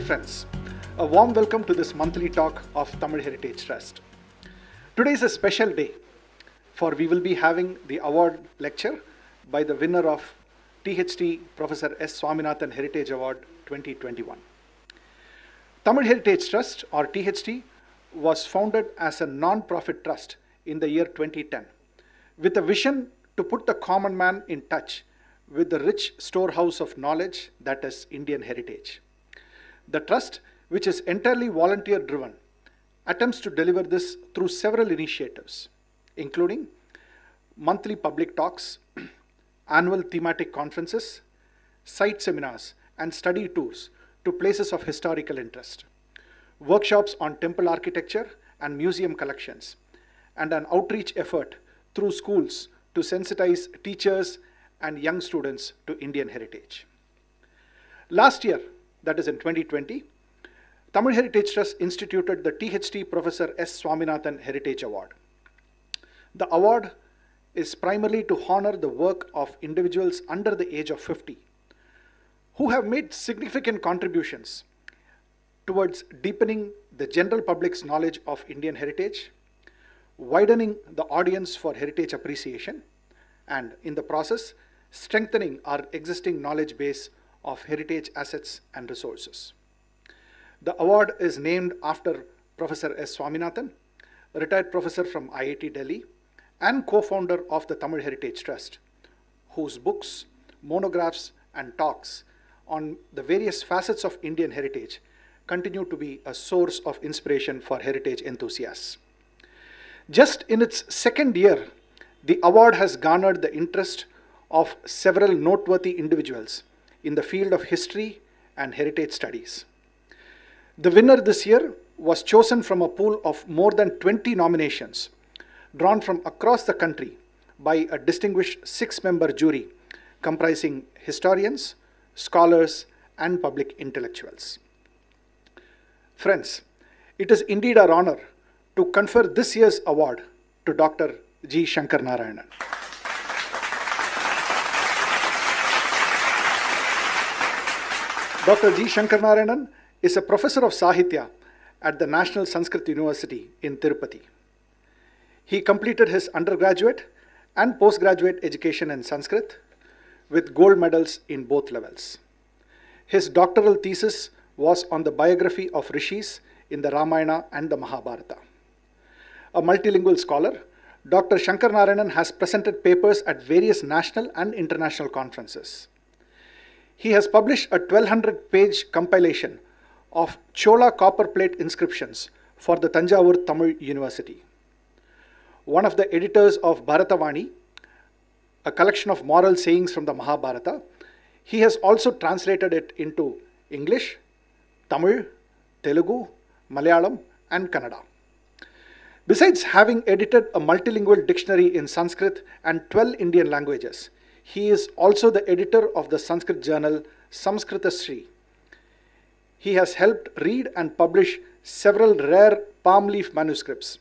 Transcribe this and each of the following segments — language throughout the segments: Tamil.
friends. A warm welcome to this monthly talk of Tamil Heritage Trust. Today is a special day, for we will be having the award lecture by the winner of THT Professor S. Swaminathan Heritage Award 2021. Tamil Heritage Trust, or THT, was founded as a non profit trust in the year 2010 with a vision to put the common man in touch with the rich storehouse of knowledge that is Indian heritage. The trust, which is entirely volunteer driven, attempts to deliver this through several initiatives, including monthly public talks, annual thematic conferences, site seminars, and study tours to places of historical interest, workshops on temple architecture and museum collections, and an outreach effort through schools to sensitize teachers and young students to Indian heritage. Last year, that is in 2020, Tamil Heritage Trust instituted the THT Professor S. Swaminathan Heritage Award. The award is primarily to honor the work of individuals under the age of 50 who have made significant contributions towards deepening the general public's knowledge of Indian heritage, widening the audience for heritage appreciation, and in the process, strengthening our existing knowledge base of heritage assets and resources. The award is named after Professor S. Swaminathan, a retired professor from IIT Delhi and co founder of the Tamil Heritage Trust, whose books, monographs, and talks on the various facets of Indian heritage continue to be a source of inspiration for heritage enthusiasts. Just in its second year, the award has garnered the interest of several noteworthy individuals in the field of history and heritage studies. The winner this year was chosen from a pool of more than 20 nominations drawn from across the country by a distinguished six member jury comprising historians, scholars, and public intellectuals. Friends, it is indeed our honor to confer this year's award to Dr. G. Shankar Narayanan. Dr. G. Shankar Narayanan is a professor of Sahitya at the National Sanskrit University in Tirupati. He completed his undergraduate and postgraduate education in Sanskrit with gold medals in both levels. His doctoral thesis was on the biography of rishis in the Ramayana and the Mahabharata. A multilingual scholar, Dr. Shankar Narayanan has presented papers at various national and international conferences. He has published a 1200 page compilation of Chola copperplate inscriptions for the Tanjavur Tamil University. One of the editors of Bharatavani, a collection of moral sayings from the Mahabharata, he has also translated it into English, Tamil, Telugu, Malayalam, and Kannada. Besides having edited a multilingual dictionary in Sanskrit and 12 Indian languages, he is also the editor of the Sanskrit journal Samskrita Sri. He has helped read and publish several rare palm leaf manuscripts,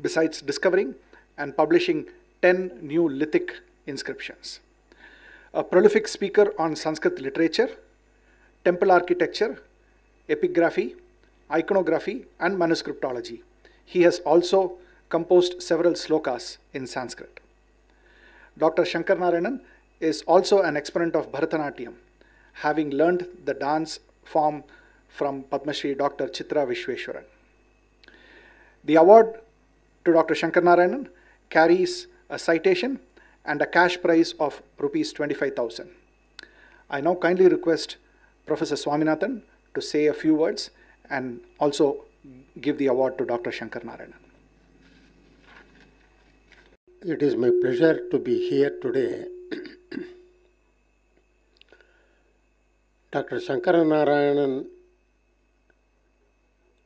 besides discovering and publishing 10 new lithic inscriptions. A prolific speaker on Sanskrit literature, temple architecture, epigraphy, iconography, and manuscriptology. He has also composed several slokas in Sanskrit. Dr. Shankar Narayanan is also an exponent of Bharatanatyam, having learned the dance form from Padma Shri Dr. Chitra Vishweshwaran. The award to Dr. Shankar Narayanan carries a citation and a cash prize of rupees 25,000. I now kindly request Professor Swaminathan to say a few words and also give the award to Dr. Shankar Narayanan. It is my pleasure to be here today. Dr. Shankara Narayanan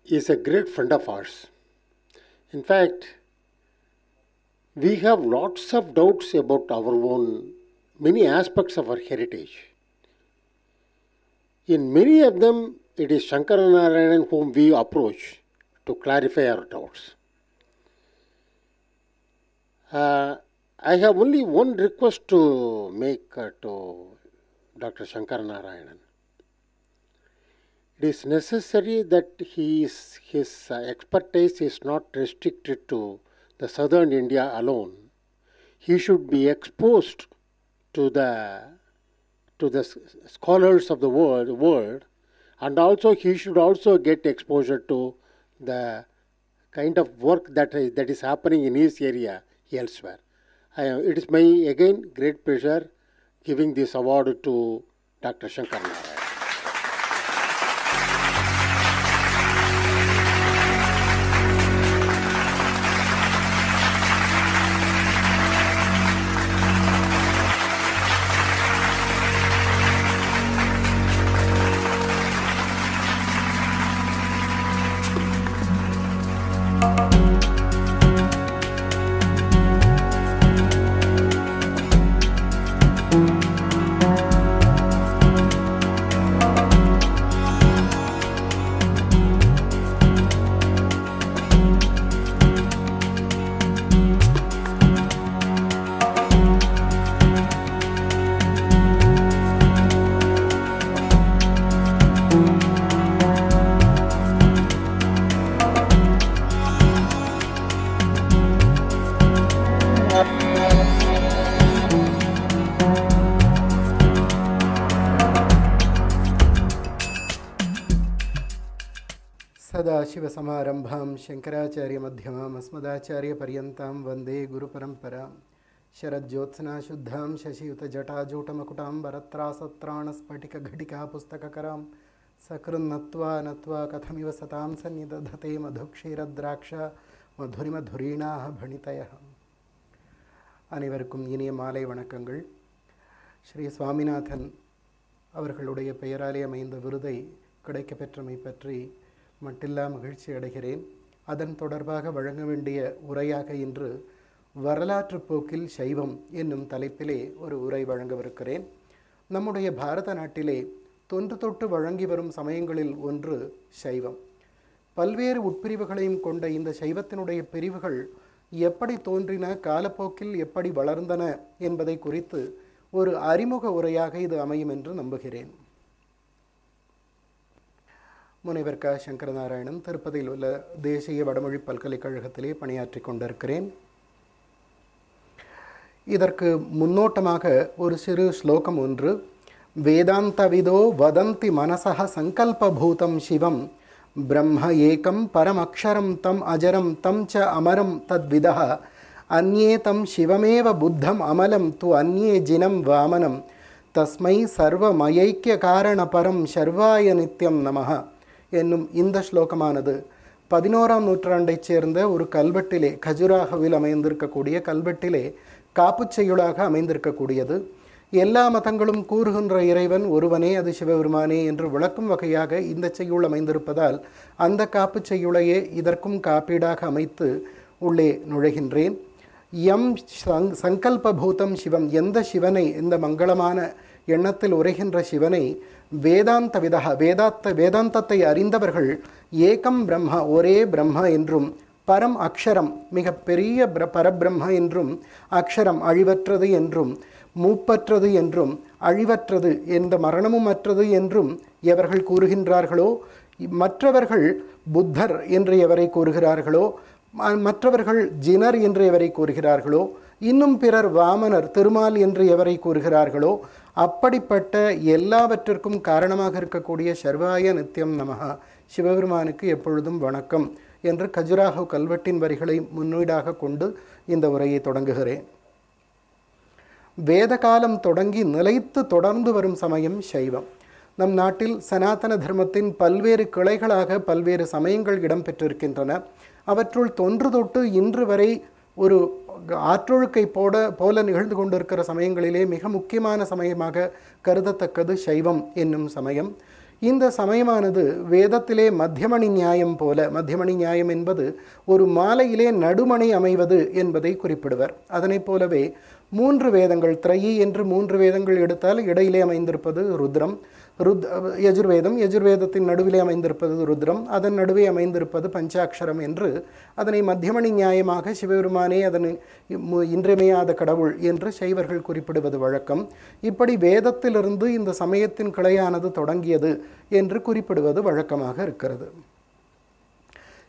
is a great friend of ours. In fact, we have lots of doubts about our own many aspects of our heritage. In many of them, it is Shankara Narayanan whom we approach to clarify our doubts. Uh, I have only one request to make uh, to Dr. Shankar Narayanan. it is necessary that he is, his uh, expertise is not restricted to the southern India alone. He should be exposed to the to the scholars of the world, world and also he should also get exposure to the kind of work that is, that is happening in his area elsewhere. I, it is my again great pleasure giving this award to Dr. Shankar. सदाशिवसमारम्भां शङ्कराचार्यमध्यमाम् अस्मदाचार्यपर्यन्तां वन्दे गुरुपरम्परां शरज्योत्स्नाशुद्धां शशियुतजटाजूटमकुटां वरत्रासत्राणस्फटिकघटिका पुस्तककरां सकृन्नत्वा नत्वा कथमिव सतां सन्निदधते मधुक्षीरद्राक्ष மதுரிமதுரீணாக பணிதய அனைவருக்கும் இனிய மாலை வணக்கங்கள் ஸ்ரீ சுவாமிநாதன் அவர்களுடைய பெயராலே அமைந்த விருதை கிடைக்கப் பெற்றமை பற்றி மட்டில்லா மகிழ்ச்சி அடைகிறேன். அதன் தொடர்பாக வழங்க வேண்டிய உரையாக இன்று வரலாற்றுப் போக்கில் சைவம் என்னும் தலைப்பிலே ஒரு உரை வழங்கவிருக்கிறேன். நம்முடைய பாரத நாட்டிலே தொன்று தொட்டு வழங்கி வரும் சமயங்களில் ஒன்று சைவம். பல்வேறு உட்பிரிவுகளையும் கொண்ட இந்த சைவத்தினுடைய பிரிவுகள் எப்படி தோன்றின காலப்போக்கில் எப்படி வளர்ந்தன என்பதை குறித்து ஒரு அறிமுக உரையாக இது அமையும் என்று நம்புகிறேன். முனைவர் க. சங்கரநாராயணன் திருப்பதியில் உள்ள தேசிய வடமொழி பல்கலைக்கழகத்திலே பணியாற்றி கொண்டிருக்கிறேன். இதற்கு முன்னோட்டமாக ஒரு சிறு ஸ்லோகம் ஒன்று. வேதாந்தவிதோ வதந்தி மனசக சங்கல்பபூதம் சிவம். பிரம்ம ஏகம் பரமக்ஷரம் தம் அஜரம் தம் ச அமரம் தத்விதः அந்நே தம் சிவமேவ புத்தம் அமலம் து அந்நே ஜினம் வாமனம். தஸ்மை சர்வமயைக்கிய காரண பரம் சர்வாய நித்யம் நமஹ. என்னும் இந்த ஸ்லோகமானது பதினோராம் நூற்றாண்டைச் சேர்ந்த ஒரு கல்வெட்டிலே கஜுராகவில் அமைந்திருக்கக்கூடிய கல்வெட்டிலே காப்புச் செய்யுளாக அமைந்திருக்கக்கூடியது. எல்லா மதங்களும் கூறுகின்ற இறைவன் ஒருவனே அது சிவபெருமானே என்று விளக்கும் வகையாக இந்த செய்யுள் அமைந்திருப்பதால் அந்த காப்புச் செய்யுளையே இதற்கும் காப்பீடாக அமைத்து உள்ளே நுழைகின்றேன். எம் சங் சங்கல்பபூதம் சிவம் எந்த சிவனை இந்த மங்களமான எண்ணத்தில் உரைகின்ற சிவனை வேதாந்த விதக வேதாத்த வேதாந்தத்தை அறிந்தவர்கள் ஏகம் பிரம்ம ஒரே பிரம்ம என்றும் பரம் அக்ஷரம் மிக பெரிய பிர பரபிரம்ம என்றும் அக்ஷரம் அழிவற்றது என்றும் மூப்பற்றது என்றும் அழிவற்றது எந்த மரணமும் அற்றது என்றும் எவர்கள் கூறுகின்றார்களோ? மற்றவர்கள் புத்தர் என்று எவரை கூறுகிறார்களோ? ம- மற்றவர்கள் ஜினர் என்று எவரை கூறுகிறார்களோ? இன்னும் பிறர் வாமனர் திருமால் என்று எவரை கூறுகிறார்களோ? அப்படிப்பட்ட எல்லாவற்றிற்கும் காரணமாக இருக்கக்கூடிய சர்வாய நித்தியம் நமகா சிவபெருமானுக்கு எப்பொழுதும் வணக்கம் என்று கஜுராஹோ கல்வெட்டின் வரிகளை முன்னீடாக கொண்டு இந்த உரையை தொடங்குகிறேன். வேத காலம் தொடங்கி நிலைத்து தொடர்ந்து வரும் சமயம் சைவம். நம் நாட்டில் சனாதன தர்மத்தின் பல்வேறு கிளைகளாக பல்வேறு சமயங்கள் இடம்பெற்றிருக்கின்றன. அவற்றுள் தொன்று தொட்டு இன்று வரை ஒரு ஆற்றொழுக்கை போட போல நிகழ்ந்து கொண்டிருக்கிற சமயங்களிலே மிக முக்கியமான சமயமாக கருதத்தக்கது சைவம் என்னும் சமயம். இந்த சமயமானது வேதத்திலே மத்தியமணி நியாயம் போல மத்தியமணி நியாயம் என்பது ஒரு மாலையிலே நடுமணி அமைவது என்பதை குறிப்பிடுவர். அதனைப் போலவே மூன்று வேதங்கள் திரையி என்று மூன்று வேதங்கள் எடுத்தால் இடையிலே அமைந்திருப்பது ருத்ரம். ருத் யஜுர்வேதம் யஜுர்வேதத்தின் நடுவிலே அமைந்திருப்பது ருத்ரம் அதன் நடுவே அமைந்திருப்பது பஞ்சாட்சரம் என்று அதனை மத்தியமணி நியாயமாக சிவபெருமானே அதனை மு- இன்றியமையாத கடவுள் என்று சைவர்கள் குறிப்பிடுவது வழக்கம். இப்படி வேதத்திலிருந்து இந்த சமயத்தின் கிளையானது தொடங்கியது என்று குறிப்பிடுவது வழக்கமாக இருக்கிறது.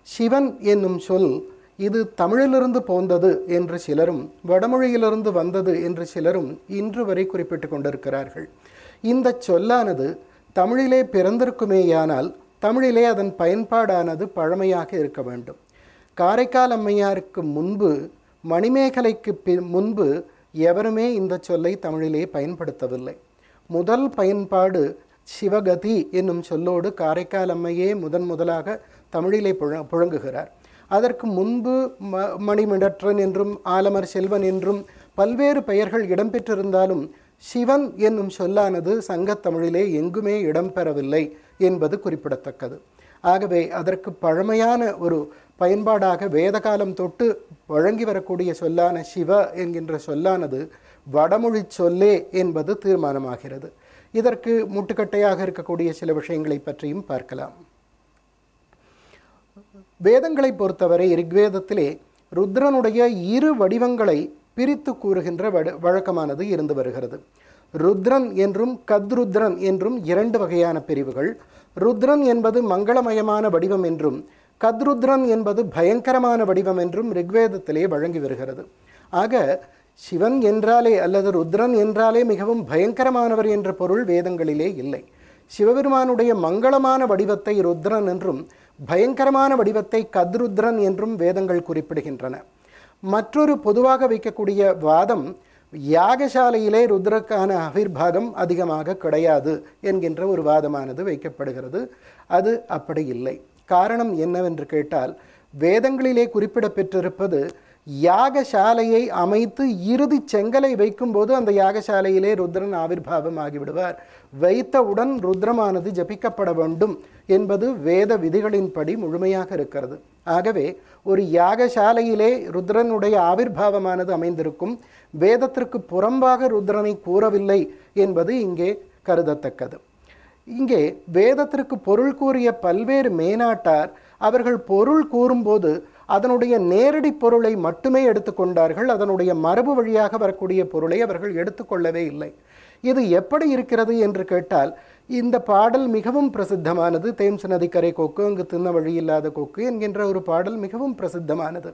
சிவன் என்னும் சொல் இது தமிழிலிருந்து போந்தது என்று சிலரும் வடமொழியிலிருந்து வந்தது என்று சிலரும் இன்று வரை குறிப்பிட்டு கொண்டிருக்கிறார்கள். இந்த சொல்லானது தமிழிலே பிறந்திருக்குமேயானால் தமிழிலே அதன் பயன்பாடானது பழமையாக இருக்க வேண்டும். காரைக்கால் அம்மையாருக்கு முன்பு மணிமேகலைக்கு பி முன்பு எவருமே இந்த சொல்லை தமிழிலே பயன்படுத்தவில்லை. முதல் பயன்பாடு சிவகதி என்னும் சொல்லோடு காரைக்கால் அம்மையே முதன் முதலாக தமிழிலே புழ புழங்குகிறார். அதற்கு முன்பு ம மணிமிடற்றன் என்றும் ஆலமர் செல்வன் என்றும் பல்வேறு பெயர்கள் இடம்பெற்றிருந்தாலும் சிவன் என்னும் சொல்லானது சங்கத்தமிழிலே எங்குமே இடம்பெறவில்லை என்பது குறிப்பிடத்தக்கது. ஆகவே அதற்கு பழமையான ஒரு பயன்பாடாக வேதகாலம் தொட்டு வழங்கி வரக்கூடிய சொல்லான சிவ என்கின்ற சொல்லானது வடமொழி சொல்லே என்பது தீர்மானமாகிறது. இதற்கு முட்டுக்கட்டையாக இருக்கக்கூடிய சில விஷயங்களை பற்றியும் பார்க்கலாம். வேதங்களை பொறுத்தவரை ரிக்வேதத்திலே ருத்ரனுடைய இரு வடிவங்களை பிரித்து கூறுகின்ற வழக்கமானது இருந்து வருகிறது. ருத்ரன் என்றும் கத்ருத்ரன் என்றும் இரண்டு வகையான பிரிவுகள். ருத்ரன் என்பது மங்களமயமான வடிவம் என்றும் கத்ருத்ரன் என்பது பயங்கரமான வடிவம் என்றும் ரிக்வேதத்திலே வழங்கி வருகிறது. ஆக சிவன் என்றாலே அல்லது ருத்ரன் என்றாலே மிகவும் பயங்கரமானவர் என்ற பொருள் வேதங்களிலே இல்லை. சிவபெருமானுடைய மங்களமான வடிவத்தை ருத்ரன் என்றும் பயங்கரமான வடிவத்தை கத்ருத்ரன் என்றும் வேதங்கள் குறிப்பிடுகின்றன. மற்றொரு பொதுவாக வைக்கக்கூடிய வாதம் யாகசாலையிலே ருத்ரக்கான ஆவிர்வாகம் அதிகமாக கிடையாது என்கின்ற ஒரு வாதமானது வைக்கப்படுகிறது. அது அப்படி இல்லை. காரணம் என்னவென்று கேட்டால் வேதங்களிலே குறிப்பிடப்பெற்றிருப்பது யாகசாலையை அமைத்து இறுதி செங்கலை வைக்கும்போது அந்த யாகசாலையிலே ருத்ரன் ஆவிர்வாவம் ஆகிவிடுவார். வைத்தவுடன் ருத்ரமானது ஜபிக்கப்பட வேண்டும் என்பது வேத விதிகளின்படி முழுமையாக இருக்கிறது. ஆகவே ஒரு யாகசாலையிலே ருத்ரனுடைய ஆவிர்வாவமானது அமைந்திருக்கும். வேதத்திற்கு புறம்பாக ருத்ரனை கூறவில்லை என்பது இங்கே கருதத்தக்கது. இங்கே வேதத்திற்கு பொருள் கூறிய பல்வேறு மேனாட்டார் அவர்கள் பொருள் கூறும்போது அதனுடைய நேரடி பொருளை மட்டுமே எடுத்துக்கொண்டார்கள் அதனுடைய மரபு வழியாக வரக்கூடிய பொருளை அவர்கள் எடுத்துக்கொள்ளவே இல்லை. இது எப்படி இருக்கிறது என்று கேட்டால் இந்த பாடல் மிகவும் பிரசித்தமானது. தேம்ஸ் நதிக்கரை கொக்கு அங்கு தின்ன வழி இல்லாத கொக்கு என்கின்ற ஒரு பாடல் மிகவும் பிரசித்தமானது.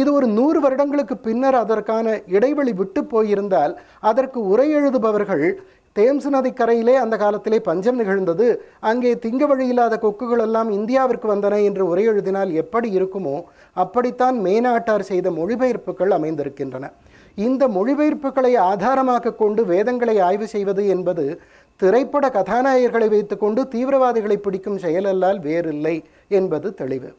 இது ஒரு நூறு வருடங்களுக்கு பின்னர் அதற்கான இடைவெளி விட்டு போயிருந்தால் அதற்கு உரை எழுதுபவர்கள் தேம்சு நதிக்கரையிலே அந்த காலத்திலே பஞ்சம் நிகழ்ந்தது. அங்கே திங்க வழியில்லாத கொக்குகள் எல்லாம் இந்தியாவிற்கு வந்தன என்று உரை எழுதினால் எப்படி இருக்குமோ அப்படித்தான் மேனாட்டார் செய்த மொழிபெயர்ப்புகள் அமைந்திருக்கின்றன. இந்த மொழிபெயர்ப்புகளை ஆதாரமாக கொண்டு வேதங்களை ஆய்வு செய்வது என்பது திரைப்பட கதாநாயகர்களை வைத்துக்கொண்டு தீவிரவாதிகளை பிடிக்கும் செயலல்லால் வேறில்லை என்பது தெளிவு.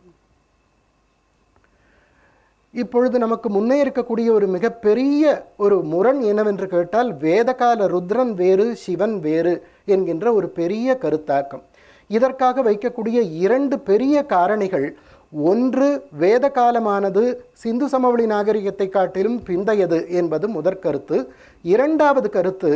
இப்பொழுது நமக்கு முன்னே இருக்கக்கூடிய ஒரு மிகப்பெரிய ஒரு முரண் என்னவென்று கேட்டால் வேதகால ருத்ரன் வேறு சிவன் வேறு என்கின்ற ஒரு பெரிய கருத்தாக்கம். இதற்காக வைக்கக்கூடிய இரண்டு பெரிய காரணிகள் ஒன்று வேத காலமானது சிந்து சமவெளி நாகரிகத்தை காட்டிலும் பிந்தையது என்பது முதற் கருத்து. இரண்டாவது கருத்து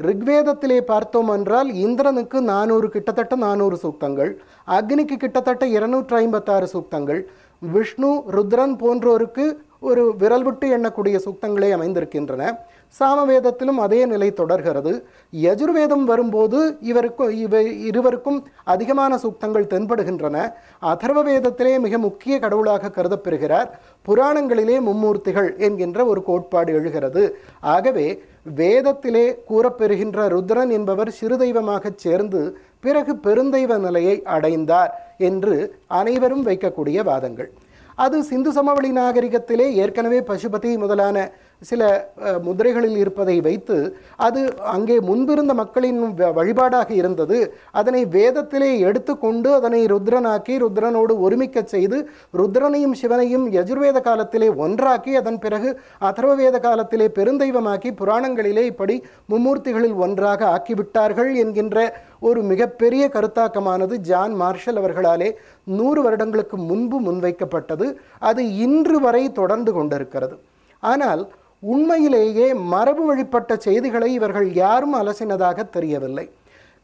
ரிக்வேதத்திலே பார்த்தோம் என்றால் இந்திரனுக்கு நானூறு கிட்டத்தட்ட நானூறு சூக்தங்கள் அக்னிக்கு கிட்டத்தட்ட இருநூற்றி ஐம்பத்தாறு சூக்தங்கள் விஷ்ணு ருத்ரன் போன்றோருக்கு ஒரு விரல் விட்டு எண்ணக்கூடிய சூக்தங்களே அமைந்திருக்கின்றன. சாமவேதத்திலும் அதே நிலை தொடர்கிறது. யஜுர்வேதம் வரும்போது இவருக்கும் இவை இருவருக்கும் அதிகமான சூக்தங்கள் தென்படுகின்றன. அதர்வ வேதத்திலே மிக முக்கிய கடவுளாக கருதப்பெறுகிறார். புராணங்களிலே மும்மூர்த்திகள் என்கின்ற ஒரு கோட்பாடு எழுகிறது. ஆகவே வேதத்திலே கூறப்பெறுகின்ற ருத்ரன் என்பவர் சிறு தெய்வமாகச் சேர்ந்து பிறகு பெருந்தெய்வ நிலையை அடைந்தார் என்று அனைவரும் வைக்கக்கூடிய வாதங்கள். அது சிந்து சமவெளி நாகரிகத்திலே ஏற்கனவே பசுபதி முதலான சில முதிரைகளில் இருப்பதை வைத்து அது அங்கே முன்பிருந்த மக்களின் வ- வழிபாடாக இருந்தது. அதனை வேதத்திலே எடுத்துக்கொண்டு அதனை ருத்ரனாக்கி ருத்ரனோடு ஒருமிக்கச் செய்து ருத்ரனையும் சிவனையும் யஜுர்வேத காலத்திலே ஒன்றாக்கி அதன் பிறகு அதர்வவேத காலத்திலே பெருந்தெய்வமாக்கி புராணங்களிலே இப்படி மும்மூர்த்திகளில் ஒன்றாக ஆக்கிவிட்டார்கள் என்கின்ற ஒரு மிகப்பெரிய கருத்தாக்கமானது ஜான் மார்ஷல் அவர்களாலே நூறு வருடங்களுக்கு முன்பு முன்வைக்கப்பட்டது. அது இன்று வரை தொடர்ந்து கொண்டிருக்கிறது. ஆனால் உண்மையிலேயே மரபு வழிப்பட்ட செய்திகளை இவர்கள் யாரும் அலசினதாக தெரியவில்லை.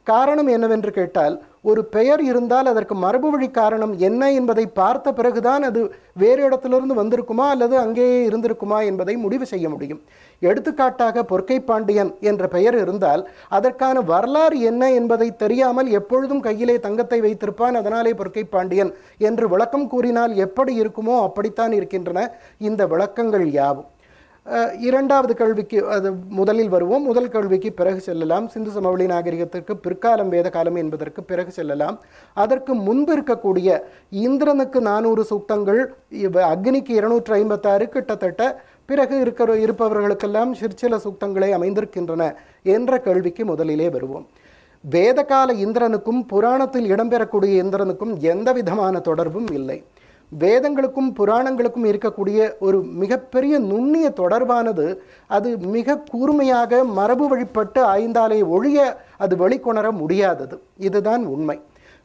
காரணம் என்னவென்று கேட்டால் ஒரு பெயர் இருந்தால் அதற்கு மரபு வழி காரணம் என்ன என்பதை பார்த்த பிறகுதான் அது வேறு இடத்திலிருந்து வந்திருக்குமா அல்லது அங்கேயே இருந்திருக்குமா என்பதை முடிவு செய்ய முடியும். எடுத்துக்காட்டாக பொற்கை பாண்டியன் என்ற பெயர் இருந்தால் அதற்கான வரலாறு என்ன என்பதை தெரியாமல் எப்பொழுதும் கையிலே தங்கத்தை வைத்திருப்பான் அதனாலே பொற்கை பாண்டியன் என்று விளக்கம் கூறினால் எப்படி இருக்குமோ அப்படித்தான் இருக்கின்றன. இந்த விளக்கங்கள் யாவும்? இரண்டாவது கேள்விக்கு அது முதலில் வருவோம். முதல் கேள்விக்கு பிறகு செல்லலாம். சிந்து சமவெளி நாகரிகத்திற்கு பிற்காலம் வேத காலம் என்பதற்கு பிறகு செல்லலாம். அதற்கு முன்பு இருக்கக்கூடிய இந்திரனுக்கு நானூறு சூக்தங்கள் இவ- அக்னிக்கு இருநூற்றி ஐம்பத்தாறு கிட்டத்தட்ட பிறகு இருக்கிற இருப்பவர்களுக்கெல்லாம் சிற்சில சூக்தங்களை அமைந்திருக்கின்றன என்ற கேள்விக்கு முதலிலே வருவோம். வேதகால இந்திரனுக்கும் புராணத்தில் இடம்பெறக்கூடிய இந்திரனுக்கும் எந்த விதமான தொடர்பும் இல்லை. வேதங்களுக்கும் புராணங்களுக்கும் இருக்கக்கூடிய ஒரு மிகப்பெரிய நுண்ணிய தொடர்பானது அது மிக கூர்மையாக மரபு வழிபட்டு ஆய்ந்தாலே ஒழிய அது வெளிக்கொணர முடியாதது. இதுதான் உண்மை.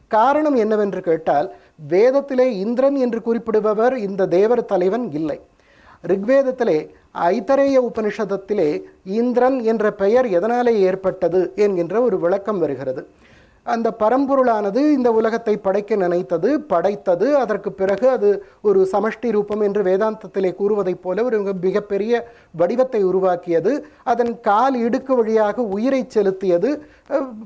காரணம் என்னவென்று கேட்டால் வேதத்திலே இந்திரன் என்று குறிப்பிடுபவர் இந்த தேவர் தலைவன் இல்லை. ரிக்வேதத்திலே ஐத்தரேய உபனிஷதத்திலே இந்திரன் என்ற பெயர் எதனாலே ஏற்பட்டது என்கின்ற ஒரு விளக்கம் வருகிறது. அந்த பரம்பொருளானது இந்த உலகத்தை படைக்க நினைத்தது படைத்தது. அதற்கு பிறகு அது ஒரு சமஷ்டி ரூபம் என்று வேதாந்தத்திலே கூறுவதைப் போல ஒரு மிகப்பெரிய வடிவத்தை உருவாக்கியது. அதன் கால் இடுக்கு வழியாக உயிரை செலுத்தியது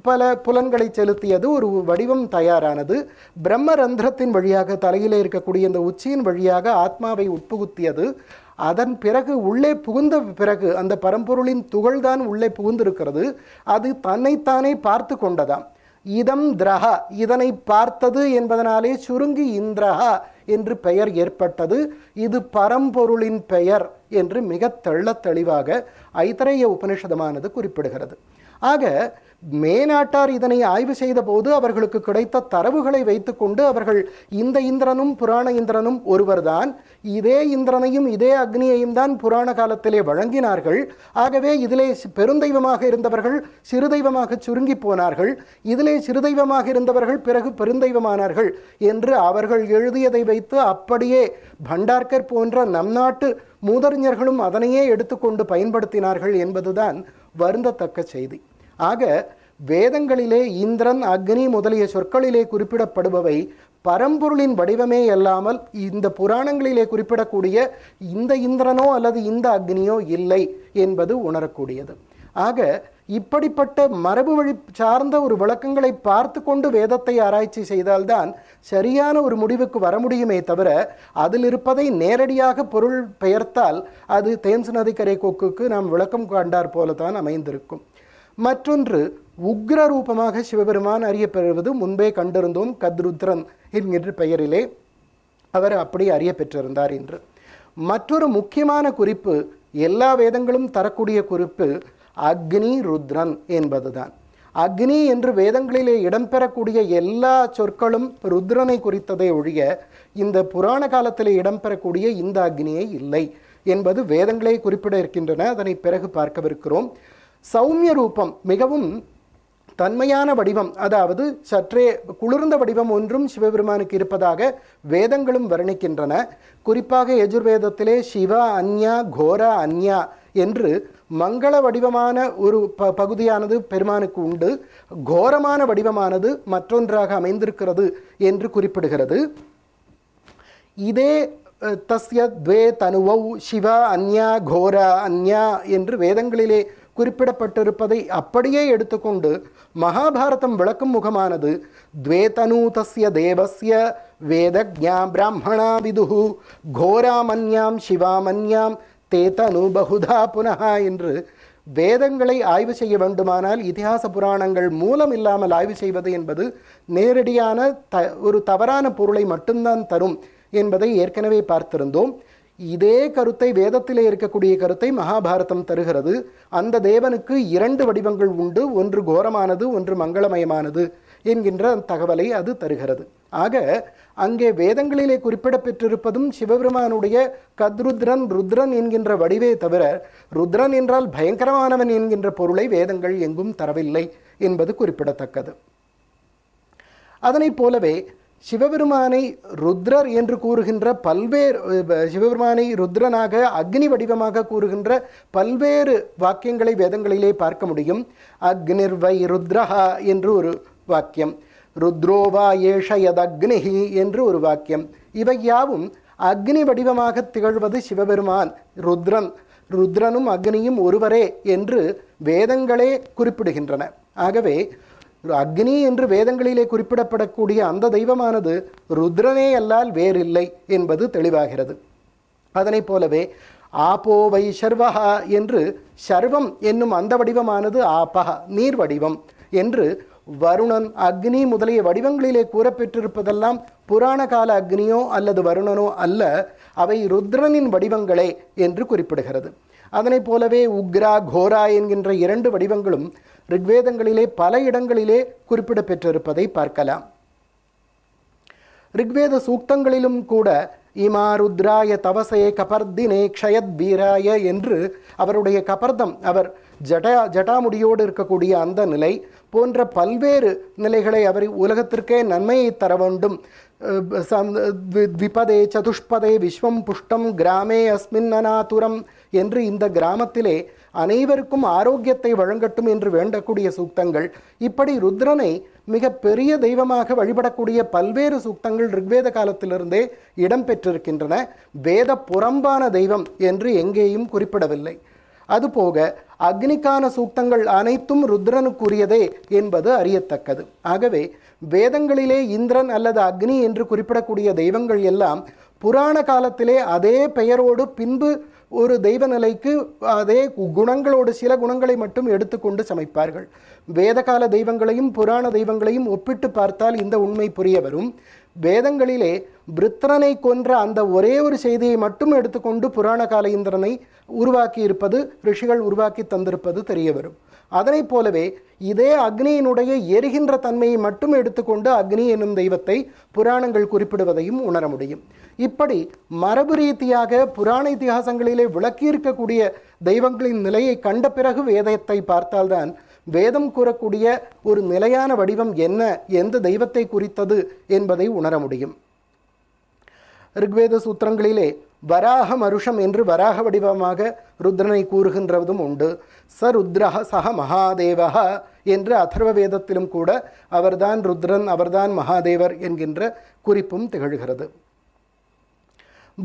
பல புலன்களை செலுத்தியது ஒரு வடிவம் தயாரானது. பிரம்மரந்திரத்தின் வழியாக தலையிலே இருக்கக்கூடிய இந்த உச்சியின் வழியாக ஆத்மாவை உட்புகுத்தியது. அதன் பிறகு உள்ளே புகுந்த பிறகு அந்த பரம்பொருளின் துகள்தான் உள்ளே புகுந்திருக்கிறது. அது தன்னைத்தானே பார்த்து கொண்டதாம். இதம் திரஹ இதனை பார்த்தது என்பதனாலே சுருங்கி இந்திரஹா என்று பெயர் ஏற்பட்டது. இது பரம்பொருளின் பெயர் என்று மிக தெள்ள தெளிவாக ஐத்தரேய உபனிஷதமானது குறிப்பிடுகிறது. ஆக மேனாட்டார் இதனை ஆய்வு செய்த போது அவர்களுக்கு கிடைத்த தரவுகளை வைத்துக்கொண்டு அவர்கள் இந்த இந்திரனும் புராண இந்திரனும் ஒருவர்தான். இதே இந்திரனையும் இதே அக்னியையும் தான் புராண காலத்திலே வழங்கினார்கள். ஆகவே இதிலே பெருந்தெய்வமாக இருந்தவர்கள் சிறுதெய்வமாக சுருங்கி போனார்கள். இதிலே சிறுதெய்வமாக இருந்தவர்கள் பிறகு பெருந்தெய்வமானார்கள் என்று அவர்கள் எழுதியதை வைத்து அப்படியே பண்டார்கர் போன்ற நம் நாட்டு மூதறிஞர்களும் அதனையே எடுத்துக்கொண்டு பயன்படுத்தினார்கள் என்பதுதான் வருந்தத்தக்க செய்தி. ஆக வேதங்களிலே இந்திரன் அக்னி முதலிய சொற்களிலே குறிப்பிடப்படுபவை பரம்பொருளின் வடிவமே அல்லாமல் இந்த புராணங்களிலே குறிப்பிடக்கூடிய இந்த இந்திரனோ அல்லது இந்த அக்னியோ இல்லை என்பது உணரக்கூடியது. ஆக இப்படிப்பட்ட மரபு வழி சார்ந்த ஒரு விளக்கங்களை பார்த்து கொண்டு வேதத்தை ஆராய்ச்சி செய்தால்தான் சரியான ஒரு முடிவுக்கு வர முடியுமே தவிர அதில் இருப்பதை நேரடியாக பொருள் பெயர்த்தால் அது தேம்சு நதிக்கரை கொக்குக்கு நாம் விளக்கம் காண்டார் போலதான் அமைந்திருக்கும். மற்றொன்று உக்ர ரூபமாக சிவபெருமான் அறியப்பெறுவது முன்பே கண்டிருந்தோம் கத்ருத்ரன் என்கின்ற பெயரிலே அவர் அப்படி அறிய பெற்றிருந்தார் என்று. மற்றொரு முக்கியமான குறிப்பு எல்லா வேதங்களும் தரக்கூடிய குறிப்பு அக்னி ருத்ரன் என்பதுதான். அக்னி என்று வேதங்களிலே இடம்பெறக்கூடிய எல்லா சொற்களும் ருத்ரனை குறித்ததை ஒழிய இந்த புராண காலத்தில் இடம்பெறக்கூடிய இந்த அக்னியை இல்லை என்பது வேதங்களே குறிப்பிட இருக்கின்றன. அதனை பிறகு பார்க்கவிருக்கிறோம். சௌமிய ரூபம் மிகவும் தன்மையான வடிவம் அதாவது சற்றே குளிர்ந்த வடிவம் ஒன்றும் சிவபெருமானுக்கு இருப்பதாக வேதங்களும் வர்ணிக்கின்றன. குறிப்பாக யஜுர்வேதத்திலே சிவ அந்யா கோர அந்யா என்று மங்கள வடிவமான ஒரு ப பகுதியானது பெருமானுக்கு உண்டு. கோரமான வடிவமானது மற்றொன்றாக அமைந்திருக்கிறது என்று குறிப்பிடுகிறது. இதே தஸ்ய துவே தனுவௌ சிவ அந்யா கோர அந்யா என்று வேதங்களிலே குறிப்பிடப்பட்டிருப்பதை அப்படியே எடுத்துக்கொண்டு மகாபாரதம் விளக்கும் முகமானது துவேதனூதஸ்ய தேவஸ்ய வேதஜா பிராமணா விதுகு கோராமன்யாம் சிவாமன்யாம் தேதனு பகுதா புனகா என்று வேதங்களை ஆய்வு செய்ய வேண்டுமானால் இதிகாச புராணங்கள் மூலம் இல்லாமல் ஆய்வு செய்வது என்பது நேரடியான த ஒரு தவறான பொருளை மட்டும்தான் தரும் என்பதை ஏற்கனவே பார்த்திருந்தோம். இதே கருத்தை வேதத்திலே இருக்கக்கூடிய கருத்தை மகாபாரதம் தருகிறது. அந்த தேவனுக்கு இரண்டு வடிவங்கள் உண்டு. ஒன்று கோரமானது ஒன்று மங்களமயமானது என்கின்ற தகவலை அது தருகிறது. ஆக அங்கே வேதங்களிலே குறிப்பிடப்பெற்றிருப்பதும் சிவபெருமானுடைய கத்ருத்ரன் ருத்ரன் என்கின்ற வடிவே தவிர ருத்ரன் என்றால் பயங்கரமானவன் என்கின்ற பொருளை வேதங்கள் எங்கும் தரவில்லை என்பது குறிப்பிடத்தக்கது. அதனைப் போலவே சிவபெருமானை ருத்ரர் என்று கூறுகின்ற பல்வேறு சிவபெருமானை ருத்ரனாக அக்னி வடிவமாக கூறுகின்ற பல்வேறு வாக்கியங்களை வேதங்களிலே பார்க்க முடியும். அக்னிர்வை ருத்ரஹா என்று ஒரு வாக்கியம். ருத்ரோவா ஏஷ யதக்னிஹி என்று ஒரு வாக்கியம். இவை யாவும் அக்னி வடிவமாக திகழ்வது சிவபெருமான் ருத்ரன் ருத்ரனும் அக்னியும் ஒருவரே என்று வேதங்களே குறிப்பிடுகின்றன. ஆகவே அக்னி என்று வேதங்களிலே குறிப்பிடப்படக்கூடிய அந்த தெய்வமானது ருத்ரனே அல்லால் வேறில்லை என்பது தெளிவாகிறது. அதனைப் போலவே ஆபோ வை சர்வஹா என்று சர்வம் என்னும் அந்த வடிவமானது ஆபஹ நீர் வடிவம் என்று வருணன் அக்னி முதலிய வடிவங்களிலே கூறப்பெற்றிருப்பதெல்லாம் புராண கால அக்னியோ அல்லது வருணனோ அல்ல அவை ருத்ரனின் வடிவங்களே என்று குறிப்பிடுகிறது. அதனைப் போலவே உக்ரா கோரா என்கின்ற இரண்டு வடிவங்களும் ரிக்வேதங்களிலே பல இடங்களிலே குறிப்பிடப்பெற்றிருப்பதை பார்க்கலாம். ரிக்வேத சூக்தங்களிலும் கூட இமா ருத்ராய தவசே கபர்தினே க்ஷயத் வீராய என்று அவருடைய கபர்தம் அவர் ஜடா ஜடாமுடியோடு இருக்கக்கூடிய அந்த நிலை போன்ற பல்வேறு நிலைகளை அவர் உலகத்திற்கே நன்மையை தர வேண்டும். த்விபதே சதுஷ்பதே விஸ்வம் புஷ்டம் கிராமே அஸ்மின் அநாதுரம் என்று இந்த கிராமத்திலே அனைவருக்கும் ஆரோக்கியத்தை வழங்கட்டும் என்று வேண்டக்கூடிய சூக்தங்கள். இப்படி ருத்ரனை மிக பெரிய தெய்வமாக வழிபடக்கூடிய பல்வேறு சூக்தங்கள் ரிக்வேத காலத்திலிருந்தே இடம்பெற்றிருக்கின்றன வேத புறம்பான தெய்வம் என்று எங்கேயும் குறிப்பிடவில்லை. அதுபோக அக்னிக்கான சூக்தங்கள் அனைத்தும் ருத்ரனுக்குரியதே என்பது அறியத்தக்கது. ஆகவே வேதங்களிலே இந்திரன் அல்லது அக்னி என்று குறிப்பிடக்கூடிய தெய்வங்கள் எல்லாம் புராண காலத்திலே அதே பெயரோடு பின்பு ஒரு தெய்வ நிலைக்கு அதே குணங்களோடு சில குணங்களை மட்டும் எடுத்துக்கொண்டு சமைப்பார்கள். வேதகால தெய்வங்களையும் புராண தெய்வங்களையும் ஒப்பிட்டு பார்த்தால் இந்த உண்மை புரிய வரும். வேதங்களிலே பிரித்ரனை கொன்ற அந்த ஒரே ஒரு செய்தியை மட்டும் எடுத்துக்கொண்டு புராண கால இந்திரனை உருவாக்கி இருப்பது ரிஷிகள் உருவாக்கி தந்திருப்பது தெரிய வரும். அதனைப் போலவே இதே அக்னியினுடைய எரிகின்ற தன்மையை மட்டும் எடுத்துக்கொண்டு அக்னி என்னும் தெய்வத்தை புராணங்கள் குறிப்பிடுவதையும் உணர முடியும். இப்படி மரபு ரீதியாக புராண இத்திகாசங்களிலே விளக்கியிருக்கக்கூடிய தெய்வங்களின் நிலையை கண்ட பிறகு வேதத்தை பார்த்தால்தான் வேதம் கூறக்கூடிய ஒரு நிலையான வடிவம் என்ன எந்த தெய்வத்தை குறித்தது என்பதை உணர முடியும். ரிக்வேத சூத்திரங்களிலே வராக மருஷம் என்று வராக வடிவமாக ருத்ரனை கூறுகின்றதும் உண்டு. ச ருத்ரஹ சக மகாதேவஹ என்று அதர்வ வேதத்திலும் கூட அவர்தான் ருத்ரன் அவர்தான் மகாதேவர் என்கின்ற குறிப்பும் திகழ்கிறது.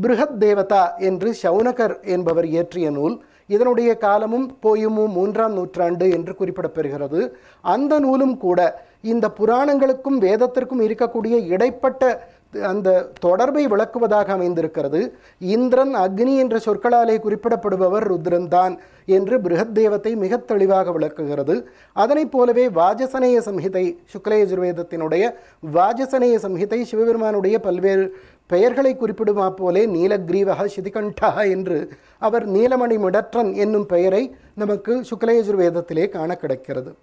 பிருகத் தேவதா என்று சௌனகர் என்பவர் இயற்றிய நூல் இதனுடைய காலமும் போயுமு மூன்றாம் நூற்றாண்டு என்று குறிப்பிடப்பெறுகிறது. அந்த நூலும் கூட இந்த புராணங்களுக்கும் வேதத்திற்கும் இருக்கக்கூடிய இடைப்பட்ட அந்த தொடர்பை விளக்குவதாக அமைந்திருக்கிறது. இந்திரன் அக்னி என்ற சொற்களாலே குறிப்பிடப்படுபவர் ருத்ரன் தான் என்று பிருகத் தேவத்தை மிக தெளிவாக விளக்குகிறது. அதனைப் போலவே வாஜசனேய சம்ஹிதை சுக்லயஜுர்வேதத்தினுடைய வாஜசனேய சம்ஹிதை சிவபெருமானுடைய பல்வேறு பெயர்களை குறிப்பிடுமா போலே நீலக்ரீவக சிதிகண்டா என்று அவர் நீலமணி மிடற்றன் என்னும் பெயரை நமக்கு சுக்லயஜுர்வேதத்திலே காண கிடைக்கிறது.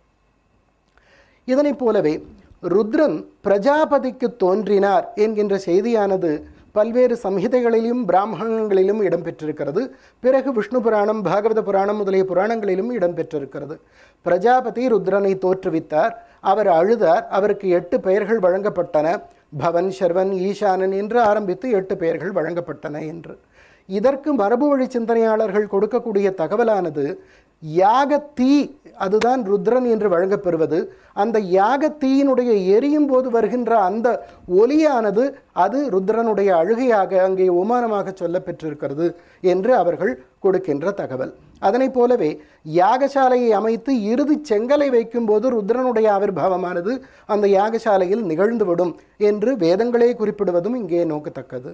இதனைப் போலவே ருத்ரன் பிரஜாபதிக்கு தோன்றினார் என்கின்ற செய்தியானது பல்வேறு சம்ஹிதைகளிலும் பிராமணங்களிலும் இடம்பெற்றிருக்கிறது. பிறகு விஷ்ணு புராணம் பாகவத புராணம் முதலிய புராணங்களிலும் இடம்பெற்றிருக்கிறது. பிரஜாபதி ருத்ரனை தோற்றுவித்தார். அவர் அழுதார். அவருக்கு எட்டு பெயர்கள் வழங்கப்பட்டன. பவன் ஷர்வன் ஈசானன் என்று ஆரம்பித்து எட்டு பெயர்கள் வழங்கப்பட்டன என்று. இதற்கு மரபு வழி சிந்தனையாளர்கள் கொடுக்கக்கூடிய தகவலானது யாக தீ அதுதான் ருத்ரன் என்று வழங்கப்பெறுவது. அந்த யாக தீயினுடைய எரியும் போது வருகின்ற அந்த ஒலியானது அது ருத்ரனுடைய அழுகையாக அங்கே உமானமாக சொல்லப்பெற்றிருக்கிறது என்று அவர்கள் கொடுக்கின்ற தகவல். அதனைப் போலவே யாகசாலையை அமைத்து இறுதி செங்கலை வைக்கும்போது ருத்ரனுடைய ஆவிர்வாவமானது அந்த யாகசாலையில் நிகழ்ந்துவிடும் என்று வேதங்களே குறிப்பிடுவதும் இங்கே நோக்கத்தக்கது.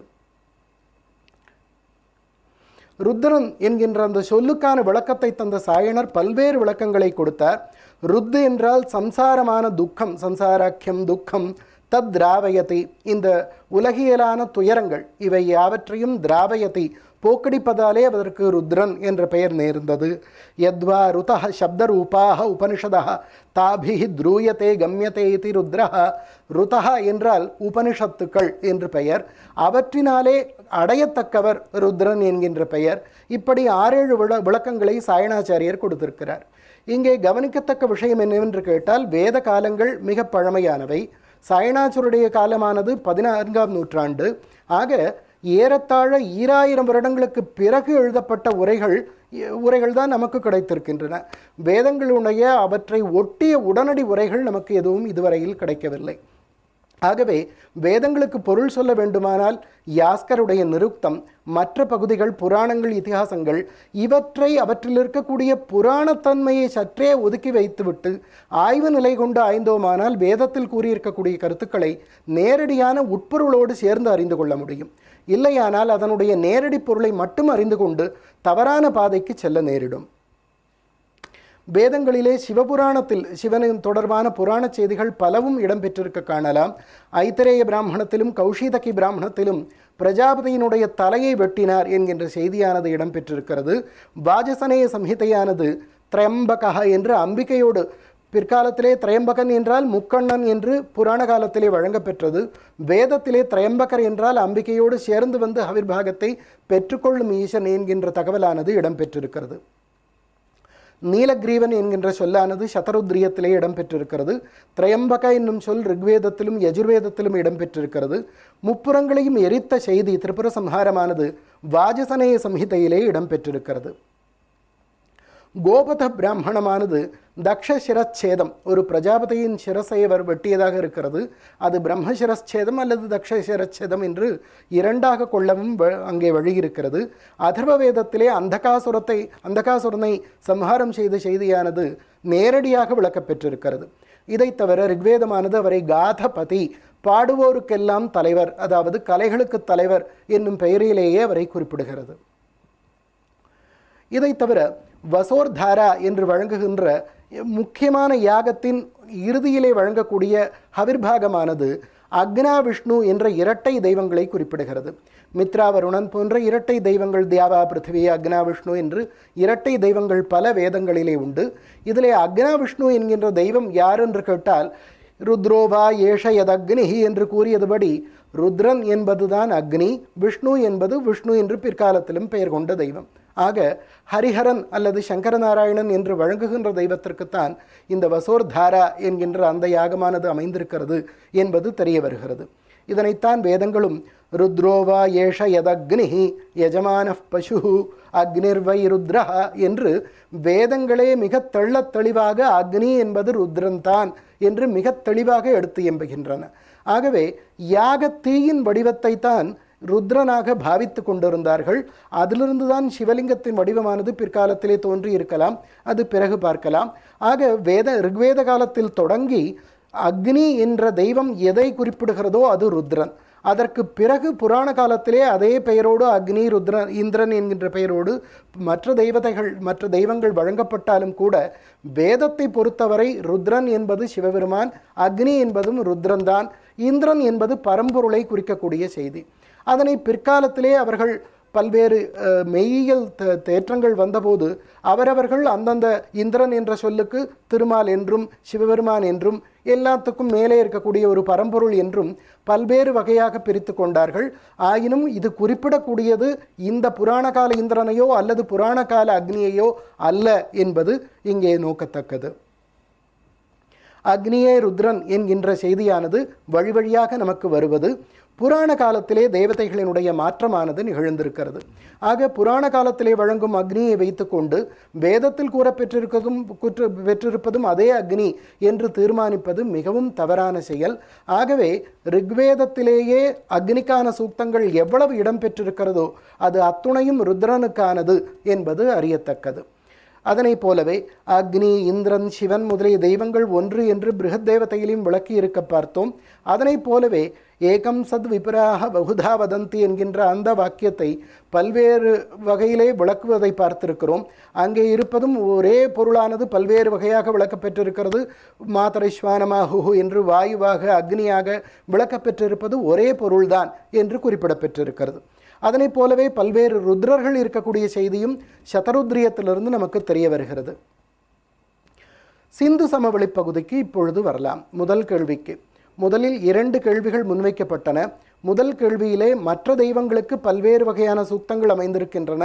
ருத்ரன் என்கின்ற அந்த சொல்லுக்கான விளக்கத்தை தந்த சாயனர் பல்வேறு விளக்கங்களை கொடுத்தார். ருத்து என்றால் சம்சாரமான துக்கம் சம்சாராக்கியம் துக்கம் தத் திராவயதி இந்த உலகியலான துயரங்கள் இவை யாவற்றையும் திராவயத்தை போக்கடிப்பதாலே அதற்கு ருத்ரன் என்ற பெயர் நேர்ந்தது. யத்வா ருதः சப்தரூபாக உபனிஷதः தாபிஹி த்ரூயத்தே கம்யத்தே இது ருத்ரஹ ருதः என்றால் உபனிஷத்துக்கள் என்று பெயர். அவற்றினாலே அடையத்தக்கவர் ருத்ரன் என்கின்ற பெயர். இப்படி ஆறேழு விள விளக்கங்களை சாயணாச்சாரியர் கொடுத்திருக்கிறார். இங்கே கவனிக்கத்தக்க விஷயம் என்னவென்று கேட்டால் வேத காலங்கள் மிக பழமையானவை. சாயணாசுருடைய காலமானது பதினான்காம் நூற்றாண்டு. ஆக ஏறத்தாழ ஈராயிரம் வருடங்களுக்கு பிறகு எழுதப்பட்ட உரைகள் உரைகள் தான் நமக்கு கிடைத்திருக்கின்றன. வேதங்களுடைய அவற்றை ஒட்டிய உடனடி உரைகள் நமக்கு எதுவும் இதுவரையில் கிடைக்கவில்லை. ஆகவே வேதங்களுக்கு பொருள் சொல்ல வேண்டுமானால் யாஸ்கருடைய நிருக்தம் மற்ற பகுதிகள் புராணங்கள் இதிகாசங்கள் இவற்றை அவற்றில் இருக்கக்கூடிய புராணத்தன்மையை சற்றே ஒதுக்கி வைத்துவிட்டு ஆய்வு நிலை கொண்டு ஆய்ந்தோமானால் வேதத்தில் கூறியிருக்கக்கூடிய கருத்துக்களை நேரடியான உட்பொருளோடு சேர்ந்து அறிந்து கொள்ள முடியும். இல்லையானால் அதனுடைய நேரடி பொருளை மட்டும் அறிந்து கொண்டு தவறான பாதைக்கு செல்ல நேரிடும். வேதங்களிலே சிவபுராணத்தில் சிவனின் தொடர்பான புராண செய்திகள் பலவும் இடம்பெற்றிருக்க காணலாம். ஐத்தரேய பிராமணத்திலும் கௌஷிதகி பிராமணத்திலும் பிரஜாபதியினுடைய தலையை வெட்டினார் என்கின்ற செய்தியானது இடம்பெற்றிருக்கிறது. வாஜசனேய சம்ஹிதையானது திரம்பகா என்று அம்பிகையோடு பிற்காலத்திலே திரையம்பகன் என்றால் முக்கண்ணன் என்று புராண காலத்திலே வழங்கப்பெற்றது. வேதத்திலே திரையம்பகர் என்றால் அம்பிகையோடு சேர்ந்து வந்து அவிர்வாகத்தை பெற்றுக்கொள்ளும் ஈசன் என்கின்ற தகவலானது இடம்பெற்றிருக்கிறது. நீலகிரீவன் என்கின்ற சொல்லானது சதருத்ரியத்திலே இடம்பெற்றிருக்கிறது. திரையம்பக என்னும் சொல் ரிக்வேதத்திலும் யஜுர்வேதத்திலும் இடம்பெற்றிருக்கிறது. முப்புறங்களையும் எரித்த செய்தி திரிபுர சம்ஹாரமானது வாஜசனேய சம்ஹிதையிலே இடம்பெற்றிருக்கிறது. கோபத பிராமணமானது தக்ஷ சிரச்சேதம் ஒரு பிரஜாபதியின் சிரசை அவர் வெட்டியதாக இருக்கிறது. அது பிரம்ம சிரச்சேதம் அல்லது தக்ஷ சிரச்சேதம் என்று இரண்டாக கொள்ளவும் வ- அங்கே வழி இருக்கிறது அதர்வ வேதத்திலே அந்தகாசுரத்தை அந்தகாசுரனை சம்ஹாரம் செய்த செய்தியானது நேரடியாக விளக்கப்பெற்றிருக்கிறது இதைத் தவிர ரிக்வேதமானது அவரை காதபதி பாடுவோருக்கெல்லாம் தலைவர் அதாவது கலைகளுக்கு தலைவர் என்னும் பெயரிலேயே அவரை குறிப்பிடுகிறது. இதைத் தவிர வசோர்தாரா என்று வழங்குகின்ற முக்கியமான யாகத்தின் இறுதியிலே வழங்கக்கூடிய ஹவிர்பாகமானது அக்னா விஷ்ணு என்ற இரட்டை தெய்வங்களை குறிப்பிடுகிறது. மித்ரா வருணன் போன்ற இரட்டை தெய்வங்கள் தியாவா பிருத்திவி அக்னா விஷ்ணு என்று இரட்டை தெய்வங்கள் பல வேதங்களிலே உண்டு. இதிலே அக்னா விஷ்ணு என்கின்ற தெய்வம் யார் என்று கேட்டால் ருத்ரோவா ஏஷ யதக்னிஹி என்று கூறியதுபடி ருத்ரன் என்பதுதான் அக்னி விஷ்ணு என்பது விஷ்ணு என்று பிற்காலத்திலும் பெயர் கொண்ட தெய்வம். ஆக ஹரிஹரன் அல்லது சங்கரநாராயணன் என்று வழங்குகின்ற தெய்வத்திற்குத்தான் இந்த வசோர்தாரா என்கின்ற அந்த யாகமானது அமைந்திருக்கிறது என்பது தெரிய வருகிறது. இதனைத்தான் வேதங்களும் ருத்ரோவா ஏஷ யதக்னி யஜமான பசு அக்னிர்வை ருத்ரஹா என்று வேதங்களே மிக தெள்ளத் தெளிவாக அக்னி என்பது ருத்ரன்தான் என்று மிக தெளிவாக எடுத்து எம்புகின்றன. ஆகவே யாக தீயின் வடிவத்தை தான் ருத்ரனாக பாவித்து கொண்டிருந்தார்கள். அதிலிருந்து தான் சிவலிங்கத்தின் வடிவமானது பிற்காலத்திலே தோன்றி இருக்கலாம் அது பிறகு பார்க்கலாம். ஆக வேத ரிக்வேத காலத்தில் தொடங்கி அக்னி என்ற தெய்வம் எதை குறிப்பிடுகிறதோ அது ருத்ரன். அதற்கு பிறகு புராண காலத்திலே அதே பெயரோடு அக்னி ருத்ரன் இந்திரன் என்கின்ற பெயரோடு மற்ற தெய்வதைகள் மற்ற தெய்வங்கள் வழங்கப்பட்டாலும் கூட வேதத்தை பொறுத்தவரை ருத்ரன் என்பது சிவபெருமான் அக்னி என்பதும் ருத்ரன்தான். இந்திரன் என்பது பரம்பொருளை குறிக்கக்கூடிய செய்தி. அதனை பிற்காலத்திலே அவர்கள் பல்வேறு மெய்யியல் தேற்றங்கள் வந்தபோது அவரவர்கள் அந்தந்த இந்திரன் என்ற சொல்லுக்கு திருமால் என்றும் சிவபெருமான் என்றும் எல்லாத்துக்கும் மேலே இருக்கக்கூடிய ஒரு பரம்பொருள் என்றும் பல்வேறு வகையாக பிரித்து கொண்டார்கள். ஆயினும் இது குறிப்பிடக்கூடியது இந்த புராண கால இந்திரனையோ அல்லது புராண கால அக்னியையோ அல்ல என்பது இங்கே நோக்கத்தக்கது. அக்னியே ருத்ரன் என்கின்ற செய்தியானது வழிவழியாக நமக்கு வருவது. புராண காலத்திலே தேவதைகளினுடைய மாற்றமானது நிகழ்ந்திருக்கிறது. ஆக புராண காலத்திலே வழங்கும் அக்னியை வைத்துக்கொண்டு வேதத்தில் கூறப்பெற்றிருப்பதும் குற்ற பெற்றிருப்பதும் அதே அக்னி என்று தீர்மானிப்பது மிகவும் தவறான செயல். ஆகவே ரிக்வேதத்திலேயே அக்னிக்கான சூக்தங்கள் எவ்வளவு இடம்பெற்றிருக்கிறதோ அது அத்துணையும் ருத்ரனுக்கானது என்பது அறியத்தக்கது. அதனைப் போலவே அக்னி இந்திரன் சிவன் முதலிய தெய்வங்கள் ஒன்று என்று பிருகத் தேவதையிலும் விளக்கி இருக்க பார்த்தோம். அதனைப் போலவே ஏகம் சத் விபராக பகுதா வதந்தி என்கின்ற அந்த வாக்கியத்தை பல்வேறு வகையிலே விளக்குவதை பார்த்திருக்கிறோம். அங்கே இருப்பதும் ஒரே பொருளானது பல்வேறு வகையாக விளக்கப்பெற்றிருக்கிறது மாதரைஸ்வானமாகு என்று வாயுவாக அக்னியாக விளக்கப்பெற்றிருப்பது ஒரே பொருள்தான் என்று குறிப்பிடப்பெற்றிருக்கிறது அதனைப் போலவே பல்வேறு ருத்ரர்கள் இருக்கக்கூடிய செய்தியும் சதருத்ரியத்திலிருந்து நமக்கு தெரிய வருகிறது. சிந்து சமவெளி பகுதிக்கு இப்பொழுது வரலாம். முதல் கேள்விக்கு. முதலில் இரண்டு கேள்விகள் முன்வைக்கப்பட்டன. முதல் கேள்வியிலே மற்ற தெய்வங்களுக்கு பல்வேறு வகையான சூக்தங்கள் அமைந்திருக்கின்றன.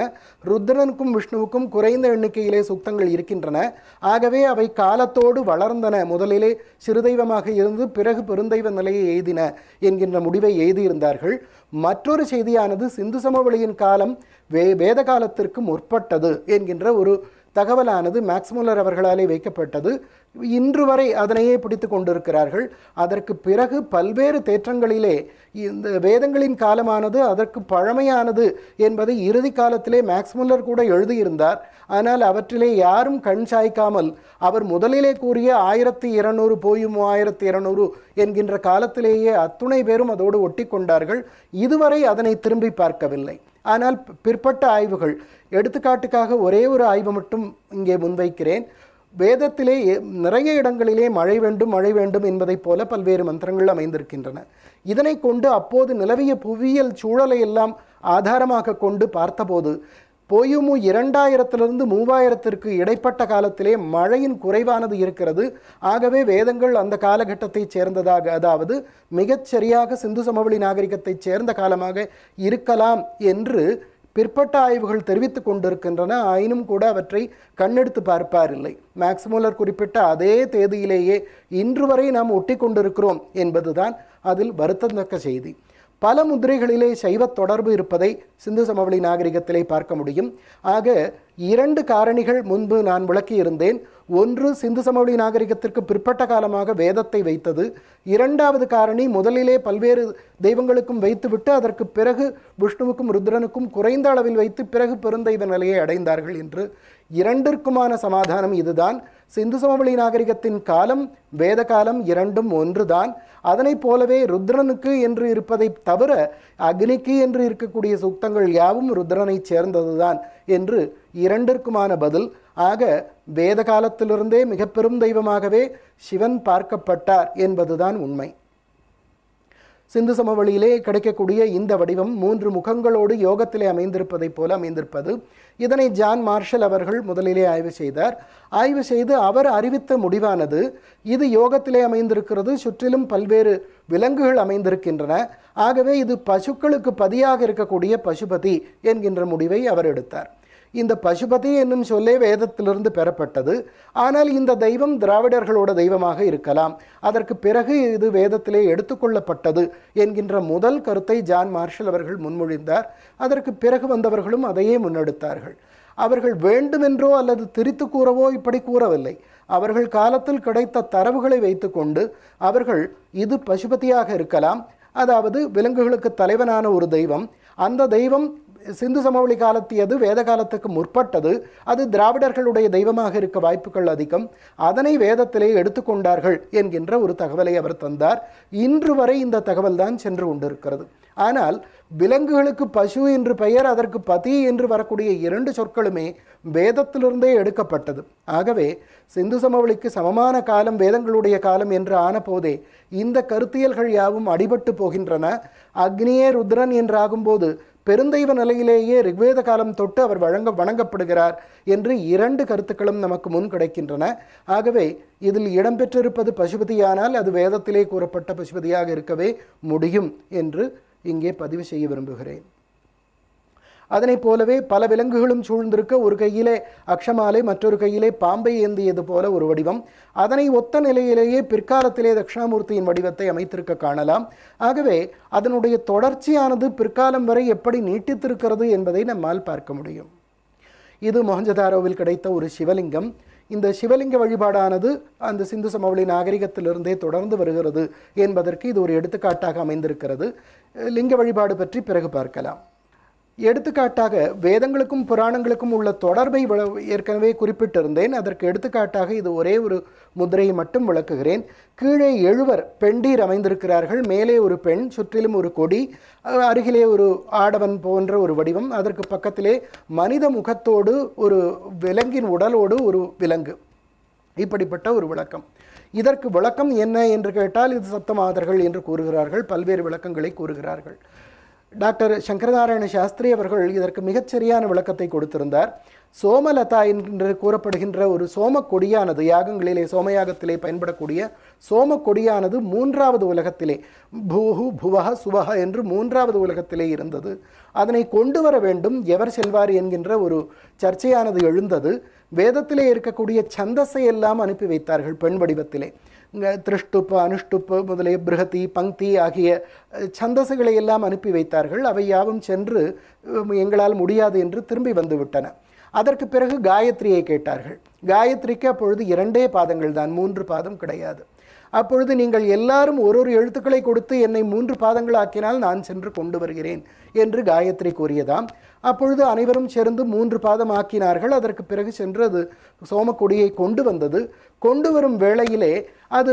ருத்ரனுக்கும் விஷ்ணுவுக்கும் குறைந்த எண்ணிக்கையிலே சூக்தங்கள் இருக்கின்றன. ஆகவே அவை காலத்தோடு வளர்ந்தன. முதலிலே சிறு தெய்வமாக இருந்து பிறகு பெருந்தெய்வ நிலையை எய்தின என்கின்ற முடிவை எய்தியிருந்தார்கள். மற்றொரு செய்தியானது சிந்து சமவெளியின் காலம் வே வேத காலத்திற்கு முற்பட்டது என்கின்ற ஒரு தகவலானது மேக்ஸ்முல்லர் அவர்களாலே வைக்கப்பட்டது. இன்று வரை அதனையே பிடித்து கொண்டிருக்கிறார்கள். அதற்கு பிறகு பல்வேறு தேற்றங்களிலே இந்த வேதங்களின் காலமானது அதற்கு பழமையானது என்பதை இறுதி காலத்திலே மேக்ஸ்முல்லர் கூட எழுதியிருந்தார். ஆனால் அவற்றிலே யாரும் கண் சாய்க்காமல் அவர் முதலிலே கூறிய ஆயிரத்தி இருநூறு போயும் ஆயிரத்தி இருநூறு என்கின்ற காலத்திலேயே அத்துணை பேரும் அதோடு ஒட்டி கொண்டார்கள். இதுவரை அதனை திரும்பி பார்க்கவில்லை. ஆனால் பிற்பட்ட ஆய்வுகள் எடுத்துக்காட்டுக்காக ஒரே ஒரு ஆய்வு மட்டும் இங்கே முன்வைக்கிறேன். வேதத்திலே நிறைய இடங்களிலே மழை வேண்டும் மழை வேண்டும் என்பதைப் போல பல்வேறு மந்திரங்கள் அமைந்திருக்கின்றன. இதனை கொண்டு அப்போது நிலவிய புவியியல் சூழலை எல்லாம் ஆதாரமாக கொண்டு பார்த்தபோது போயுமு இரண்டாயிரத்திலிருந்து மூவாயிரத்திற்கு இடைப்பட்ட காலத்திலே மழையின் குறைவானது இருக்கிறது. ஆகவே வேதங்கள் அந்த காலகட்டத்தைச் சேர்ந்ததாக அதாவது மிகச் சரியாக சிந்து சமவெளி நாகரிகத்தைச் சேர்ந்த காலமாக இருக்கலாம் என்று பிற்பட்ட ஆய்வுகள் தெரிவித்துக் கொண்டிருக்கின்றன. ஆயினும் கூட அவற்றை கண்ணெடுத்து பார்ப்பாரில்லை. மேக்ஸ்மோலர் குறிப்பிட்ட அதே தேதியிலேயே இன்று வரை நாம் ஒட்டி கொண்டிருக்கிறோம் என்பதுதான் அதில் வருத்தத்தக்க செய்தி. பல முதிரைகளிலே சைவ தொடர்பு இருப்பதை சிந்து சமவெளி நாகரிகத்திலே பார்க்க முடியும். ஆக இரண்டு காரணிகள் முன்பு நான் விளக்கியிருந்தேன். ஒன்று சிந்து சமவெளி நாகரிகத்திற்கு பிற்பட்ட காலமாக வேதத்தை வைத்தது. இரண்டாவது காரணி முதலிலே பல்வேறு தெய்வங்களுக்கும் வைத்துவிட்டு அதற்கு பிறகு விஷ்ணுவுக்கும் ருத்ரனுக்கும் குறைந்த அளவில் வைத்து பிறகு பெருந்தெய்வ நிலையை அடைந்தார்கள் என்று இரண்டிற்குமான சமாதானம் இதுதான். சிந்து சமவெளி நாகரிகத்தின் காலம் வேத காலம் இரண்டும் ஒன்றுதான். அதனைப் போலவே ருத்ரனுக்கு என்று இருப்பதை தவிர அக்னிக்கு என்று இருக்கக்கூடிய சூக்தங்கள் யாவும் ருத்ரனைச் சேர்ந்ததுதான் என்று இரண்டிற்குமான பதில். ஆக வேத காலத்திலிருந்தே மிக பெரும் தெய்வமாகவே சிவன் பார்க்கப்பட்டார் என்பதுதான் உண்மை. சிந்து சமவெளியிலே கிடைக்கக்கூடிய இந்த வடிவம் மூன்று முகங்களோடு யோகத்திலே அமைந்திருப்பதைப் போல அமைந்திருப்பது. இதனை ஜான் மார்ஷல் அவர்கள் முதலிலே ஆய்வு செய்தார். ஆய்வு செய்து அவர் அறிவித்த முடிவானது இது யோகத்திலே அமைந்திருக்கிறது சுற்றிலும் பல்வேறு விலங்குகள் அமைந்திருக்கின்றன. ஆகவே இது பசுக்களுக்கு பதியாக இருக்கக்கூடிய பசுபதி என்கின்ற முடிவை அவர் எடுத்தார். இந்த பசுபதி என்னும் சொல்லே வேதத்திலிருந்து பெறப்பட்டது. ஆனால் இந்த தெய்வம் திராவிடர்களோட தெய்வமாக இருக்கலாம். அதற்கு பிறகு இது வேதத்திலே எடுத்துக்கொள்ளப்பட்டது என்கின்ற முதல் கருத்தை ஜான் மார்ஷல் அவர்கள் முன்மொழிந்தார். அதற்கு பிறகு வந்தவர்களும் அதையே முன்னெடுத்தார்கள். அவர்கள் வேண்டுமென்றோ அல்லது திரித்து கூறவோ இப்படி கூறவில்லை. அவர்கள் காலத்தில் கிடைத்த தரவுகளை வைத்துக்கொண்டு அவர்கள் இது பசுபதியாக இருக்கலாம். அதாவது விலங்குகளுக்கு தலைவனான ஒரு தெய்வம் அந்த தெய்வம் சிந்து சமவெளி காலத்தியது வேத காலத்துக்கு முற்பட்டது அது திராவிடர்களுடைய தெய்வமாக இருக்க வாய்ப்புகள் அதிகம். அதனை வேதத்திலே எடுத்துக்கொண்டார்கள் என்கின்ற ஒரு தகவலை அவர் தந்தார். இன்று வரை இந்த தகவல் தான் சென்று கொண்டிருக்கிறது. ஆனால் விலங்குகளுக்கு பசு என்று பெயர் அதற்கு பதி என்று வரக்கூடிய இரண்டு சொற்களுமே வேதத்திலிருந்தே எடுக்கப்பட்டது. ஆகவே சிந்து சமவெளிக்கு சமமான காலம் வேதங்களுடைய காலம் என்று ஆன போதே இந்த கருத்தியல்கள் யாவும் அடிபட்டு போகின்றன. அக்னியே ருத்ரன் என்றாகும்போது பெருந்தெய்வ நிலையிலேயே ரிக்வேத காலம் தொட்டு அவர் வழங்க வணங்கப்படுகிறார் என்று இரண்டு கருத்துக்களும் நமக்கு முன் கிடைக்கின்றன. ஆகவே இதில் இடம்பெற்றிருப்பது பசுபதியானால் அது வேதத்திலே கூறப்பட்ட பசுபதியாக இருக்கவே முடியும் என்று இங்கே பதிவு செய்ய விரும்புகிறேன். அதனைப் போலவே பல விலங்குகளும் சூழ்ந்திருக்க ஒரு கையிலே அக்ஷமாலை மற்றொரு கையிலே பாம்பை ஏந்தியது போல ஒரு வடிவம். அதனை ஒத்த நிலையிலேயே பிற்காலத்திலே தட்சிணாமூர்த்தியின் வடிவத்தை அமைத்திருக்க காணலாம். ஆகவே அதனுடைய தொடர்ச்சியானது பிற்காலம் வரை எப்படி நீட்டித்திருக்கிறது என்பதை நம்மால் பார்க்க முடியும். இது மொஹஞ்சதாரோவில் கிடைத்த ஒரு சிவலிங்கம். இந்த சிவலிங்க வழிபாடானது அந்த சிந்து சமவெளி நாகரிகத்திலிருந்தே தொடர்ந்து வருகிறது என்பதற்கு இது ஒரு எடுத்துக்காட்டாக அமைந்திருக்கிறது. லிங்க வழிபாடு பற்றி பிறகு பார்க்கலாம். எடுத்துக்காட்டாக வேதங்களுக்கும் புராணங்களுக்கும் உள்ள தொடர்பை ஏற்கனவே குறிப்பிட்டிருந்தேன். அதற்கு எடுத்துக்காட்டாக இது ஒரே ஒரு முதிரையை மட்டும் விளக்குகிறேன். கீழே எழுவர் பெண்டீர் அமைந்திருக்கிறார்கள். மேலே ஒரு பெண் சுற்றிலும் ஒரு கொடி அருகிலே ஒரு ஆடவன் போன்ற ஒரு வடிவம். அதற்கு பக்கத்திலே மனித முகத்தோடு ஒரு விலங்கின் உடலோடு ஒரு விலங்கு. இப்படிப்பட்ட ஒரு விளக்கம். இதற்கு விளக்கம் என்ன என்று கேட்டால் இது சப்தமாதர்கள் என்று கூறுகிறார்கள். பல்வேறு விளக்கங்களை கூறுகிறார்கள். டாக்டர் சங்கரநாராயண சாஸ்திரி அவர்கள் இதற்கு மிகச்சரியான விளக்கத்தை கொடுத்திருந்தார். சோமலதா என்று கூறப்படுகின்ற ஒரு சோம கொடியானது யாகங்களிலே சோமயாகத்திலே பயன்படக்கூடிய சோம கொடியானது மூன்றாவது உலகத்திலே பூஹு புவஹ சுவஹ என்று மூன்றாவது உலகத்திலே இருந்தது. அதனை கொண்டு வர வேண்டும் எவர் செல்வார் என்கின்ற ஒரு சர்ச்சையானது எழுந்தது. வேதத்திலே இருக்கக்கூடிய சந்தஸை எல்லாம் அனுப்பி வைத்தார்கள் பெண் வடிவத்திலே. இங்க திருஷ்டுப்பு அனுஷ்டுப்பு முதலிய பிருகதி பங்கி ஆகிய சந்தசுகளை எல்லாம் அனுப்பி வைத்தார்கள். அவை யாவும் சென்று எங்களால் முடியாது என்று திரும்பி வந்துவிட்டன. அதற்கு பிறகு காயத்ரியை கேட்டார்கள். காயத்ரிக்கு அப்பொழுது இரண்டே பாதங்கள் தான் மூன்று பாதம் கிடையாது. அப்பொழுது நீங்கள் எல்லாரும் ஒரு ஒரு எழுத்துக்களை கொடுத்து என்னை மூன்று பாதங்கள் ஆக்கினால் நான் சென்று கொண்டு வருகிறேன் என்று காயத்ரி கூறியதாம். அப்பொழுது அனைவரும் சேர்ந்து மூன்று பாதம் ஆக்கினார்கள். அதற்கு பிறகு சென்று அது சோமக்கொடியை கொண்டு வந்தது. கொண்டு வரும் வேளையிலே அது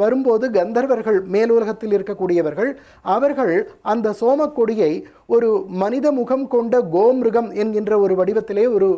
வரும்போது கந்தர்வர்கள் மேலுலகத்தில் இருக்கக்கூடியவர்கள் அவர்கள் அந்த சோமக்கொடியை ஒரு மனித முகம் கொண்ட கோமிருகம் என்கின்ற ஒரு வடிவத்திலே ஒரு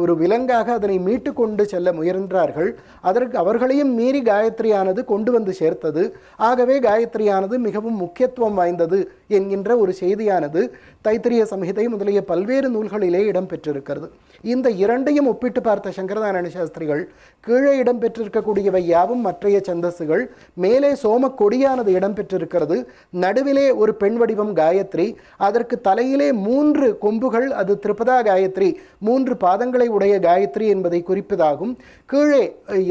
ஒரு விலங்காக அதனை மீட்டு கொண்டு செல்ல முயன்றார்கள். அதற்கு அவர்களையும் மீறி காயத்ரியானது கொண்டு வந்து சேர்த்தது. ஆகவே காயத்ரியானது மிகவும் முக்கியத்துவம் வாய்ந்தது என்கின்ற ஒரு செய்தியானது தைத்திரிய சம்ஹிதை முதலிய பல்வேறு நூல்களிலே இடம்பெற்றிருக்கிறது. இந்த இரண்டையும் ஒப்பிட்டு பார்த்த சங்கரநாராயண சாஸ்திரிகள் கீழே இடம்பெற்றிருக்கக்கூடியவை யாவும் மற்றைய சந்தஸ்ஸுகள் மேலே சோம கொடியானது இடம்பெற்றிருக்கிறது. நடுவிலே ஒரு பெண் வடிவம் காயத்ரி அதற்கு தலையிலே மூன்று கொம்புகள் அது திரிபதா காயத்ரி மூன்று பாதங்களை உடைய காயத்ரி என்பதை குறிப்பதாகும். கீழே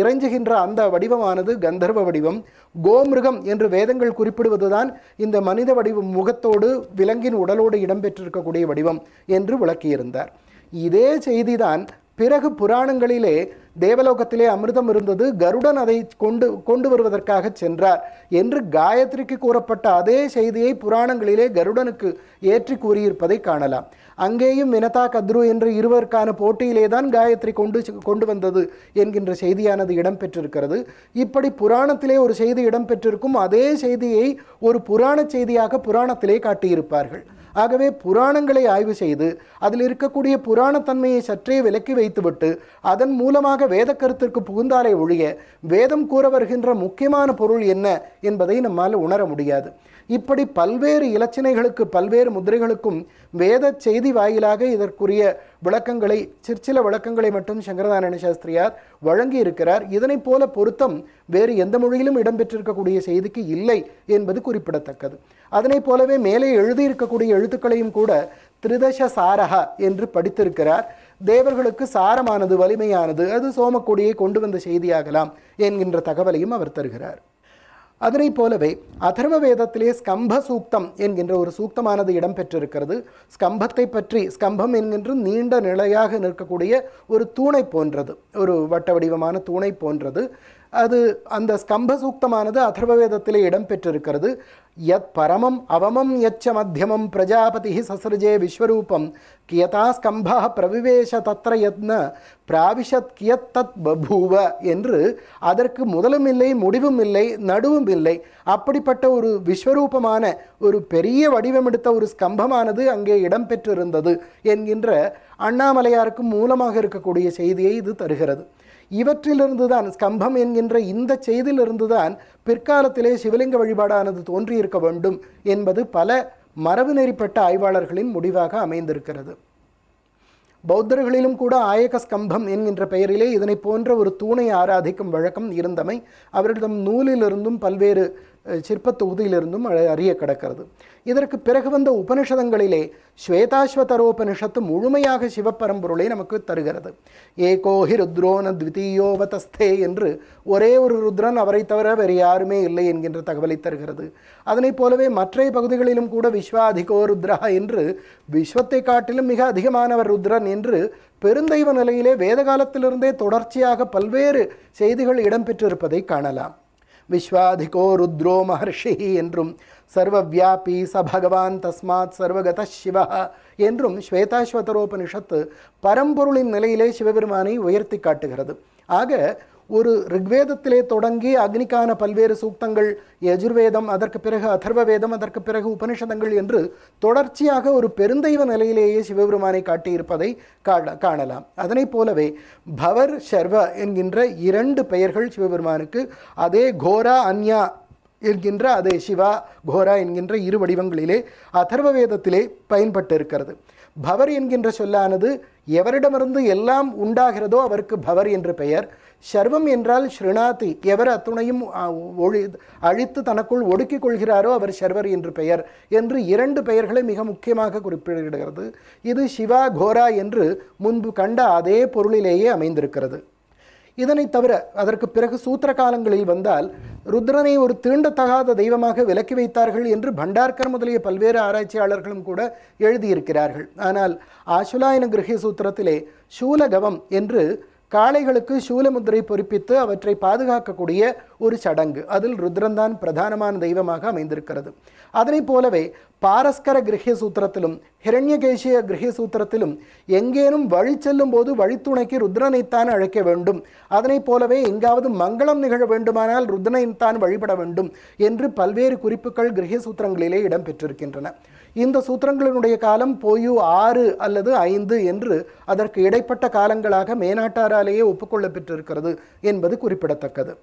இறைஞ்சுகின்ற அந்த வடிவமானது கந்தர்வ வடிவம். கோமிருகம் என்று வேதங்கள் குறிப்பிடுவதுதான் இந்த மனித வடிவம் முகத்தோடு விலங்கின் உடலோடு இடம்பெற்றிருக்கக்கூடிய வடிவம் என்று விளக்கியிருந்தார். இதே செய்திதான் பிறகு புராணங்களிலே தேவலோகத்திலே அமிர்தம் இருந்தது. கருடன் அதை கொண்டு கொண்டு வருவதற்காக சென்றார். என்று காயத்ரிக்கு கூறப்பட்ட அதே செய்தியை புராணங்களிலே கருடனுக்கு ஏற்றி கூறியிருப்பதை காணலாம். அங்கேயும் வினதா கத்ரு என்ற இருவருக்கான போட்டியிலே தான் காயத்ரி கொண்டு கொண்டு வந்தது என்கின்ற செய்தியானது இடம்பெற்றிருக்கிறது. இப்படி புராணத்திலே ஒரு செய்தி இடம்பெற்றிருக்கும் அதே செய்தியை ஒரு புராண செய்தியாக புராணத்திலே காட்டியிருப்பார்கள். ஆகவே புராணங்களை ஆய்வு செய்து அதில் இருக்கக்கூடிய புராணத்தன்மையை சற்றே விலக்கி வைத்துவிட்டு அதன் மூலமாக வேத கருத்திற்கு புகுந்தாலே ஒழிய வேதம் கூற வருகின்ற முக்கியமான பொருள் என்ன என்பதை நம்மால் உணர முடியாது. இப்படி பல்வேறு இலச்சினைகளுக்கு பல்வேறு முதிரைகளுக்கும் வேத செய்தி வாயிலாக இதற்குரிய விளக்கங்களை சிற்சில விளக்கங்களை மட்டும் சங்கரநாராயண சாஸ்திரியார் வழங்கி இருக்கிறார் இதனைப் போல பொருத்தம் வேறு எந்த மொழியிலும் இடம்பெற்றிருக்கக்கூடிய செய்திக்கு இல்லை என்பது குறிப்பிடத்தக்கது. அதனைப் போலவே மேலே எழுதியிருக்கக்கூடிய எழுத்துக்களையும் கூட திரிதச சாரஹா என்று படித்திருக்கிறார். தேவர்களுக்கு சாரமானது வலிமையானது அது சோமக்கொடியை கொண்டு வந்த செய்தியாகலாம் என்கின்ற தகவலையும் அவர் தருகிறார். அதனை போலவே அதர்வ வேதத்திலே ஸ்கம்ப சூக்தம் என்கின்ற ஒரு சூக்தமானது இடம்பெற்றிருக்கிறது. ஸ்கம்பத்தை பற்றி ஸ்கம்பம் என்கின்ற நீண்ட நிலையாக நிற்கக்கூடிய ஒரு தூணை போன்றது. ஒரு வட்ட வடிவமான தூணை போன்றது. அது அந்த ஸ்கம்ப சூக்தமானது அதர்வவேதத்திலே இடம்பெற்றிருக்கிறது. யத் பரமம் அவமம் யச்ச மத்தியமம் பிரஜாபதி சசிருஜே விஸ்வரூபம் கியதா ஸ்கம்பா பிரவிவேஷ தத்ர யத்ன பிராவிஷத் கியத் தத் பபூவ என்று அதற்கு முதலும் இல்லை முடிவும் இல்லை நடுவும் இல்லை அப்படிப்பட்ட ஒரு விஸ்வரூபமான ஒரு பெரிய வடிவமெடுத்த ஒரு ஸ்கம்பமானது அங்கே இடம்பெற்றிருந்தது என்கின்ற அண்ணாமலையாருக்கு மூலமாக இருக்கக்கூடிய செய்தியை இது தருகிறது இவற்றிலிருந்து தான் ஸ்கம்பம் என்கின்ற இந்த செய்தியிலிருந்துதான் பிற்காலத்திலே சிவலிங்க வழிபாடானது தோன்றியிருக்க வேண்டும் என்பது பல மரபு நெறிப்பட்ட ஆய்வாளர்களின் முடிவாக அமைந்திருக்கிறது. பௌத்தர்களிலும் கூட ஆயக ஸ்கம்பம் என்கின்ற பெயரிலே இதனை போன்ற ஒரு தூணை ஆராதிக்கும் வழக்கம் இருந்தமை அவர்களிடம் நூலிலிருந்தும் பல்வேறு சிற்பத் தொகுதியிலிருந்தும் அறிய கிடக்கிறது. இதற்கு பிறகு வந்த உபனிஷதங்களிலே ஸ்வேதாஸ்வதரோபனிஷத்து முழுமையாக சிவப்பரம்பொருளை நமக்கு தருகிறது. ஏகோஹி ருத்ரோன த்விதீயோவதஸ்தே என்று ஒரே ஒரு ருத்ரன் அவரை தவிர வேறு யாருமே இல்லை என்கின்ற தகவலை தருகிறது. அதனைப் போலவே மற்ற பகுதிகளிலும் கூட விஸ்வாதிகோ ருத்ரா என்று விஸ்வத்தை காட்டிலும் மிக அதிகமானவர் ருத்ரன் என்று பெருந்தெய்வ நிலையிலே வேத காலத்திலிருந்தே தொடர்ச்சியாக பல்வேறு செய்திகள் இடம்பெற்றிருப்பதை காணலாம். விஸ்வாதிகோ ருத்ரோ மகர்ஷி என்றும் சர்வவியாபி ச பகவான் தஸ்மாத் சர்வகத சிவா என்றும் ஸ்வேதாஸ்வதரோபனிஷத்து பரம்பொருளின் நிலையிலே சிவபெருமானை உயர்த்தி காட்டுகிறது. ஆக ஒரு ரிக்வேதத்திலே தொடங்கி அக்னிக்கான பல்வேறு சூக்தங்கள் யஜுர்வேதம் அதற்கு பிறகு அதர்வ வேதம் அதற்கு பிறகு உபனிஷதங்கள் என்று தொடர்ச்சியாக ஒரு பெருந்தெய்வ நிலையிலேயே சிவபெருமானை காட்டியிருப்பதை காணலாம் அதனைப் போலவே பவர் ஷர்வ என்கின்ற இரண்டு பெயர்கள் சிவபெருமானுக்கு அதே கோரா அன்யா என்கின்ற அதே சிவா கோரா என்கின்ற இரு வடிவங்களிலே அதர்வ வேதத்திலே பயன்பட்டு இருக்கிறது பவர் என்கின்ற சொல்லானது எவரிடமிருந்து எல்லாம் உண்டாகிறதோ அவருக்கு பவர் என்று பெயர் சர்வம் என்றால் ஸ்ருணாதி எவர் அத்துணையும் ஒழி அழித்து தனக்குள் ஒடுக்கிக் கொள்கிறாரோ அவர் சர்வர் என்று பெயர் என்று இரண்டு பெயர்களை மிக முக்கியமாக குறிப்பிடுகிறது. இது சிவா கோரா என்று முன்பு கண்ட அதே பொருளிலேயே அமைந்திருக்கிறது. இதனை தவிர அதற்கு பிறகு சூத்திர காலங்களில் வந்தால் ருத்ரனை ஒரு தீண்டத்தகாத தெய்வமாக விலக்கி வைத்தார்கள் என்று பண்டார்கர் முதலிய பல்வேறு ஆராய்ச்சியாளர்களும் கூட எழுதியிருக்கிறார்கள். ஆனால் ஆசுலாயன கிரகிய சூத்திரத்திலே சூலகவம் என்று காளைகளுக்கு சூலமுத்திரை பொறிப்பித்து அவற்றை பாதுகாக்கக்கூடிய ஒரு சடங்கு. அதில் ருத்ரன்தான் பிரதானமான தெய்வமாக அமைந்திருக்கிறது. அதனைப் போலவே பாரஸ்கர கிரகிய சூத்திரத்திலும் ஹிரண்யகேசிய கிரகிய சூத்திரத்திலும் எங்கேனும் வழி செல்லும் போது வழித்துணைக்கு ருத்ரனைத்தான் அழைக்க வேண்டும். அதனைப் போலவே எங்காவது மங்களம் நிகழ வேண்டுமானால் ருத்ரனைத்தான் வழிபட வேண்டும் என்று பல்வேறு குறிப்புகள் கிரகிய சூத்திரங்களிலே இடம்பெற்றிருக்கின்றன இந்த சூத்திரங்களினுடைய காலம் போயு ஆறு அல்லது ஐந்து என்று அதற்கு இடைப்பட்ட காலங்களாக மேனாட்டாராலேயே ஒப்புக்கொள்ளப்பெற்றிருக்கிறது என்பது குறிப்பிடத்தக்கது.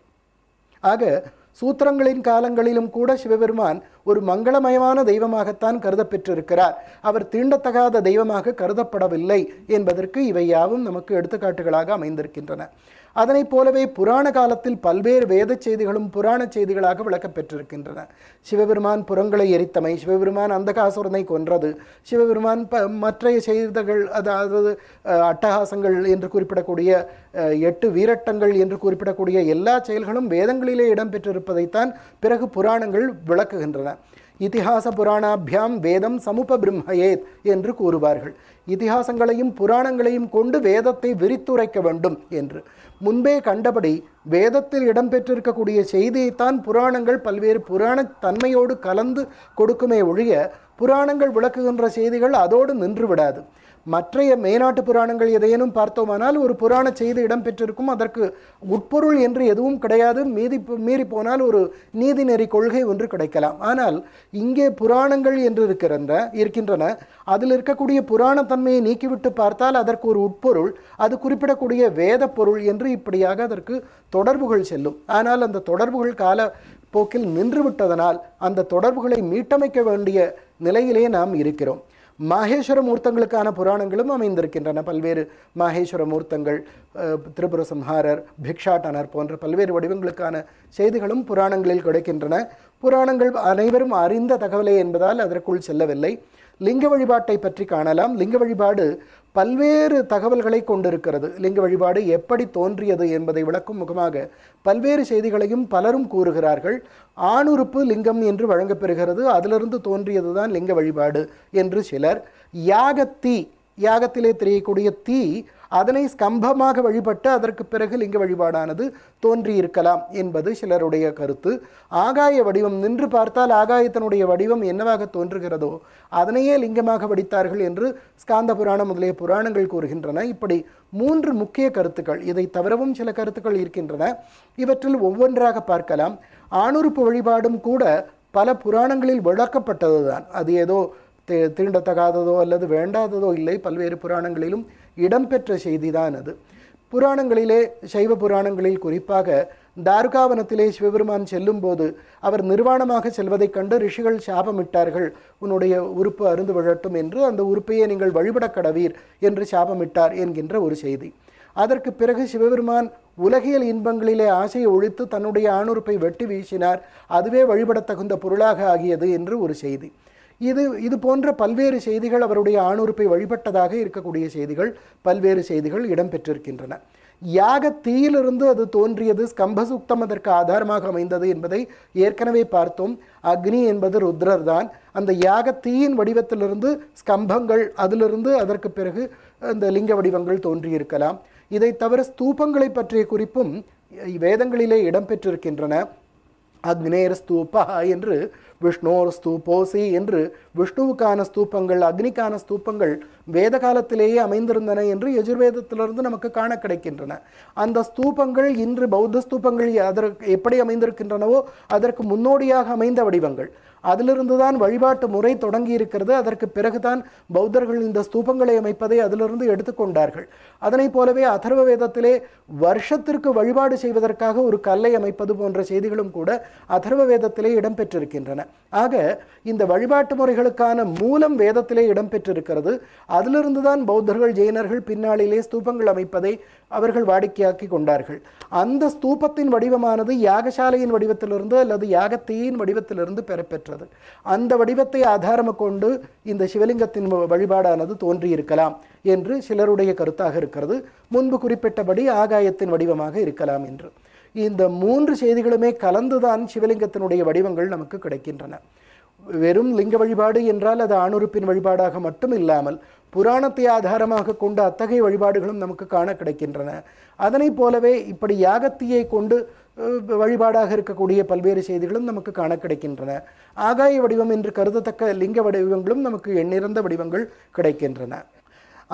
ஆக சூத்திரங்களின் காலங்களிலும் கூட சிவபெருமான் ஒரு மங்களமயமான தெய்வமாகத்தான் கருதப்பெற்றிருக்கிறார். அவர் தீண்டத்தகாத தெய்வமாக கருதப்படவில்லை என்பதற்கு இவை யாவும் நமக்கு எடுத்துக்காட்டுகளாக அமைந்திருக்கின்றன. அதனைப் போலவே புராண காலத்தில் பல்வேறு வேத செய்திகளும் புராண செய்திகளாக விளக்கப்பெற்றிருக்கின்றன. சிவபெருமான் புறங்களை எரித்தமை சிவபெருமான் அந்தகாசுரனை கொன்றது சிவபெருமான் ப மற்றைய செய்திகள் அதாவது அட்டகாசங்கள் என்று குறிப்பிடக்கூடிய எட்டு வீரட்டங்கள் என்று குறிப்பிடக்கூடிய எல்லா செயல்களும் வேதங்களிலே இடம்பெற்றிருப்பதைத்தான் பிறகு புராணங்கள் விளக்குகின்றன. இதிகாச புராணாபியாம் வேதம் சமுப பிரம்மயேத் என்று கூறுவார்கள். இதிகாசங்களையும் புராணங்களையும் கொண்டு வேதத்தை விரித்துரைக்க வேண்டும் என்று. முன்பே கண்டபடி வேதத்தில் இடம்பெற்றிருக்கக்கூடிய செய்தியைத்தான் புராணங்கள் பல்வேறு புராண தன்மையோடு கலந்து கொடுக்குமே ஒழிய புராணங்கள் விளக்குகின்ற செய்திகள் அதோடு நின்று விடாது மற்றைய மேனாட்டு புராணங்கள் எதையேனும் பார்த்தோமானால் ஒரு புராண செய்தி இடம்பெற்றிருக்கும். அதற்கு உட்பொருள் என்று எதுவும் கிடையாது. மீதி மீறி போனால் ஒரு நீதிநெறி கொள்கை ஒன்று கிடைக்கலாம். ஆனால் இங்கே புராணங்கள் என்று இருக்கின்ற இருக்கின்றன. அதில் இருக்கக்கூடிய புராணத்தன்மையை நீக்கிவிட்டு பார்த்தால் அதற்கு ஒரு உட்பொருள் அது குறிப்பிடக்கூடிய வேத பொருள் என்று இப்படியாக அதற்கு தொடர்புகள் செல்லும். ஆனால் அந்த தொடர்புகள் கால போக்கில் நின்றுவிட்டதனால் அந்த தொடர்புகளை மீட்டமைக்க வேண்டிய நிலையிலே நாம் இருக்கிறோம். மாகேஸ்வர மூர்த்தங்களுக்கான புராணங்களும் அமைந்திருக்கின்றன. பல்வேறு மாகேஸ்வர மூர்த்தங்கள் திரிபுர சம்ஹாரர் பிக்ஷாட்டனர் போன்ற பல்வேறு வடிவங்களுக்கான செய்திகளும் புராணங்களில் கிடைக்கின்றன. புராணங்கள் அனைவரும் அறிந்த தகவலே என்பதால் அதற்குள் செல்லவில்லை. லிங்க வழிபாட்டை பற்றி காணலாம். லிங்க வழிபாடு பல்வேறு தகவல்களை கொண்டிருக்கிறது. லிங்க வழிபாடு எப்படி தோன்றியது என்பதை விளக்கும் முகமாக பல்வேறு செய்திகளையும் பலரும் கூறுகிறார்கள். ஆணுறுப்பு லிங்கம் என்று வழங்கப்பெறுகிறது. அதிலிருந்து தோன்றியது தான் லிங்க வழிபாடு என்று சிலர். யாகத்தீ யாகத்திலே தெரியக்கூடிய தீ அதனை ஸ்கம்பமாக வழிபட்டு அதற்கு பிறகு லிங்க வழிபாடானது தோன்றியிருக்கலாம் என்பது சிலருடைய கருத்து. ஆகாய வடிவம் நின்று பார்த்தால் ஆகாயத்தினுடைய வடிவம் என்னவாக தோன்றுகிறதோ அதனையே லிங்கமாக வடித்தார்கள் என்று ஸ்காந்த புராணம் முதலிய புராணங்கள் கூறுகின்றன. இப்படி மூன்று முக்கிய கருத்துக்கள் இதை தவிரவும் சில கருத்துக்கள் இருக்கின்றன. இவற்றில் ஒவ்வொன்றாக பார்க்கலாம். ஆணுறுப்பு வழிபாடும் கூட பல புராணங்களில் விளக்கப்பட்டதுதான். அது ஏதோ தீண்டத்தகாததோ அல்லது வேண்டாததோ இல்லை. பல்வேறு புராணங்களிலும் இடம்பெற்ற செய்திதான் அது. புராணங்களிலே சைவ புராணங்களில் குறிப்பாக தாருகாவனத்திலே சிவபெருமான் செல்லும்போது அவர் நிர்வாணமாக செல்வதைக் கண்டு ரிஷிகள் சாபமிட்டார்கள். உன்னுடைய உறுப்பு அருந்து விழட்டும் என்று அந்த உறுப்பையே நீங்கள் வழிபடக் கடவீர் என்று சாபமிட்டார் என்கின்ற ஒரு செய்தி. அதற்கு பிறகு சிவபெருமான் உலகியல் இன்பங்களிலே ஆசையை ஒழித்து தன்னுடைய ஆணுறுப்பை வெட்டி வீசினார். அதுவே வழிபடத் தகுந்த பொருளாக ஆகியது என்று ஒரு செய்தி. இது இது போன்ற பல்வேறு செய்திகள் அவருடைய ஆணுறுப்பை வழிபட்டதாக இருக்கக்கூடிய செய்திகள் பல்வேறு செய்திகள் இடம்பெற்றிருக்கின்றன. யாக தீயிலிருந்து அது தோன்றியது ஸ்கம்பசூக்தம் அதற்கு ஆதாரமாக அமைந்தது என்பதை ஏற்கனவே பார்த்தோம். அக்னி என்பது ருத்ரர் தான் அந்த யாக தீயின் வடிவத்திலிருந்து ஸ்கம்பங்கள் அதிலிருந்து அதற்கு பிறகு இந்த லிங்க வடிவங்கள் தோன்றியிருக்கலாம். இதை தவிர ஸ்தூபங்களை பற்றிய குறிப்பும் வேதங்களிலே இடம்பெற்றிருக்கின்றன. அக்னேர் ஸ்தூபா என்று விஷ்ணோர் ஸ்தூபோசி என்று விஷ்ணுவுக்கான ஸ்தூபங்கள் அக்னிக்கான ஸ்தூபங்கள் வேத காலத்திலேயே அமைந்திருந்தன என்று எஜுர்வேதத்திலிருந்து நமக்கு காண கிடைக்கின்றன. அந்த ஸ்தூபங்கள் இன்று பௌத்த ஸ்தூபங்கள் அதற்கு எப்படி அமைந்திருக்கின்றனவோ அதற்கு முன்னோடியாக அமைந்த வடிவங்கள். அதிலிருந்து தான் வழிபாட்டு முறை தொடங்கி இருக்கிறது அதற்கு பிறகுதான் பௌத்தர்கள் இந்த ஸ்தூபங்களை அமைப்பதை அதிலிருந்து எடுத்துக்கொண்டார்கள் அதனைப் போலவே அதர்வ வேதத்திலே வருஷத்திற்கு வழிபாடு செய்வதற்காக ஒரு கல்லை அமைப்பது போன்ற செய்திகளும் கூட அதர்வ வேதத்திலே இடம்பெற்றிருக்கின்றன. ஆக இந்த வழிபாட்டு முறைகளுக்கான மூலம் வேதத்திலே இடம்பெற்றிருக்கிறது. அதிலிருந்து தான் பௌத்தர்கள் ஜெயினர்கள் பின்னாளிலே ஸ்தூபங்கள் அமைப்பதை அவர்கள் வாடிக்கையாக்கி கொண்டார்கள். அந்த ஸ்தூபத்தின் வடிவமானது யாகசாலையின் வடிவத்திலிருந்து அல்லது யாகத்தீயின் வடிவத்திலிருந்து பெறப்பெற்றது. அந்த வடிவத்தை ஆதாரமாக கொண்டு இந்த சிவலிங்கத்தின் வழிபாடானது தோன்றியிருக்கலாம் என்று சிலருடைய கருத்தாக இருக்கிறது. முன்பு குறிப்பிட்டபடி ஆகாயத்தின் வடிவமாக இருக்கலாம் என்று. இந்த மூன்று செய்திகளுமே கலந்துதான் சிவலிங்கத்தினுடைய வடிவங்கள் நமக்கு கிடைக்கின்றன. வெறும் லிங்க வழிபாடு என்றால் அது ஆணுறுப்பின் வழிபாடாக மட்டும் இல்லாமல் புராணத்தை ஆதாரமாக கொண்ட அத்தகைய வழிபாடுகளும் நமக்கு காண கிடைக்கின்றன. அதனைப் போலவே இப்படி யாகத்தியை கொண்டு வழிபாடாக இருக்கக்கூடிய பல்வேறு செய்திகளும் நமக்கு காண கிடைக்கின்றன ஆகாய வடிவம் என்று கருதத்தக்க லிங்க வடிவங்களும் நமக்கு எண்ணிறந்த வடிவங்கள் கிடைக்கின்றன.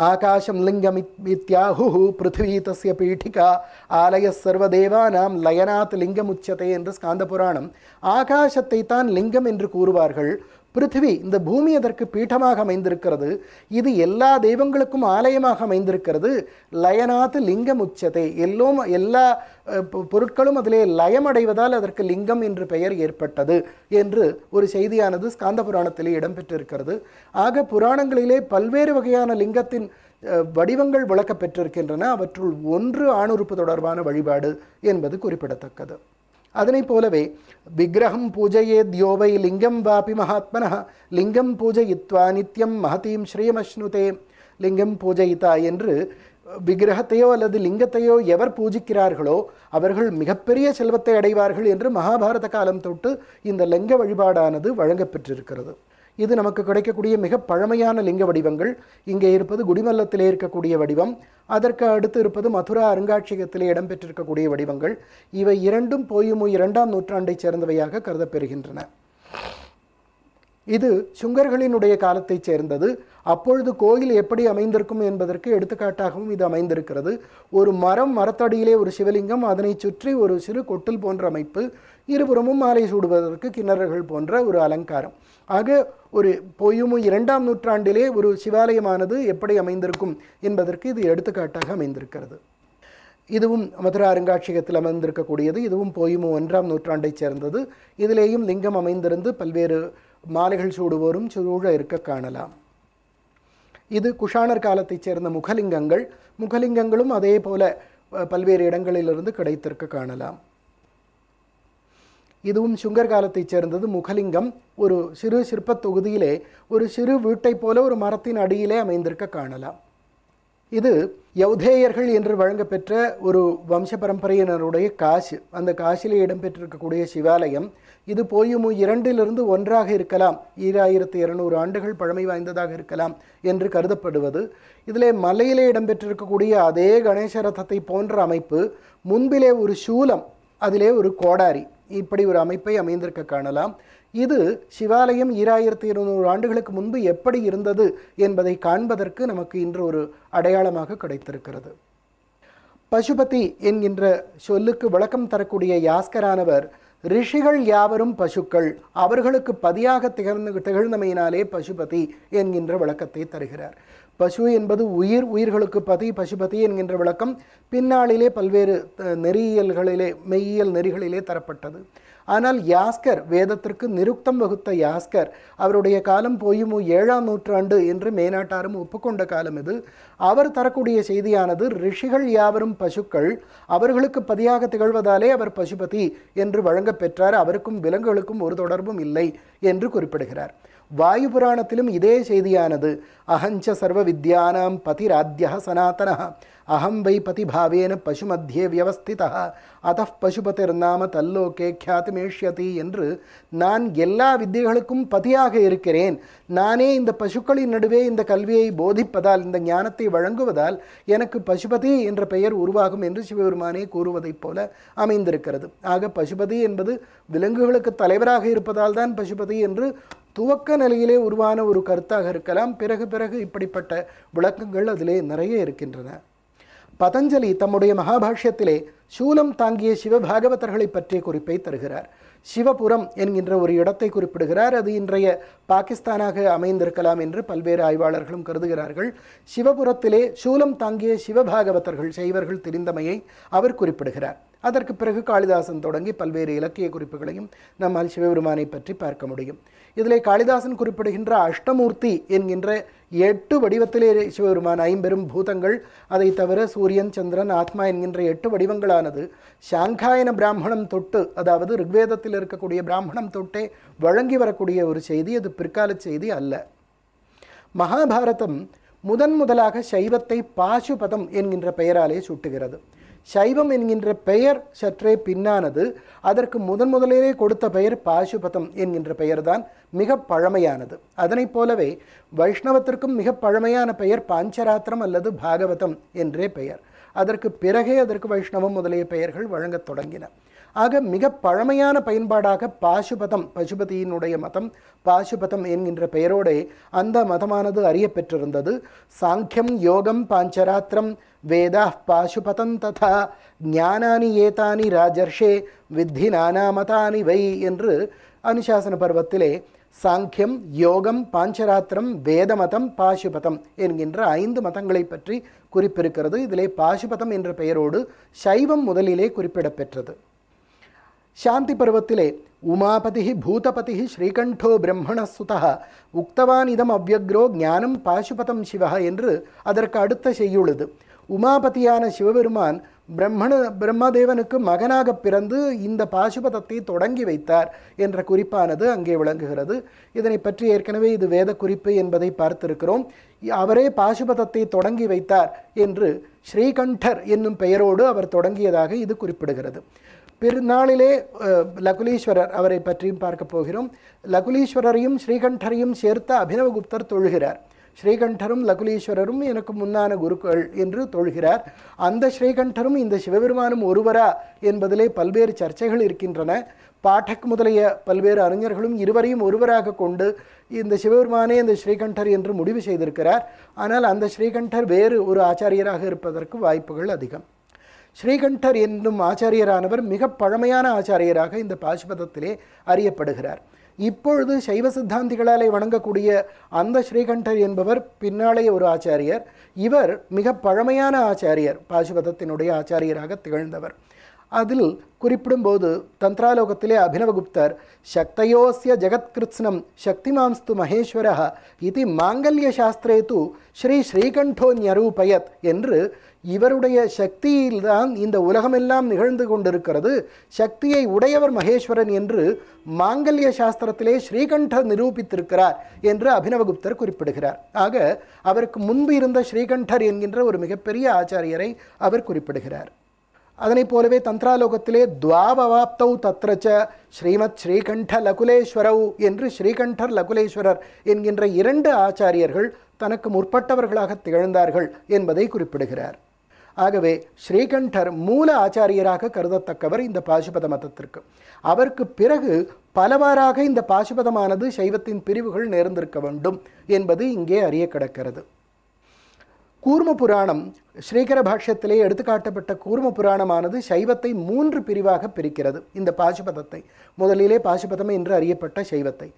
ஆகாசம் லிங்கம் இத்தியாஹு பிருத்திவி தஸ்ய பீఠிகா ஆலய சர்வதேவானாம் லயனாத் லிங்கமுச்சதே என்று ஸ்காந்த புராணம் ஆகாசத்தை தான் லிங்கம் என்று கூறுவார்கள். பிருத்திவி இந்த பூமி அதற்கு பீഠமாக அமைந்திருக்கிறது? இது எல்லா தெய்வங்களுக்கும் ஆலயமாக அமைந்திருக்கிறது. லயனாத்து லிங்கம் உச்சதே. எல்லோம் எல்லா பொ- பொருட்களும் அதிலே லயமடைவதால் அதற்கு லிங்கம் என்று பெயர் ஏற்பட்டது என்று ஒரு செய்தியானது ஸ்காந்த புராணத்திலே இடம்பெற்றிருக்கிறது. ஆக புராணங்களிலே பல்வேறு வகையான லிங்கத்தின் வடிவங்கள் விளக்கப்பெற்றிருக்கின்றன. அவற்றுள் ஒன்று ஆணுறுப்பு தொடர்பான வழிபாடு என்பது குறிப்பிடத்தக்கது. அதனைப் போலவே விக்கிரகம் பூஜையேத்யோவை லிங்கம் வாபி மகாத்மன லிங்கம் பூஜயித்வா நித்யம் மகதீம் ஸ்ரீமஷ்ணுதே லிங்கம் பூஜயிதா என்று விக்கிரகத்தையோ அல்லது லிங்கத்தையோ எவர் பூஜிக்கிறார்களோ அவர்கள் மிகப்பெரிய செல்வத்தை அடைவார்கள் என்று மகாபாரத காலம் தொட்டு இந்த லிங்க வழிபாடானது வழங்கப்பெற்றிருக்கிறது இது நமக்கு கிடைக்கக்கூடிய மிக பழமையான லிங்க வடிவங்கள். இங்கே இருப்பது குடிமல்லத்திலே இருக்கக்கூடிய வடிவம். அதற்கு அடுத்து இருப்பது மதுரா அருங்காட்சியகத்திலே இடம்பெற்றிருக்கக்கூடிய வடிவங்கள். இவை இரண்டும் போயுமோ இரண்டாம் நூற்றாண்டைச் சேர்ந்தவையாக கருதப்பெறுகின்றன. இது சுங்கர்களினுடைய காலத்தைச் சேர்ந்தது. அப்பொழுது கோயில் எப்படி அமைந்திருக்கும் என்பதற்கு எடுத்துக்காட்டாகவும் இது அமைந்திருக்கிறது. ஒரு மரம் மரத்தடியிலே ஒரு சிவலிங்கம் அதனை சுற்றி ஒரு சிறு கொட்டில் போன்ற அமைப்பு இருபுறமும் மாலை சூடுவதற்கு கிணறுகள் போன்ற ஒரு அலங்காரம். ஆக ஒரு பொயுமு இரண்டாம் நூற்றாண்டிலே ஒரு சிவாலயமானது எப்படி அமைந்திருக்கும் என்பதற்கு இது எடுத்துக்காட்டாக அமைந்திருக்கிறது. இதுவும் மதுரா அருங்காட்சியகத்தில் அமைந்திருக்கக்கூடியது இதுவும் போயுமு ஒன்றாம் நூற்றாண்டைச் சேர்ந்தது. இதிலேயும் லிங்கம் அமைந்திருந்து பல்வேறு மாலைகள் சூடுவோரும் சூழ இருக்க காணலாம். இது குஷாணர் காலத்தைச் சேர்ந்த முகலிங்கங்கள். முகலிங்கங்களும் அதே போல பல்வேறு இடங்களிலிருந்து கிடைத்திருக்க காணலாம். இதுவும் சுங்கர் காலத்தைச் சேர்ந்தது முகலிங்கம். ஒரு சிறு சிற்பத் தொகுதியிலே ஒரு சிறு வீட்டைப் போல ஒரு மரத்தின் அடியிலே அமைந்திருக்க காணலாம். இது யௌதேயர்கள் என்று வழங்கப்பெற்ற ஒரு வம்ச பரம்பரையினருடைய காசு. அந்த காசிலே இடம்பெற்றிருக்கக்கூடிய சிவாலயம் இது போயுமு இரண்டிலிருந்து ஒன்றாக இருக்கலாம். ஈராயிரத்தி இருநூறு ஆண்டுகள் பழமை வாய்ந்ததாக இருக்கலாம் என்று கருதப்படுவது. இதிலே மலையிலே இடம்பெற்றிருக்கக்கூடிய அதே கணேச ரதத்தை போன்ற அமைப்பு முன்பிலே ஒரு சூலம் அதிலே ஒரு கோடாரி. இப்படி ஒரு அமைப்பை அமைந்திருக்க காணலாம். இது சிவாலயம் ஈராயிரத்தி இருநூறு ஆண்டுகளுக்கு முன்பு எப்படி இருந்தது என்பதை காண்பதற்கு நமக்கு இன்று ஒரு அடையாளமாக கிடைத்திருக்கிறது. பசுபதி என்கின்ற சொல்லுக்கு விளக்கம் தரக்கூடிய யாஸ்கரானவர் ரிஷிகள் யாவரும் பசுக்கள் அவர்களுக்கு பதியாக திகழ்ந்து திகழ்ந்தமையினாலே பசுபதி என்கின்ற விளக்கத்தை தருகிறார். பசு என்பது உயிர் உயிர்களுக்கு பதி பசுபதி என்கின்ற விளக்கம் பின்னாளிலே பல்வேறு நெறியியல்களிலே மெய்யியல் நெறிகளிலே தரப்பட்டது. ஆனால் யாஸ்கர் வேதத்திற்கு நிருக்தம் வகுத்த யாஸ்கர் அவருடைய காலம் போயுமு ஏழாம் நூற்றாண்டு என்று மேனாட்டாரும் ஒப்புக்கொண்ட காலம் இது. அவர் தரக்கூடிய செய்தியானது ரிஷிகள் யாவரும் பசுக்கள் அவர்களுக்கு பதியாக திகழ்வதாலே அவர் பசுபதி என்று வழங்கப் பெற்றார். அவருக்கும் விலங்குகளுக்கும் ஒரு தொடர்பும் இல்லை என்று குறிப்பிடுகிறார். வாயு புராணத்திலும் இதே செய்தியானது அகஞ்ச சர்வ வித்யானாம் பதிராத்ய சனாதன அகம் வை பதிபாவேன பசுமத்தியே வியவஸ்திதா அத பசுபதிர்நாம நாம தல்லோகே கியாதிமேஷ்யதி என்று நான் எல்லா வித்தியைகளுக்கும் பதியாக இருக்கிறேன்। நானே இந்த பசுக்களின் நடுவே இந்த கல்வியை போதிப்பதால் இந்த ஞானத்தை வழங்குவதால் எனக்கு பசுபதி என்ற பெயர் உருவாகும் என்று சிவபெருமானே கூறுவதைப் போல அமைந்திருக்கிறது. ஆக பசுபதி என்பது விலங்குகளுக்கு தலைவராக இருப்பதால் தான் பசுபதி என்று துவக்க நிலையிலே உருவான ஒரு கருத்தாக இருக்கலாம். பிறகு பிறகு இப்படிப்பட்ட விளக்கங்கள் அதிலே நிறைய இருக்கின்றன. பதஞ்சலி தம்முடைய மகாபாஷ்யத்திலே சூலம் தாங்கிய சிவபாகவதர்களை பற்றிய குறிப்பை தருகிறார். சிவபுரம் என்கின்ற ஒரு இடத்தை குறிப்பிடுகிறார். அது இன்றைய பாகிஸ்தானாக அமைந்திருக்கலாம் என்று பல்வேறு ஆய்வாளர்களும் கருதுகிறார்கள். சிவபுரத்திலே சூலம் தாங்கிய சிவபாகவதர்கள் செய்வர்கள் தெரிந்தமையை அவர் குறிப்பிடுகிறார். அதற்கு பிறகு காளிதாசன் தொடங்கி பல்வேறு இலக்கிய குறிப்புகளையும் நம்மால் சிவபெருமானை பற்றி பார்க்க முடியும். இதிலே காளிதாசன் குறிப்பிடுகின்ற அஷ்டமூர்த்தி என்கின்ற எட்டு வடிவத்திலே சிவபெருமான் ஐம்பெரும் பூதங்கள் அதை தவிர சூரியன் சந்திரன் ஆத்மா என்கின்ற எட்டு வடிவங்களானது சாங்காயன பிராமணம் தொட்டு அதாவது ரிக்வேதத்தில் இருக்கக்கூடிய பிராமணம் தொட்டே வழங்கி வரக்கூடிய ஒரு செய்தி அது பிற்கால செய்தி அல்ல. மகாபாரதம் முதன் முதலாக சைவத்தை பாசுபதம் என்கின்ற பெயராலே சுட்டுகிறது. சைவம் என்கின்ற பெயர் சற்றே பின்னானது. அதற்கு முதன் முதலிலே கொடுத்த பெயர் பாசுபதம் என்கின்ற பெயர்தான் மிக பழமையானது. அதனைப் போலவே வைஷ்ணவத்திற்கும் மிக பழமையான பெயர் பாஞ்சராத்திரம் அல்லது பாகவதம் என்றே பெயர். அதற்கு பிறகே அதற்கு வைஷ்ணவம் முதலிய பெயர்கள் வழங்கத் தொடங்கின. ஆக மிக பழமையான பயன்பாடாக பாசுபதம் பசுபதியினுடைய மதம் பாசுபதம் என்கின்ற பெயரோடே அந்த மதமானது அறியப்பெற்றிருந்தது. சாங்கியம் யோகம் பாஞ்சராத்திரம் வேதா பாசுபதம் ததா ஞானானி ஏதானி ராஜர்ஷே வித்தி நானாமதானி வை என்று அனுசாசன பருவத்திலே சாங்கியம் யோகம் பாஞ்சராத்திரம் வேதமதம் பாசுபதம் என்கின்ற ஐந்து மதங்களை பற்றி குறிப்பிருக்கிறது. இதிலே பாசுபதம் என்ற பெயரோடு சைவம் முதலிலே குறிப்பிடப்பெற்றது. சாந்தி பருவத்திலே உமாபதி பூதபதி ஸ்ரீகண்டோ பிரம்மணசுதா உக்தவான் இதம் அவ்வக்ரோ ஞானம் பாசுபதம் சிவா என்று அதற்கு அடுத்த செய்யுள்ளது உமாபதியான சிவபெருமான் பிரம்மண பிரம்மதேவனுக்கு மகனாக பிறந்து இந்த பாசுபதத்தை தொடங்கி வைத்தார் என்ற குறிப்பானது அங்கே விளங்குகிறது இதனை பற்றி ஏற்கனவே இது வேத குறிப்பு என்பதை பார்த்திருக்கிறோம். அவரே பாசுபதத்தை தொடங்கி வைத்தார் என்று ஸ்ரீகண்டர் என்னும் பெயரோடு அவர் தொடங்கியதாக இது குறிப்பிடுகிறது பிறநாளிலே லகுலீஸ்வரர் அவரை பற்றியும் பார்க்க போகிறோம். லகுலீஸ்வரரையும் ஸ்ரீகண்டரையும் சேர்த்த அபினவகுப்தர் தொழுகிறார். ஸ்ரீகண்டரும் லகுலீஸ்வரரும் எனக்கு முன்னான குருக்கள் என்று தொழுகிறார். அந்த ஸ்ரீகண்டரும் இந்த சிவபெருமானும் ஒருவரா என்பதிலே பல்வேறு சர்ச்சைகள் இருக்கின்றன. பாட்டக் முதலிய பல்வேறு அறிஞர்களும் இருவரையும் ஒருவராக கொண்டு இந்த சிவபெருமானே இந்த ஸ்ரீகண்டர் என்று முடிவு செய்திருக்கிறார். ஆனால் அந்த ஸ்ரீகண்டர் வேறு ஒரு ஆச்சாரியராக இருப்பதற்கு வாய்ப்புகள் அதிகம். ஸ்ரீகண்டர் என்னும் ஆச்சாரியரானவர் மிக பழமையான ஆச்சாரியராக இந்த பாசுபதத்திலே அறியப்படுகிறார். இப்பொழுது சைவ சித்தாந்திகளாலே வணங்கக்கூடிய அந்த ஸ்ரீகண்டர் என்பவர் பின்னாலே ஒரு ஆச்சாரியர். இவர் மிக பழமையான ஆச்சாரியர் பாசுபதத்தினுடைய ஆச்சாரியராக திகழ்ந்தவர். அதில் குறிப்பிடும்போது தந்திராலோகத்திலே அபினவகுப்தர் சக்தயோசிய ஜெகத்கிருத்ஸ்னம் சக்திமாம்ஸ்து மகேஸ்வர இது மாங்கல்ய சாஸ்திரே து ஸ்ரீ ஸ்ரீகண்டோ நியரூபயத் என்று இவருடைய சக்தியில்தான் இந்த உலகமெல்லாம் நிகழ்ந்து கொண்டிருக்கிறது. சக்தியை உடையவர் மகேஸ்வரன் என்று மாங்கல்ய சாஸ்திரத்திலே ஸ்ரீகண்டர் நிரூபித்திருக்கிறார் என்று அபினவகுப்தர் குறிப்பிடுகிறார். ஆக அவருக்கு முன்பு இருந்த ஸ்ரீகண்டர் என்கின்ற ஒரு மிகப்பெரிய ஆச்சாரியரை அவர் குறிப்பிடுகிறார். அதனைப் போலவே தந்திராலோகத்திலே துவாபவாப்தௌ தத்ரச்ச ஸ்ரீமத் ஸ்ரீகண்ட லகுலேஸ்வரவ் என்று ஸ்ரீகண்டர் லகுலேஸ்வரர் என்கின்ற இரண்டு ஆச்சாரியர்கள் தனக்கு முற்பட்டவர்களாக திகழ்ந்தார்கள் என்பதை குறிப்பிடுகிறார். ஆகவே ஸ்ரீகண்டர் மூல ஆச்சாரியராக கருதத்தக்கவர் இந்த பாசுபத மதத்திற்கு. அவருக்கு பிறகு பலவாறாக இந்த பாசுபதமானது சைவத்தின் பிரிவுகள் நேர்ந்திருக்க வேண்டும் என்பது இங்கே அறிய கிடக்கிறது. கூர்ம புராணம் ஸ்ரீகர பாஷ்யத்திலே எடுத்துக்காட்டப்பட்ட கூர்ம புராணமானது சைவத்தை மூன்று பிரிவாக பிரிக்கிறது. இந்த பாசுபதத்தை முதலிலே பாசுபதம் என்று அறியப்பட்ட சைவத்தை.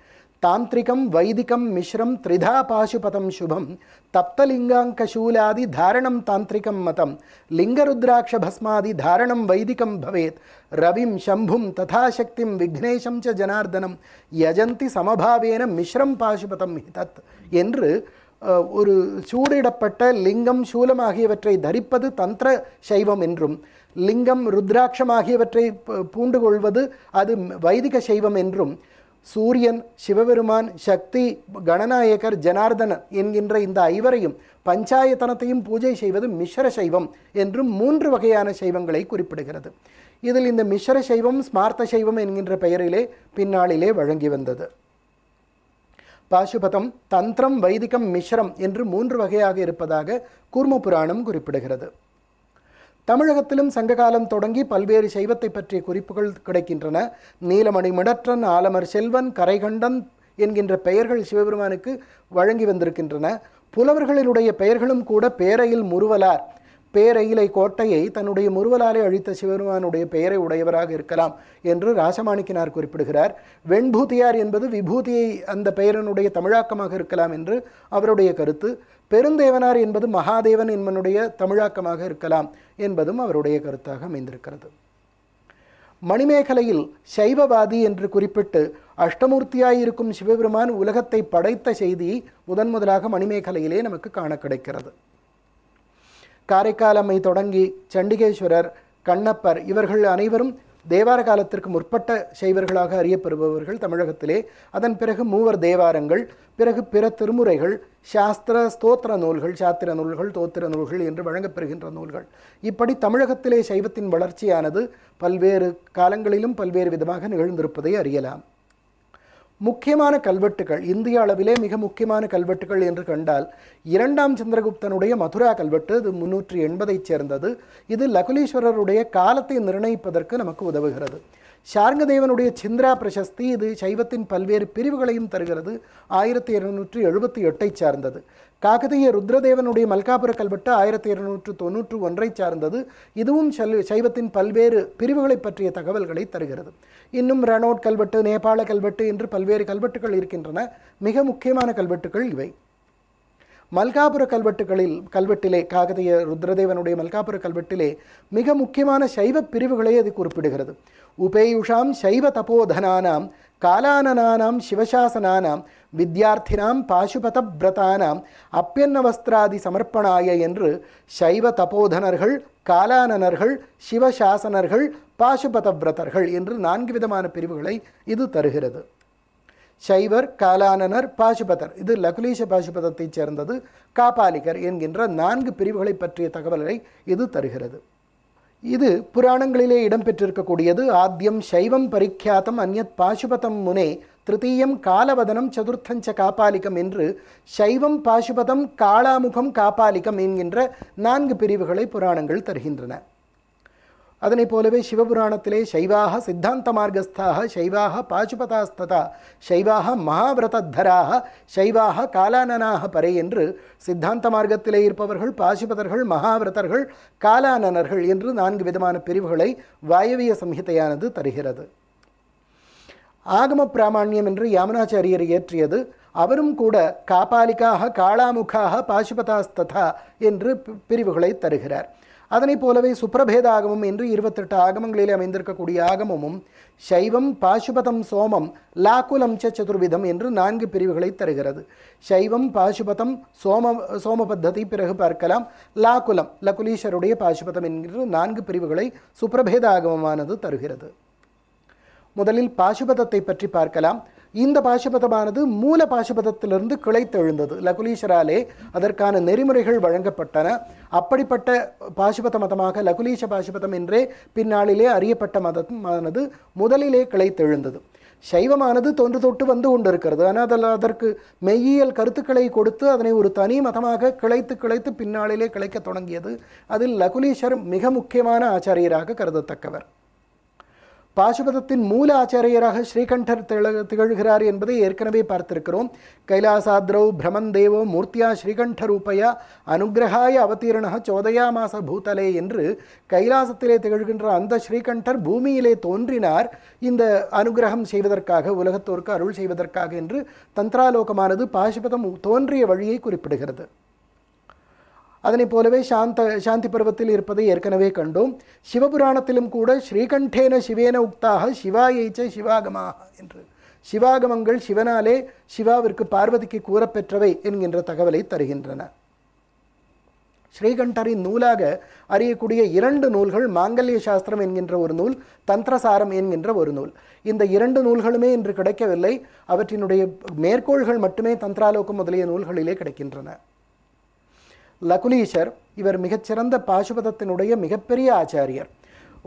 தாந்திரிகம் வைதிகம் மிஸ்ரம் த்ரிதா பாசுபதம் சுபம் தப்தலிங்காங்கசூலாதி தாரணம் தாந்திரிகம் மதம் லிங்கருத்ராட்ச பஸ்மாதி தாரணம் வைதிகம் பவேத் ரவிம் சம்பும் ததாசக்திம் விக்னேஷம் ச ஜனார்தனம் யஜந்தி சமபாவேன மிஸ்ரம் பாசுபதம் தத் என்று ஒரு சூடிடப்பட்ட லிங்கம் சூலம் ஆகியவற்றை தரிப்பது தந்திர சைவம் என்றும் லிங்கம் ருத்ராட்சம் ஆகியவற்றை பூண்டு கொள்வது அது வைதிக சைவம் என்றும் சூரியன் சிவபெருமான் சக்தி கணநாயகர் ஜனார்தனன் என்கின்ற இந்த ஐவரையும் பஞ்சாயத்தனத்தையும் பூஜை செய்வது மிஸ்ர சைவம் என்றும் மூன்று வகையான சைவங்களை குறிப்பிடுகிறது. இதில் இந்த மிஸ்ர சைவம் ஸ்மார்த்த சைவம் என்கின்ற பெயரிலே பின்னாளிலே வழங்கி வந்தது. பாசுபதம் தந்திரம் வைதிகம் மிஸ்ரம் என்று மூன்று வகையாக இருப்பதாக கூர்ம புராணம் குறிப்பிடுகிறது. தமிழகத்திலும் சங்ககாலம் தொடங்கி பல்வேறு சைவத்தை பற்றிய குறிப்புகள் கிடைக்கின்றன. நீலமணி மிடற்றன் ஆலமர் செல்வன் கரைகண்டன் என்கின்ற பெயர்கள் சிவபெருமானுக்கு வழங்கி வந்திருக்கின்றன. புலவர்களினுடைய பெயர்களும் கூட பேரையில் முருவலார். பேரையிலை கோட்டையை தன்னுடைய முருவலாரை அழித்த சிவபெருமானுடைய பெயரை உடையவராக இருக்கலாம் என்று ராசமாணிக்கினார் குறிப்பிடுகிறார். வெண்பூதியார் என்பது விபூதியை அந்த பெயரினுடைய தமிழாக்கமாக இருக்கலாம் என்று அவருடைய கருத்து. பெருந்தேவனார் என்பது மகாதேவன் என்பனுடைய தமிழாக்கமாக இருக்கலாம். என்பதும் அவருடைய கருத்தாக அமைந்திருக்கிறது. மணிமேகலையில் சைவவாதி என்று குறிப்பிட்டு அஷ்டமூர்த்தியாயிருக்கும் சிவபெருமான் உலகத்தை படைத்த செய்தி முதன் முதலாக மணிமேகலையிலே நமக்கு காண கிடைக்கிறது. காரைக்கால் அம்மை தொடங்கி சண்டிகேஸ்வரர் கண்ணப்பர் இவர்கள் அனைவரும் தேவார காலத்திற்கு முற்பட்ட சைவர்களாக அறியப்பெறுபவர்கள் தமிழகத்திலே. அதன் பிறகு மூவர் தேவாரங்கள் பிறகு பிற திருமுறைகள் சாஸ்திர ஸ்தோத்திர நூல்கள் சாத்திர நூல்கள் தோத்திர நூல்கள் என்று வழங்கப்பெறுகின்ற நூல்கள். இப்படி தமிழகத்திலே சைவத்தின் வளர்ச்சியானது பல்வேறு காலங்களிலும் பல்வேறு விதமாக நிகழ்ந்திருப்பதை அறியலாம். முக்கியமான கல்வெட்டுகள் இந்திய அளவிலே மிக முக்கியமான கல்வெட்டுகள் என்று கண்டால் இரண்டாம் சந்திரகுப்தனுடைய மதுரா கல்வெட்டு இது முன்னூற்றி எண்பதைச் சேர்ந்தது. இது லகுலீஸ்வரருடைய காலத்தை நிர்ணயிப்பதற்கு நமக்கு உதவுகிறது. சார்ங்கதேவனுடைய சிந்திரா பிரசஸ்தி இது சைவத்தின் பல்வேறு பிரிவுகளையும் தருகிறது. ஆயிரத்தி இருநூற்றி எழுபத்தி எட்டை சார்ந்தது. காகதீய ருத்ரதேவனுடைய மல்காபுர கல்வெட்டு ஆயிரத்தி இருநூற்று தொண்ணூற்று ஒன்றை சார்ந்தது. இதுவும் செல் சைவத்தின் பல்வேறு பிரிவுகளை பற்றிய தகவல்களை தருகிறது. இன்னும் ரணோட் கல்வெட்டு நேபாள கல்வெட்டு என்று பல்வேறு கல்வெட்டுகள் இருக்கின்றன. மிக முக்கியமான கல்வெட்டுகள் இவை. மல்காபுர கல்வெட்டுகளில் கல்வெட்டிலே காகதிய ருத்ரதேவனுடைய மல்காபுர கல்வெட்டிலே மிக முக்கியமான சைவ பிரிவுகளை அது குறிப்பிடுகிறது. உபேயுஷாம் சைவ தபோதனானாம் காலானனானாம் சிவசாசனானாம் வித்யார்த்தினாம் பாசுபத பிரதானாம் அப்பியன்னவஸ்திராதி சமர்ப்பணாய என்று சைவ தபோதனர்கள் காலானனர்கள் சிவசாசனர்கள் பாசுபத விரதர்கள் என்று நான்கு விதமான பிரிவுகளை இது தருகிறது. சைவர் காலானனர் பாசுபதர். இது லகுலீஷ பாசுபதத்தைச் சேர்ந்தது காபாலிகர் என்கின்ற நான்கு பிரிவுகளை பற்றிய தகவல்களை இது தருகிறது. இது புராணங்களிலே இடம்பெற்றிருக்கக்கூடியது. ஆத்தியம் சைவம் பரிக்கியாத்தம் அந்நத் பாசுபதம் முனே திருத்தீயம் காலவதனம் சதுர்த்தஞ்ச காப்பாலிகம் என்று சைவம் பாசுபதம் காளாமுகம் காப்பாலிகம் என்கின்ற நான்கு பிரிவுகளை புராணங்கள் தருகின்றன. அதனைப் போலவே சிவபுராணத்திலே சைவாக சித்தாந்த மார்க்கஸ்தாக சைவாக பாசுபதாஸ்ததா சைவாக மகாவிரதத்தராக சைவாக காலானனாக பறை என்று சித்தாந்த மார்க்கத்திலே இருப்பவர்கள் பாசுபதர்கள் மகாவிரதர்கள் காலானனர்கள் என்று நான்கு விதமான பிரிவுகளை வாயவிய சம்ஹிதையானது தருகிறது. ஆகம பிராமணியம் என்று யாமனாச்சாரியர் இயற்றியது அவரும் கூட காபாலிக்காக காளாமுகாக பாசுபதாஸ்ததா என்று பி- பிரிவுகளை தருகிறார். அதனைப் போலவே சுப்ரபேத ஆகமம் என்று இருபத்தெட்டு ஆகமங்களிலே அமைந்திருக்கக்கூடிய ஆகமமும் சைவம் பாசுபதம் சோமம் லாக்குலம் ச சதுர்விதம் என்று நான்கு பிரிவுகளை தருகிறது. சைவம் பாசுபதம் சோம சோம பத்ததி பிறகு பார்க்கலாம். லாக்குலம் லகுலீஸ்வருடைய பாசுபதம் என்கிற நான்கு பிரிவுகளை சுப்ரபேத ஆகமமானது தருகிறது. முதலில் பாசுபதத்தை பற்றி பார்க்கலாம். இந்த பாசுபதமானது மூல பாசுபதத்திலிருந்து கிளைத்தெழுந்தது. லகுலீஷராலே அதற்கான நெறிமுறைகள் வழங்கப்பட்டன. அப்படிப்பட்ட பாசுபத மதமாக லகுலீஷ பாசுபதம் என்றே பின்னாளிலே அறியப்பட்ட மதமானது முதலிலே கிளைத்தெழுந்தது. சைவமானது தொன்று தொட்டு வந்து கொண்டிருக்கிறது. ஆனால் அதில் அதற்கு மெய்யியல் கருத்துக்களை கொடுத்து அதனை ஒரு தனி மதமாக கிளைத்து கிளைத்து பின்னாளிலே கிளைக்கத் தொடங்கியது. அதில் லகுலீஷர் மிக முக்கியமான ஆச்சாரியராக கருதத்தக்கவர். பாசுபதத்தின் மூல ஆச்சாரியராக ஸ்ரீகண்டர் திகழ்கிறார் என்பதை ஏற்கனவே பார்த்திருக்கிறோம். கைலாசாத்ரௌ பிரமந்தேவோ மூர்த்தியா ஸ்ரீகண்ட ரூபையா அனுகிரகாய அவதீரண சோதயாமாச பூதலே என்று கைலாசத்திலே திகழ்கின்ற அந்த ஸ்ரீகண்டர் பூமியிலே தோன்றினார். இந்த அனுகிரகம் செய்வதற்காக உலகத்தோருக்கு அருள் செய்வதற்காக என்று தந்திராலோகமானது பாசுபதம் தோன்றிய வழியை குறிப்பிடுகிறது. அதனைப் போலவே சாந்த சாந்தி பருவத்தில் இருப்பதை ஏற்கனவே கண்டோம். சிவபுராணத்திலும் கூட ஸ்ரீகண்டேன சிவேன உக்தாக சிவாயைச்ச சிவாகமாக என்று. சிவாகமங்கள் சிவனாலே சிவாவிற்கு பார்வதிக்கு கூறப்பெற்றவை என்கின்ற தகவலை தருகின்றன. ஸ்ரீகண்டரின் நூலாக அறியக்கூடிய இரண்டு நூல்கள் மாங்கல்ய சாஸ்திரம் என்கின்ற ஒரு நூல் தந்திரசாரம் என்கின்ற ஒரு நூல். இந்த இரண்டு நூல்களுமே இன்று கிடைக்கவில்லை. அவற்றினுடைய மேற்கோள்கள் மட்டுமே தந்திராலோகம் முதலிய நூல்களிலே கிடைக்கின்றன. லகுலீஷர் இவர் மிகச்சிறந்த பாசுபதத்தினுடைய மிகப்பெரிய ஆச்சாரியர்.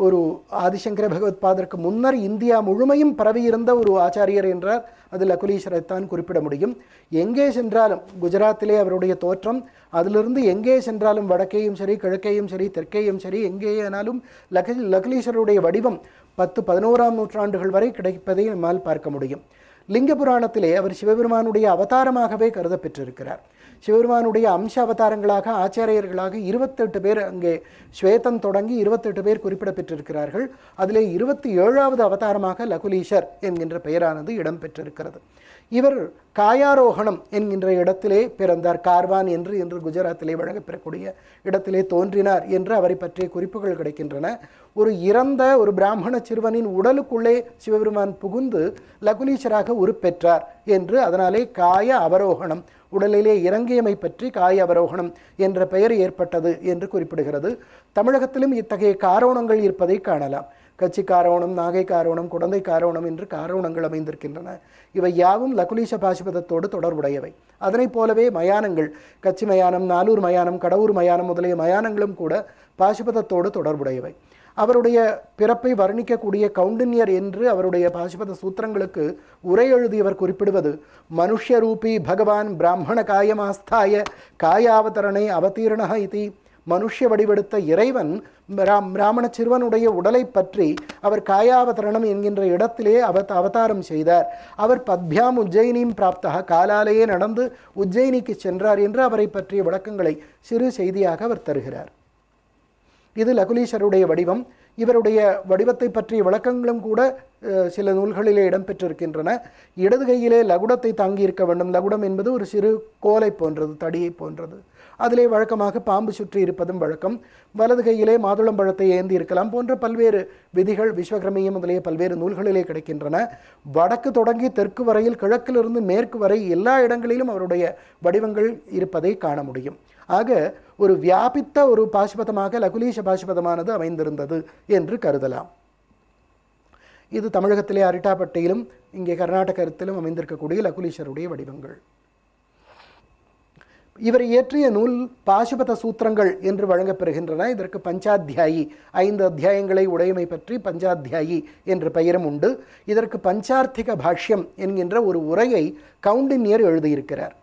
ஒரு ஆதிசங்கர பகவத் பாதற்கு முன்னர் இந்தியா முழுமையும் பரவியிருந்த ஒரு ஆச்சாரியர் என்றார். அது லகுலீஸ்வரைத்தான் குறிப்பிட முடியும். எங்கே சென்றாலும் குஜராத்திலே அவருடைய தோற்றம் அதிலிருந்து எங்கே சென்றாலும் வடக்கேயும் சரி கிழக்கேயும் சரி தெற்கேயும் சரி எங்கேயானாலும் லக லகுலீஸ்வருடைய வடிவம் பத்து பதினோராம் நூற்றாண்டுகள் வரை கிடைப்பதை நம்மால் பார்க்க முடியும். லிங்க புராணத்திலே அவர் சிவபெருமானுடைய அவதாரமாகவே கருதப்பெற்றிருக்கிறார். சிவபெருமானுடைய அம்ச அவதாரங்களாக ஆச்சாரியர்களாக இருபத்தெட்டு பேர் அங்கே ஸ்வேதம் தொடங்கி இருபத்தெட்டு பேர் குறிப்பிடப்பெற்றிருக்கிறார்கள். அதிலே இருபத்தி ஏழாவது அவதாரமாக லகுலீஷர் என்கின்ற பெயரானது இடம்பெற்றிருக்கிறது. இவர் காயாரோகணம் என்கின்ற இடத்திலே பிறந்தார். கார்வான் என்று இன்று குஜராத்திலே வழங்கப்பெறக்கூடிய இடத்திலே தோன்றினார் என்று அவரை பற்றிய குறிப்புகள் கிடைக்கின்றன. ஒரு இறந்த ஒரு பிராமண சிறுவனின் உடலுக்குள்ளே சிவபெருமான் புகுந்து லகுலீஷராக உருப்பெற்றார் என்று அதனாலே காய அவரோகணம் உடலிலே இறங்கியமை பற்றி காய அவரோகணம் என்ற பெயர் ஏற்பட்டது என்று குறிப்பிடுகிறது. தமிழகத்திலும் இத்தகைய காரோணங்கள் இருப்பதை காணலாம். கட்சி காரோணம் நாகை காரோணம் குழந்தை காரோணம் என்று காரோணங்கள் அமைந்திருக்கின்றன. இவை யாவும் லகுலீஷ பாசுபதத்தோடு தொடர்புடையவை. அதனைப் போலவே மயானங்கள் கச்சி மயானம் நாலூர் மயானம் கடவுர் மயானம் முதலிய மயானங்களும் கூட பாசுபதத்தோடு தொடர்புடையவை. அவருடைய பிறப்பை வர்ணிக்கக்கூடிய கவுண்டன்யர் என்று அவருடைய பாசிபத சூத்திரங்களுக்கு உரை எழுதியவர் குறிப்பிடுவது மனுஷ்யரூபி பகவான் பிராமண காயமாஸ்தாய காயாவதரணை அவதீர்ண இது. மனுஷ்ய வடிவெடுத்த இறைவன் ராம் பிராமண சிறுவனுடைய உடலை பற்றி அவர் காயாவதரணம் என்கின்ற இடத்திலே அவ அவதாரம் செய்தார். அவர் பத்பியாம் உஜ்ஜயினியும் பிராப்தாக காலாலேயே நடந்து உஜ்ஜயினிக்கு சென்றார் என்று அவரை பற்றிய விளக்கங்களை சிறு செய்தியாக அவர் தருகிறார். இது லகுலீஷருடைய வடிவம். இவருடைய வடிவத்தை பற்றிய விளக்கங்களும் கூட சில நூல்களிலே இடம்பெற்றிருக்கின்றன. இடது கையிலே லகுடத்தை தாங்கியிருக்க வேண்டும். லகுடம் என்பது ஒரு சிறு கோலை போன்றது தடியை போன்றது. அதிலே வழக்கமாக பாம்பு சுற்றி இருப்பதும் வழக்கம். வலது கையிலே மாதுளம்பழத்தை ஏந்தி இருக்கலாம் போன்ற பல்வேறு விதிகள் விஸ்வகிரமியம் முதலிய பல்வேறு நூல்களிலே கிடைக்கின்றன. வடக்கு தொடங்கி தெற்கு வரையில் கிழக்கிலிருந்து மேற்கு வரை எல்லா இடங்களிலும் அவருடைய வடிவங்கள் இருப்பதை காண முடியும். ஆக ஒரு வியாபித்த ஒரு பாசுபதமாக லகுலீஷ பாசுபதமானது அமைந்திருந்தது என்று கருதலாம். இது தமிழகத்திலே அரிட்டாப்பட்டியிலும் இங்கே கர்நாடகத்திலும் அமைந்திருக்கக்கூடிய லகுலீஷருடைய வடிவங்கள். இவர் இயற்றிய நூல் பாசுபத சூத்திரங்கள் என்று வழங்கப்பெறுகின்றன. இதற்கு பஞ்சாத்தியாயி ஐந்து அத்தியாயங்களை உடையமை பற்றி பஞ்சாத்தியாயி என்ற பெயரும் உண்டு. இதற்கு பஞ்சார்த்திக பாஷ்யம் என்கின்ற ஒரு உரையை கவுண்டின்யர் எழுதியிருக்கிறார்.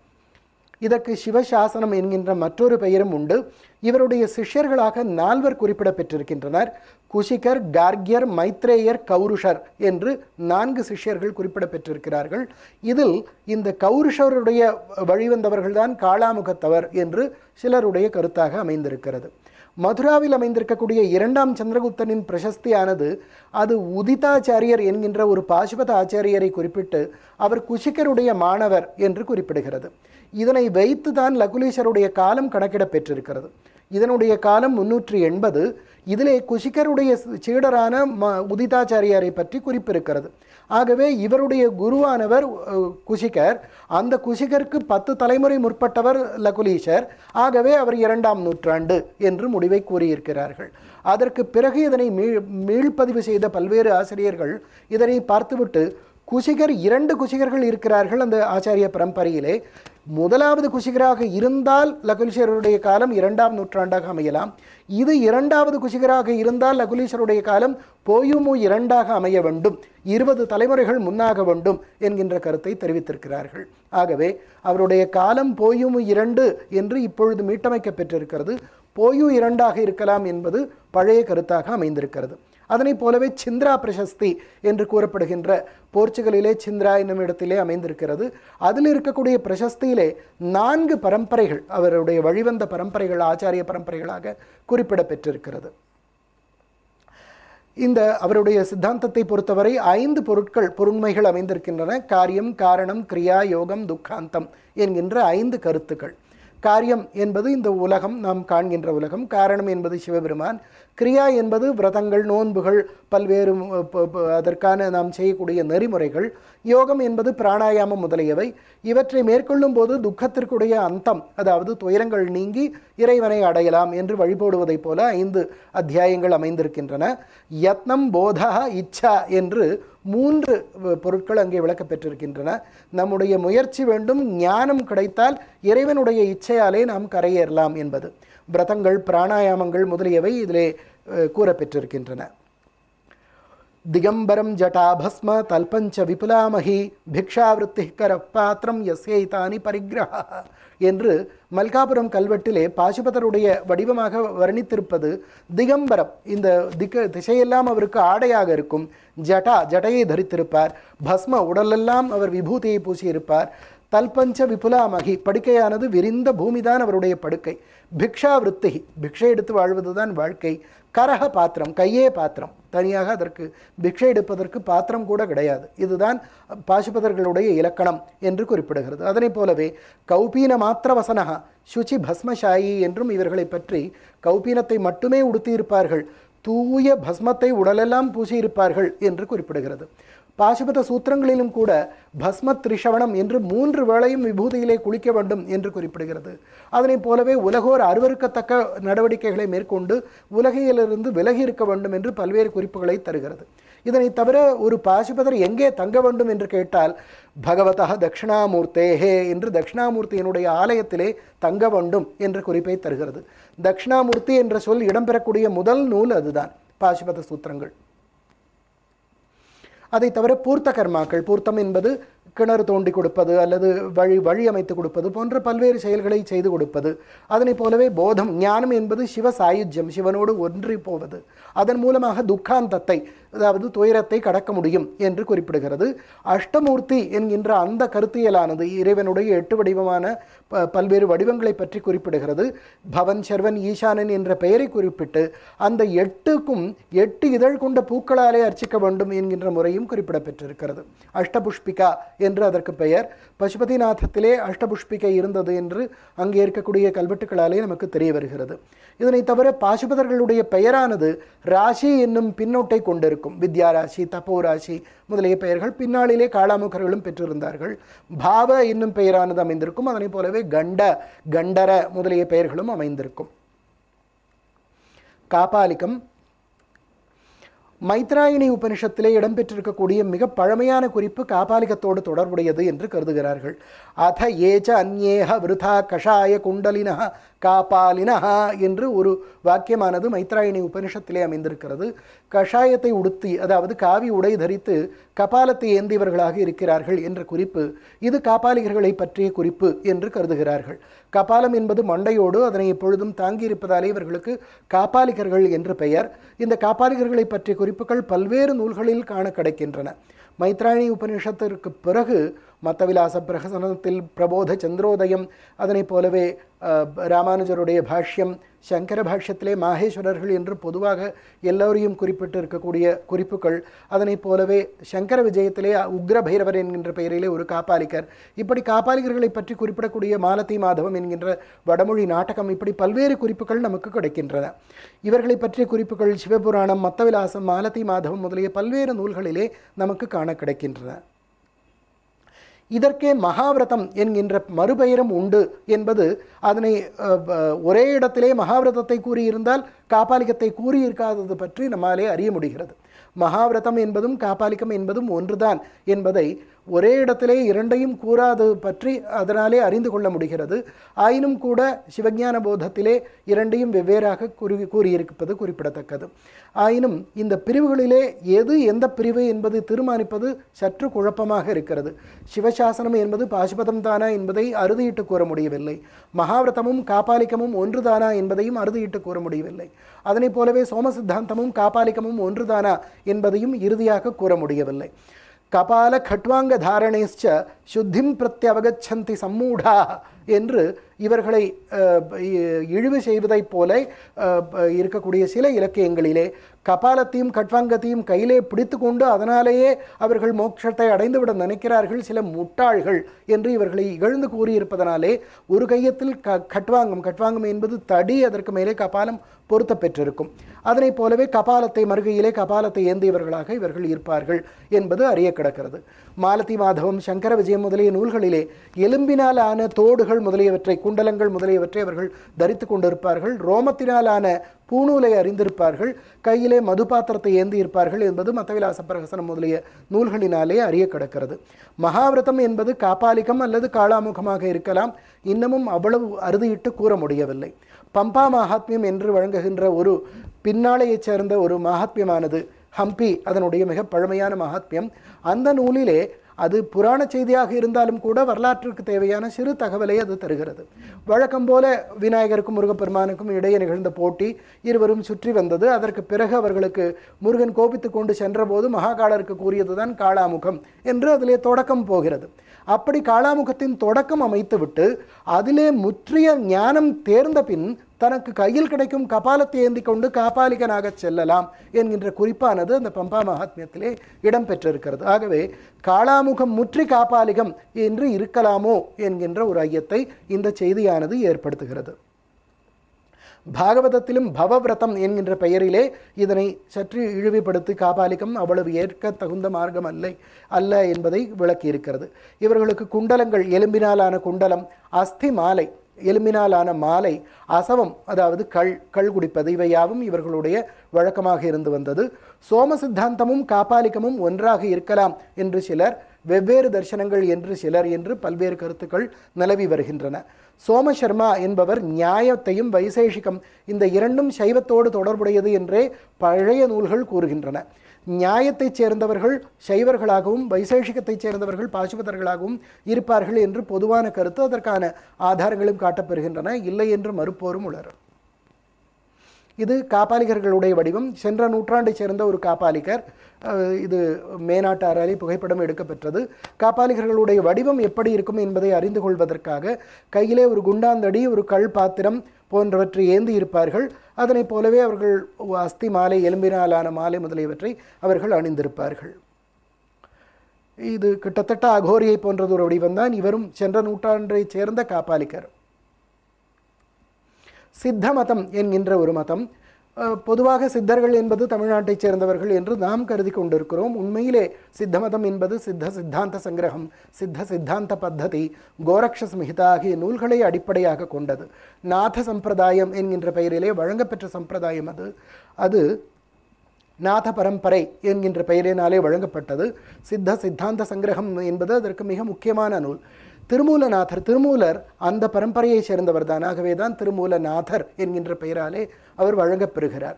இதற்கு சிவசாசனம் என்கின்ற மற்றொரு பெயரும் உண்டு. இவருடைய சிஷ்யர்களாக நால்வர் குறிப்பிடப்பெற்றிருக்கின்றனர். குஷிகர் கார்கியர் மைத்ரேயர் கௌருஷர் என்று நான்கு சிஷ்யர்கள் குறிப்பிடப்பெற்றிருக்கிறார்கள். இதில் இந்த கௌருஷருடைய வழிவந்தவர்கள்தான் காளாமுகத்தவர் என்று சிலருடைய கருத்தாக அமைந்திருக்கிறது. மதுராவில் அமைந்திருக்கக்கூடிய இரண்டாம் சந்திரகுப்தனின் பிரசஸ்தியானது அது உதிதாச்சாரியர் என்கின்ற ஒரு பாசுபத ஆச்சாரியரை குறிப்பிட்டு அவர் குஷிகருடைய மாணவர் என்று குறிப்பிடுகிறது. இதனை வைத்து தான் லகுலீஷருடைய காலம் கணக்கிட பெற்றிருக்கிறது. இதனுடைய காலம் முன்னூற்றி எண்பது. இதிலே குஷிகருடைய சீடரான ம உதிதாச்சாரியாரை பற்றி குறிப்பிருக்கிறது. ஆகவே இவருடைய குருவானவர் குஷிகர் அந்த குஷிகருக்கு பத்து தலைமுறை முற்பட்டவர் லகுலீஷர். ஆகவே அவர் இரண்டாம் நூற்றாண்டு என்று முடிவை கூறியிருக்கிறார்கள். அதற்கு பிறகு இதனை மீள் மீள்பதிவு செய்த பல்வேறு ஆசிரியர்கள் இதனை பார்த்துவிட்டு குஷிகர் இரண்டு குஷிகர்கள் இருக்கிறார்கள் அந்த ஆச்சாரிய பரம்பரையிலே. முதலாவது குஷிகராக இருந்தால் லகுலீஸ்வரருடைய காலம் இரண்டாம் நூற்றாண்டாக அமையலாம். இது இரண்டாவது குஷிகராக இருந்தால் லகுலீஸ்வருடைய காலம் போயுமு இரண்டாக அமைய வேண்டும். இருபது தலைமுறைகள் முன்னாக வேண்டும் என்கின்ற கருத்தை தெரிவித்திருக்கிறார்கள். ஆகவே அவருடைய காலம் போயுமு இரண்டு என்று இப்பொழுது மீட்டமைக்கப்பெற்றிருக்கிறது. போயு இரண்டாக இருக்கலாம் என்பது பழைய கருத்தாக அமைந்திருக்கிறது. அதனைப் போலவே சிந்திரா பிரசஸ்தி என்று கூறப்படுகின்ற போர்ச்சுகலிலே சிந்திரா என்னும் இடத்திலே அமைந்திருக்கிறது. அதில் இருக்கக்கூடிய பிரசஸ்தியிலே நான்கு பரம்பரைகள் அவருடைய வழிவந்த பரம்பரைகள் ஆச்சாரிய பரம்பரைகளாக குறிப்பிடப்பெற்றிருக்கிறது. இந்த அவருடைய சித்தாந்தத்தை பொறுத்தவரை ஐந்து பொருட்கள் பொருண்மைகள் அமைந்திருக்கின்றன. காரியம் காரணம் கிரியா யோகம் துக்காந்தம் என்கின்ற ஐந்து கருத்துக்கள். காரியம் என்பது இந்த உலகம் நாம் காண்கின்ற உலகம். காரணம் என்பது சிவபெருமான். கிரியா என்பது விரதங்கள் நோன்புகள் பல்வேறு அதற்கான நாம் செய்யக்கூடிய நெறிமுறைகள். யோகம் என்பது பிராணாயாமம் முதலியவை. இவற்றை மேற்கொள்ளும் போது துக்கத்திற்குடைய அந்தம் அதாவது துயரங்கள் நீங்கி இறைவனை அடையலாம் என்று வழிபடுவதைப் போல ஐந்து அத்தியாயங்கள் அமைந்திருக்கின்றன. யத்னம் போதா இச்சா என்று மூன்று பொருட்கள் அங்கே விளக்கப்பெற்றிருக்கின்றன நம்முடைய முயற்சி வேண்டும் ஞானம் கிடைத்தால் இறைவனுடைய இச்சையாலே நாம் கரையேறலாம் என்பது. விரதங்கள் பிராணாயாமங்கள் முதலியவை இதிலே கூறப்பெற்றிருக்கின்றன. திகம்பரம் ஜட்டாபஸ்ம தல்பஞ்ச விபுலாமகி பிக்ஷாவிருத்தி கர பாத்திரம் எஸ்யைதானி பரிகிரஹா என்று மல்காபுரம் கல்வெட்டிலே பாசுபதருடைய வடிவமாக வர்ணித்திருப்பது திகம்பரம். இந்த திக்க திசையெல்லாம் அவருக்கு ஆடையாக இருக்கும். ஜட்டா ஜடையை தரித்திருப்பார். பஸ்ம உடலெல்லாம் அவர் விபூதியை பூசியிருப்பார். தல்பஞ்ச விபுலாமகி படுக்கையானது விரிந்த பூமிதான் அவருடைய படுக்கை. பிக்ஷா விருத்தி பிக்ஷை எடுத்து வாழ்வதுதான் வாழ்க்கை. கரக பாத்திரம் கையே பாத்திரம். தனியாக அதற்கு பிக்ஷை எடுப்பதற்கு பாத்திரம் கூட கிடையாது. இதுதான் பாசுபதர்களுடைய இலக்கணம் என்று குறிப்பிடுகிறது. அதனைப் போலவே கௌபீன மாத்திர வசனகா சுச்சி பஸ்மசாயி என்றும் இவர்களை பற்றி கௌபீனத்தை மட்டுமே உடுத்தியிருப்பார்கள். தூய பஸ்மத்தை உடலெல்லாம் பூசியிருப்பார்கள் என்று குறிப்பிடுகிறது. பாசுபத சூத்திரங்களிலும் கூட பஸ்மத் திரிஷவணம் என்று மூன்று வேளையும் விபூதியிலே குளிக்க வேண்டும் என்று குறிப்பிடுகிறது. அதனைப் போலவே உலகோர் அருவருக்கத்தக்க நடவடிக்கைகளை மேற்கொண்டு உலகையிலிருந்து விலகி இருக்க வேண்டும் என்று பல்வேறு குறிப்புகளை தருகிறது. இதனை தவிர ஒரு பாசுபதர் எங்கே தங்க வேண்டும் என்று கேட்டால் பகவதா தட்சிணாமூர்த்தேஹே என்று தட்சிணாமூர்த்தியினுடைய ஆலயத்திலே தங்க வேண்டும் என்ற குறிப்பை தருகிறது. தட்சிணாமூர்த்தி என்ற சொல் இடம்பெறக்கூடிய முதல் நூல் அதுதான் பாசுபத சூத்திரங்கள். அதை தவிர பூர்த்த கர்மாக்கள் பூர்த்தம் என்பது கிணறு தோண்டி கொடுப்பது அல்லது வழி வழி அமைத்து கொடுப்பது போன்ற பல்வேறு செயல்களை செய்து கொடுப்பது. அதனைப் போலவே போதம் ஞானம் என்பது சிவ சாயுஜ்யம் சிவனோடு ஒன்றி போவது. அதன் மூலமாக துக்காந்தத்தை அதாவது துயரத்தை கடக்க முடியும் என்று குறிப்பிடுகிறது. அஷ்டமூர்த்தி என்கின்ற அந்த கருத்தியலானது இறைவனுடைய எட்டு வடிவமான ப- பல்வேறு வடிவங்களை பற்றி குறிப்பிடுகிறது. பவன் சர்வன் ஈசானன் என்ற பெயரை குறிப்பிட்டு அந்த எட்டுக்கும் எட்டு இதழ் கொண்ட பூக்களாலே அர்ச்சிக்க வேண்டும் என்கின்ற முறையும் குறிப்பிடப்பெற்றிருக்கிறது. அஷ்டபுஷ்பிகா என்று அதற்கு பெயர். பசுபதிநாதத்திலே அஷ்டபுஷ்பிகை இருந்தது என்று அங்கே இருக்கக்கூடிய கல்வெட்டுகளாலே நமக்கு தெரிய வருகிறது. இதனை தவிர பாசுபதர்களுடைய பெயரானது ராசி என்னும் பின்னோட்டை கொண்டிருக்கும். வித்யா ராசி தப்போ ராசி முதலிய பெயர்கள் பின்னாளிலே காளாமுகர்களும் பெற்றிருந்தார்கள். பாவ என்னும் பெயரானது அமைந்திருக்கும். அதனைப் போலவே கண்ட கண்டர முதலிய பெயர்களும் அமைந்திருக்கும். காபாலிகம் மைத்ராயணி உபனிஷத்திலே இடம்பெற்றிருக்கக்கூடிய மிக பழமையான குறிப்பு காபாலிகத்தோடு தொடர்புடையது என்று கருதுகிறார்கள். அத ஏச்ச அந்நேக விருதா கஷாய குண்டலினா காபாலினஹா என்று ஒரு வாக்கியமானது மைத்ராயணி உபனிஷத்திலே அமைந்திருக்கிறது. கஷாயத்தை உடுத்தி அதாவது காவி உடை தரித்து கபாலத்தை ஏந்தியவர்களாக இருக்கிறார்கள் என்ற குறிப்பு இது காபாலிகர்களை பற்றிய குறிப்பு என்று கருதுகிறார்கள். கபாலம் என்பது மண்டையோடு அதனை எப்பொழுதும் தாங்கியிருப்பதாலே இவர்களுக்கு காபாலிகர்கள் என்று பெயர். இந்த காபாலிகர்களை பற்றிய குறிப்புகள் பல்வேறு நூல்களில் காண கிடைக்கின்றன. மைத்ராயணி உபநிஷத்திற்கு பிறகு மத்தவிலாச பிரகசனத்தில் பிரபோத சந்திரோதயம் அதனைப் போலவே ராமானுஜருடைய பாஷ்யம் சங்கர பாஷ்யத்திலே மாகேஸ்வரர்கள் என்று பொதுவாக எல்லோரையும் குறிப்பிட்டு இருக்கக்கூடிய குறிப்புகள். அதனைப் போலவே சங்கர விஜயத்திலே உக்ர பைரவர் என்கின்ற பெயரிலே ஒரு காப்பாளிகர் இப்படி காப்பாளிகர்களை பற்றி குறிப்பிடக்கூடிய மாலதி மாதவம் என்கின்ற வடமொழி நாடகம் இப்படி பல்வேறு குறிப்புகள் நமக்கு கிடைக்கின்றன. இவர்களை பற்றிய குறிப்புகள் சிவபுராணம் மத்தவிலாசம் மாலதி மாதவம் முதலிய பல்வேறு நூல்களிலே நமக்கு காண கிடைக்கின்றன. இதற்கே மகாவிரதம் என்கின்ற மறுபெயரும் உண்டு என்பது அதனை ஒரே இடத்திலே மகாவிரதத்தை கூறியிருந்தால் காப்பாலிகத்தை கூறியிருக்காதது பற்றி நம்மாலே அறிய முடிகிறது. மகாவிரதம் என்பதும் காபாலிக்கம் என்பதும் ஒன்றுதான் என்பதை ஒரே இடத்திலே இரண்டையும் கூறாது பற்றி அதனாலே அறிந்து கொள்ள முடிகிறது. ஆயினும் கூட சிவஞான போதத்திலே இரண்டையும் வெவ்வேறாக கூறி கூறியிருப்பது குறிப்பிடத்தக்கது. ஆயினும் இந்த பிரிவுகளிலே எது எந்த பிரிவு என்பது தீர்மானிப்பது சற்று குழப்பமாக இருக்கிறது. சிவசாசனம் என்பது பாசுபதம் தானா என்பதை அறுதியிட்டு கூற முடியவில்லை. மகாவிரதமும் காபாலிக்கமும் ஒன்றுதானா என்பதையும் அறுதியிட்டு கூற முடியவில்லை. அதனைப் போலவே சோம சித்தாந்தமும் காப்பாலிகமும் ஒன்றுதானா என்பதையும் இறுதியாக கூற முடியவில்லை. கபால கட்வாங்க தாரணேச்ச சுத்திம் பிரத்யவகச்சந்தி சம்மூடா என்று இவர்களை இழிவு செய்வதைப் போல இருக்கக்கூடிய சில இலக்கியங்களிலே கபாலத்தையும் கட்வாங்கத்தையும் கையிலே பிடித்து கொண்டு அதனாலேயே அவர்கள் மோட்சத்தை அடைந்துவிட நினைக்கிறார்கள். சில முட்டாள்கள் என்று இவர்களை இகழ்ந்து கூறியிருப்பதனாலே ஒரு கையத்தில் க கட்வாங்கம் கட்வாங்கம் என்பது தடி அதற்கு மேலே கபாலம் பொருத்த பெற்றிருக்கும் அதனைப் போலவே கபாலத்தை மறுகையிலே கபாலத்தை ஏந்தியவர்களாக இவர்கள் இருப்பார்கள் என்பது அறிய கிடக்கிறது. மாலதி மாதவம் சங்கர விஜயம் முதலிய நூல்களிலே எலும்பினால் ஆன தோடுகள் முதலியவற்றை குண்டலங்கள் முதலியவற்றை அவர்கள் தரித்து கொண்டிருப்பார்கள். ரோமத்தினாலான பூணூலை அறிந்திருப்பார்கள். கையிலே மது பாத்திரத்தை ஏந்தி இருப்பார்கள் என்பது மத்தவிலாச பிரகசனம் முதலிய நூல்களினாலே அறிய கிடக்கிறது. மகாவிரதம் என்பது காப்பாலிகம் அல்லது காளாமுகமாக இருக்கலாம். இன்னமும் அவ்வளவு அறுதியிட்டு கூற முடியவில்லை. பம்பா மகாத்மியம் என்று வழங்குகின்ற ஒரு பின்னாளையைச் சேர்ந்த ஒரு மகாத்மியமானது ஹம்பி அதனுடைய மிக பழமையான மகாத்மியம். அந்த நூலிலே அது புராண செய்தியாக இருந்தாலும் கூட வரலாற்றுக்கு தேவையான சிறு தகவலை அது தருகிறது. வழக்கம் போல விநாயகருக்கும் முருகப்பெருமானுக்கும் இடையே நிகழ்ந்த போட்டி இருவரும் சுற்றி வந்தது. அதற்கு பிறகு அவர்களுக்கு முருகன் கோபித்து கொண்டு சென்றபோது மகாகாலருக்கு கூறியதுதான் காளாமுகம் என்று அதிலே தொடக்கம் போகிறது. அப்படி காளாமுகத்தின் தொடக்கம் அமைத்துவிட்டு அதிலே முற்றிய ஞானம் தேர்ந்த பின் தனக்கு கையில் கிடைக்கும் கபாலத்தை ஏந்தி கொண்டு காபாலிகனாக செல்லலாம் என்கின்ற குறிப்பானது அந்த பம்பா மகாத்மியத்திலே இடம்பெற்றிருக்கிறது. ஆகவே காளாமுகம் முற்றி காபாலிகம் என்று இருக்கலாமோ என்கின்ற ஒரு ஐயத்தை இந்த செய்தியானது ஏற்படுத்துகிறது. பாகவதத்திலும் பவவிரதம் என்கின்ற பெயரிலே இதனை சற்று இழிவுபடுத்தி காபாலிகம் அவ்வளவு ஏற்க தகுந்த மார்க்கம் அல்ல அல்ல என்பதை விளக்கியிருக்கிறது. இவர்களுக்கு குண்டலங்கள் எலும்பினாலான குண்டலம் அஸ்தி மாலை எலும்பினாலான மாலை அசவம் அதாவது கள் கள் குடிப்பது இவையாவும் இவர்களுடைய வழக்கமாக இருந்து வந்தது. சோம சித்தாந்தமும் காப்பாலிக்கமும் ஒன்றாக இருக்கலாம் என்று சிலர் வெவ்வேறு தர்சனங்கள் என்று சிலர் என்று பல்வேறு கருத்துக்கள் நிலவி வருகின்றன. சோமசர்மா என்பவர் நியாயத்தையும் வைசேஷிகம் இந்த இரண்டும் சைவத்தோடு தொடர்புடையது என்றே பழைய நூல்கள் கூறுகின்றன. நியாயத்தைச் சேர்ந்தவர்கள் சைவர்களாகவும் வைசேஷிகத்தைச் சேர்ந்தவர்கள் பாசுபதர்களாகவும் இருப்பார்கள் என்று பொதுவான கருத்து. அதற்கான ஆதாரங்களும் காட்டப்பெறுகின்றன. இல்லை என்று மறுப்போரும் உளர் இது காப்பாளிகர்களுடைய வடிவம். சென்ற நூற்றாண்டைச் சேர்ந்த ஒரு காப்பாளிகர் இது மேனாட்டாராலே புகைப்படம் எடுக்கப்பெற்றது. காப்பாளிகர்களுடைய வடிவம் எப்படி இருக்கும் என்பதை அறிந்து கொள்வதற்காக கையிலே ஒரு குண்டாந்தடி ஒரு கல் பாத்திரம் போன்றவற்றை ஏந்தி இருப்பார்கள். அதனைப் போலவே அவர்கள் அஸ்தி மாலை எலும்பினாலான மாலை முதலியவற்றை அவர்கள் அணிந்திருப்பார்கள். இது கிட்டத்தட்ட அகோரியை போன்றது ஒரு வடிவம்தான். இவரும் சென்ற நூற்றாண்டைச் சேர்ந்த காப்பாளிக்கர் சித்த மதம் என்கின்ற ஒரு மதம். பொதுவாக சித்தர்கள் என்பது தமிழ்நாட்டைச் சேர்ந்தவர்கள் என்று நாம் கருதி கொண்டிருக்கிறோம். உண்மையிலே சித்த மதம் என்பது சித்த சித்தாந்த சங்கிரகம் சித்த சித்தாந்த பத்ததி கோரக்ஷ சம்ஹிதா ஆகிய நூல்களை அடிப்படையாக கொண்டது. நாத சம்பிரதாயம் என்கின்ற பெயரிலே வழங்கப்பெற்ற சம்பிரதாயம் அது. அது நாத பரம்பரை என்கின்ற பெயரினாலே வழங்கப்பட்டது. சித்த சித்தாந்த சங்கிரகம் என்பது அதற்கு மிக முக்கியமான நூல். திருமூலநாதர் திருமூலர் அந்த பரம்பரையைச் சேர்ந்தவர் தான். ஆகவே தான் திருமூலநாதர் என்கின்ற பெயராலே அவர் வழங்கப்பெறுகிறார்.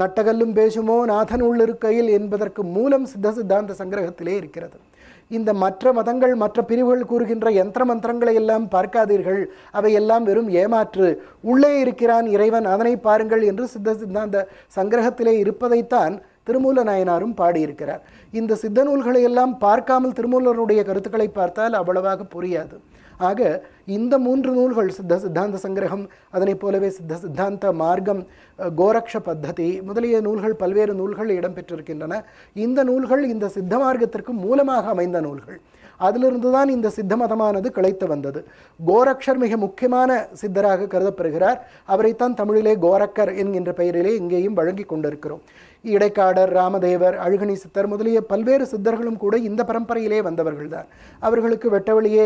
நட்டகல்லும் பேசுமோ நாதன் உள்ளிருக்கையில் என்பதற்கு மூலம் சித்த சித்தாந்த சங்கிரகத்திலே இருக்கிறது. இந்த மற்ற மதங்கள் மற்ற பிரிவுகள் கூறுகின்ற யந்திர மந்திரங்களை எல்லாம் பார்க்காதீர்கள். அவை எல்லாம் வெறும் ஏமாற்று. உள்ளே இருக்கிறான் இறைவன் அதனை பாருங்கள் என்று சித்த சித்தாந்த சங்கிரகத்திலே இருப்பதைத்தான் திருமூல நாயனாரும் பாடியிருக்கிறார். இந்த சித்த நூல்களை எல்லாம் பார்க்காமல் திருமூலருடைய கருத்துக்களை பார்த்தால் அவ்வளவாக புரியாது. ஆக இந்த மூன்று நூல்கள் சித்த சித்தாந்த சங்கிரகம் அதனைப் போலவே சித்த சித்தாந்த மார்க்கம் கோரக்ஷ பத்ததி முதலிய நூல்கள் பல்வேறு நூல்கள் இடம்பெற்றிருக்கின்றன. இந்த நூல்கள் இந்த சித்த மார்க்கத்திற்கு மூலமாக அமைந்த நூல்கள். அதிலிருந்து தான் இந்த சித்த மதமானது கிளைத்து வந்தது. கோரக்ஷர் மிக முக்கியமான சித்தராக கருதப்படுகிறார். அவரைத்தான் தமிழிலே கோரக்கர் என்கின்ற பெயரிலே இங்கேயும் வழங்கி கொண்டிருக்கிறோம். இடைக்காடர் ராமதேவர் அழுகணி சித்தர் முதலிய பல்வேறு சித்தர்களும் கூட இந்த பரம்பரையிலே வந்தவர்கள்தான். அவர்களுக்கு வெட்டவெளியே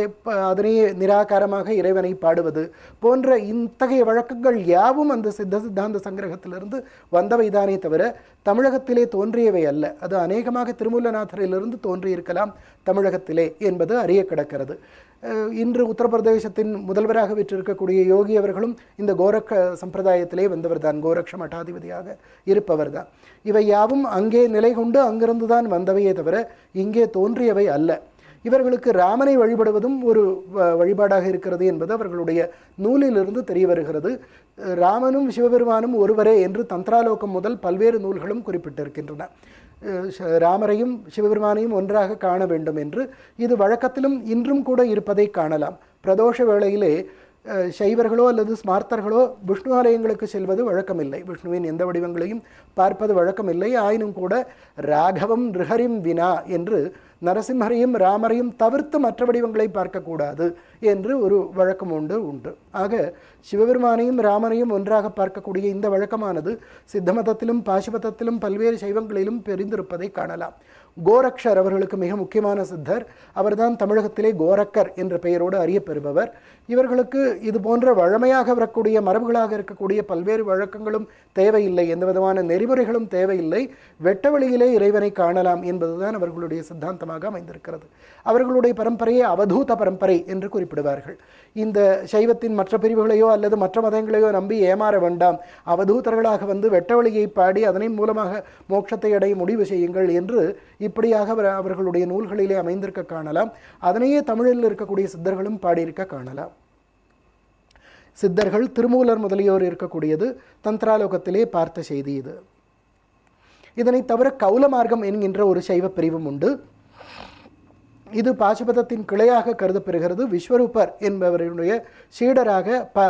அதனையே நிராகாரமாக இறைவனை பாடுவது போன்ற இத்தகைய வழக்கங்கள் யாவும் அந்த சித்த சித்தாந்த சங்கிரகத்திலிருந்து வந்தவைதானே தவிர தமிழகத்திலே தோன்றியவை அல்ல. அது அநேகமாக திருமூலநாதரிலிருந்து தோன்றியிருக்கலாம் தமிழகத்திலே என்பது அறிய கிடக்கிறது. இன்று உத்தரப்பிரதேசத்தின் முதல்வராக விற்றிருக்கக்கூடிய யோகி அவர்களும் இந்த கோரக்ஷ சம்பிரதாயத்திலே வந்தவர் தான் கோரக்ஷ மட்டாதிபதியாக இருப்பவர் தான் இவை யாவும் அங்கே நிலை கொண்டு அங்கிருந்து தான் வந்தவையே தவிர இங்கே தோன்றியவை அல்ல. இவர்களுக்கு ராமனை வழிபடுவதும் ஒரு வ- வழிபாடாக இருக்கிறது என்பது அவர்களுடைய நூலிலிருந்து தெரிய வருகிறது. ராமனும் சிவபெருமானும் ஒருவரே என்று தந்திராலோகம் முதல் பல்வேறு நூல்களும் குறிப்பிட்டிருக்கின்றன. ராமரையும் சிவபெருமானையும் ஒன்றாக காண வேண்டும் என்று இது வழக்கத்திலும் இன்றும் கூட இருப்பதை காணலாம். பிரதோஷ வேளையிலே சைவர்களோ அல்லது ஸ்மார்த்தர்களோ விஷ்ணு ஆலயங்களுக்கு செல்வது வழக்கமில்லை. விஷ்ணுவின் எந்த வடிவங்களையும் பார்ப்பது வழக்கமில்லை. ஆயினும் கூட ராகவம் ரிஹரிம் வினா என்று நரசிம்மரையும் ராமரையும் தவிர்த்து மற்ற வடிவங்களை பார்க்கக்கூடாது என்று ஒரு வழக்கம் உண்டு உண்டு. ஆக சிவபெருமானையும் ராமனையும் ஒன்றாக பார்க்கக்கூடிய இந்த வழக்கமானது சித்த மதத்திலும் பாசுபதத்திலும் பல்வேறு சைவங்களிலும் பெரிந்திருப்பதை காணலாம். கோரக்ஷர் அவர்களுக்கு மிக முக்கியமான சித்தர். அவர்தான் தமிழகத்திலே கோரக்கர் என்ற பெயரோடு அறியப்பெறுபவர். இவர்களுக்கு இது போன்ற வழமையாக வரக்கூடிய மரபுகளாக இருக்கக்கூடிய பல்வேறு வழக்கங்களும் தேவையில்லை எந்த விதமான நெறிமுறைகளும் தேவையில்லை. வெட்ட வழியிலே இறைவனை காணலாம் என்பதுதான் அவர்களுடைய சித்தாந்தமாக அமைந்திருக்கிறது. அவர்களுடைய பரம்பரையை அவதூத பரம்பரை என்று குறிப்பிடுவார்கள். இந்த சைவத்தின் மற்ற பிரிவுகளையோ அல்லது மற்ற மதங்களையோ நம்பி ஏமாற வேண்டாம். அவதூதர்களாக வந்து வெட்டவழியை பாடி அதனை மூலமாக மோட்சத்தை அடைய முடிவு செய்யுங்கள் என்று இப்படியாக அவர்களுடைய நூல்களிலே அமைந்திருக்க காணலாம். அதனையே தமிழில் இருக்கக்கூடிய சித்தர்களும் பாடியிருக்க காணலாம். சித்தர்கள் திருமூலர் முதலியோர் இருக்கக்கூடியது தந்திராலோகத்திலே பார்த்த செய்தி இது. இதனை தவிர கௌல மார்க்கம் என்கின்ற ஒரு சைவ பிரிவும் உண்டு. இது பாசுபதத்தின் கிளையாக கருதப்பெறுகிறது. விஸ்வரூபர் என்பவருடைய சீடராக ப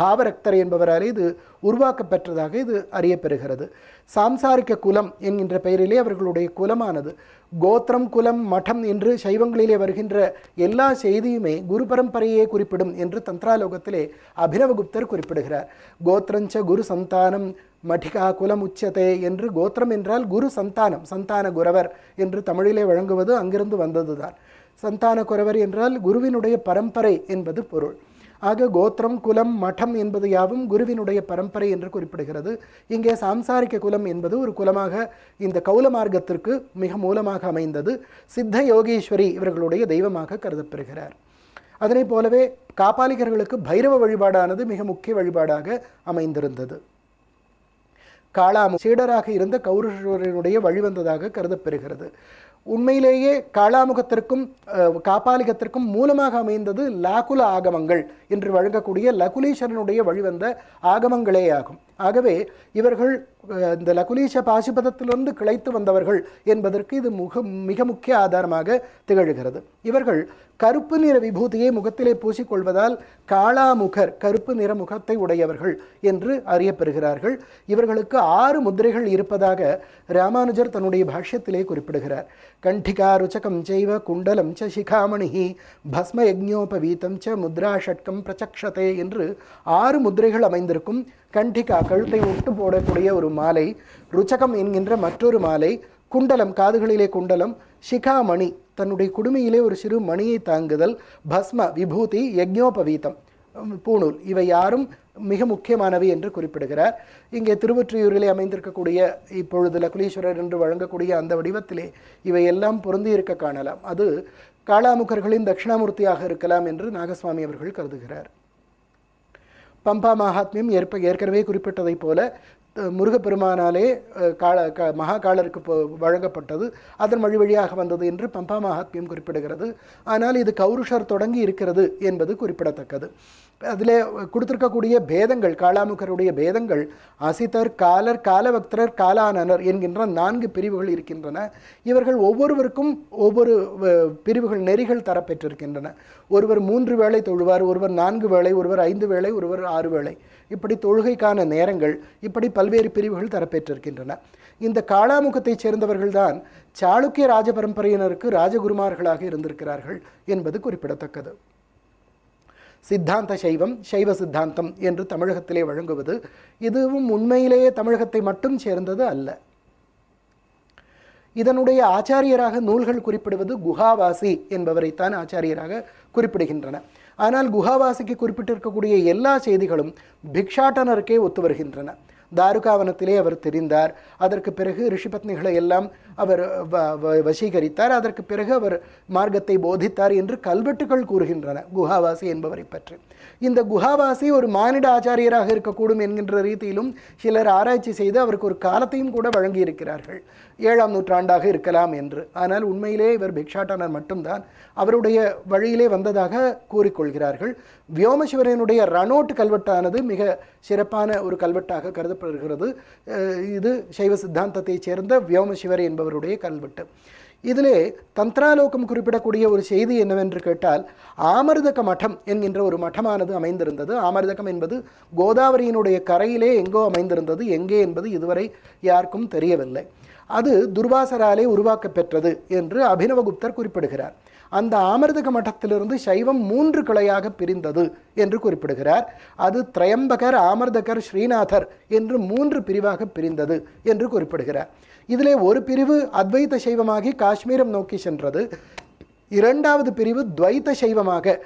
பாவரக்தர் என்பவரால் இது உருவாக்கப்பெற்றதாக இது அறியப்பெறுகிறது. சாம்சாரிக்க குலம் என்கின்ற பெயரிலே அவர்களுடைய குலமானது. கோத்திரம் குலம் மடம் என்று சைவங்களிலே வருகின்ற எல்லா செய்தியுமே குரு பரம்பரையே குறிப்பிடும் என்று தந்திராலோகத்திலே அபினவகுப்தர் குறிப்பிடுகிறார். கோத்திரஞ்ச குரு சந்தானம் மடிகா குலம் உச்சதே என்று கோத்திரம் என்றால் குரு சந்தானம் சந்தான குரவர் என்று தமிழிலே வழங்குவது அங்கிருந்து வந்ததுதான். சந்தான குரவர் என்றால் குருவினுடைய பரம்பரை என்பது பொருள். ஆக கோத்திரம் குலம் மடம் என்பது யாவும் குருவினுடைய பரம்பரை என்று குறிப்பிடுகிறது. இங்கே சாம்சாரிக்க குலம் என்பது ஒரு குலமாக இந்த கௌல மார்க்கத்திற்கு மிக மூலமாக அமைந்தது. சித்த யோகீஸ்வரி இவர்களுடைய தெய்வமாக கருதப்பெறுகிறார் அதனைப் போலவே காப்பாளிகர்களுக்கு பைரவ வழிபாடானது மிக முக்கிய வழிபாடாக அமைந்திருந்தது. காளாமு சீடராக இருந்த கௌரவனுடைய வழிவந்ததாக கருதப்பெறுகிறது உண்மையிலேயே காளாமுகத்திற்கும் காப்பாலிகத்திற்கும் மூலமாக அமைந்தது லாகுல ஆகமங்கள் என்று வழங்கக்கூடிய லகுலீஸ்வரனுடைய வழிவந்த ஆகமங்களே ஆகும் ஆகவே இவர்கள் இந்த லகுலீச பாசுபதத்திலிருந்து கிளைத்து வந்தவர்கள் என்பதற்கு இது முக மிக முக்கிய ஆதாரமாக திகழ்கிறது. இவர்கள் கருப்பு நிற விபூதியை முகத்திலே பூசிக்கொள்வதால் காளாமுகர் கருப்பு நிற முகத்தை உடையவர்கள் என்று அறியப்பெறுகிறார்கள். இவர்களுக்கு ஆறு முத்திரைகள் இருப்பதாக ராமானுஜர் தன்னுடைய பாஷ்யத்திலே குறிப்பிடுகிறார். கண்டிகா ருச்சகம் செய்வ குண்டலம் ச சிகாமணிஹி பஸ்ம யஜ்ஞோபவீதம் ச முத்ரா ஷட்கம் பிரச்சக்ஷதே என்று ஆறு முதிரைகள் அமைந்திருக்கும். கண்டிகா கழுத்தை ஒட்டு போடக்கூடிய ஒரு மாலை ருச்சகம் என்கின்ற மற்றொரு மாலை குண்டலம் காதுகளிலே குண்டலம் சிகாமணி தன்னுடைய குடுமையிலே ஒரு சிறு மணியை தாங்குதல் பஸ்ம விபூதி யஜ்ஞோபவீதம் பூணூல் இவை யாரும் மிக முக்கியமானவை என்று குறிப்பிடுகிறார். இங்கே திருவொற்றியூரிலே அமைந்திருக்கக்கூடிய இப்பொழுது லகுலீஸ்வரர் என்று வழங்கக்கூடிய அந்த வடிவத்திலே இவையெல்லாம் பொருந்தி இருக்க காணலாம். அது காளாமுகர்களின் தட்சிணாமூர்த்தியாக இருக்கலாம் என்று நாகசுவாமி அவர்கள் கருதுகிறார். பம்பா மகாத்மியம் ஏற்ப ஏற்கனவே குறிப்பிட்டதைப் போல முருகப்பெருமானாலே கால க மகாகாலருக்கு வழங்கப்பட்டது. அதன் வழி வழியாக வந்தது என்று பம்பா மகாத்மியம் குறிப்பிடுகிறது. ஆனால் இது கௌருஷர் தொடங்கி இருக்கிறது என்பது குறிப்பிடத்தக்கது. அதில் கொடுத்துருக்கக்கூடிய பேதங்கள் காளாமுகருடைய பேதங்கள் அசிதர் காலர் காலவக்தரர் காலானனர் என்கின்ற நான்கு பிரிவுகள் இருக்கின்றன. இவர்கள் ஒவ்வொருவருக்கும் ஒவ்வொரு வ- பிரிவுகள் நெறிகள் தரப்பெற்றிருக்கின்றன. ஒருவர் மூன்று வேளை தொழுவார் ஒருவர் நான்கு வேளை ஒருவர் ஐந்து வேளை ஒருவர் ஆறு வேளை. இப்படி தொழுகைக்கான நேரங்கள் இப்படி பல்வேறு பிரிவுகள் தரப்பெற்றிருக்கின்றன. இந்த காளாமுகத்தைச் சேர்ந்தவர்கள்தான் சாளுக்கிய ராஜபரம்பரையினருக்கு ராஜகுருமார்களாக இருந்திருக்கிறார்கள் என்பது குறிப்பிடத்தக்கது. சித்தாந்த சைவம் சைவ சித்தாந்தம் என்று தமிழகத்திலே வழங்குவது இதுவும் உண்மையிலேயே தமிழகத்தை மட்டும் சேர்ந்தது அல்ல. இதனுடைய ஆச்சாரியராக நூல்கள் குறிப்பிடுவது குஹாவாசி என்பவரைத்தான் ஆச்சாரியராக குறிப்பிடுகின்றன. ஆனால் குஹாவாசிக்கு குறிப்பிட்டிருக்கக்கூடிய எல்லா செய்திகளும் பிக்ஷாட்டனருக்கே ஒத்து வருகின்றன. தாருகாவனத்திலே அவர் தெரிந்தார். அதற்கு பிறகு ரிஷிபத்னிகளை எல்லாம் அவர் வ- வசீகரித்தார். அதற்கு பிறகு அவர் மார்க்கத்தை போதித்தார் என்று கல்வெட்டுகள் கூறுகின்றன. குஹாவாசி என்பவரை பற்றி. இந்த குஹாவாசி ஒரு மானிட ஆச்சாரியராக இருக்கக்கூடும் என்கின்ற ரீதியிலும் சிலர் ஆராய்ச்சி செய்து அவருக்கு ஒரு காலத்தையும் கூட வழங்கியிருக்கிறார்கள். ஏழாம் நூற்றாண்டாக இருக்கலாம் என்று. ஆனால் உண்மையிலே இவர் பிக்ஷாட்டனர் மட்டும்தான். அவருடைய வழியிலே வந்ததாக கூறிக்கொள்கிறார்கள். வியோமசிவரனுடைய ரனோட் கல்வெட்டானது மிக சிறப்பான ஒரு கல்வெட்டாக கருதப்படுகிறது. இது சைவ சித்தாந்தத்தைச் சேர்ந்த வியோமசிவர் என்பவருடைய கல்வெட்டு. இதிலே தந்திராலோகம் குறிப்பிடக்கூடிய ஒரு செய்தி என்னவென்று கேட்டால் ஆமர்தக மடம் என்கின்ற ஒரு மட்டமானது அமைந்திருந்தது. ஆமர்தகம் என்பது கோதாவரியினுடைய கரையிலே எங்கோ அமைந்திருந்தது. எங்கே என்பது இதுவரை யாருக்கும் தெரியவில்லை. அது துர்வாசராலே உருவாக்க பெற்றது என்று அபினவகுப்தர் குறிப்பிடுகிறார். அந்த ஆமர்தக மட்டத்திலிருந்து சைவம் மூன்று கிளையாக பிரிந்தது என்று குறிப்பிடுகிறார். அது திரையம்பகர் ஆமர்தகர் ஸ்ரீநாதர் என்று மூன்று பிரிவாக பிரிந்தது என்று குறிப்பிடுகிறார். இதிலே ஒரு பிரிவு அத்வைத சைவமாகி காஷ்மீரம் நோக்கி சென்றது. இரண்டாவது பிரிவு துவைத்த சைவமாக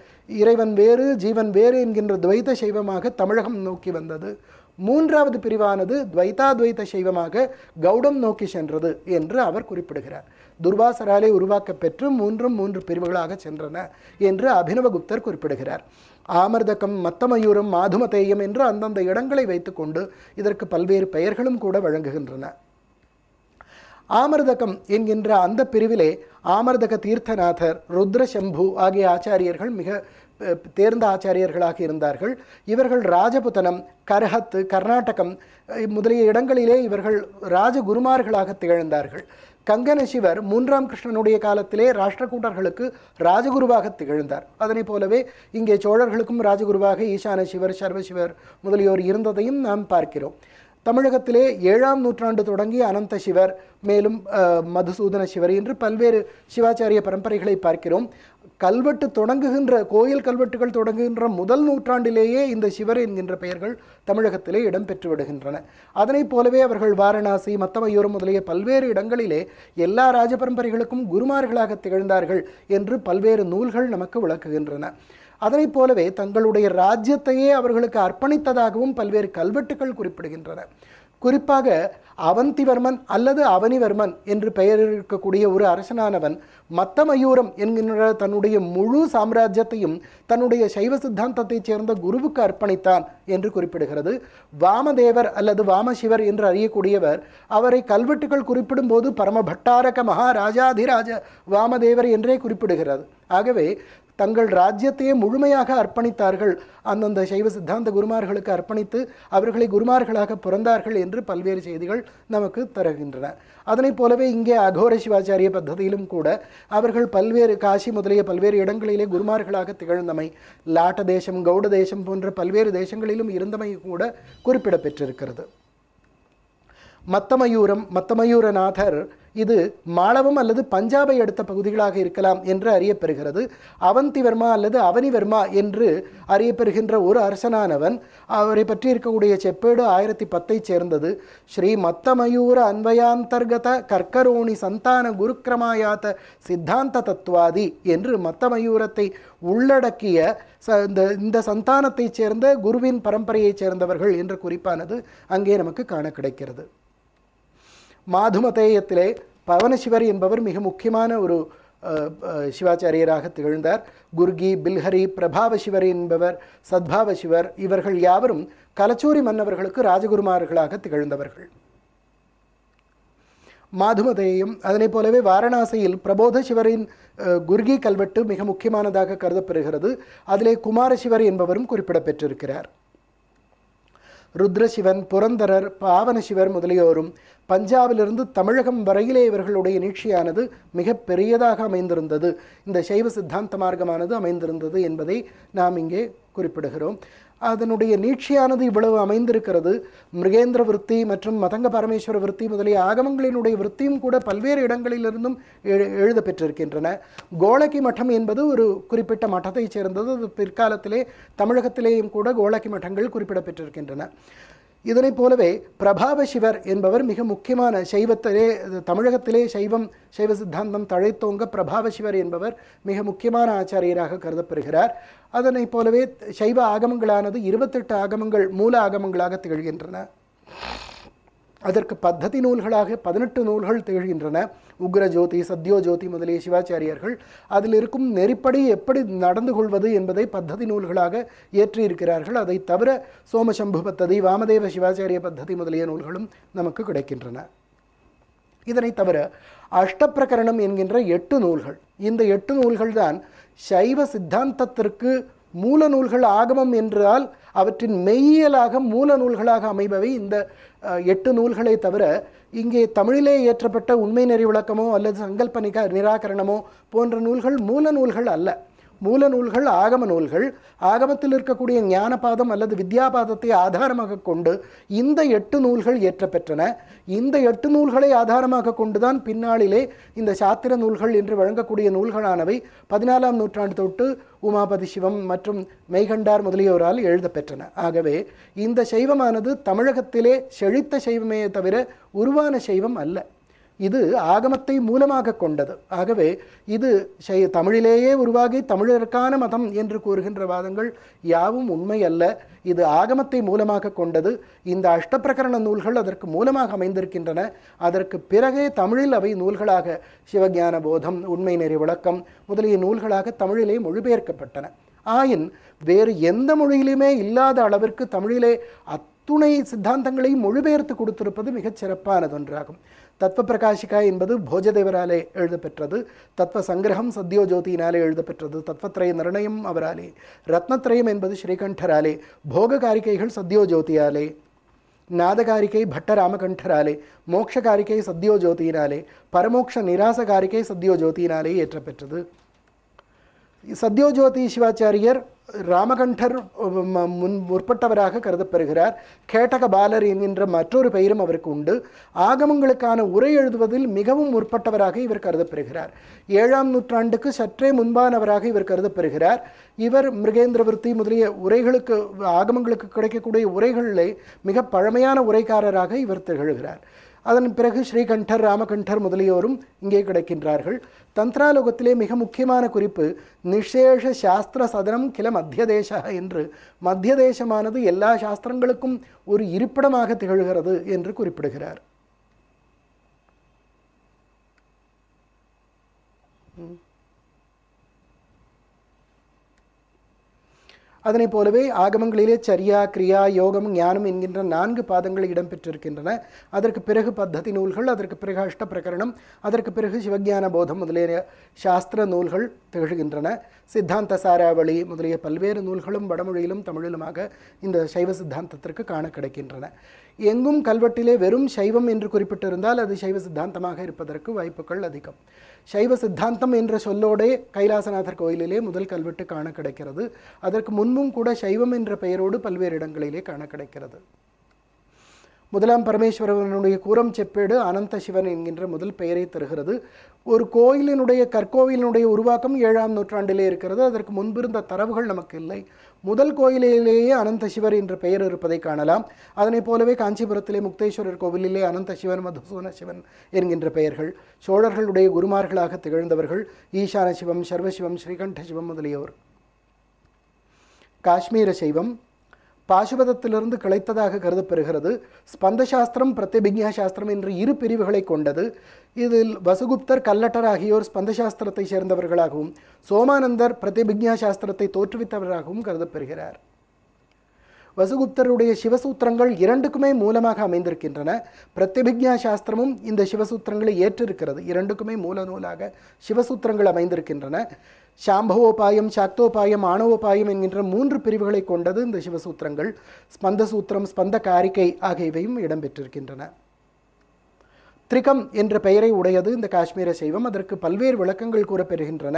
இறைவன் வேறு ஜீவன் வேறு என்கின்ற துவைத்த சைவமாக தமிழகம் நோக்கி வந்தது. மூன்றாவது பிரிவானது துவைதாத்வைத சைவமாக கௌடம் நோக்கி சென்றது என்று அவர் குறிப்பிடுகிறார். துர்வாசராலே உருவாக்க பெற்று மூன்றும் மூன்று பிரிவுகளாக சென்றன என்று அபினவகுப்தர் குறிப்பிடுகிறார். ஆமர்தகம் மத்தமயூரம் மாதுமதேயம் என்று அந்தந்த இடங்களை வைத்துக்கொண்டு இதற்கு பல்வேறு பெயர்களும் கூட வழங்குகின்றன. ஆமர்தகம் என்கின்ற அந்த பிரிவிலே ஆமர்தக தீர்த்தநாதர் ருத்ரசம்பு ஆகிய ஆச்சாரியர்கள் மிக தேர்ந்த ஆச்சாரியர்களாக இருந்தார்கள். இவர்கள் ராஜபுத்தனம் கர்ஹத் கர்நாடகம் முதலிய இடங்களிலே இவர்கள் ராஜகுருமார்களாக திகழ்ந்தார்கள். கங்கன சிவர் மூன்றாம் கிருஷ்ணனுடைய காலத்திலே ராஷ்டிரகூட்டர்களுக்கு ராஜகுருவாக திகழ்ந்தார். அதனைப் போலவே இங்கே சோழர்களுக்கும் ராஜகுருவாக ஈசான சிவர் சர்வசிவர் முதலியோர் இருந்ததையும் நாம் பார்க்கிறோம். தமிழகத்திலே ஏழாம் நூற்றாண்டு தொடங்கி அனந்த சிவர் மேலும் மதுசூதன சிவர் என்று பல்வேறு சிவாச்சாரிய பரம்பரைகளை பார்க்கிறோம். கல்வெட்டு தொடங்குகின்ற கோயில் கல்வெட்டுகள் தொடங்குகின்ற முதல் நூற்றாண்டிலேயே இந்த சிவர் என்கின்ற பெயர்கள் தமிழகத்திலே இடம்பெற்று விடுகின்றன. அதனைப் போலவே அவர்கள் வாரணாசி மத்தமையூர் முதலிய பல்வேறு இடங்களிலே எல்லா ராஜ பரம்பரைகளுக்கும் குருமார்களாக திகழ்ந்தார்கள் என்று பல்வேறு நூல்கள் நமக்கு விளக்குகின்றன. அதனைப் போலவே தங்களுடைய ராஜ்யத்தையே அவர்களுக்கு அர்ப்பணித்ததாகவும் பல்வேறு கல்வெட்டுகள் குறிப்பிடுகின்றன. குறிப்பாக அவந்திவர்மன் அல்லது அவனிவர்மன் என்று பெயர் இருக்கக்கூடிய ஒரு அரசனானவன் மத்தமயூரம் என்கின்ற தன்னுடைய முழு சாம்ராஜ்யத்தையும் தன்னுடைய சைவ சித்தாந்தத்தைச் சேர்ந்த குருவுக்கு அர்ப்பணித்தான் என்று குறிப்பிடுகிறது. வாமதேவர் அல்லது வாமசிவர் என்று அறியக்கூடியவர் அவரை கல்வெட்டுகள் குறிப்பிடும்போது பரமபட்டாரக மகாராஜாதிராஜ வாமதேவர் என்றே குறிப்பிடுகிறது. ஆகவே தங்கள் ராஜ்யத்தையே முழுமையாக அர்ப்பணித்தார்கள். அந்தந்த சைவ சித்தாந்த குருமார்களுக்கு அர்ப்பணித்து அவர்களை குருமார்களாக பிறந்தார்கள் என்று பல்வேறு செய்திகள் நமக்கு தருகின்றன. அதனைப் போலவே இங்கே அகோர சிவாச்சாரிய பத்ததியிலும் கூட அவர்கள் பல்வேறு காசி முதலிய பல்வேறு இடங்களிலே குருமார்களாக திகழ்ந்தமை லாட்ட தேசம் கௌட தேசம் போன்ற பல்வேறு தேசங்களிலும் இருந்தமை கூட குறிப்பிடப்பெற்றிருக்கிறது. மத்தமயூரம் மத்தமயூரநாதர் இது மாளவம் அல்லது பஞ்சாபை அடுத்த பகுதிகளாக இருக்கலாம் என்று அறியப்பெறுகிறது. அவந்திவர்மா அல்லது அவனிவர்மா என்று அறியப்பெறுகின்ற ஒரு அரசனானவன் அவரை பற்றி இருக்கக்கூடிய செப்பேடு ஆயிரத்தி பத்தைச் சேர்ந்தது. ஸ்ரீ மத்தமயூர அன்வயாந்தர்கத கர்க்கரோணி சந்தான குருக்கிரமாயாத்த சித்தாந்த தத்துவாதி என்று மத்தமயூரத்தை உள்ளடக்கிய ச- இந்த இந்த சந்தானத்தைச் சேர்ந்த குருவின் பரம்பரையைச் சேர்ந்தவர்கள் என்ற குறிப்பானது அங்கே நமக்கு காண கிடைக்கிறது. மாதுமதேயத்திலே பவனசிவர் என்பவர் மிக முக்கியமான ஒரு சிவாச்சாரியராக திகழ்ந்தார். குர்கி பில்ஹரி பிரபாவ சிவர் என்பவர் சத்பாவ சிவர் இவர்கள் யாவரும் கலச்சூரி மன்னவர்களுக்கு ராஜகுருமார்களாக திகழ்ந்தவர்கள். மாதுமதேயம் அதனைப் போலவே வாரணாசியில் பிரபோத சிவரின் குர்கி கல்வெட்டு மிக முக்கியமானதாக கருதப்பெறுகிறது அதிலே குமாரசிவர் என்பவரும் குறிப்பிடப்பெற்றிருக்கிறார். ருத்ரசிவன் புரந்தரர் பாவனசிவர் முதலியோரும் பஞ்சாபிலிருந்து தமிழகம் வரையிலே இவர்களுடைய நீட்சியானது மிக பெரியதாக அமைந்திருந்தது. இந்த சைவ சித்தாந்த மார்க்கமானது அமைந்திருந்தது என்பதை நாம் இங்கே குறிப்பிடுகிறோம். அதனுடைய நீட்சியானது இவ்வளவு அமைந்திருக்கிறது. மிருகேந்திர விருத்தி மற்றும் மதங்க பரமேஸ்வர விருத்தி முதலிய ஆகமங்களினுடைய விருத்தியும் கூட பல்வேறு இடங்களிலிருந்தும் எழுத பெற்றிருக்கின்றன. கோலக்கி மட்டம் என்பது ஒரு குறிப்பிட்ட மட்டத்தைச் சேர்ந்தது. அது பிற்காலத்திலே தமிழகத்திலேயும் கூட கோலக்கி மட்டங்கள் குறிப்பிடப்பெற்றிருக்கின்றன. இதனைப் போலவே பிரபாவ சிவர் என்பவர் மிக முக்கியமான சைவத்திலே தமிழகத்திலே சைவம் சைவ சித்தாந்தம் தழைத்தோங்க பிரபாவ சிவர் என்பவர் மிக முக்கியமான ஆச்சாரியராக கருதப்பெறுகிறார் அதனைப் போலவே சைவ ஆகமங்களானது இருபத்தெட்டு ஆகமங்கள் மூல ஆகமங்களாக திகழ்கின்றன. அதற்கு பத்ததி நூல்களாக பதினெட்டு நூல்கள் திகழ்கின்றன. உக்ரஜோதி சத்யோஜோதி சத்யோ ஜோதி முதலிய சிவாச்சாரியர்கள் அதில் இருக்கும் நெறிப்படி எப்படி நடந்து கொள்வது என்பதை பத்ததி நூல்களாக ஏற்றியிருக்கிறார்கள். அதை தவிர சோமசம்பு பத்ததி வாமதேவ சிவாச்சாரிய பத்ததி முதலிய நூல்களும் நமக்கு கிடைக்கின்றன. இதனை தவிர அஷ்டப்பிரகரணம் என்கின்ற எட்டு நூல்கள். இந்த எட்டு நூல்கள் தான் சைவ சித்தாந்தத்திற்கு மூல நூல்கள் ஆகமம் என்றால் அவற்றின் மெய்யியலாக மூல நூல்களாக அமைபவை. இந்த எட்டு நூல்களை தவிர இங்கே தமிழிலே இயற்றப்பட்ட உண்மை நெறி விளக்கமோ அல்லது சங்கல்பனிக நிராகரணமோ போன்ற நூல்கள் மூல நூல்கள் அல்ல. மூல நூல்கள் ஆகம நூல்கள் ஆகமத்தில் இருக்கக்கூடிய ஞானபாதம் அல்லது வித்யாபாதத்தை ஆதாரமாக கொண்டு இந்த எட்டு நூல்கள் இயற்றப்பெற்றன. இந்த எட்டு நூல்களை ஆதாரமாக கொண்டுதான் பின்னாளிலே இந்த சாத்திர நூல்கள் என்று வழங்கக்கூடிய நூல்களானவை பதினாலாம் நூற்றாண்டு தொட்டு உமாபதி சிவம் மற்றும் மெய்கண்டார் முதலியோரால் எழுதப்பெற்றன. ஆகவே இந்த சைவமானது தமிழகத்திலே செழித்த சைவமே தவிர உருவான சைவம் அல்ல. இது ஆகமத்தை மூலமாக கொண்டது. ஆகவே இது தமிழிலேயே உருவாகி தமிழருக்கான மதம் என்று கூறுகின்ற வாதங்கள் யாவும் உண்மை அல்ல. இது ஆகமத்தை மூலமாக கொண்டது. இந்த அஷ்டப்பிரகரண நூல்கள் அதற்கு மூலமாக அமைந்திருக்கின்றன. அதற்கு பிறகே தமிழில் அவை நூல்களாக சிவஞான போதம் உண்மை நெறி விளக்கம் முதலிய நூல்களாக தமிழிலே மொழிபெயர்க்கப்பட்டன. ஆயின் வேறு எந்த மொழியிலுமே இல்லாத அளவிற்கு தமிழிலே அத்துணை சித்தாந்தங்களையும் மொழிபெயர்த்து கொடுத்திருப்பது மிகச் சிறப்பானது தத்வ பிரகாஷிகா என்பது போஜதேவராலே எழுதப்பெற்றது. தத்வ சங்கிரகம் சத்யோஜோதியினாலே எழுதப்பெற்றது. தத்வத்திரய நிர்ணயம் அவராலே. ரத்னத்ரயம் என்பது ஸ்ரீகண்டராலே. போக காரிகைகள் சத்யோஜோதியாலே. நாதகாரிக்கை பட்ட ராமகண்டராலே மோட்சகாரிகை சத்யோஜோதியினாலே. பரமோக்ஷ நிராசகாரிகை சத்யோஜோதியினாலே ஏற்றப்பெற்றது. சத்யோஜோதி சிவாச்சாரியர் ராமகண்டர் முன் முற்பட்டவராக கருதப்பெறுகிறார் கேட்டக பாலர் என்கின்ற மற்றொரு பெயரும் அவருக்கு உண்டு. ஆகமங்களுக்கான உரை எழுதுவதில் மிகவும் முற்பட்டவராக இவர் கருதப்பெறுகிறார் ஏழாம் நூற்றாண்டுக்கு சற்றே முன்பானவராக இவர் கருதப்பெறுகிறார் இவர் மிருகேந்திரவர்த்தி முதலிய உரைகளுக்கு ஆகமங்களுக்கு கிடைக்கக்கூடிய உரைகளிலே மிக பழமையான உரைக்காரராக இவர் திகழ்கிறார். அதன் பிறகு ஸ்ரீகண்டர் ராமகண்டர் முதலியோரும் இங்கே கிடைக்கின்றார்கள். தந்திராலோகத்திலே மிக முக்கியமான குறிப்பு நிஷேஷ சாஸ்திர சதனம் கில மத்திய தேச என்று மத்திய தேசமானது எல்லா சாஸ்திரங்களுக்கும் ஒரு இருப்பிடமாக திகழ்கிறது என்று குறிப்பிடுகிறார். அதனைப் போலவே ஆகமங்களிலே சரியா கிரியா யோகம் ஞானம் என்கின்ற நான்கு பாதங்கள் இடம்பெற்றிருக்கின்றன. அதற்கு பிறகு பத்ததி நூல்கள் அதற்கு பிறகு அஷ்ட பிரகரணம் அதற்கு பிறகு சிவஞான போதம் முதலிய சாஸ்திர நூல்கள் திகழ்கின்றன. சித்தாந்த சாராவளி முதலிய பல்வேறு நூல்களும் வடமொழியிலும் தமிழிலுமாக இந்த சைவ சித்தாந்தத்திற்கு காண கிடைக்கின்றன. எங்கும் கல்வெட்டிலே வெறும் சைவம் என்று குறிப்பிட்டிருந்தால் அது சைவ சித்தாந்தமாக இருப்பதற்கு வாய்ப்புகள் அதிகம். சைவ சித்தாந்தம் என்ற சொல்லோடே கைலாசநாதர் கோயிலிலே முதல் கல்வெட்டு காண கிடைக்கிறது. அதற்கு முன்பும் கூட சைவம் என்ற பெயரோடு பல்வேறு இடங்களிலே காண கிடைக்கிறது. முதலாம் பரமேஸ்வரனுடைய கூரம் செப்பேடு அனந்த சிவன் என்கின்ற முதல் பெயரை தருகிறது. ஒரு கோயிலினுடைய கற்கோவிலினுடைய உருவாக்கம் ஏழாம் நூற்றாண்டிலே இருக்கிறது. அதற்கு முன்பிருந்த தரவுகள் நமக்கு இல்லை. முதல் கோயிலிலேயே அனந்த சிவர் என்ற பெயர் இருப்பதை காணலாம். அதனைப் போலவே காஞ்சிபுரத்திலே முக்தேஸ்வரர் கோவிலிலே அனந்த சிவன் மதுசூன சிவன் என்கின்ற பெயர்கள் சோழர்களுடைய குருமார்களாக திகழ்ந்தவர்கள் ஈசான சிவம் சர்வசிவம் ஸ்ரீகண்ட சிவம் முதலியோர் காஷ்மீர சைவம் பாசுபதத்திலிருந்து கிளைத்ததாக கருதப்பெறுகிறது ஸ்பந்த சாஸ்திரம் பிரத்யபிக்ஞா சாஸ்திரம் என்று இரு பிரிவுகளை கொண்டது. இதில் வசுகுப்தர் கல்லட்டர் ஆகியோர் ஸ்பந்த சாஸ்திரத்தை சேர்ந்தவர்களாகவும் சோமானந்தர் பிரத்யபிக்யா சாஸ்திரத்தை தோற்றுவித்தவராகவும் கருதப்பெறுகிறார் வசுகுப்தருடைய சிவசூத்திரங்கள் இரண்டுக்குமே மூலமாக அமைந்திருக்கின்றன. பிரத்யபிக்ஞா சாஸ்திரமும் இந்த சிவசூத்திரங்களை ஏற்றிருக்கிறது. இரண்டுக்குமே மூல நூலாக சிவசூத்திரங்கள் அமைந்திருக்கின்றன. சாம்பவோபாயம் சாக்தோபாயம் ஆணவோபாயம் என்கின்ற மூன்று பிரிவுகளை கொண்டது இந்த சிவசூத்திரங்கள். ஸ்பந்த சூத்திரம் ஸ்பந்த காரிக்கை ஆகியவையும் இடம்பெற்றிருக்கின்றன. திரிகம் என்ற பெயரை உடையது இந்த காஷ்மீர சைவம். அதற்கு பல்வேறு விளக்கங்கள் கூறப்பெறுகின்றன.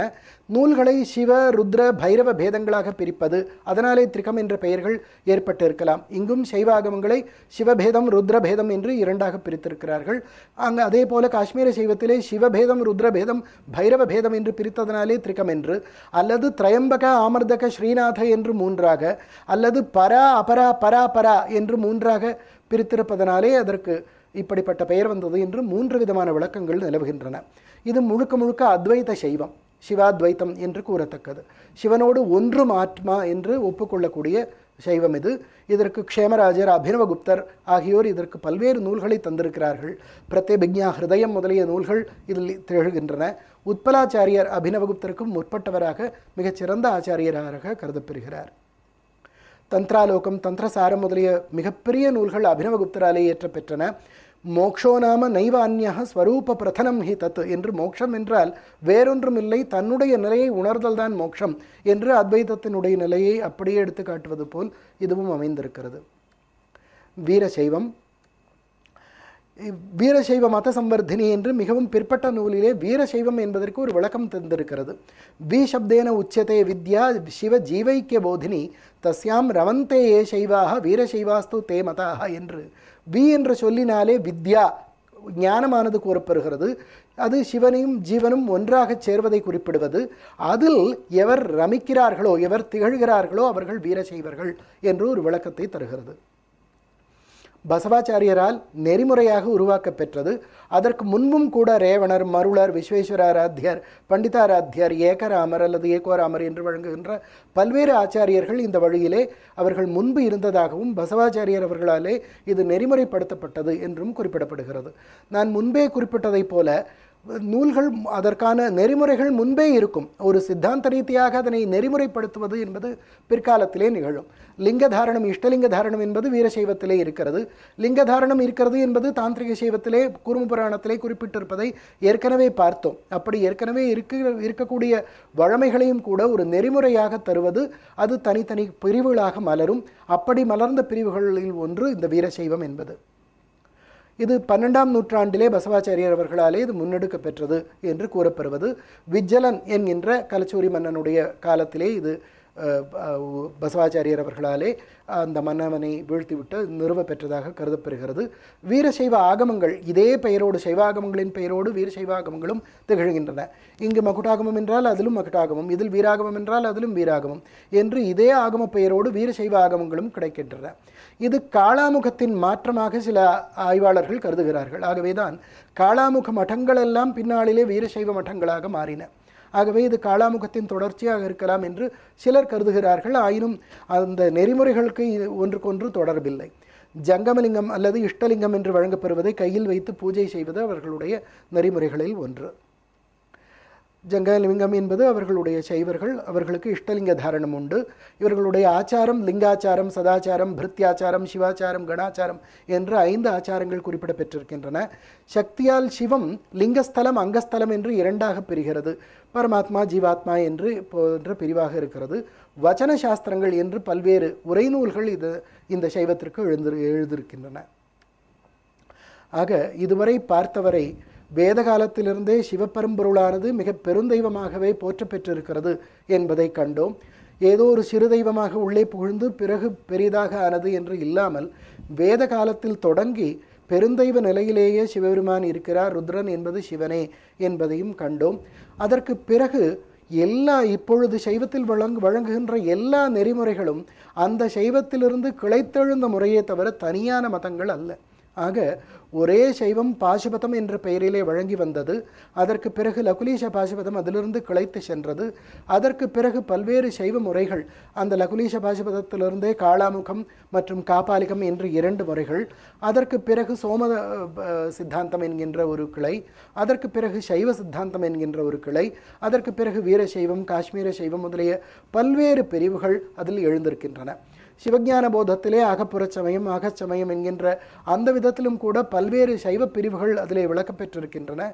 நூல்களை சிவ ருத்ர பைரவ பேதங்களாக பிரிப்பது அதனாலே திரிகம் என்ற பெயர்கள் ஏற்பட்டிருக்கலாம். இங்கும் சைவாகமங்களை சிவபேதம் ருத்ரபேதம் என்று இரண்டாக பிரித்திருக்கிறார்கள். அங்கு அதே போல காஷ்மீர சைவத்திலே சிவபேதம் ருத்ரபேதம் பைரவ பேதம் என்று பிரித்ததனாலே திரிகம் என்று அல்லது திரையம்பக ஆமர்தக ஸ்ரீநாத என்று மூன்றாக அல்லது பரா அபரா பரா பரா என்று மூன்றாக பிரித்திருப்பதனாலே அதற்கு இப்படிப்பட்ட பெயர் வந்தது என்று மூன்று விதமான விளக்கங்கள் நிலவுகின்றன. இது முழுக்க முழுக்க அத்வைத சைவம் சிவாத்வைத்தம் என்று கூறத்தக்கது. சிவனோடு ஒன்றும் ஆத்மா என்று ஒப்புக்கொள்ளக்கூடிய சைவம் இது. இதற்கு க்ஷேமராஜர் அபினவகுப்தர் ஆகியோர் இதற்கு பல்வேறு நூல்களை தந்திருக்கிறார்கள். பிரத்யபிக்யா ஹிருதயம் முதலிய நூல்கள் இதில் திகழ்கின்றன. உத்பலாச்சாரியர் அபினவகுப்தருக்கும் முற்பட்டவராக மிகச்சிறந்த ஆச்சாரியராக கருதப்பெறுகிறார் தந்திராலோகம் தந்திரசாரம் முதலிய மிகப்பெரிய நூல்கள் அபினவகுப்தராலே இயற்றப்பெற்றன. மோக்ஷோ நாம நைவ அந்யா ஸ்வரூப பிரதனம் ஹி தத் என்று மோக்ஷம் என்றால் வேறொன்றும் இல்லை தன்னுடைய நிலையை உணர்தல் தான் மோக்ஷம் என்று அத்வைதத்தினுடைய நிலையை அப்படியே எடுத்து காட்டுவது போல் இதுவும் அமைந்திருக்கிறது. வீரசைவம் வீரசைவ மத சம்வர்தினி என்று மிகவும் பிற்பட்ட நூலிலே வீரசைவம் என்பதற்கு ஒரு விளக்கம் தந்திருக்கிறது. வி சப்தேன உச்சதே வித்யா சிவ ஜீவைக்கிய போதினி தஸ்யாம் ரவந்தே ஏ சைவாக வீரசைவாஸ்து தே மதாக என்று. வி என்ற சொல்லினாலே வித்யா ஞானமானது கூறப்பெறுகிறது. அது சிவனையும் ஜீவனும் ஒன்றாகச் சேர்வதை குறிப்பிடுவது. அதில் எவர் ரமிக்கிறார்களோ எவர் திகழ்கிறார்களோ அவர்கள் வீரசைவர்கள் என்று ஒரு விளக்கத்தை தருகிறது. பசவாச்சாரியரால் நெறிமுறையாக உருவாக்க பெற்றது அதற்கு முன்பும் கூட ரேவணர் மருளர் விஸ்வேஸ்வராராத்தியர் பண்டிதாராத்தியர் ஏகராமர் அல்லது ஏகோராமர் என்று வழங்குகின்ற பல்வேறு ஆச்சாரியர்கள் இந்த வழியிலே அவர்கள் முன்பு இருந்ததாகவும் பசவாச்சாரியர் அவர்களாலே இது நெறிமுறைப்படுத்தப்பட்டது என்றும் குறிப்பிடப்படுகிறது. நான் முன்பே குறிப்பிட்டதைப் போல நூல்கள் அதற்கான நெறிமுறைகள் முன்பே இருக்கும். ஒரு சித்தாந்த ரீதியாக அதனை நெறிமுறைப்படுத்துவது என்பது பிற்காலத்திலே நிகழும். லிங்க தாரணம் இஷ்டலிங்க தாரணம் என்பது வீரசைவத்திலே இருக்கிறது. லிங்க தாரணம் இருக்கிறது என்பது தாந்திரிக சைவத்திலே கூர்ம புராணத்திலே குறிப்பிட்டிருப்பதை ஏற்கனவே பார்த்தோம். அப்படி ஏற்கனவே இருக்க இருக்கக்கூடிய வழமைகளையும் கூட ஒரு நெறிமுறையாக தருவது அது தனித்தனி பிரிவுகளாக மலரும். அப்படி மலர்ந்த பிரிவுகளில் ஒன்று இந்த வீரசைவம் என்பது. இது பன்னெண்டாம் நூற்றாண்டிலே பசவாச்சாரியர் அவர்களாலே இது முன்னெடுக்க பெற்றது என்று கூறப்படுவது. விஜலன் என்கின்ற கலச்சூரி மன்னனுடைய காலத்திலே இது பசவாச்சாரியர் அவர்களாலே அந்த மன்னவனை வீழ்த்திவிட்டு நிறுவ பெற்றதாக கருதப்பெறுகிறது வீரசைவ ஆகமங்கள் இதே பெயரோடு சைவாகமங்களின் பெயரோடு வீரசைவ ஆகமங்களும் திகழ்கின்றன. இங்கு மகுடாகமம் என்றால் அதிலும் மகுட்டாகமம் இதில் வீராகமம் என்றால் அதிலும் வீராகமம் என்று இதே ஆகம பெயரோடு வீரசைவ ஆகமங்களும் கிடைக்கின்றன. இது காளாமுகத்தின் மாற்றமாக சில ஆய்வாளர்கள் கருதுகிறார்கள். ஆகவேதான் காளாமுக மட்டங்களெல்லாம் பின்னாளிலே வீரசைவ மட்டங்களாக மாறின. ஆகவே இது காளாமுகத்தின் தொடர்ச்சியாக இருக்கலாம் என்று சிலர் கருதுகிறார்கள். ஆயினும் அந்த நெறிமுறைகளுக்கு ஒன்றுக்கொன்று தொடர்பில்லை. ஜங்கமலிங்கம் அல்லது இஷ்டலிங்கம் என்று வழங்கப்பெறுவதை கையில் வைத்து பூஜை செய்வது அவர்களுடைய நெறிமுறைகளில் ஒன்று. ஜங்கலிங்கம் என்பது அவர்களுடைய சைவர்கள் அவர்களுக்கு இஷ்டலிங்க தாரணம் உண்டு. இவர்களுடைய ஆச்சாரம் லிங்காச்சாரம் சதாச்சாரம் பிருத்தியாச்சாரம் சிவாச்சாரம் கணாச்சாரம் என்று ஐந்து ஆச்சாரங்கள் குறிப்பிடப்பெற்றிருக்கின்றன. சக்தியால் சிவம் லிங்கஸ்தலம் அங்கஸ்தலம் என்று இரண்டாக பிரிகிறது. பரமாத்மா ஜீவாத்மா என்று போன்ற பிரிவாக இருக்கிறது. வச்சன சாஸ்திரங்கள் என்று பல்வேறு உரைநூல்கள் இது இந்த சைவத்திற்கு எழுந்து எழுதியிருக்கின்றன. ஆக இதுவரை பார்த்தவரை வேத காலத்திலிருந்தே சிவப்பெரும்பொருளானது மிக பெருந்தெய்வமாகவே போற்ற பெற்றிருக்கிறது என்பதை கண்டோம். ஏதோ ஒரு சிறு தெய்வமாக உள்ளே புகழ்ந்து பிறகு பெரிதாக ஆனது என்று இல்லாமல் வேத காலத்தில் தொடங்கி பெருந்தெய்வ நிலையிலேயே சிவபெருமான் இருக்கிறார் ருத்ரன் என்பது சிவனே என்பதையும் கண்டோம். அதற்கு பிறகு எல்லா இப்பொழுது சைவத்தில் வழங்கு வழங்குகின்ற எல்லா நெறிமுறைகளும் அந்த சைவத்திலிருந்து கிளைத்தெழுந்த முறையே தவிர தனியான மதங்கள் அல்ல. ஆக ஒரே சைவம் பாசுபதம் என்ற பெயரிலே வழங்கி வந்தது. அதற்கு பிறகு லகுலீஷ பாசுபதம் அதிலிருந்து கிளைத்து சென்றது. அதற்கு பிறகு பல்வேறு சைவ முறைகள் அந்த லகுலீஷ பாசுபதத்திலிருந்தே காளாமுகம் மற்றும் காபாலிகம் என்று இரண்டு முறைகள் அதற்கு பிறகு சோம சித்தாந்தம் என்கின்ற ஒரு கிளை அதற்கு பிறகு சைவ சித்தாந்தம் என்கின்ற ஒரு கிளை அதற்கு பிறகு வீரசைவம் காஷ்மீர சைவம் முதலிய பல்வேறு பிரிவுகள் அதில் எழுந்திருக்கின்றன. சிவஞான போதத்திலே அகப்புற சமயம் அகச்சமயம் என்கின்ற அந்த விதத்திலும் கூட பல்வேறு சைவ பிரிவுகள் அதிலே விளக்கப்பெற்றிருக்கின்றன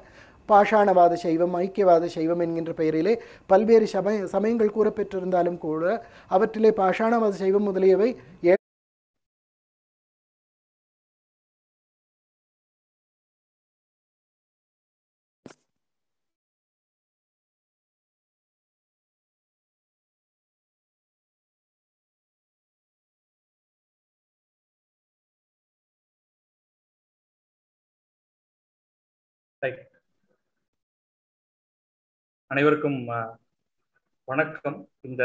பாஷாணவாத சைவம் ஐக்கியவாத சைவம் என்கின்ற பெயரிலே பல்வேறு சமய சமயங்கள் கூறப்பெற்றிருந்தாலும் கூட அவற்றிலே பாஷாணவாத சைவம் முதலியவை ரைட் அனைவருக்கும் வணக்கம். இந்த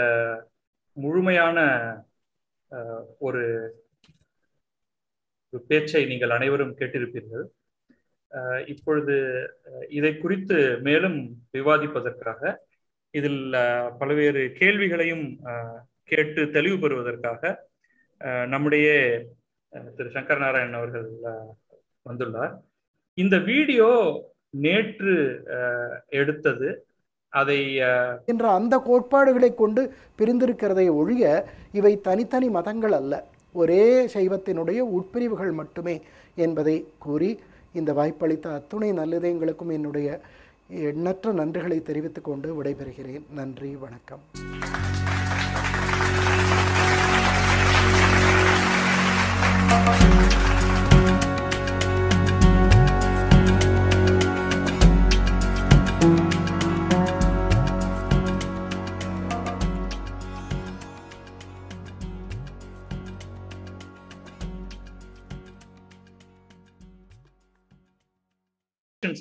முழுமையான ஒரு பேச்சை நீங்கள் அனைவரும் கேட்டிருப்பீர்கள். இப்பொழுது இதை குறித்து மேலும் விவாதிப்பதற்காக இதில் பல்வேறு கேள்விகளையும் அஹ், கேட்டு தெளிவு பெறுவதற்காக அஹ், நம்முடைய திரு சங்கர் நாராயணன் அவர்கள் வந்துள்ளார். இந்த வீடியோ நேற்று எடுத்தது. அதை என்ற அந்த கோட்பாடுகளை கொண்டு பிரிந்திருக்கிறதை ஒழிய இவை தனித்தனி மதங்கள் அல்ல. ஒரே சைவத்தினுடைய உட்பிரிவுகள் மட்டுமே என்பதை கூறி இந்த வாய்ப்பளித்த அத்துணை நல்லதயங்களுக்கும் என்னுடைய எண்ணற்ற நன்றிகளை தெரிவித்துக் கொண்டு விடைபெறுகிறேன். நன்றி வணக்கம்.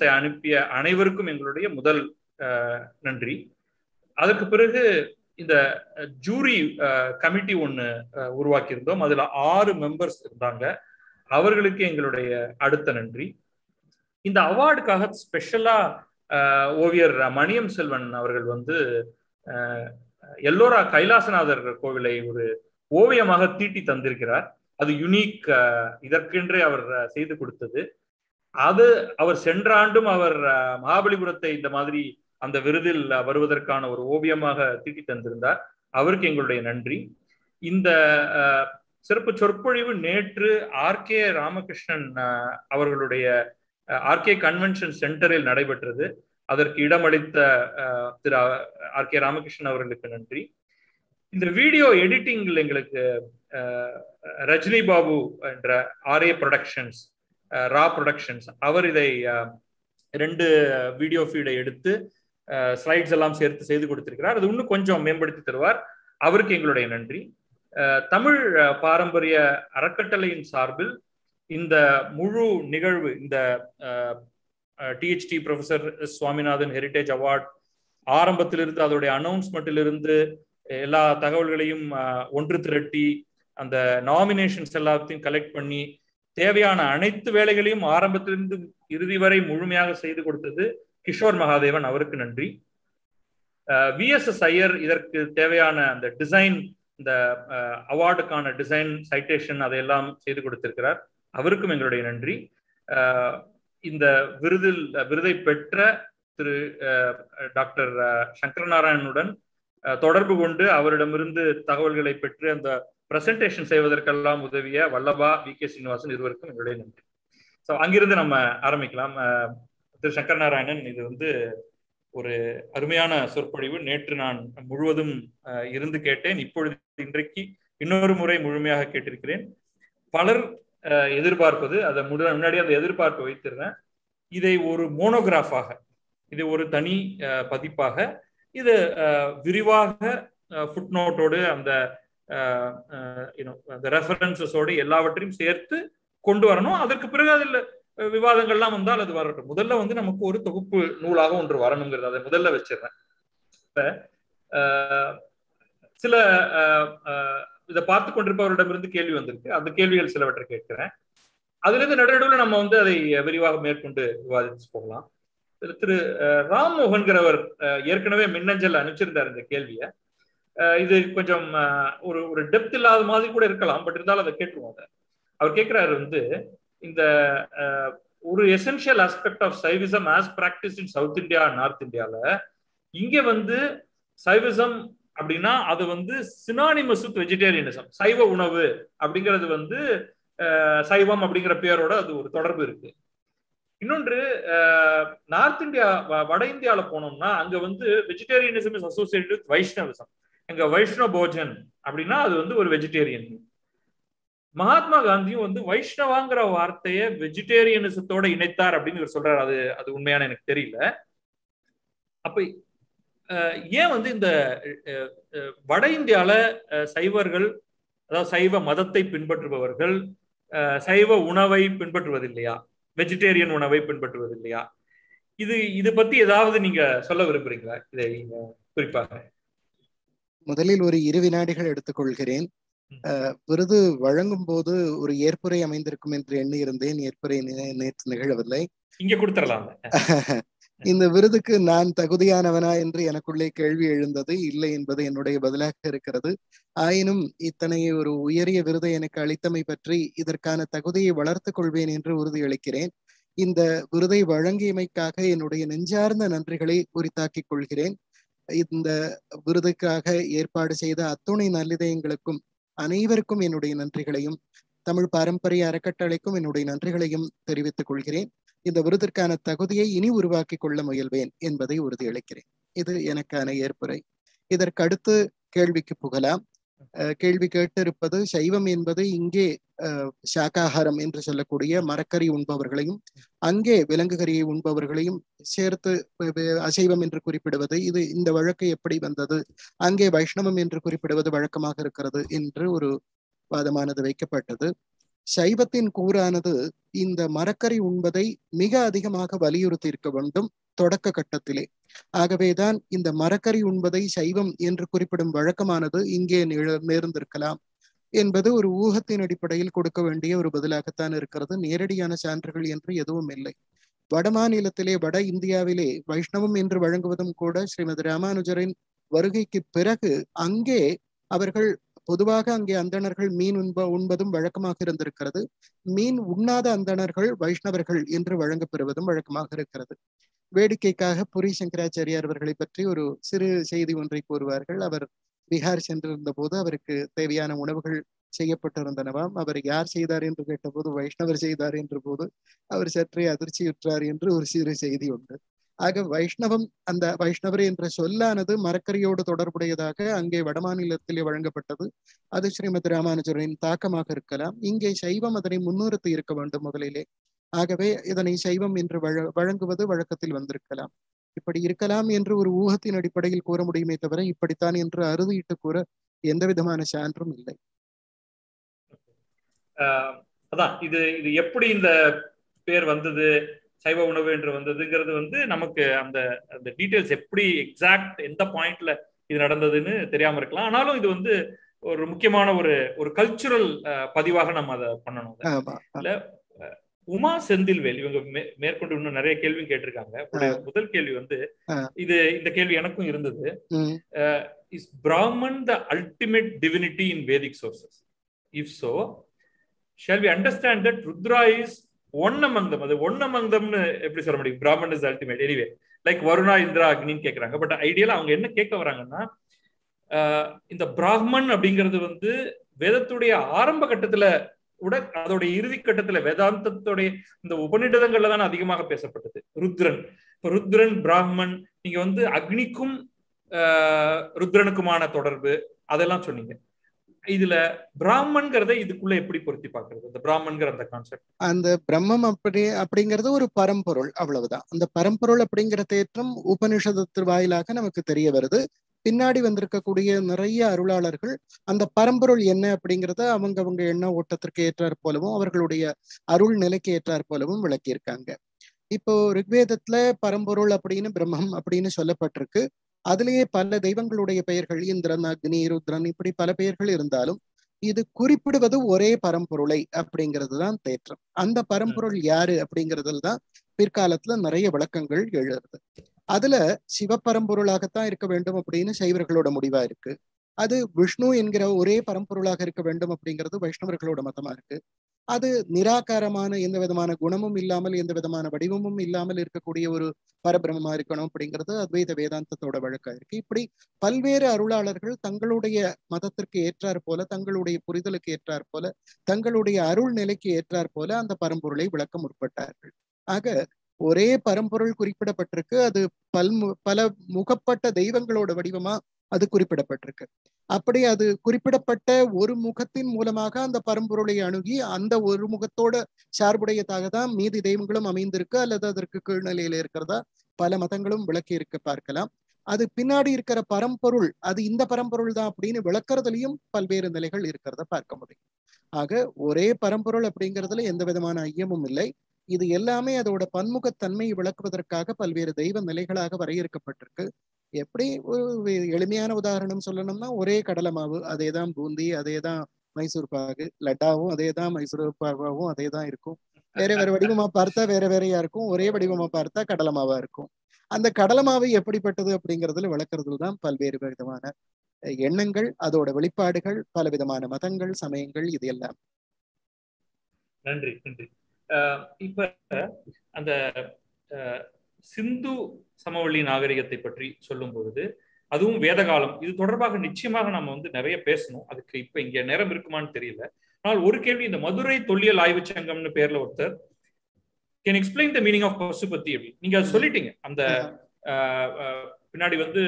Questions-ஐ அனுப்பிய அனைவருக்கும் எங்களுடைய முதல் நன்றி. அதற்கு பிறகு இந்த ஜூரி கமிட்டி ஒன்று உருவாக்கியிருந்தோம். அதில் ஆறு மெம்பர்ஸ் இருந்தாங்க. அவர்களுக்கு எங்களுடைய அடுத்த நன்றி. இந்த அவார்டுக்காக ஸ்பெஷலாக ஓவியர் மணியம் செல்வன் அவர்கள் வந்து எல்லோரா கைலாசநாதர் கோவிலை ஒரு ஓவியமாக தீட்டி தந்திருக்கிறார். அது யுனிக் இதற்கென்றே அவர் செய்து கொடுத்தது. அது அவர் சென்ற ஆண்டும் அவர் மகாபலிபுரத்தை இந்த மாதிரி அந்த விருதில் வருவதற்கான ஒரு ஓவியமாக தீட்டி தந்திருந்தார். அவருக்கு எங்களுடைய நன்றி. இந்த சிறப்பு சொற்பொழிவு நேற்று ஆர்கே ராமகிருஷ்ணன் அவர்களுடைய ஆர்கே கன்வென்ஷன் சென்டரில் நடைபெற்றது. அதற்கு இடமளித்த திரு ஆர் கே ராமகிருஷ்ணன் அவர்களுக்கு நன்றி. இந்த வீடியோ எடிட்டிங்கில் எங்களுக்கு ரஜினி பாபு என்ற ஆர்ஏ ப்ரொடக்ஷன்ஸ் ரா ப்ரொடக்ஷன்ஸ் அவர் இதை ரெண்டு வீடியோ ஃபீடை எடுத்து ஸ்லைட்ஸ் எல்லாம் சேர்த்து செய்து கொடுத்திருக்கிறார். அது இன்னும் கொஞ்சம் மேம்படுத்தி தருவார். அவருக்கு எங்களுடைய நன்றி. தமிழ் பாரம்பரிய அறக்கட்டளையின் சார்பில் இந்த முழு நிகழ்வு இந்த DHT professor Swaminathan heritage award ஆரம்பத்திலிருந்து அதோடைய அனௌன்ஸ்மெண்ட்டிலிருந்து எல்லா தகவல்களையும் ஒன்று திரட்டி அந்த நாமினேஷன்ஸ் எல்லாத்தையும் கலெக்ட் பண்ணி தேவையான அனைத்து வேலைகளையும் ஆரம்பத்திலிருந்து இறுதி வரை முழுமையாக செய்து கொடுத்தது கிஷோர் மகாதேவன் அவருக்கு நன்றி. விஎஸ்எஸ் ஐயர் இதற்கு தேவையான அந்த டிசைன் இந்த அவார்டுக்கான டிசைன் சைட்டேஷன் அதையெல்லாம் செய்து கொடுத்திருக்கிறார். அவருக்கும் எங்களுடைய நன்றி. இந்த விருதில் விருதை பெற்ற திரு டாக்டர் சங்கர நாராயணனுடன் தொடர்பு கொண்டு அவரிடமிருந்து தகவல்களை பெற்று அந்த பிரசன்டேஷன் செய்வதற்கெல்லாம் உதவிய வல்லபா வி கே சீனிவாசன் இருவருக்கும் எங்களுடைய நன்றி. ஸோ அங்கிருந்து நம்ம ஆரம்பிக்கலாம். திரு சங்கர நாராயணன் இது வந்து ஒரு அருமையான சொற்பொழிவு. நேற்று நான் முழுவதும் இருந்து கேட்டேன். இப்பொழுது இன்றைக்கு இன்னொரு முறை முழுமையாக கேட்டிருக்கிறேன். பலர் எதிர்பார்ப்பது அதை முன்னாடி அதை எதிர்பார்ப்பு வைத்திருந்தேன். இதை ஒரு மோனோகிராஃபாக இது ஒரு தனி பதிப்பாக இது விரிவாக ஃபுட் நோட்டோடு அந்த அந்த ரெஃபரன்சஸோடு எல்லாவற்றையும் சேர்த்து கொண்டு வரணும். அதற்கு பிறகு அதில் விவாதங்கள்லாம் வந்தால் அது வரட்டும். முதல்ல வந்து நமக்கு ஒரு தொகுப்பு நூலாக ஒன்று வரணுங்கிறது அதை முதல்ல வச்சிடுறேன். இப்ப சில இதை பார்த்து கொண்டிருப்பவரிடமிருந்து கேள்வி வந்திருக்கு. அந்த கேள்விகள் சிலவற்றை கேட்கிறேன். அதுல இருந்து நடுநடுவில் நம்ம வந்து அதை விரிவாக மேற்கொண்டு விவாதித்து போகலாம். திரு ராம் மோகன்கிறவர் ஏற்கனவே மின்னஞ்சல் அனுப்பிச்சிருந்தார் இந்த கேள்வியை. இது கொஞ்சம் ஒரு ஒரு டெப்த் இல்லாத மாதிரி கூட இருக்கலாம் பட் இருந்தாலும் அதை கேட்டுருவோம் அதை. அவர் கேட்கிறாரு வந்து இந்த ஒரு essential aspect of Saivism as practice in South India North இந்தியால இங்க வந்து சைவிசம் அப்படின்னா அது வந்து சினானிமஸ் வித் வெஜிடேரியனிசம் சைவ உணவு அப்படிங்கிறது வந்து சைவம் அப்படிங்கிற பேரோட அது ஒரு தொடர்பு இருக்கு. இன்னொன்று நார்த் இந்தியா வட இந்தியாவில் போனோம்னா அங்க வந்து vegetarianism is associate with Vaishnavism எங்க வைஷ்ணவ போஜன் அப்படின்னா அது வந்து ஒரு வெஜிடேரியன் மகாத்மா காந்தியும் வந்து வைஷ்ணவாங்கிற வார்த்தையை வெஜிடேரியனிசத்தோட இணைத்தார் அப்படின்னு சொல்றாரு. அது அது உண்மையான எனக்கு தெரியல. அப்ப ஏன் வந்து இந்த வட இந்தியால சைவர்கள் அதாவது சைவ மதத்தை பின்பற்றுபவர்கள் சைவ உணவை பின்பற்றுவது இல்லையா வெஜிடேரியன் உணவை பின்பற்றுவது இல்லையா இது இது பத்தி ஏதாவது நீங்க சொல்ல விரும்புறீங்களா? இதை குறிப்பாக. முதலில் ஒரு இரு வினாடிகள் எடுத்துக்கொள்கிறேன். விருது வழங்கும் போது ஒரு ஏற்புரை அமைந்திருக்கும் என்று எண்ணி இருந்தேன் ஏற்புரை நேற்று நிகழவில்லை. இங்க கொடுத்துடலாம் இந்த விருதுக்கு நான் தகுதியானவனா என்று எனக்குள்ளே கேள்வி எழுந்தது. இல்லை என்பது என்னுடைய பதிலாக இருக்கிறது. ஆயினும் இத்தனை ஒரு உயரிய விருதை எனக்கு அளித்தமை பற்றி இதற்கான தகுதியை வளர்த்துக் கொள்வேன் என்று உறுதியளிக்கிறேன். இந்த விருதை வழங்கியமைக்காக என்னுடைய நெஞ்சார்ந்த நன்றிகளை உரித்தாக்கிக் கொள்கிறேன். இந்த விருதுக்காக ஏற்பாடு செய்த அத்துணை நல்லிதயங்களுக்கும் அனைவருக்கும் என்னுடைய நன்றிகளையும் தமிழ் பாரம்பரிய அறக்கட்டளைக்கும் என்னுடைய நன்றிகளையும் தெரிவித்துக் கொள்கிறேன். இந்த விருதிற்கான தகுதியை இனி உருவாக்கி கொள்ள முயல்வேன் என்பதை உறுதியளிக்கிறேன். இது எனக்கான ஏற்புரை. இதற்கடுத்து கேள்விக்கு புகலாம். கேள்வி கேட்டிருப்பது சைவம் என்பது இங்கே சாக்காகாரம் என்று சொல்லக்கூடிய மரக்கறி உண்பவர்களையும் அங்கே விலங்குகரியை உண்பவர்களையும் சேர்த்து அசைவம் என்று குறிப்பிடுவது இது இந்த வழக்கு எப்படி வந்தது அங்கே வைஷ்ணவம் என்று குறிப்பிடுவது வழக்கமாக இருக்கிறது என்று ஒரு வாதமானது வைக்கப்பட்டது. சைவத்தின் கூறானது இந்த மரக்கறி உண்பதை மிக அதிகமாக வலியுறுத்தி இருக்க வேண்டும். தொடக்க கட்டத்திலே. ஆகவேதான் இந்த மரக்கறி உண்பதை சைவம் என்று குறிப்பிடும் வழக்கமானது இங்கே நேர்ந்திருக்கலாம் என்பது ஒரு ஊகத்தின் அடிப்படையில் கொடுக்க வேண்டிய ஒரு பதிலாகத்தான் இருக்கிறது. நேரடியான சான்றுகள் என்று எதுவும் இல்லை. வட மாநிலத்திலே வட இந்தியாவிலே வைஷ்ணவம் என்று வழங்குவதும் கூட ஸ்ரீமதி ராமானுஜரின் வருகைக்கு பிறகு அங்கே அவர்கள் பொதுவாக அங்கே அந்தணர்கள் மீன் உண்ப உண்பதும் வழக்கமாக இருந்திருக்கிறது. மீன் உண்ணாத அந்தணர்கள் வைஷ்ணவர்கள் என்று வழங்கப்பெறுவதும் வழக்கமாக இருக்கிறது. வேடிக்கைக்காக புரி சங்கராச்சாரியார் அவர்களை பற்றி ஒரு சிறு செய்தி ஒன்றை கூறுவார்கள். அவர் பீகார் சென்றிருந்த போது அவருக்கு தேவையான உணவுகள் செய்யப்பட்டிருந்தனவாம். அவர் யார் செய்தார் என்று கேட்டபோது வைஷ்ணவர் செய்தார் என்ற போது அவர் சற்றே அதிர்ச்சியுற்றார் என்று ஒரு சிறு செய்தி உண்டு. ஆக வைஷ்ணவம் அந்த வைஷ்ணவர் என்ற சொல்லானது மரக்கரியோடு தொடர்புடையதாக அங்கே வடமாநிலத்திலே வழங்கப்பட்டது. அது ஸ்ரீமதி ராமானுஜரின் தாக்கமாக இருக்கலாம். இங்கே சைவம் அதனை முன்னிறுத்தி இருக்க வேண்டும் முதலிலே. ஆகவே இதனை சைவம் என்று வழ வழங்குவது வழக்கத்தில் வந்திருக்கலாம். இப்படி இருக்கலாம் என்று ஒரு ஊகத்தின் அடிப்படையில் கூற முடியுமே தவிர இப்படித்தான் என்று அறுதியிட்டு கூற எந்த விதமான சான்றும் இல்லை. அதான் இது இது எப்படி இந்த பேர் வந்தது சைவ உணவு என்று வந்ததுங்கிறது வந்து நமக்கு அந்த அந்த டீட்டெயில்ஸ் எப்படி எக்ஸாக்ட் எந்த பாயிண்ட்ல இது நடந்ததுன்னு தெரியாம இருக்கலாம். ஆனாலும் இது வந்து ஒரு முக்கியமான ஒரு ஒரு கல்ச்சுரல் பதிவாக நம்ம அதை பண்ணணும். இல்ல உமா செந்தில்வேல் இவங்க மேற்கொண்டு இன்னும் நிறைய கேள்வி கேட்டிருக்காங்க. முதல் கேள்வி வந்து இது இந்த கேள்வி எனக்கும் இருந்தது. Is Brahman the ultimate divinity in Vedic sources if so shall we understand that Rudra is one among them அது ஒன் அமங்தம்னு எப்படி சொல்ல முடியும்? Brahman is ultimate anyway like Varuna Indra அக்னின்னு கேட்கறாங்க பட் ஐடியலா அவங்க என்ன கேட்க வராங்கன்னா இந்த பிராமன் அப்படிங்கிறது வந்து வேதத்துடைய ஆரம்ப கட்டத்துல உட அதோட இறுதி கட்டத்துல வேதாந்தத்துடைய இந்த உபநிடதங்கள்ல தான் அதிகமாக பேசப்பட்டது. ருத்ரன். இப்ப ருத்ரன் பிராமன் நீங்க வந்து அக்னிக்கும் ருத்ரனுக்குமான தொடர்பு அதெல்லாம் சொன்னீங்க. இதுல பிராமன்கிறத இதுக்குள்ள எப்படி பொருத்தி பாக்குறது அந்த பிராமன்கிற அந்த கான்செப்ட் அந்த பிரம்மம் அப்படி அப்படிங்கிறது ஒரு பரம்பொருள் அவ்வளவுதான். அந்த பரம்பொருள் அப்படிங்கிற தேற்றம் உபனிஷதத்து வாயிலாக நமக்கு தெரிய வருது. பின்னாடி வந்திருக்கக்கூடிய நிறைய அருளாளர்கள் அந்த பரம்பொருள் என்ன அப்படிங்கிறத அவங்க அவங்க எண்ண ஓட்டத்திற்கு ஏற்றாற் போலவும் அவர்களுடைய அருள் நிலைக்கு ஏற்றாற் போலவும் விளக்கியிருக்காங்க. இப்போ ரிக்வேதத்துல பரம்பொருள் அப்படின்னு பிரம்மம் அப்படின்னு சொல்லப்பட்டிருக்கு. அதுலேயே பல தெய்வங்களுடைய பெயர்கள் இந்திரன் அக்னி ருத்ரன் இப்படி பல பெயர்கள் இருந்தாலும் இது குறிப்பிடுவது ஒரே பரம்பொருளை அப்படிங்கிறது தான் தேற்றம். அந்த பரம்பொருள் யாரு அப்படிங்கிறதுல தான் பிற்காலத்துல நிறைய விளக்கங்கள் எழுதுறது அதுல சிவப்பரம்பொருளாகத்தான் இருக்க வேண்டும் அப்படின்னு சைவர்களோட முடிவா இருக்கு. அது விஷ்ணு என்கிற ஒரே பரம்பொருளாக இருக்க வேண்டும் அப்படிங்கிறது வைஷ்ணவர்களோட மதமா இருக்கு. அது நிராகாரமான எந்த விதமான குணமும் இல்லாமல் எந்த விதமான வடிவமும் இல்லாமல் இருக்கக்கூடிய ஒரு பரபிரமமா இருக்கணும் அப்படிங்கிறது அத்வைத வேதாந்தத்தோட வழக்கா இருக்கு. இப்படி பல்வேறு அருளாளர்கள் தங்களுடைய மதத்திற்கு ஏற்றாற் போல தங்களுடைய புரிதலுக்கு ஏற்றாற் போல தங்களுடைய அருள் நிலைக்கு ஏற்றாற் போல அந்த பரம்பொருளை விளக்க முற்பட்டார்கள். ஆக ஒரே பரம்பொருள் குறிப்பிடப்பட்டிருக்கு. அது பல் பல முகப்பட்ட தெய்வங்களோட வடிவமா அது குறிப்பிடப்பட்டிருக்கு. அப்படி அது குறிப்பிடப்பட்ட ஒரு முகத்தின் மூலமாக அந்த பரம்பொருளை அணுகி அந்த ஒரு முகத்தோட சார்புடையதாக தான் மீதி தெய்வங்களும் அமைந்திருக்கு. அல்லது அதற்கு கீழ்நிலையில இருக்கிறதா பல மதங்களும் விளக்கி இருக்க பார்க்கலாம். அது பின்னாடி இருக்கிற பரம்பொருள் அது இந்த பரம்பொருள் தான் அப்படின்னு விளக்குறதுலயும் பல்வேறு நிலைகள் இருக்கிறத பார்க்க முடியும். ஆக ஒரே பரம்பொருள் அப்படிங்கிறதுல எந்த விதமான ஐயமும் இல்லை. இது எல்லாமே அதோட பன்முகத்தன்மையை விளக்குவதற்காக பல்வேறு தெய்வ நிலைகளாக வரையறுக்கப்பட்டிருக்கு. எப்படி ஒரு எளிமையான உதாரணம் சொல்லணும்னா ஒரே கடலை மாவு அதே தான் பூந்தி அதே தான் மைசூர் பாகு லட்டாவும் அதே தான் மைசூர் பாகாவும் அதே தான் இருக்கும். வேற வேற வடிவமா பார்த்தா வேற வேறையா இருக்கும். ஒரே வடிவமா பார்த்தா கடலை மாவா இருக்கும். அந்த கடலை மாவு எப்படிப்பட்டது அப்படிங்கிறதுல விளக்குறதுல தான் பல்வேறு விதமான எண்ணங்கள் அதோட வெளிப்பாடுகள் பல விதமான மதங்கள் சமயங்கள் இது எல்லாம். நன்றி நன்றி. இப்ப அந்த சிந்து சமவெளி நாகரிகத்தை பற்றி சொல்லும் பொழுது அதுவும் வேத காலம் இது தொடர்பாக நிச்சயமாக நம்ம வந்து நிறைய பேசணும். அதுக்கு இப்ப இங்க நேரம் இருக்குமான்னு தெரியல. ஆனால் ஒரு கேள்வி இந்த மதுரை தொல்லியல் ஆய்வு சங்கம்னு பேர்ல ஒருத்தர் can explain the meaning of Pashupati அப்படி நீங்க சொல்லிட்டீங்க. அந்த பின்னாடி வந்து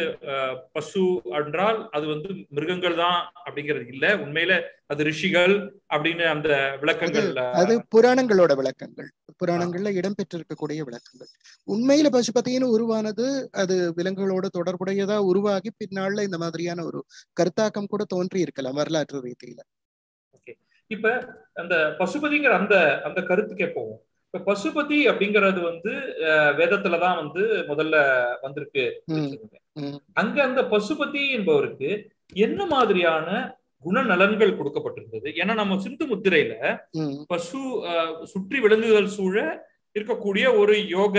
பசு என்றால் அது வந்து மிருகங்கள் தான் அப்படிங்கிறது இல்ல. உண்மையில அது ரிஷிகள் அப்படின்னு அந்த விளக்கங்கள் அது புராணங்களோட விளக்கங்கள். புராணங்கள்ல இடம்பெற்றிருக்கக்கூடிய விளக்கங்கள். உண்மையில பசுபதினு உருவானது அது விலங்குகளோட தொடர்புடையதா உருவாகி பின்னால இந்த மாதிரியான ஒரு கருத்தாக்கம் கூட தோன்றி இருக்கலாம் வரலாற்று ரீதியில. இப்ப அந்த பசுபதிங்கிற அந்த அந்த கருத்துக்கே போவோம் இப்ப பசுபதி அப்படிங்கறது வந்து வேதத்துலதான் வந்து முதல்ல வந்திருக்கு. அங்க அந்த பசுபதி என்பவருக்கு என்ன மாதிரியான குணநலன்கள் கொடுக்கப்பட்டிருந்தது? ஏன்னா நம்ம சிந்து முத்திரையில பசு சுற்றி விளங்குதல் சூழ இருக்கக்கூடிய ஒரு யோக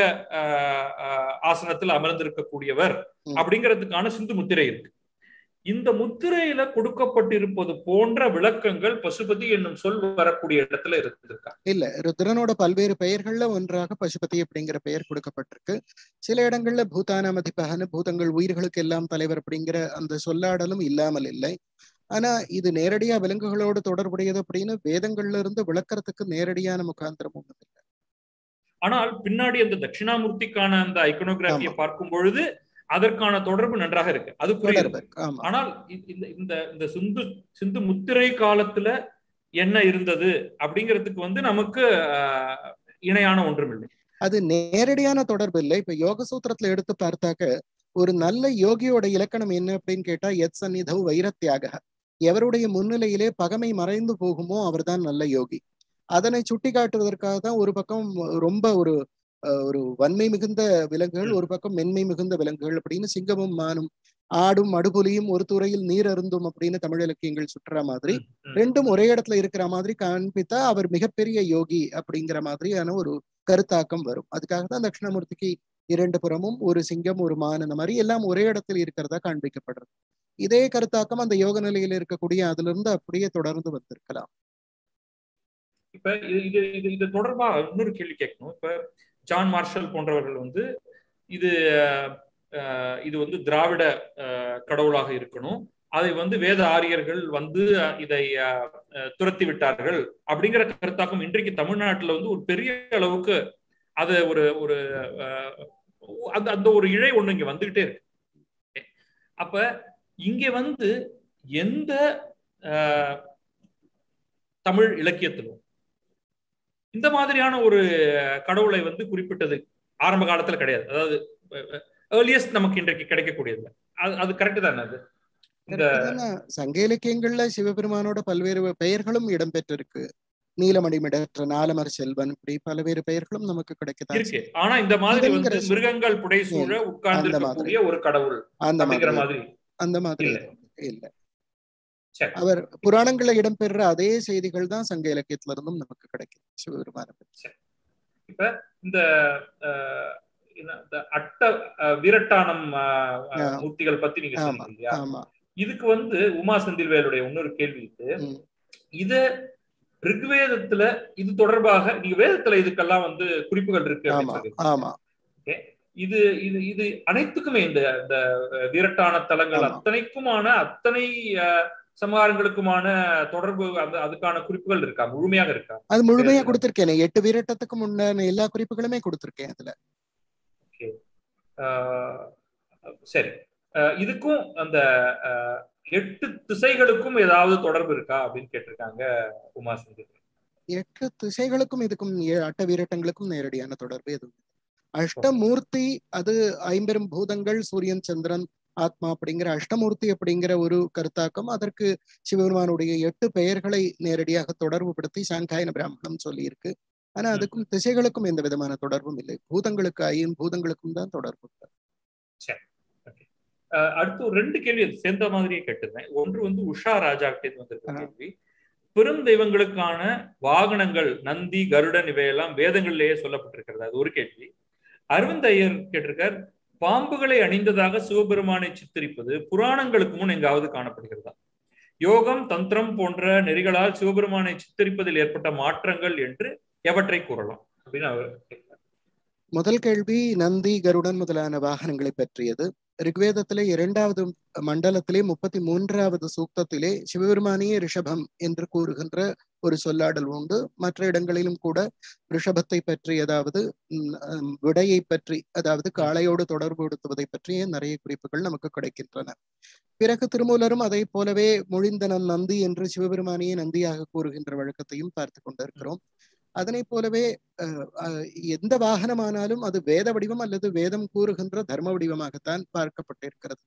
ஆசனத்தில் அமர்ந்திருக்கக்கூடியவர். அப்படிங்கிறதுக்கான சிந்து முத்திரை இருக்கு. இந்த முத்திரையில கொடுக்கப்பட்டிருப்பது போன்ற விளக்கங்கள் பசுபதி என்னும் சொல் வரக்கூடிய இடத்துல இருந்திருக்கா இல்ல ருத்ரனோட பல்வேறு பெயர்கள்ல ஒன்றாக பசுபதி அப்படிங்கிற பெயர் கொடுக்கப்பட்டிருக்கு. சில இடங்கள்ல பூதானாம் அதிபகன்னு பூதங்கள் உயிர்களுக்கு எல்லாம் தலைவர் அப்படிங்கிற அந்த சொல்லாடலும் இல்லாமல் இல்லை. ஆனா இது நேரடியா விலங்குகளோடு தொடர்புடையது அப்படின்னு வேதங்கள்ல இருந்து விளக்கறதுக்கு நேரடியான முகாந்திரம் ஒண்ணும் இல்லை ஆனால் பின்னாடி அந்த தட்சிணாமூர்த்திக்கான அந்த ஐக்கனோகிராஃபியை. பார்க்கும் பொழுது அதற்கான தொடர்பு நன்றாக இருக்கு. அது புரியுது. ஆனால் இந்த இந்த சிந்து சிந்து முத்திரை காலத்துல என்ன இருந்தது அப்படிங்கிறதுக்கு வந்து நமக்கு இணையான ஒன்றுமில்லை. அது நேரடியான தொடர்பு இல்லை. இப்ப யோக சூத்திரத்துல எடுத்து பார்த்தாக்க ஒரு நல்ல யோகியோட இலக்கணம் என்ன அப்படின்னு கேட்டா எத் சந்நிதவ் வைரத்தியாக. எவருடைய முன்னிலையிலே பகமை மறைந்து போகுமோ அவர்தான் நல்ல யோகி. அதனை சுட்டி காட்டுவதற்காக தான் ஒரு பக்கம் ரொம்ப ஒரு ஒரு வன்மை மிகுந்த விலங்குகள் ஒரு பக்கம் மென்மை மிகுந்த விலங்குகள் அப்படின்னு சிங்கமும் மானும் ஆடும் அடுபுலியும் ஒரு துறையில் நீர் அருந்தும் அப்படின்னு தமிழ் இலக்கியங்கள் சுற்றுற மாதிரி. ரெண்டும் ஒரே இடத்துல இருக்கிற மாதிரி காண்பித்தா அவர் மிகப்பெரிய யோகி அப்படிங்கிற மாதிரியான ஒரு கருத்தாக்கம் வரும். அதுக்காக தான் தட்சிணாமூர்த்திக்கு இரண்டு புறமும் ஒரு சிங்கம் ஒரு மான் இந்த மாதிரி எல்லாம் ஒரே இடத்தில் இருக்கிறதா காண்பிக்கப்படுறது. இதே கருத்தாக்கம் அந்த யோக நிலையில இருக்கக்கூடிய அதுல இருந்து அப்படியே தொடர்ந்து வந்திருக்கலாம். இப்ப இது இது இது தொடர்பா இன்னொரு கேள்வி கேட்கணும். இப்ப ஜான் மார்ஷல் போன்றவர்கள் வந்து இது அஹ், இது வந்து திராவிட கடவுளாக இருக்கணும். அதை வந்து வேத ஆரியர்கள் வந்து இதை துரத்தி விட்டார்கள் அப்படிங்கிற கருத்தாக்கம் இன்றைக்கு தமிழ்நாட்டுல வந்து ஒரு பெரிய அளவுக்கு அது ஒரு ஒரு அஹ், அந்த அந்த ஒரு இழை ஒண்ணு இங்க வந்துகிட்டே இருக்கு. அப்ப இங்க வந்து எந்த தமிழ் இலக்கியத்திலும் இந்த மாதிரியான ஒரு கடவுளை வந்து குறிப்பிட்டது ஆரம்ப காலத்துல கிடையாது. அதாவது ஏர்லியஸ்ட் நமக்கு இன்றைக்கு கிடைக்கக்கூடியது அது அது கரெக்ட் தானே அது? சங்க இலக்கியங்கள்ல சிவபெருமானோட பல்வேறு பெயர்களும் இடம்பெற்றிருக்கு. நீலமணி மிடற்ற நாலமர் செல்வன் இப்படி பல்வேறு பெயர்களும் நமக்கு கிடைக்கத்தான் இருக்கு. ஆனா இந்த மாதிரி வந்து. மிருகங்கள் புடைசூழ உட்கார்ந்து அந்த இருக்கக்கூடிய ஒரு கடவுள் அந்த மாதிரி. அந்த மாதிரி. இல்ல. அவர் புராணங்கள்ல இடம்பெறுற அதே செய்திகள் தான் சங்க இலக்கியத்துல இருந்தும் நமக்கு கிடைக்கும் சிவபெருமான பற்றி இப்ப இந்த அட்ட வீரட்டானம். மூர்த்திகள் பத்தி நீங்க சொன்னீங்க இதுக்கு வந்து உமா செந்தில்வேலுடைய இன்னொரு கேள்வி இருக்கு. ம். இது ரிக்வேதத்துல இது தொடர்பாக நீங்க வேதத்துல இதுக்கெல்லாம் வந்து குறிப்புகள் இருக்கு இது இது இது அனைத்துக்குமே இந்த இந்த வீரட்டான தலங்கள். அத்தனைக்குமான அத்தனை சமகாரங்களுக்குமான தொடர்பு அந்த அதுக்கான குறிப்புகள் இருக்கா? முழுமையாக இருக்கா? அது முழுமையா. கொடுத்திருக்கேனே. எட்டு வீரட்டத்துக்கு முன்னான எல்லா குறிப்புகளுமே கொடுத்திருக்கேன் அதுல. சரி. இதுக்கும் அந்த எட்டு திசைகளுக்கும் ஏதாவது தொடர்பு இருக்கா அப்படின்னு கேட்டிருக்காங்க உமா செந்தில் எட்டு திசைகளுக்கும் இதுக்கும் அட்ட வீரட்டங்களுக்கும் நேரடியான தொடர்பு எதுவும். அஷ்டமூர்த்தி அது ஐம்பெரும் பூதங்கள் சூரியன் சந்திரன் ஆத்மா அப்படிங்கிற அஷ்டமூர்த்தி அப்படிங்கிற ஒரு கருத்தாக்கம் அதற்கு சிவபெருமானுடைய எட்டு பெயர்களை நேரடியாக தொடர்புபடுத்தி சாங்காயன பிராமணம் சொல்லியிருக்கு. ஆனா. அதுக்கும் திசைகளுக்கும் எந்த விதமான தொடர்பும் இல்லை. பூதங்களுக்கு ஐயும் பூதங்களுக்கும் தான் தொடர்பு. அடுத்து ஒரு ரெண்டு கேள்வி சேர்ந்த மாதிரியே கேட்டிருந்தேன். ஒன்று வந்து உஷா ராஜா கிட்ட வந்திருக்க. கேள்வி. பெரும் தெய்வங்களுக்கான வாகனங்கள் நந்தி கருடன் இவையெல்லாம் வேதங்களிலேயே சொல்லப்பட்டிருக்கிறது. அது ஒரு கேள்வி. அரவிந்த் ஐயர் கேட்டிருக்கார் பாம்புகளை அணிந்ததாக சிவபெருமானை சித்தரிப்பது புராணங்களுக்கு முன் எங்காவது காணப்படுகிறதா? யோகம் தந்திரம் போன்ற நெறிகளால் சிவபெருமானை சித்தரிப்பதில் ஏற்பட்ட மாற்றங்கள் என்று எவற்றை கூறலாம்? அப்படின்னு அவர் முதல் கேள்வி நந்தி கருடன் முதலான வாகனங்களை பற்றியது. ரிக்வேதத்திலே இரண்டாவது மண்டலத்திலே முப்பத்தி மூன்றாவது சூக்தத்திலே சிவபெருமானியே ரிஷபம் என்று கூறுகின்ற ஒரு சொல்லாடல் உண்டு. மற்ற இடங்களிலும் கூட ரிஷபத்தை பற்றி அதாவது விடையை பற்றி அதாவது காளையோடு தொடர்புபடுத்துவதை பற்றிய நிறைய குறிப்புகள் நமக்கு கிடைக்கின்றன. பிறகு திருமூலரும் அதை போலவே மொழிந்தனன் நந்தி என்று சிவபெருமானியை நந்தியாக கூறுகின்ற வழக்கத்தையும் பார்த்து கொண்டிருக்கிறோம். அதனை போலவே அஹ், எந்த வாகனமானாலும் அது வேத வடிவம் அல்லது வேதம் கூறுகின்ற தர்ம வடிவமாகத்தான் பார்க்கப்பட்டிருக்கிறது.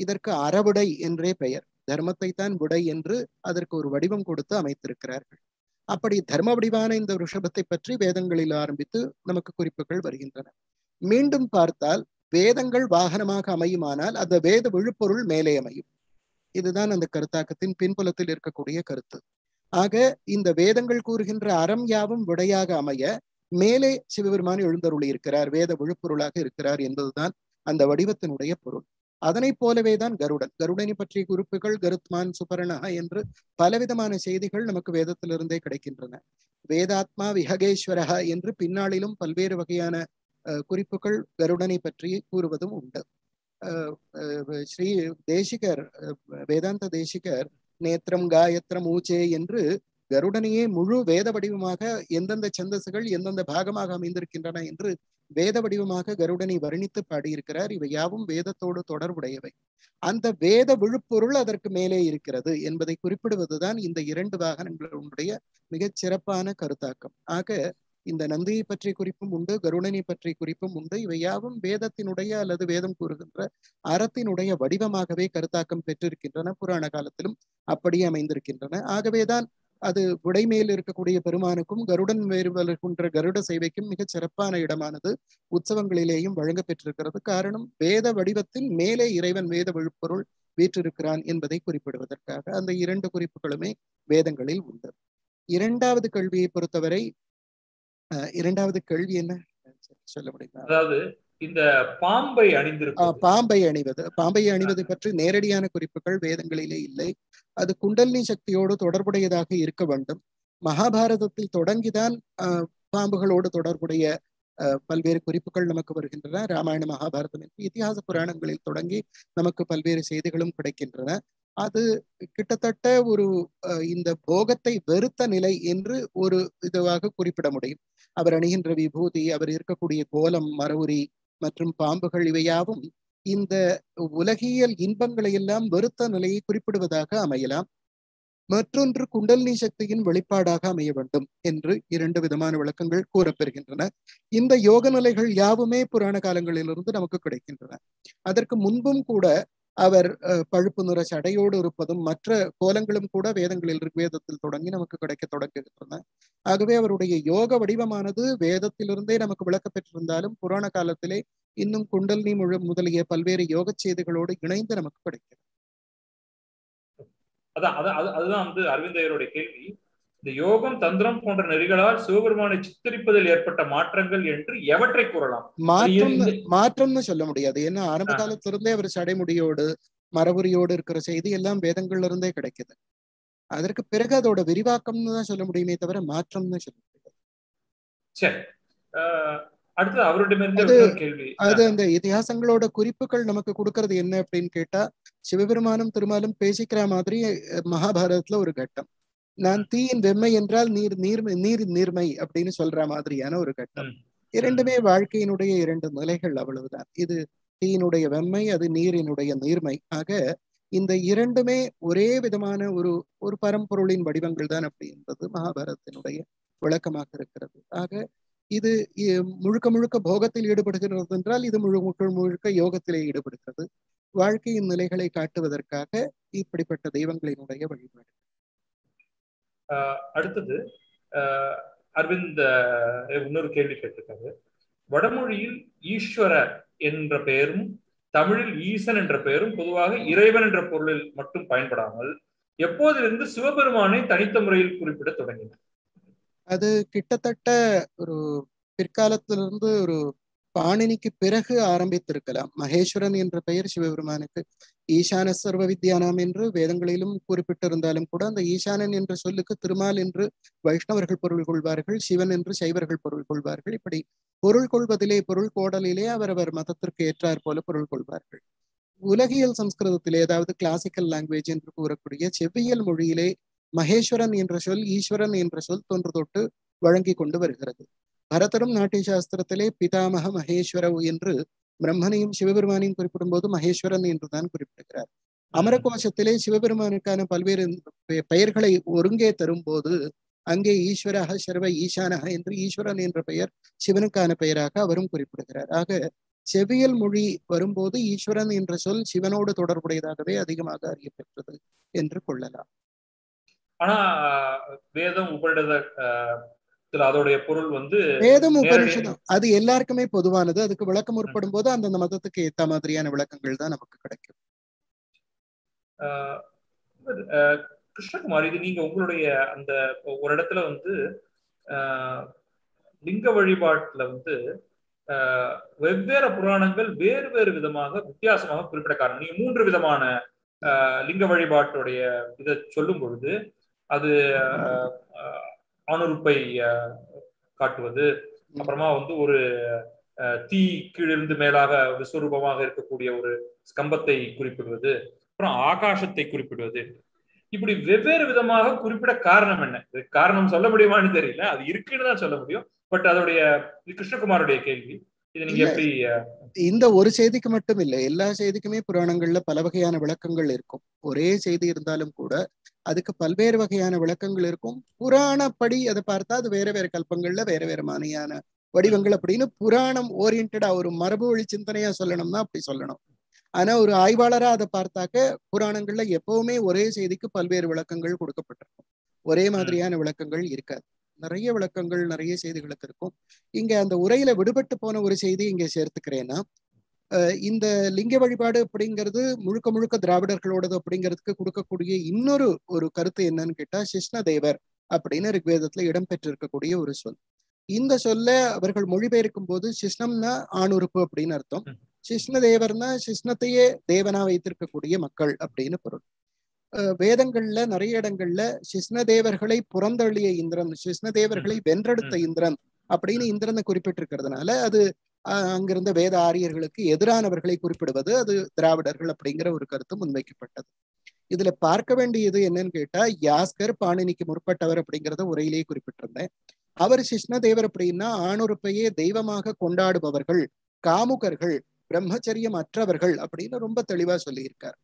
இதற்கு அறவிடை என்றே பெயர். தர்மத்தை தான் விடை என்று அதற்கு ஒரு வடிவம் கொடுத்து அமைத்திருக்கிறார்கள். அப்படி தர்ம வடிவான இந்த ரிஷபத்தை பற்றி வேதங்களில் ஆரம்பித்து நமக்கு குறிப்புகள் வருகின்றன. மீண்டும் பார்த்தால் வேதங்கள் வாகனமாக அமையுமானால் அந்த வேத விழுப்பொருள் மேலே அமையும். இதுதான் அந்த கருத்தாக்கத்தின் பின்புலத்தில் இருக்கக்கூடிய கருத்து. ஆக இந்த வேதங்கள் கூறுகின்ற அறம் யாவும் விடையாக அமைய மேலே சிவபெருமான் எழுந்தருளி இருக்கிறார் வேத விழுப்பொருளாக இருக்கிறார் என்பதுதான் அந்த வடிவத்தினுடைய பொருள். அதனைப் போலவே தான் கருடன். கருடனை பற்றிய குறிப்புகள் கருத்மான் சுபரணா என்று பலவிதமான செய்திகள் நமக்கு வேதத்திலிருந்தே கிடைக்கின்றன. வேதாத்மா விஹகேஸ்வரஹா என்று பின்னாளிலும் பல்வேறு வகையான அஹ், குறிப்புகள் கருடனை பற்றி கூறுவதும் உண்டு. அஹ், அஹ், ஸ்ரீ தேசிகர் அஹ், வேதாந்த தேசிகர் நேத்திரம் காயத்ரம் ஊச்சே என்று கருடனையே முழு வேத வடிவமாக எந்தெந்த சந்தசுகள் எந்தெந்த பாகமாக அமைந்திருக்கின்றன என்று வேத வடிவமாக கருடனை வர்ணித்து பாடியிருக்கிறார். இவை யாவும் வேதத்தோடு தொடர்புடையவை. அந்த வேத விழுப்பொருள் அதற்கு மேலே இருக்கிறது என்பதை குறிப்பிடுவதுதான் இந்த இரண்டு வாகனங்களுடைய மிகச் சிறப்பான கருத்தாக்கம். ஆக இந்த நந்தியை பற்றி குறிப்பும் உண்டு கருடனை பற்றி குறிப்பும் உண்டு. இவை யாவும் வேதத்தினுடைய அல்லது வேதம் கூறுகின்ற அறத்தினுடைய வடிவமாகவே கருத்தாக்கம் பெற்றிருக்கின்றன. புராண காலத்திலும் அப்படியே அமைந்திருக்கின்றன. ஆகவேதான் அது விடைமேல் இருக்கக்கூடிய பெருமானுக்கும் கருடன் வேறு கருட சேவைக்கும் மிகச் சிறப்பான இடமானது. உற்சவங்களிலேயும் வழங்க பெற்றிருக்கிறது. காரணம் வேத வடிவத்தில் மேலே இறைவன் வேத விழுப்பொருள் வீற்றிருக்கிறான் என்பதை குறிப்பிடுவதற்காக அந்த இரண்டு குறிப்புகளுமே வேதங்களில் உண்டு. இரண்டாவது கேள்வியை பொறுத்தவரை இரண்டாவது கேள்வி என்ன? சொல்ல முடியுமா? அதாவது இந்த பாம்பை ஆஹ் அணிந்திருப்பது பாம்பை அணிவது. பாம்பை அணிவது பற்றி நேரடியான குறிப்புகள் வேதங்களிலே இல்லை. அது குண்டலினி சக்தியோடு தொடர்புடையதாக இருக்க வேண்டும். மகாபாரதத்தில் தொடங்கிதான் பாம்புகளோடு தொடர்புடைய பல்வேறு குறிப்புகள் நமக்கு வருகின்றன. ராமாயண மகாபாரதம் என்று இதிகாச புராணங்களில் தொடங்கி நமக்கு பல்வேறு செய்திகளும் கிடைக்கின்றன. அது கிட்டத்தட்ட ஒரு இந்த போகத்தை வெறுத்த நிலை என்று ஒரு இதுவாக குறிப்பிட முடியும். அவர் அணிகின்ற விபூதி அவர் இருக்கக்கூடிய கோலம் மரவுரி மற்றும் பாம்புகள் இவையாவும் இந்த உலகியல் இன்பங்களை எல்லாம் வெறுத்த நிலையை குறிப்பிடுவதாக அமையலாம். மற்றொன்று குண்டலினி சக்தியின் வெளிப்பாடாக அமைய வேண்டும் என்று இரண்டு விதமான விளக்கங்கள் கூறப்பெறுகின்றன. இந்த யோக நிலைகள் யாவுமே புராண காலங்களிலிருந்து நமக்கு கிடைக்கின்றன. அதற்கு முன்பும் கூட அவர் அஹ், பழுப்பு நிற சடையோடு இருப்பதும் மற்ற கோலங்களும் கூட வேதங்களில் ரிக்வேதத்தில் தொடங்கி நமக்கு கிடைக்க தொடங்குகின்றன. ஆகவே அவருடைய யோக வடிவமானது வேதத்திலிருந்தே நமக்கு விளக்கப்பெற்றிருந்தாலும் புராண காலத்திலே இன்னும் குண்டல்னி முழு முதலிய பல்வேறு யோக செய்திகளோடு இணைந்து நமக்கு கிடைக்கிறது. அதான் அதான் அதுதான் வந்து அரவிந்தையருடைய கேள்வி. இந்த யோகம் தந்திரம் போன்ற நெறிகளால் சிவபெருமானை சித்தரிப்பதில் ஏற்பட்ட மாற்றங்கள் என்று எவற்றை கூறலாம்? மாற்றம் மாற்றம்னு சொல்ல முடியாது. ஏன்னா ஆரம்ப. காலத்திலிருந்தே அவர் சடைமுடியோடு மரபுரியோடு இருக்கிற செய்தி எல்லாம் வேதங்கள்ல இருந்தே கிடைக்குது. அதற்கு பிறகு அதோட விரிவாக்கம்னு தான் சொல்ல முடியுமே தவிர மாற்றம்னு சொல்ல முடியாது. சரி அடுத்து அவரிடமிருந்து அது- அந்த இதிகாசங்களோட குறிப்புகள் நமக்கு கொடுக்கறது என்ன அப்படின்னு கேட்டா சிவபெருமானும் திருமாலும் பேசிக்கிற மாதிரி மகாபாரதத்துல ஒரு கட்டம். நான் தீயின் வெம்மை என்றால் நீர் நீர்மை நீர் நீர்மை அப்படின்னு சொல்ற மாதிரியான ஒரு கட்டம். இரண்டுமே வாழ்க்கையினுடைய இரண்டு நிலைகள் அவ்வளவுதான். இது தீயினுடைய வெம்மை அது நீரினுடைய நீர்மை. ஆக இந்த இரண்டுமே ஒரே விதமான ஒரு ஒரு பரம்பொருளின் வடிவங்கள் தான் அப்படின்றது மகாபாரதத்தினுடைய விளக்கமாக இருக்கிறது. ஆக இது முழுக்க முழுக்க போகத்தில் ஈடுபடுகிறது என்றால் இது முழு முழுக்க முழுக்க யோகத்திலே ஈடுபடுகிறது. வாழ்க்கையின் நிலைகளை காட்டுவதற்காக இப்படிப்பட்ட தெய்வங்களினுடைய வழிபாடு. அடுத்தது ஆஹ் அரவிந்த் இன்னொரு கேள்வி கேட்டிருக்காரு. வடமொழியில் ஈஸ்வர என்ற பெயரும் தமிழில் ஈசன் என்ற பெயரும் பொதுவாக இறைவன் என்ற பொருளில் மட்டும் பயன்படாமல் எப்போதிலிருந்து சிவபெருமானை தனித்த முறையில் குறிப்பிட தொடங்கின? அது கிட்டத்தட்ட ஒரு பிற்காலத்திலிருந்து ஒரு பாணினிக்கு பிறகு ஆரம்பித்திருக்கலாம். மகேஸ்வரன் என்ற பெயர் சிவபெருமானுக்கு. ஈசான சர்வ வித்யானாம் என்று வேதங்களிலும் குறிப்பிட்டிருந்தாலும் கூட அந்த ஈசானன் என்ற சொல்லுக்கு திருமால் என்று வைஷ்ணவர்கள் பொருள் கொள்வார்கள் சிவன் என்று சைவர்கள் பொருள் கொள்வார்கள். இப்படி பொருள் கொள்வதிலே பொருள் கோடலிலே அவரவர் மதத்திற்கு ஏற்றார் போல பொருள் கொள்வார்கள். உலகியல் சம்ஸ்கிருதத்திலே அதாவது கிளாசிக்கல் லாங்குவேஜ் என்று கூறக்கூடிய செவ்வியல் மொழியிலே மகேஸ்வரன் என்ற சொல் ஈஸ்வரன் என்ற சொல் தொன்று தொட்டு வழங்கி கொண்டு வருகிறது. பரதரும் நாட்டிய சாஸ்திரத்திலே பிதாமக மகேஸ்வரவு என்று பிரம்மனையும் சிவபெருமானையும் குறிப்பிடும்போது மகேஸ்வரன் என்றுதான் குறிப்பிடுகிறார். அமரகோஷத்திலே சிவபெருமானுக்கான பல்வேறு பெயர்களை ஒருங்கே தரும்போது அங்கே ஈஸ்வரக சர்வ ஈசானக என்று ஈஸ்வரன் என்ற பெயர் சிவனுக்கான பெயராக அவரும் குறிப்பிடுகிறார். ஆக செவியல் மொழி வரும்போது ஈஸ்வரன் என்ற சொல் சிவனோடு தொடர்புடையதாகவே அதிகமாக அறியப்பெற்றது என்று கொள்ளலாம். ஆனா வேதம் உபனிடத ஆஹ் அதோடைய பொருள் வந்து வேதம் உபனிஷதம் அது எல்லாருக்குமே பொதுவானது. அதுக்கு விளக்கம் முற்படும் போது அந்தந்த மதத்துக்கு ஏத்த மாதிரியான விளக்கங்கள் தான் நமக்கு கிடைக்கும். கிருஷ்ணகுமார் இது நீங்க உங்களுடைய அந்த ஒரு இடத்துல வந்து லிங்க வழிபாட்டுல வந்து வெவ்வேறு புராணங்கள் வேறு வேறு விதமாக வித்தியாசமாக குறிப்பிட காரணம். நீங்க மூன்று விதமான லிங்க வழிபாட்டுடைய இதை சொல்லும் பொழுது அது ஆணுறுப்பை ஆஹ் காட்டுவது. அப்புறமா வந்து ஒரு தீ கீழிருந்து மேலாக விஸ்வரூபமாக இருக்கக்கூடிய ஒரு ஸ்கம்பத்தை குறிப்பிடுவது. அப்புறம் ஆகாசத்தை குறிப்பிடுவது. இப்படி வெவ்வேறு விதமாக குறிப்பிட காரணம் என்ன? இது காரணம் சொல்ல முடியுமான்னு தெரியல. அது இருக்குன்னு தான் சொல்ல முடியும். பட் அதோடைய கிருஷ்ணகுமாருடைய கேள்வி. இந்த ஒரு செய்திக்கு மட்டும் இல்லை எல்லா செய்திக்குமே புராணங்கள்ல பல வகையான விளக்கங்கள் இருக்கும். ஒரே செய்தி இருந்தாலும் கூட அதுக்கு பல்வேறு வகையான விளக்கங்கள் இருக்கும். புராணப்படி அதை பார்த்தா அது வேற வேற கல்பங்கள்ல வேற வேற மாதிரியான வடிவங்கள் அப்படின்னு புராணம் ஓரியன்டா ஒரு மரபு வழி சிந்தனையா சொல்லணும்னா அப்படி சொல்லணும். ஆனா ஒரு ஆய்வாளரா அதை பார்த்தாக்க புராணங்கள்ல எப்பவுமே ஒரே செய்திக்கு பல்வேறு விளக்கங்கள் கொடுக்கப்பட்டிருக்கும். ஒரே மாதிரியான விளக்கங்கள் இருக்காது. நிறைய விளக்கங்கள் நிறைய செய்திகளுக்கு இருக்கும். இங்க அந்த உரையில விடுபட்டு போன ஒரு செய்தி இங்க சேர்த்துக்கிறேன்னா இந்த லிங்க வழிபாடு அப்படிங்கிறது முழுக்க முழுக்க திராவிடர்களோடது அப்படிங்கிறதுக்கு கொடுக்கக்கூடிய இன்னொரு ஒரு கருத்து என்னன்னு கேட்டா சிஷ்ணதேவர் அப்படின்னு ரிக்வேதத்துல இடம்பெற்றிருக்கக்கூடிய ஒரு சொல். இந்த சொல்ல அவர்கள் மொழிபெயர்க்கும் போது சிஷ்ணம்னா ஆணுறுப்பு அப்படின்னு அர்த்தம். ம். சிஷ்ணதேவர்னா சிஷ்ணத்தையே தேவனா வைத்திருக்கக்கூடிய மக்கள் அப்படின்னு பொருள். வேதங்கள்ல நிறைய இடங்கள்ல சிஷ்ணதேவர்களை புறந்தள்ளிய இந்திரன் சிஷ்ணதேவர்களை வென்றெடுத்த இந்திரன் அப்படின்னு இந்திரனை குறிப்பிட்டிருக்கிறதுனால அது அங்கிருந்த வேத ஆரியர்களுக்கு எதிரானவர்களை குறிப்பிடுவது அது திராவிடர்கள் அப்படிங்கிற ஒரு கருத்து முன்வைக்கப்பட்டது. இதுல பார்க்க வேண்டியது என்னன்னு கேட்டா யாஸ்கர் பாணினிக்கு முற்பட்டவர் அப்படிங்கிறத உரையிலேயே குறிப்பிட்டிருந்தேன். அவர் சிஷ்ணதேவர் அப்படின்னா ஆணுறுப்பையே தெய்வமாக கொண்டாடுபவர்கள் காமுகர்கள் பிரம்மச்சரியம் அற்றவர்கள் அப்படின்னு ரொம்ப தெளிவா சொல்லியிருக்கார்.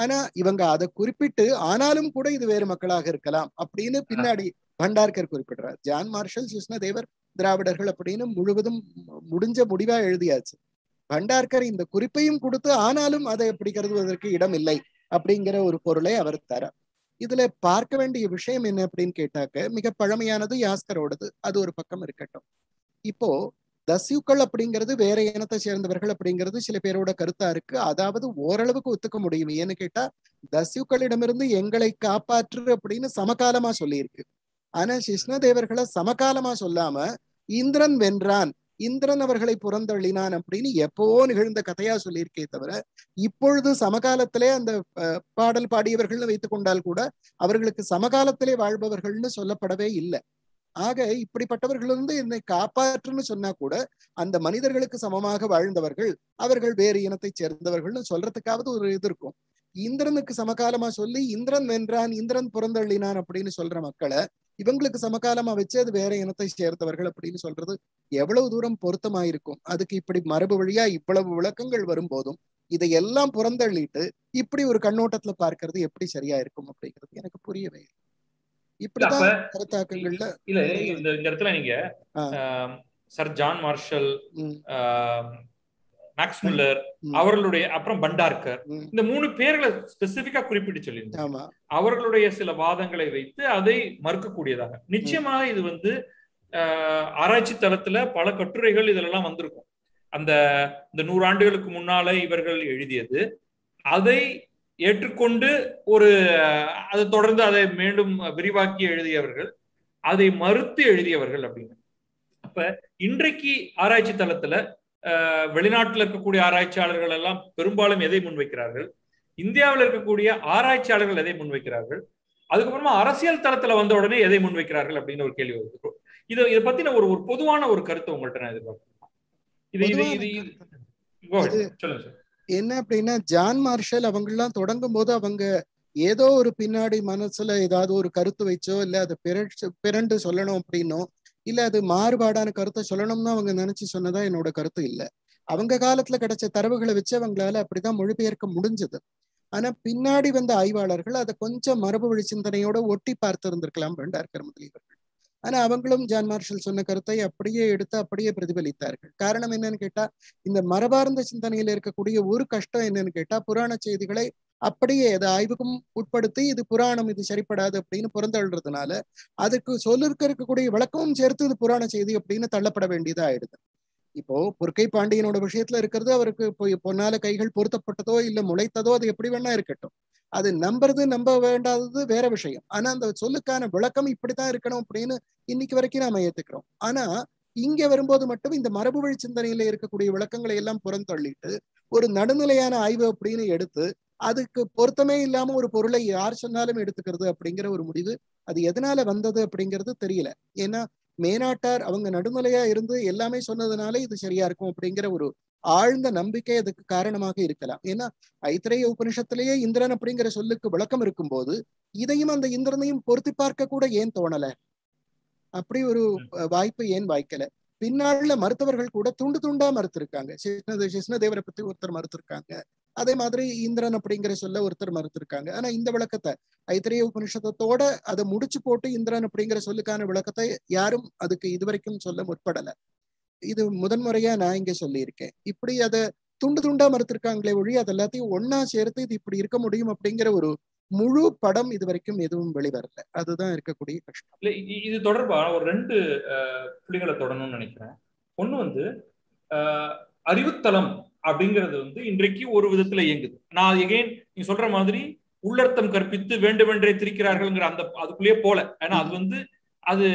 ஆனா இவங்க அதை குறிப்பிட்டு ஆனாலும் கூட இது வேறு மக்களாக இருக்கலாம் அப்படின்னு பின்னாடி பண்டார்கர் குறிப்பிடுறார். ஜான் மார்ஷல் கிருஷ்ணதேவர் திராவிடர்கள் அப்படின்னு முழுவதும் முடிஞ்ச முடிவா எழுதியாச்சு. பண்டார்கர் இந்த குறிப்பையும் கொடுத்து ஆனாலும் அதை எப்படி கருதுவதற்கு இடம் இல்லை அப்படிங்கிற ஒரு பொருளை அவர் தர. இதுல பார்க்க வேண்டிய விஷயம் என்ன அப்படின்னு கேட்டாக்க மிக பழமையானது யாஸ்கரோடது. அது ஒரு பக்கம் இருக்கட்டும். இப்போ தஸ்யூக்கள் அப்படிங்கிறது வேற இனத்தை சேர்ந்தவர்கள் அப்படிங்கிறது சில பேரோட கருத்தா இருக்கு. அதாவது ஓரளவுக்கு ஒத்துக்க முடியும். ஏன்னு கேட்டா தஸ்யூக்களிடமிருந்து எங்களை காப்பாற்று அப்படின்னு சமகாலமா சொல்லியிருக்கு. ஆனா சிஷ்ணதேவர்களை சமகாலமா சொல்லாம இந்திரன் வென்றான் இந்திரன் அவர்களை புறந்தள்ளினான் அப்படின்னு எப்போ நிகழ்ந்த கதையா சொல்லியிருக்கே தவிர இப்பொழுது சமகாலத்திலே அந்த பாடல் பாடியவர்கள்னு வைத்துக் கொண்டால் கூட அவர்களுக்கு சமகாலத்திலே வாழ்பவர்கள்னு சொல்லப்படவே இல்லை. ஆக இப்படிப்பட்டவர்கள் வந்து என்னை காப்பாற்றுன்னு சொன்னா கூட அந்த மனிதர்களுக்கு சமமாக வாழ்ந்தவர்கள் அவர்கள் வேறு இனத்தை சேர்ந்தவர்கள்னு சொல்றதுக்காவது ஒரு இது இருக்கும் இந்திரனுக்கு சமகாலமா சொல்லி இந்திரன் வென்றான் இந்திரன் புறந்தள்ளினான் அப்படின்னு சொல்ற மக்களை இவங்களுக்கு சமகாலமா வச்சு அது வேற இனத்தை சேர்ந்தவர்கள் அப்படின்னு சொல்றது எவ்வளவு தூரம் பொருத்தமாயிருக்கும் அதுக்கு இப்படி மரபு வழியா இவ்வளவு விளக்கங்கள் வரும்போதும் இதையெல்லாம் புறந்தள்ளிட்டு இப்படி ஒரு கண்ணோட்டத்துல பார்க்கறது எப்படி சரியா இருக்கும் அப்படிங்கிறது எனக்கு புரியவே இல்லை. இப்படிதான் கருத்தாக்கங்கள்ல இல்ல இந்த இடத்துல நீங்க sir John Marshall Max Muller அவர்களுடைய அப்புறம் பண்டார்கர் இந்த மூணு பேர்களை ஸ்பெசிபிக்கா குறிப்பிட்டு சொல்லியிருந்தாங்க அவர்களுடைய சில வாதங்களை வைத்து அதை மறுக்கக்கூடியதாக. நிச்சயமாக இது வந்து ஆஹ், ஆராய்ச்சி தளத்துல பல கட்டுரைகள் இதெல்லாம் வந்திருக்கும். அந்த இந்த நூறு ஆண்டுகளுக்கு முன்னால இவர்கள் எழுதியது. அதை ஏற்றுக்கொண்டு ஒரு அதை தொடர்ந்து அதை மீண்டும் விரிவாக்கி எழுதியவர்கள் அதை மறுத்து எழுதியவர்கள் அப்படின்னு அப்ப இன்றைக்கு ஆராய்ச்சி தளத்துல வெளிநாட்டுல இருக்கக்கூடிய ஆராய்ச்சியாளர்கள் எல்லாம் பெரும்பாலும் எதை முன்வைக்கிறார்கள்? இந்தியாவில் இருக்கக்கூடிய ஆராய்ச்சியாளர்கள் எதை முன்வைக்கிறார்கள்? அதுக்கப்புறமா அரசியல் தளத்துல வந்த உடனே எதை முன்வைக்கிறார்கள் அப்படின்னு ஒரு கேள்வி வருது. இது இதை பத்தின ஒரு ஒரு பொதுவான ஒரு கருத்தை உங்கள்கிட்ட நான் எதிர்பார்க்கிறேன். இது இது. இது- சொல்லுங்க சார் என்ன அப்படின்னா ஜான் மார்ஷல் அவங்கெல்லாம் தொடங்கும் போது அவங்க ஏதோ ஒரு பின்னாடி மனசுல ஏதாவது ஒரு கருத்து வச்சோ இல்ல அதை பிறச்சு பிறண்டு சொல்லணும் அப்படின்னோ இல்ல அது மாறுபாடான கருத்தை சொல்லணும்னு அவங்க நினைச்சு சொன்னதா என்னோட கருத்து இல்ல. அவங்க காலத்துல கிடைச்ச தரவுகளை வச்சு அவங்களால அப்படிதான் மொழிபெயர்க்க முடிஞ்சது. ஆனா பின்னாடி வந்த ஆய்வாளர்கள் அதை கொஞ்சம் மரபு வழி சிந்தனையோட ஒட்டி பார்த்திருந்திருக்கலாம் இருந்திருக்கலாம் பண்டார்கர் முதலியவர்கள். ஆனா அவங்களும் ஜான் மார்ஷல் சொன்ன கருத்தை அப்படியே எடுத்து அப்படியே பிரதிபலித்தார்கள். காரணம் என்னன்னு கேட்டா இந்த மரபார்ந்த சிந்தனையில இருக்கக்கூடிய ஒரு கஷ்டம் என்னன்னு கேட்டா புராண செய்திகளை அப்படியே அதை ஆய்வுக்கும் உட்படுத்தி இது புராணம் இது சரிப்படாது அப்படின்னு புறந்தள்ளுறதுனால அதுக்கு சொல்லிருக்க இருக்கக்கூடிய விளக்கமும் சேர்த்து இது புராண செய்தி அப்படின்னு தள்ளப்பட வேண்டியதா ஆயிடுது. இப்போ பொற்கை பாண்டியனோட விஷயத்துல இருக்கிறது அவருக்கு பொன்னால கைகள் பொருத்தப்பட்டதோ இல்ல முளைத்ததோ அது எப்படி வேணா இருக்கட்டும். அது நம்புறது நம்ப வேண்டாதது வேற விஷயம். ஆனா அந்த சொல்லுக்கான விளக்கம் இப்படித்தான் இருக்கணும் அப்படின்னு இன்னைக்கு வரைக்கும் நாம ஏத்துக்கிறோம். ஆனா இங்க வரும்போது மட்டும் இந்த மரபு வழி சிந்தனையில இருக்கக்கூடிய விளக்கங்களை எல்லாம் புறந்தள்ளிட்டு ஒரு நடுநிலையான ஆய்வு அப்படின்னு எடுத்து அதுக்கு பொருத்தமே இல்லாம ஒரு பொருளை யார் சொன்னாலும் எடுத்துக்கிறது அப்படிங்கிற ஒரு முடிவு அது எதனால வந்தது அப்படிங்கிறது தெரியல. ஏன்னா மேனாட்டார் அவங்க நடுநிலையா இருந்து எல்லாமே சொன்னதுனால இது சரியா இருக்கும் அப்படிங்கிற ஒரு ஆழ்ந்த நம்பிக்கை அதுக்கு காரணமாக இருக்கலாம். ஏன்னா ஐத்திரேய உபனிஷத்திலேயே இந்திரன் அப்படிங்கிற சொல்லுக்கு விளக்கம் இருக்கும்போது இதையும் அந்த இந்திரனையும் பொருத்தி பார்க்க கூட ஏன் தோணல? அப்படி ஒரு வாய்ப்பு ஏன் வாய்க்கல? பின்னாள்ல மருத்துவர்கள் கூட துண்டு துண்டா மறுத்திருக்காங்க. கிருஷ்ண கிருஷ்ணதேவரை பத்தி ஒருத்தர் மறுத்திருக்காங்க. அதே மாதிரி இந்திரன் அப்படிங்கிற சொல்ல ஒருத்தர் மறுத்திருக்காங்க. ஆனா இந்த விளக்கத்தை ஐத்திரேய உபனிஷத்தோட அதை முடிச்சு போட்டு இந்திரன் அப்படிங்கிற சொல்லுக்கான விளக்கத்தை யாரும் அதுக்கு இதுவரைக்கும் சொல்ல முற்படல. இது முதன்முறையா நான் இங்க சொல்லியிருக்கேன். இப்படி அதை துண்டு துண்டா மறுத்திருக்காங்களே ஒழி அது எல்லாத்தையும் ஒன்னா சேர்த்து இது இப்படி இருக்க முடியும் அப்படிங்கிற ஒரு முழு படம் இது வரைக்கும் எதுவும் வெளிவரல. அதுதான் இருக்கக்கூடிய கஷ்டம். இல்ல இது தொடர்பா? ஒரு ரெண்டு புள்ளிகளை தொடணும்னு நினைக்கிறேன். ஒண்ணு வந்து அறிவுத்தளம் அப்படிங்கிறது வந்து இன்றைக்கு ஒரு விதத்துல இயங்குது. நான் எகைன் நீ சொல்ற மாதிரி உள்ளர்த்தம் கற்பித்து வேண்டுமென்றே திரிக்கிறார்கள்ங்கிற அந்த அதுக்குள்ளேயே போல. ஏன்னா அது வந்து அது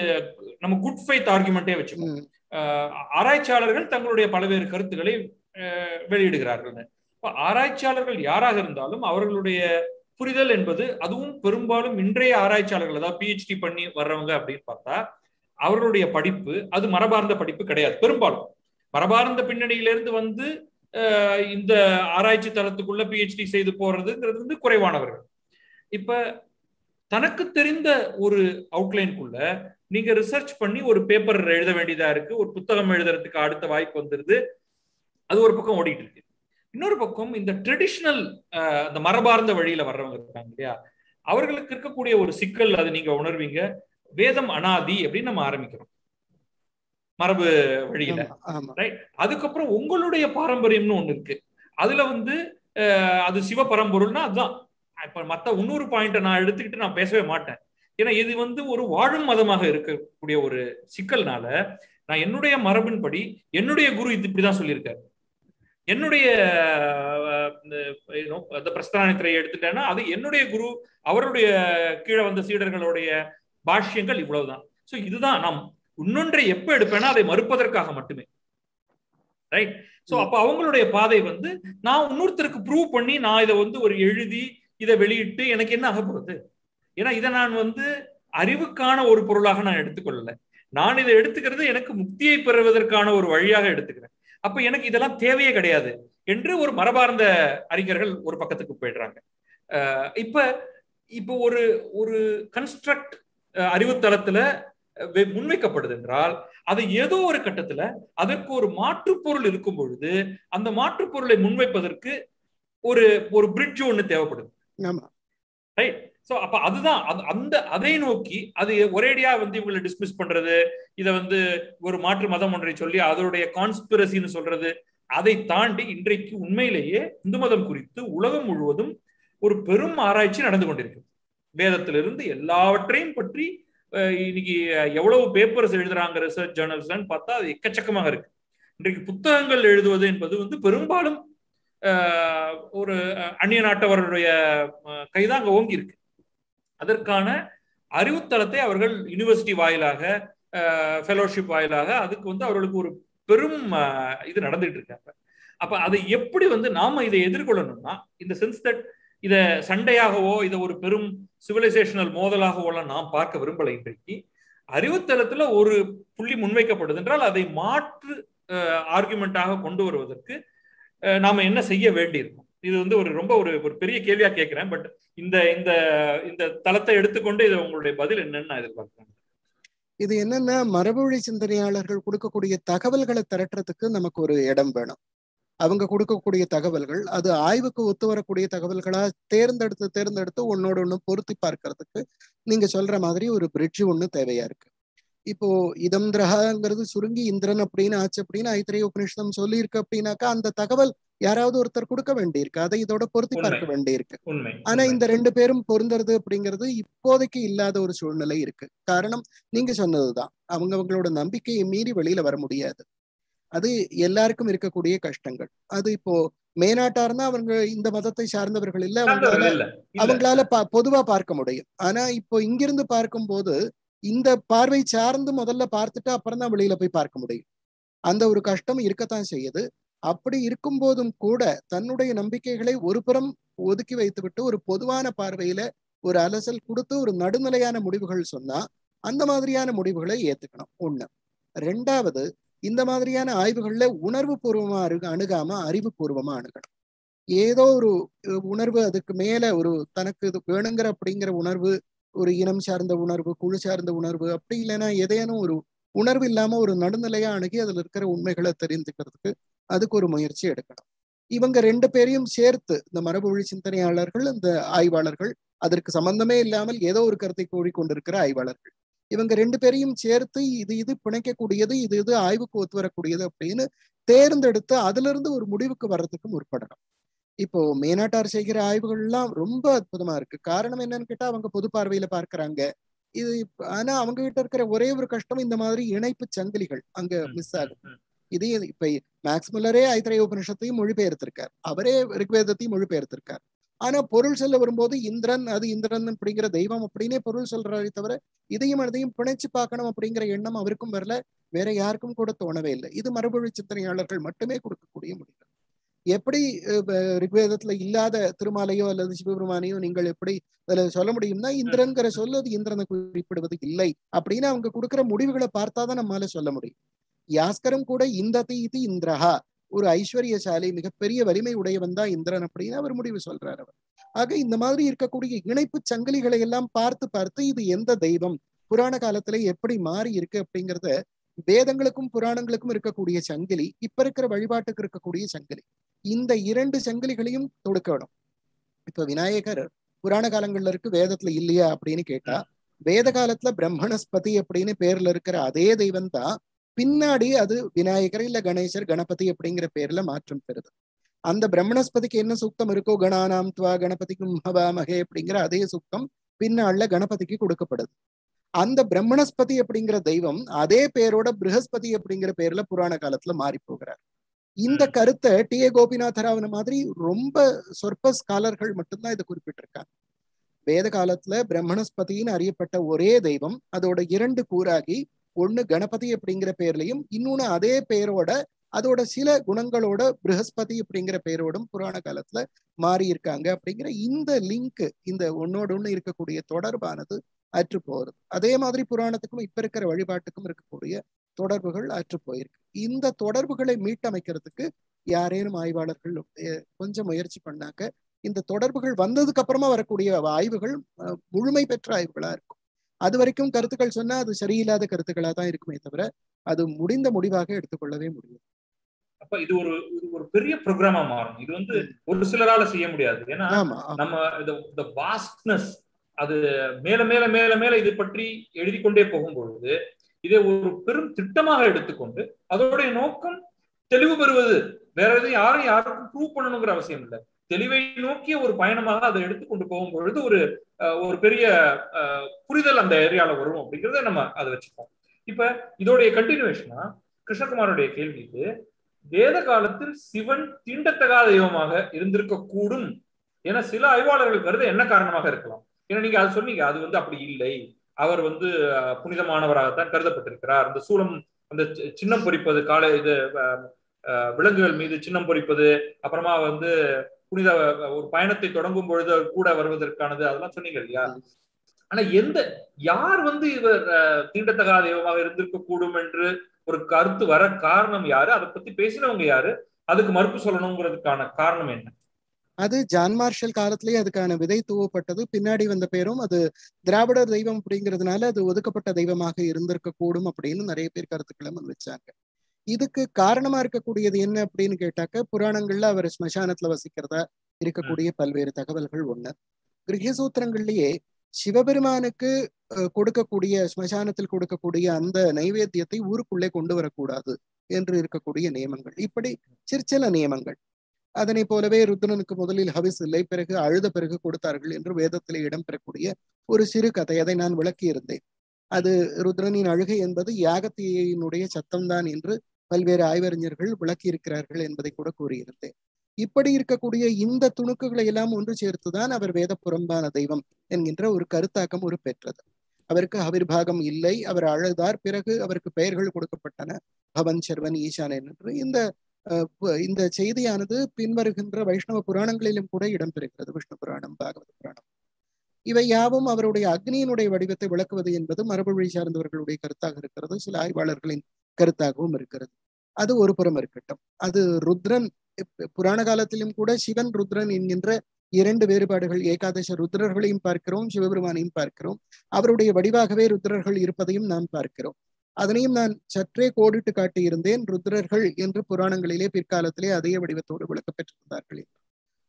நம்ம குட் ஃபைத் ஆர்குமெண்டே வச்சுக்கோம் ஆராய்ச்சியாளர்கள் தங்களுடைய பல்வேறு கருத்துக்களை வெளியிடுகிறார்கள் இப்ப ஆராய்ச்சியாளர்கள் யாராக இருந்தாலும் அவர்களுடைய புரிதல் என்பது அதுவும் பெரும்பாலும் இன்றைய ஆராய்ச்சியாளர்கள் அதாவது பிஹெச்டி பண்ணி வர்றவங்க அப்படின்னு பார்த்தா அவர்களுடைய படிப்பு அது மரபார்ந்த படிப்பு கிடையாது பெரும்பாலும். மரபார்ந்த பின்னணியிலிருந்து வந்து இந்த ஆராய்ச்சி தளத்துக்குள்ள பிஹெச்டி செய்து போறதுங்கிறது வந்து குறைவானவர்கள். இப்ப தனக்கு தெரிந்த ஒரு அவுட்லைனுக்குள்ள நீங்க ரிசர்ச் பண்ணி ஒரு பேப்பர் எழுத வேண்டியதா இருக்கு ஒரு புத்தகம் எழுதுறதுக்கு அடுத்த வாய்ப்பு வந்துருது அது ஒரு பக்கம் ஓடிட்டு இருக்கு. இன்னொரு பக்கம் இந்த ட்ரெடிஷ்னல் அந்த மரபார்ந்த வழியில வர்றவங்க இருக்காங்க இல்லையா? அவர்களுக்கு இருக்கக்கூடிய ஒரு சிக்கல் அது நீங்க உணர்வீங்க வேதம் அனாதி அப்படின்னு நம்ம ஆரம்பிக்கிறோம். மரபு வழியில. ரைட் அதுக்கப்புறம் உங்களுடைய பாரம்பரியம்னு ஒண்ணு இருக்கு. அதுல வந்து அது சிவ பரம்பொருள்னா அதுதான் இப்ப மத்த இன்னொரு பாயிண்ட நான் எடுத்துக்கிட்டு நான் பேசவே மாட்டேன். ஏன்னா இது வந்து ஒரு வாழும் மதமாக இருக்கக்கூடிய ஒரு சிக்கல்னால நான் என்னுடைய மரபின்படி என்னுடைய குரு இது இப்படிதான் சொல்லியிருக்காரு. என்னுடைய இந்த பிரஸ்தானத்திரை எடுத்துட்டேன்னா அது என்னுடைய குரு அவருடைய கீழே வந்த சீடர்களுடைய பாஷ்யங்கள் இவ்வளவுதான். சோ இதுதான் நாம் இன்னொன்றை எப்ப எடுப்பேன்னா அதை மறுப்பதற்காக மட்டுமே. ரைட் சோ அப்ப அவங்களுடைய பாதை வந்து நான் இன்னொருத்தருக்கு ப்ரூவ் பண்ணி நான் இதை வந்து ஒரு எழுதி இதை வெளியிட்டு எனக்கு என்ன ஆக போகுது? ஏன்னா இதை நான் வந்து அறிவுக்கான ஒரு பொருளாக நான் எடுத்துக்கொள்ளல. நான் இதை எடுத்துக்கிறது எனக்கு முக்தியை பெறுவதற்கான ஒரு வழியாக எடுத்துக்கிறேன். அப்ப எனக்கு இதெல்லாம் தேவையே கிடையாது என்று ஒரு மரபார்ந்த அறிஞர்கள் ஒரு பக்கத்துக்கு போயிடுறாங்க. இப்ப இப்போ ஒரு ஒரு கன்ஸ்ட்ரக்ட் அறிவுத்தளத்துல முன்வைக்கப்படுது என்றால் அது ஏதோ ஒரு கட்டத்துல அதற்கு ஒரு மாற்று பொருள் இருக்கும் பொழுது அந்த மாற்று பொருளை முன்வைப்பதற்கு ஒரு ஒரு பிரிட்ஜ் ஒண்ணு தேவைப்படுது. ரைட் சோ அப்ப அதுதான் அந்த அதை நோக்கி அது ஒரேடியா வந்து இவங்களை டிஸ்மிஸ் பண்றது இதை வந்து ஒரு மாற்று மதம் ஒன்றை சொல்லி அதோடைய கான்ஸ்பிரசின்னு சொல்றது அதை தாண்டி இன்றைக்கு உண்மையிலேயே இந்து மதம் குறித்து உலகம் முழுவதும் ஒரு பெரும் ஆராய்ச்சி நடந்து கொண்டிருக்கு வேதத்திலிருந்து எல்லாவற்றையும் பற்றி இன்னைக்கு எவ்வளவு பேப்பர்ஸ் எழுதுறாங்க ரிசர்ச் ஜேர்னல்ஸ்லன்னு பார்த்தா அது எக்கச்சக்கமாக இருக்கு. இன்றைக்கு புத்தகங்கள் எழுதுவது என்பது வந்து பெரும்பாலும் ஒரு அந்நிய நாட்டவர்களுடைய கைதான் ஓங்கி இருக்கு. அதற்கான அறிவுத்தளத்தை அவர்கள் யூனிவர்சிட்டி வாயிலாக ஃபெலோஷிப் வாயிலாக அதுக்கு வந்து அவர்களுக்கு ஒரு பெரும் இது நடந்துட்டு இருக்காங்க அப்ப அதை எப்படி வந்து நாம இதை எதிர்கொள்ளணும்னா இந்த சென்ஸ் தட் இத சண்டையாகவோ இதை ஒரு பெரும் சிவிலைசேஷனல் மோதலாகவோ நாம் பார்க்க விரும்பலை இன்றைக்கு. அறிவுத்தளத்துல ஒரு புள்ளி முன்வைக்கப்படுது என்றால் அதை மாற்று ஆர்குமெண்டாக கொண்டு வருவதற்கு நாம என்ன செய்ய வேண்டியிருக்கும்? இது வந்து ஒரு ரொம்ப ஒரு ஒரு பெரிய கேள்வியா கேட்கிறேன் பட் இந்த இந்த இந்த தளத்தை எடுத்துக்கொண்டு இது உங்களுடைய பதில் என்னன்னு நான் எதிர்பார்க்கிறேன். இது என்னன்னா மரபுவழி சிந்தனையாளர்கள் கொடுக்கக்கூடிய தகவல்களை திரட்டுறதுக்கு நமக்கு ஒரு இடம் வேணும். அவங்க கொடுக்கக்கூடிய தகவல்கள் அது ஆய்வுக்கு ஒத்து வரக்கூடிய தகவல்களா தேர்ந்தெடுத்து தேர்ந்தெடுத்து ஒன்னோட ஒண்ணு பொருத்தி பார்க்கறதுக்கு நீங்க சொல்ற மாதிரி ஒரு பிரிட்ஜ் ஒண்ணு தேவையா இருக்கு. இப்போ இதம் திரகாங்கிறது சுருங்கி இந்திரன் அப்படின்னு ஆச்சு அப்படின்னு ஐத்திரிய உபனிஷதம் சொல்லி இருக்கு அப்படின்னாக்கா அந்த தகவல் யாராவது ஒருத்தர் கொடுக்க வேண்டியிருக்கு. அதை இதோட பொருத்தி பார்க்க வேண்டியிருக்கு. ஆனா இந்த ரெண்டு பேரும் பொருந்துறது அப்படிங்கிறது இப்போதைக்கு இல்லாத ஒரு சூழ்நிலை இருக்கு. காரணம் நீங்க சொன்னதுதான். அவங்க அவங்களோட நம்பிக்கையை மீறி வெளியில வர முடியாது. அது எல்லாருக்கும் இருக்கக்கூடிய கஷ்டங்கள். அது இப்போ மேனாட்டார்னா அவங்க இந்த மதத்தை சார்ந்தவர்கள் இல்ல அவங்களால. அவங்களால பொதுவா பார்க்க முடியும். ஆனா இப்போ இங்கிருந்து பார்க்கும்போது இந்த பார்வை சார்ந்து முதல்ல பார்த்துட்டு அப்புறம் தான் வெளியில போய் பார்க்க முடியும். அந்த ஒரு கஷ்டம் இருக்கத்தான் செய்யுது. அப்படி இருக்கும்போதும் கூட தன்னுடைய நம்பிக்கைகளை ஒரு புறம் ஒதுக்கி வைத்துவிட்டு ஒரு பொதுவான பார்வையில ஒரு அலசல் கொடுத்து ஒரு நடுநிலையான முடிவுகள் சொன்னா அந்த மாதிரியான முடிவுகளை ஏத்துக்கணும். ஒண்ணு. ரெண்டாவது இந்த மாதிரியான ஆய்வுகள்ல உணர்வு பூர்வமா அருக அணுகாம அறிவுபூர்வமா அணுகணும். ஏதோ ஒரு உணர்வு அதுக்கு மேல ஒரு தனக்கு இது வேணுங்கிற அப்படிங்கிற உணர்வு ஒரு இனம் சார்ந்த உணர்வு குழு சார்ந்த உணர்வு அப்படி இல்லைன்னா ஏதேனும் ஒரு உணர்வு இல்லாம ஒரு நடுநிலையா அணுகி அதுல இருக்கிற உண்மைகளை தெரிந்துக்கிறதுக்கு அதுக்கு ஒரு முயற்சி எடுக்கணும். இவங்க ரெண்டு பேரையும் சேர்த்து இந்த மரபுவழி சிந்தனையாளர்கள் இந்த ஆய்வாளர்கள் அதற்கு சம்பந்தமே இல்லாமல் ஏதோ ஒரு கருத்தை கூறிக்கொண்டிருக்கிற ஆய்வாளர்கள். இவங்க ரெண்டு பேரையும் சேர்த்து இது இது பிணைக்கக்கூடியது இது இது ஆய்வுக்கு ஒத்து வரக்கூடியது அப்படின்னு தேர்ந்தெடுத்து அதுல இருந்து ஒரு முடிவுக்கு வர்றதுக்கு முற்படணும். இப்போ மேனாட்டார் செய்கிற ஆய்வுகள்லாம் ரொம்ப அற்புதமா இருக்கு. காரணம் என்னன்னு கேட்டா அவங்க பொது பார்வையில பார்க்கறாங்க. இது ஆனா அவங்க கிட்ட இருக்கிற ஒரே ஒரு கஷ்டம் இந்த மாதிரி இணைப்பு சங்கிலிகள் அங்க மிஸ் ஆகுது ம், ம். இதே இப்ப மேக்ஸ் முல்லரே ஐத்திரைய உபனிஷத்தையும் மொழிபெயர்த்திருக்கார். அவரே ரிக்வேதத்தையும் மொழிபெயர்த்திருக்கார். ஆனா பொருள் சொல்ல வரும்போது இந்திரன் அது இந்திரன் அப்படிங்கிற தெய்வம் அப்படின்னே பொருள் சொல்றாரே தவிர இதையும் அதையும் பிணைச்சு பார்க்கணும் அப்படிங்கிற எண்ணம் அவருக்கும் வரல. வேற யாருக்கும் கூட தோணவே இல்லை. இது மரபுவழி சிந்தனையாளர்கள் மட்டுமே கொடுக்கக்கூடிய முடிவு. எப்படி ரிக்வேதத்துல இல்லாத திருமாலையோ அல்லது சிவபெருமானையோ நீங்கள் எப்படி அதுல சொல்ல முடியும்னா இந்திரன்கிற சொல்ல அது இந்திரனை குறிப்பிடுவது இல்லை அப்படின்னு அவங்க கொடுக்குற முடிவுகளை பார்த்தாதான் நம்மளால சொல்ல முடியும். யாஸ்கரும் கூட இந்த இது இந்திரஹா ஒரு ஐஸ்வர்யசாலி மிகப்பெரிய வலிமை உடையவன் தான் இந்திரன் அப்படின்னு அவர் முடிவு சொல்றார் அவர். ஆக இந்த மாதிரி இருக்கக்கூடிய இணைப்பு சங்கிலிகளை எல்லாம் பார்த்து பார்த்து இது எந்த தெய்வம்? புராண காலத்துல எப்படி மாறி இருக்கு அப்படிங்கறத வேதங்களுக்கும் புராணங்களுக்கும் இருக்கக்கூடிய சங்கிலி இப்ப இருக்கிற வழிபாட்டுக்கு இருக்கக்கூடிய சங்கிலி இந்த இரண்டு சங்கிலிகளையும் தொடுக்கணும். இப்ப விநாயகர் புராண காலங்கள்ல இருக்கு வேதத்துல இல்லையா அப்படின்னு கேட்டா வேத காலத்துல பிரம்மணஸ்பதி அப்படின்னு பேர்ல இருக்கிற அதே தெய்வம் தான் பின்னாடி அது விநாயகர் இல்ல கணேசர் கணபதி அப்படிங்கிற பேர்ல மாற்றம் பெறுது. அந்த பிரம்மணஸ்பதிக்கு என்ன சூக்தம் இருக்கோ கணானாம் துவா கணபதிக்கும் ஹவாமகே அப்படிங்கிற அதே சூக்தம் பின்னாள்ல கணபதிக்கு கொடுக்கப்படுது. அந்த பிரம்மணஸ்பதி அப்படிங்கிற தெய்வம் அதே பேரோட ப்ரஹஸ்பதி அப்படிங்கிற பேர்ல புராண காலத்துல மாறி போகிறார் இந்த. கருத்தை டி. ஏ. கோபிநாதராவன மாதிரி ரொம்ப சொற்ப ஸ்காலர்கள் மட்டும்தான் இதை குறிப்பிட்டிருக்காங்க. வேத காலத்துல பிரம்மணஸ்பதின்னு அறியப்பட்ட ஒரே தெய்வம் அதோட இரண்டு கூறாகி ஒண்ணு கணபதி அப்படிங்கிற பேர்லயும் இன்னொன்னு அதே பெயரோட அதோட சில குணங்களோட ப்ரஹஸ்பதி அப்படிங்கிற பெயரோடும் புராண காலத்துல மாறி இருக்காங்க அப்படிங்கிற இந்த லிங்க் இந்த ஒன்னோட ஒண்ணு இருக்கக்கூடிய தொடர்பானது அற்று போகுது அதே மாதிரி புராணத்துக்கும் இப்ப இருக்கிற வழிபாட்டுக்கும் இருக்கக்கூடிய தொடர்புகள் அற்று போயிருக்கு இந்த தொடர்புகளை மீட்டமைக்கிறதுக்கு யாரேனும் ஆய்வாளர்கள் கொஞ்சம் முயற்சி பண்ணாக்க இந்த தொடர்புகள் வந்ததுக்கு அப்புறமா வரக்கூடிய ஆய்வுகள் முழுமை பெற்ற ஆய்வுகளா இருக்கும். அது வரைக்கும் கருத்துக்கள் சொன்னா அது சரியில்லாத கருத்துக்களா தான் இருக்குமே தவிர அது முடிந்த முடிவாக எடுத்துக்கொள்ளவே முடியும் அப்ப இது ஒரு இது ஒரு பெரிய ப்ரோக்ராமா மாறும். இது வந்து ஒரு சிலரால செய்ய முடியாது. ஏன்னா நம்ம இந்த வாஸ்ட்னஸ் அது மேல மேல மேல மேல இது பற்றி எழுதி கொண்டே போகும் பொழுது இதை ஒரு பெரும் திட்டமாக எடுத்துக்கொண்டு அதோடைய நோக்கம் தெளிவு பெறுவது. வேற எதுவும் யாரும் யாருக்கும் ப்ரூவ் பண்ணணுங்கிற அவசியம் இல்லை. தெளிவை நோக்கிய ஒரு பயணமாக அதை எடுத்துக்கொண்டு போகும் பொழுது ஒரு அஹ், ஒரு பெரிய அஹ், புரிதல் அந்த ஏரியால வரும் அப்படிங்கறத நம்ம அதை வச்சுப்போம். இப்ப இதோடைய கண்டினியூஷனா கிருஷ்ணகுமாரோடைய கேள்விக்கு வேத காலத்தில் சிவன் தீண்டத்தகாத தெய்வமாக இருந்திருக்க கூடும் என சில ஆய்வாளர்கள் கருது என்ன காரணமாக இருக்கலாம்? ஏன்னா நீங்க அது சொன்னீங்க அது வந்து அப்படி இல்லை. அவர் வந்து புனிதமானவராகத்தான் கருதப்பட்டிருக்கிறார். அந்த சூலம் அந்த சி- சின்னம் பொறிப்பது காலை இது விலங்குகள் மீது சின்னம் பொறிப்பது அப்புறமா வந்து புனித ஒரு பயணத்தை தொடங்கும் பொழுது கூட வருவதற்கானது அதெல்லாம் சொன்னீங்க இல்லையா? ஆனா எந்த யார் வந்து இவர் தீண்டத்தகாத தெய்வமாக இருந்திருக்க கூடும் என்று ஒரு கருத்து வர காரணம் யாரு? அதை பத்தி பேசினவங்க யாரு? அதுக்கு மறுப்பு சொல்லணுங்கிறதுக்கான காரணம் என்ன? அது ஜான் மார்ஷல் காலத்திலேயே அதுக்கான விதை தூவப்பட்டது. பின்னாடி வந்த பேரும் அது திராவிடர் தெய்வம் அப்படிங்கிறதுனால அது ஒதுக்கப்பட்ட தெய்வமாக இருந்திருக்க கூடும் அப்படின்னு நிறைய பேர் கருத்துக்களை முன் வச்சாங்க இதுக்கு காரணமா இருக்கக்கூடியது என்ன அப்படின்னு கேட்டாக்க புராணங்கள்ல அவர் ஸ்மசானத்துல வசிக்கிறதா இருக்கக்கூடிய பல்வேறு தகவல்கள் ஒண்ணு. கிரகசூத்திரங்கள்லயே சிவபெருமானுக்கு கொடுக்கக்கூடிய ஸ்மசானத்தில் கொடுக்கக்கூடிய அந்த நைவேத்தியத்தை ஊருக்குள்ளே கொண்டு வரக்கூடாது என்று இருக்கக்கூடிய நியமங்கள். இப்படி சிற்சில நியமங்கள். அதனை போலவே ருத்ரனுக்கு முதலில் ஹவிஸ் இல்லை பிறகு அழுத பிறகு கொடுத்தார்கள் என்று வேதத்திலே இடம்பெறக்கூடிய ஒரு சிறு கதை. அதை நான் விளக்கியிருந்தேன். அது ருத்ரனின் அழுகை என்பது யாகத்தியினுடைய சத்தம்தான் என்று பல்வேறு ஆய்வறிஞர்கள் விளக்கி இருக்கிறார்கள் என்பதை கூட கூறியிருந்தேன். இப்படி இருக்கக்கூடிய இந்த துணுக்குகளை எல்லாம் ஒன்று சேர்த்துதான் அவர் வேத புறம்பான தெய்வம் என்கின்ற ஒரு கருத்தாக்கம் ஒரு பெற்றது. அவருக்கு அவிர்வாகம் இல்லை அவர் அழுதார் பிறகு அவருக்கு பெயர்கள் கொடுக்கப்பட்டன. பவன் சர்வன் ஈசானன் என்று. இந்த இந்த செய்தியானது பின்வருகின்ற வைஷ்ணவ புராணங்களிலும் கூட இடம்பெறுகிறது. விஷ்ணு புராணம் பாகவத புராணம். இவை யாவும் அவருடைய அக்னியினுடைய வடிவத்தை விளக்குவது என்பது மரபுவழி சார்ந்தவர்களுடைய கருத்தாக இருக்கிறது சில ஆய்வாளர்களின் கருத்தாகவும் இருக்கிறது. அது ஒரு புறம் இருக்கட்டும். அது ருத்ரன் புராண காலத்திலும் கூட சிவன் ருத்ரன் என்கின்ற இரண்டு வேறுபாடுகள் ஏகாதச ருத்ரர்களையும் பார்க்கிறோம் சிவபெருமானையும் பார்க்கிறோம். அவருடைய வடிவாகவே ருத்ரர்கள் இருப்பதையும் நாம் பார்க்கிறோம். அதனையும் நான் சற்றே கோடிட்டு காட்டியிருந்தேன் ருத்ரர்கள் என்று புராணங்களிலே பிற்காலத்திலே அதே வடிவத்தோடு விளக்கப்பெற்றிருந்தார்கள். என்று.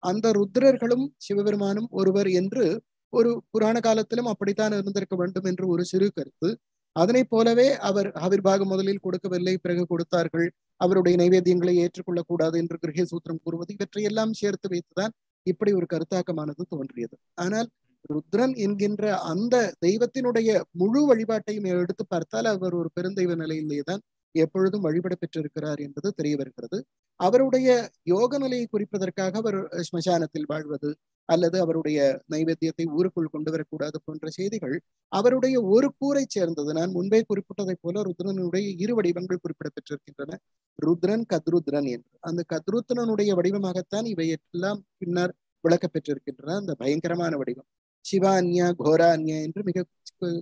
அந்த ருத்ரர்களும் சிவபெருமானும் ஒருவர் என்று ஒரு புராண காலத்திலும் அப்படித்தான் இருந்திருக்க வேண்டும் என்று ஒரு சிறு கருத்து. அதனை போலவே அவர் ஆவிர்வாகம் முதலில் கொடுக்கவில்லை பிறகு கொடுத்தார்கள். அவருடைய நைவேத்தியங்களை ஏற்றுக்கொள்ளக் கூடாது என்று கிரகிய சூத்திரம் கூறுவது இவற்றையெல்லாம் சேர்த்து வைத்துதான் இப்படி ஒரு கருத்தாக்கமானது தோன்றியது. ஆனால் ருத்ரன் என்கின்ற அந்த தெய்வத்தினுடைய முழு வழிபாட்டையும் எடுத்து பார்த்தால் அவர் ஒரு பெருந்தெய்வ நிலையிலே தான் எப்பொழுதும் வழிபட பெற்றிருக்கிறார் என்பது தெரிய வருகிறது. அவருடைய யோக நிலையை குறிப்பதற்காக அவர் ஸ்மசானத்தில் வாழ்வது அல்லது அவருடைய நைவேத்தியத்தை ஊருக்குள் கொண்டு வரக்கூடாது போன்ற செய்திகள் அவருடைய ஒரு கூரை சேர்ந்தது. நான் முன்பே குறிப்பிட்டதைப் போல ருத்ரனுடைய இரு வடிவங்கள் குறிப்பிடப்பட்டிருக்கின்றன. ருத்ரன் கத்ருத்ரன் என்று. அந்த கத்ருத்ரனுடைய வடிவமாகத்தான் இவை எல்லாம் பின்னர் விளக்கப் பெற்றிருக்கின்றன அந்த பயங்கரமான வடிவம். சிவான்யா கோரான்யா என்று மிக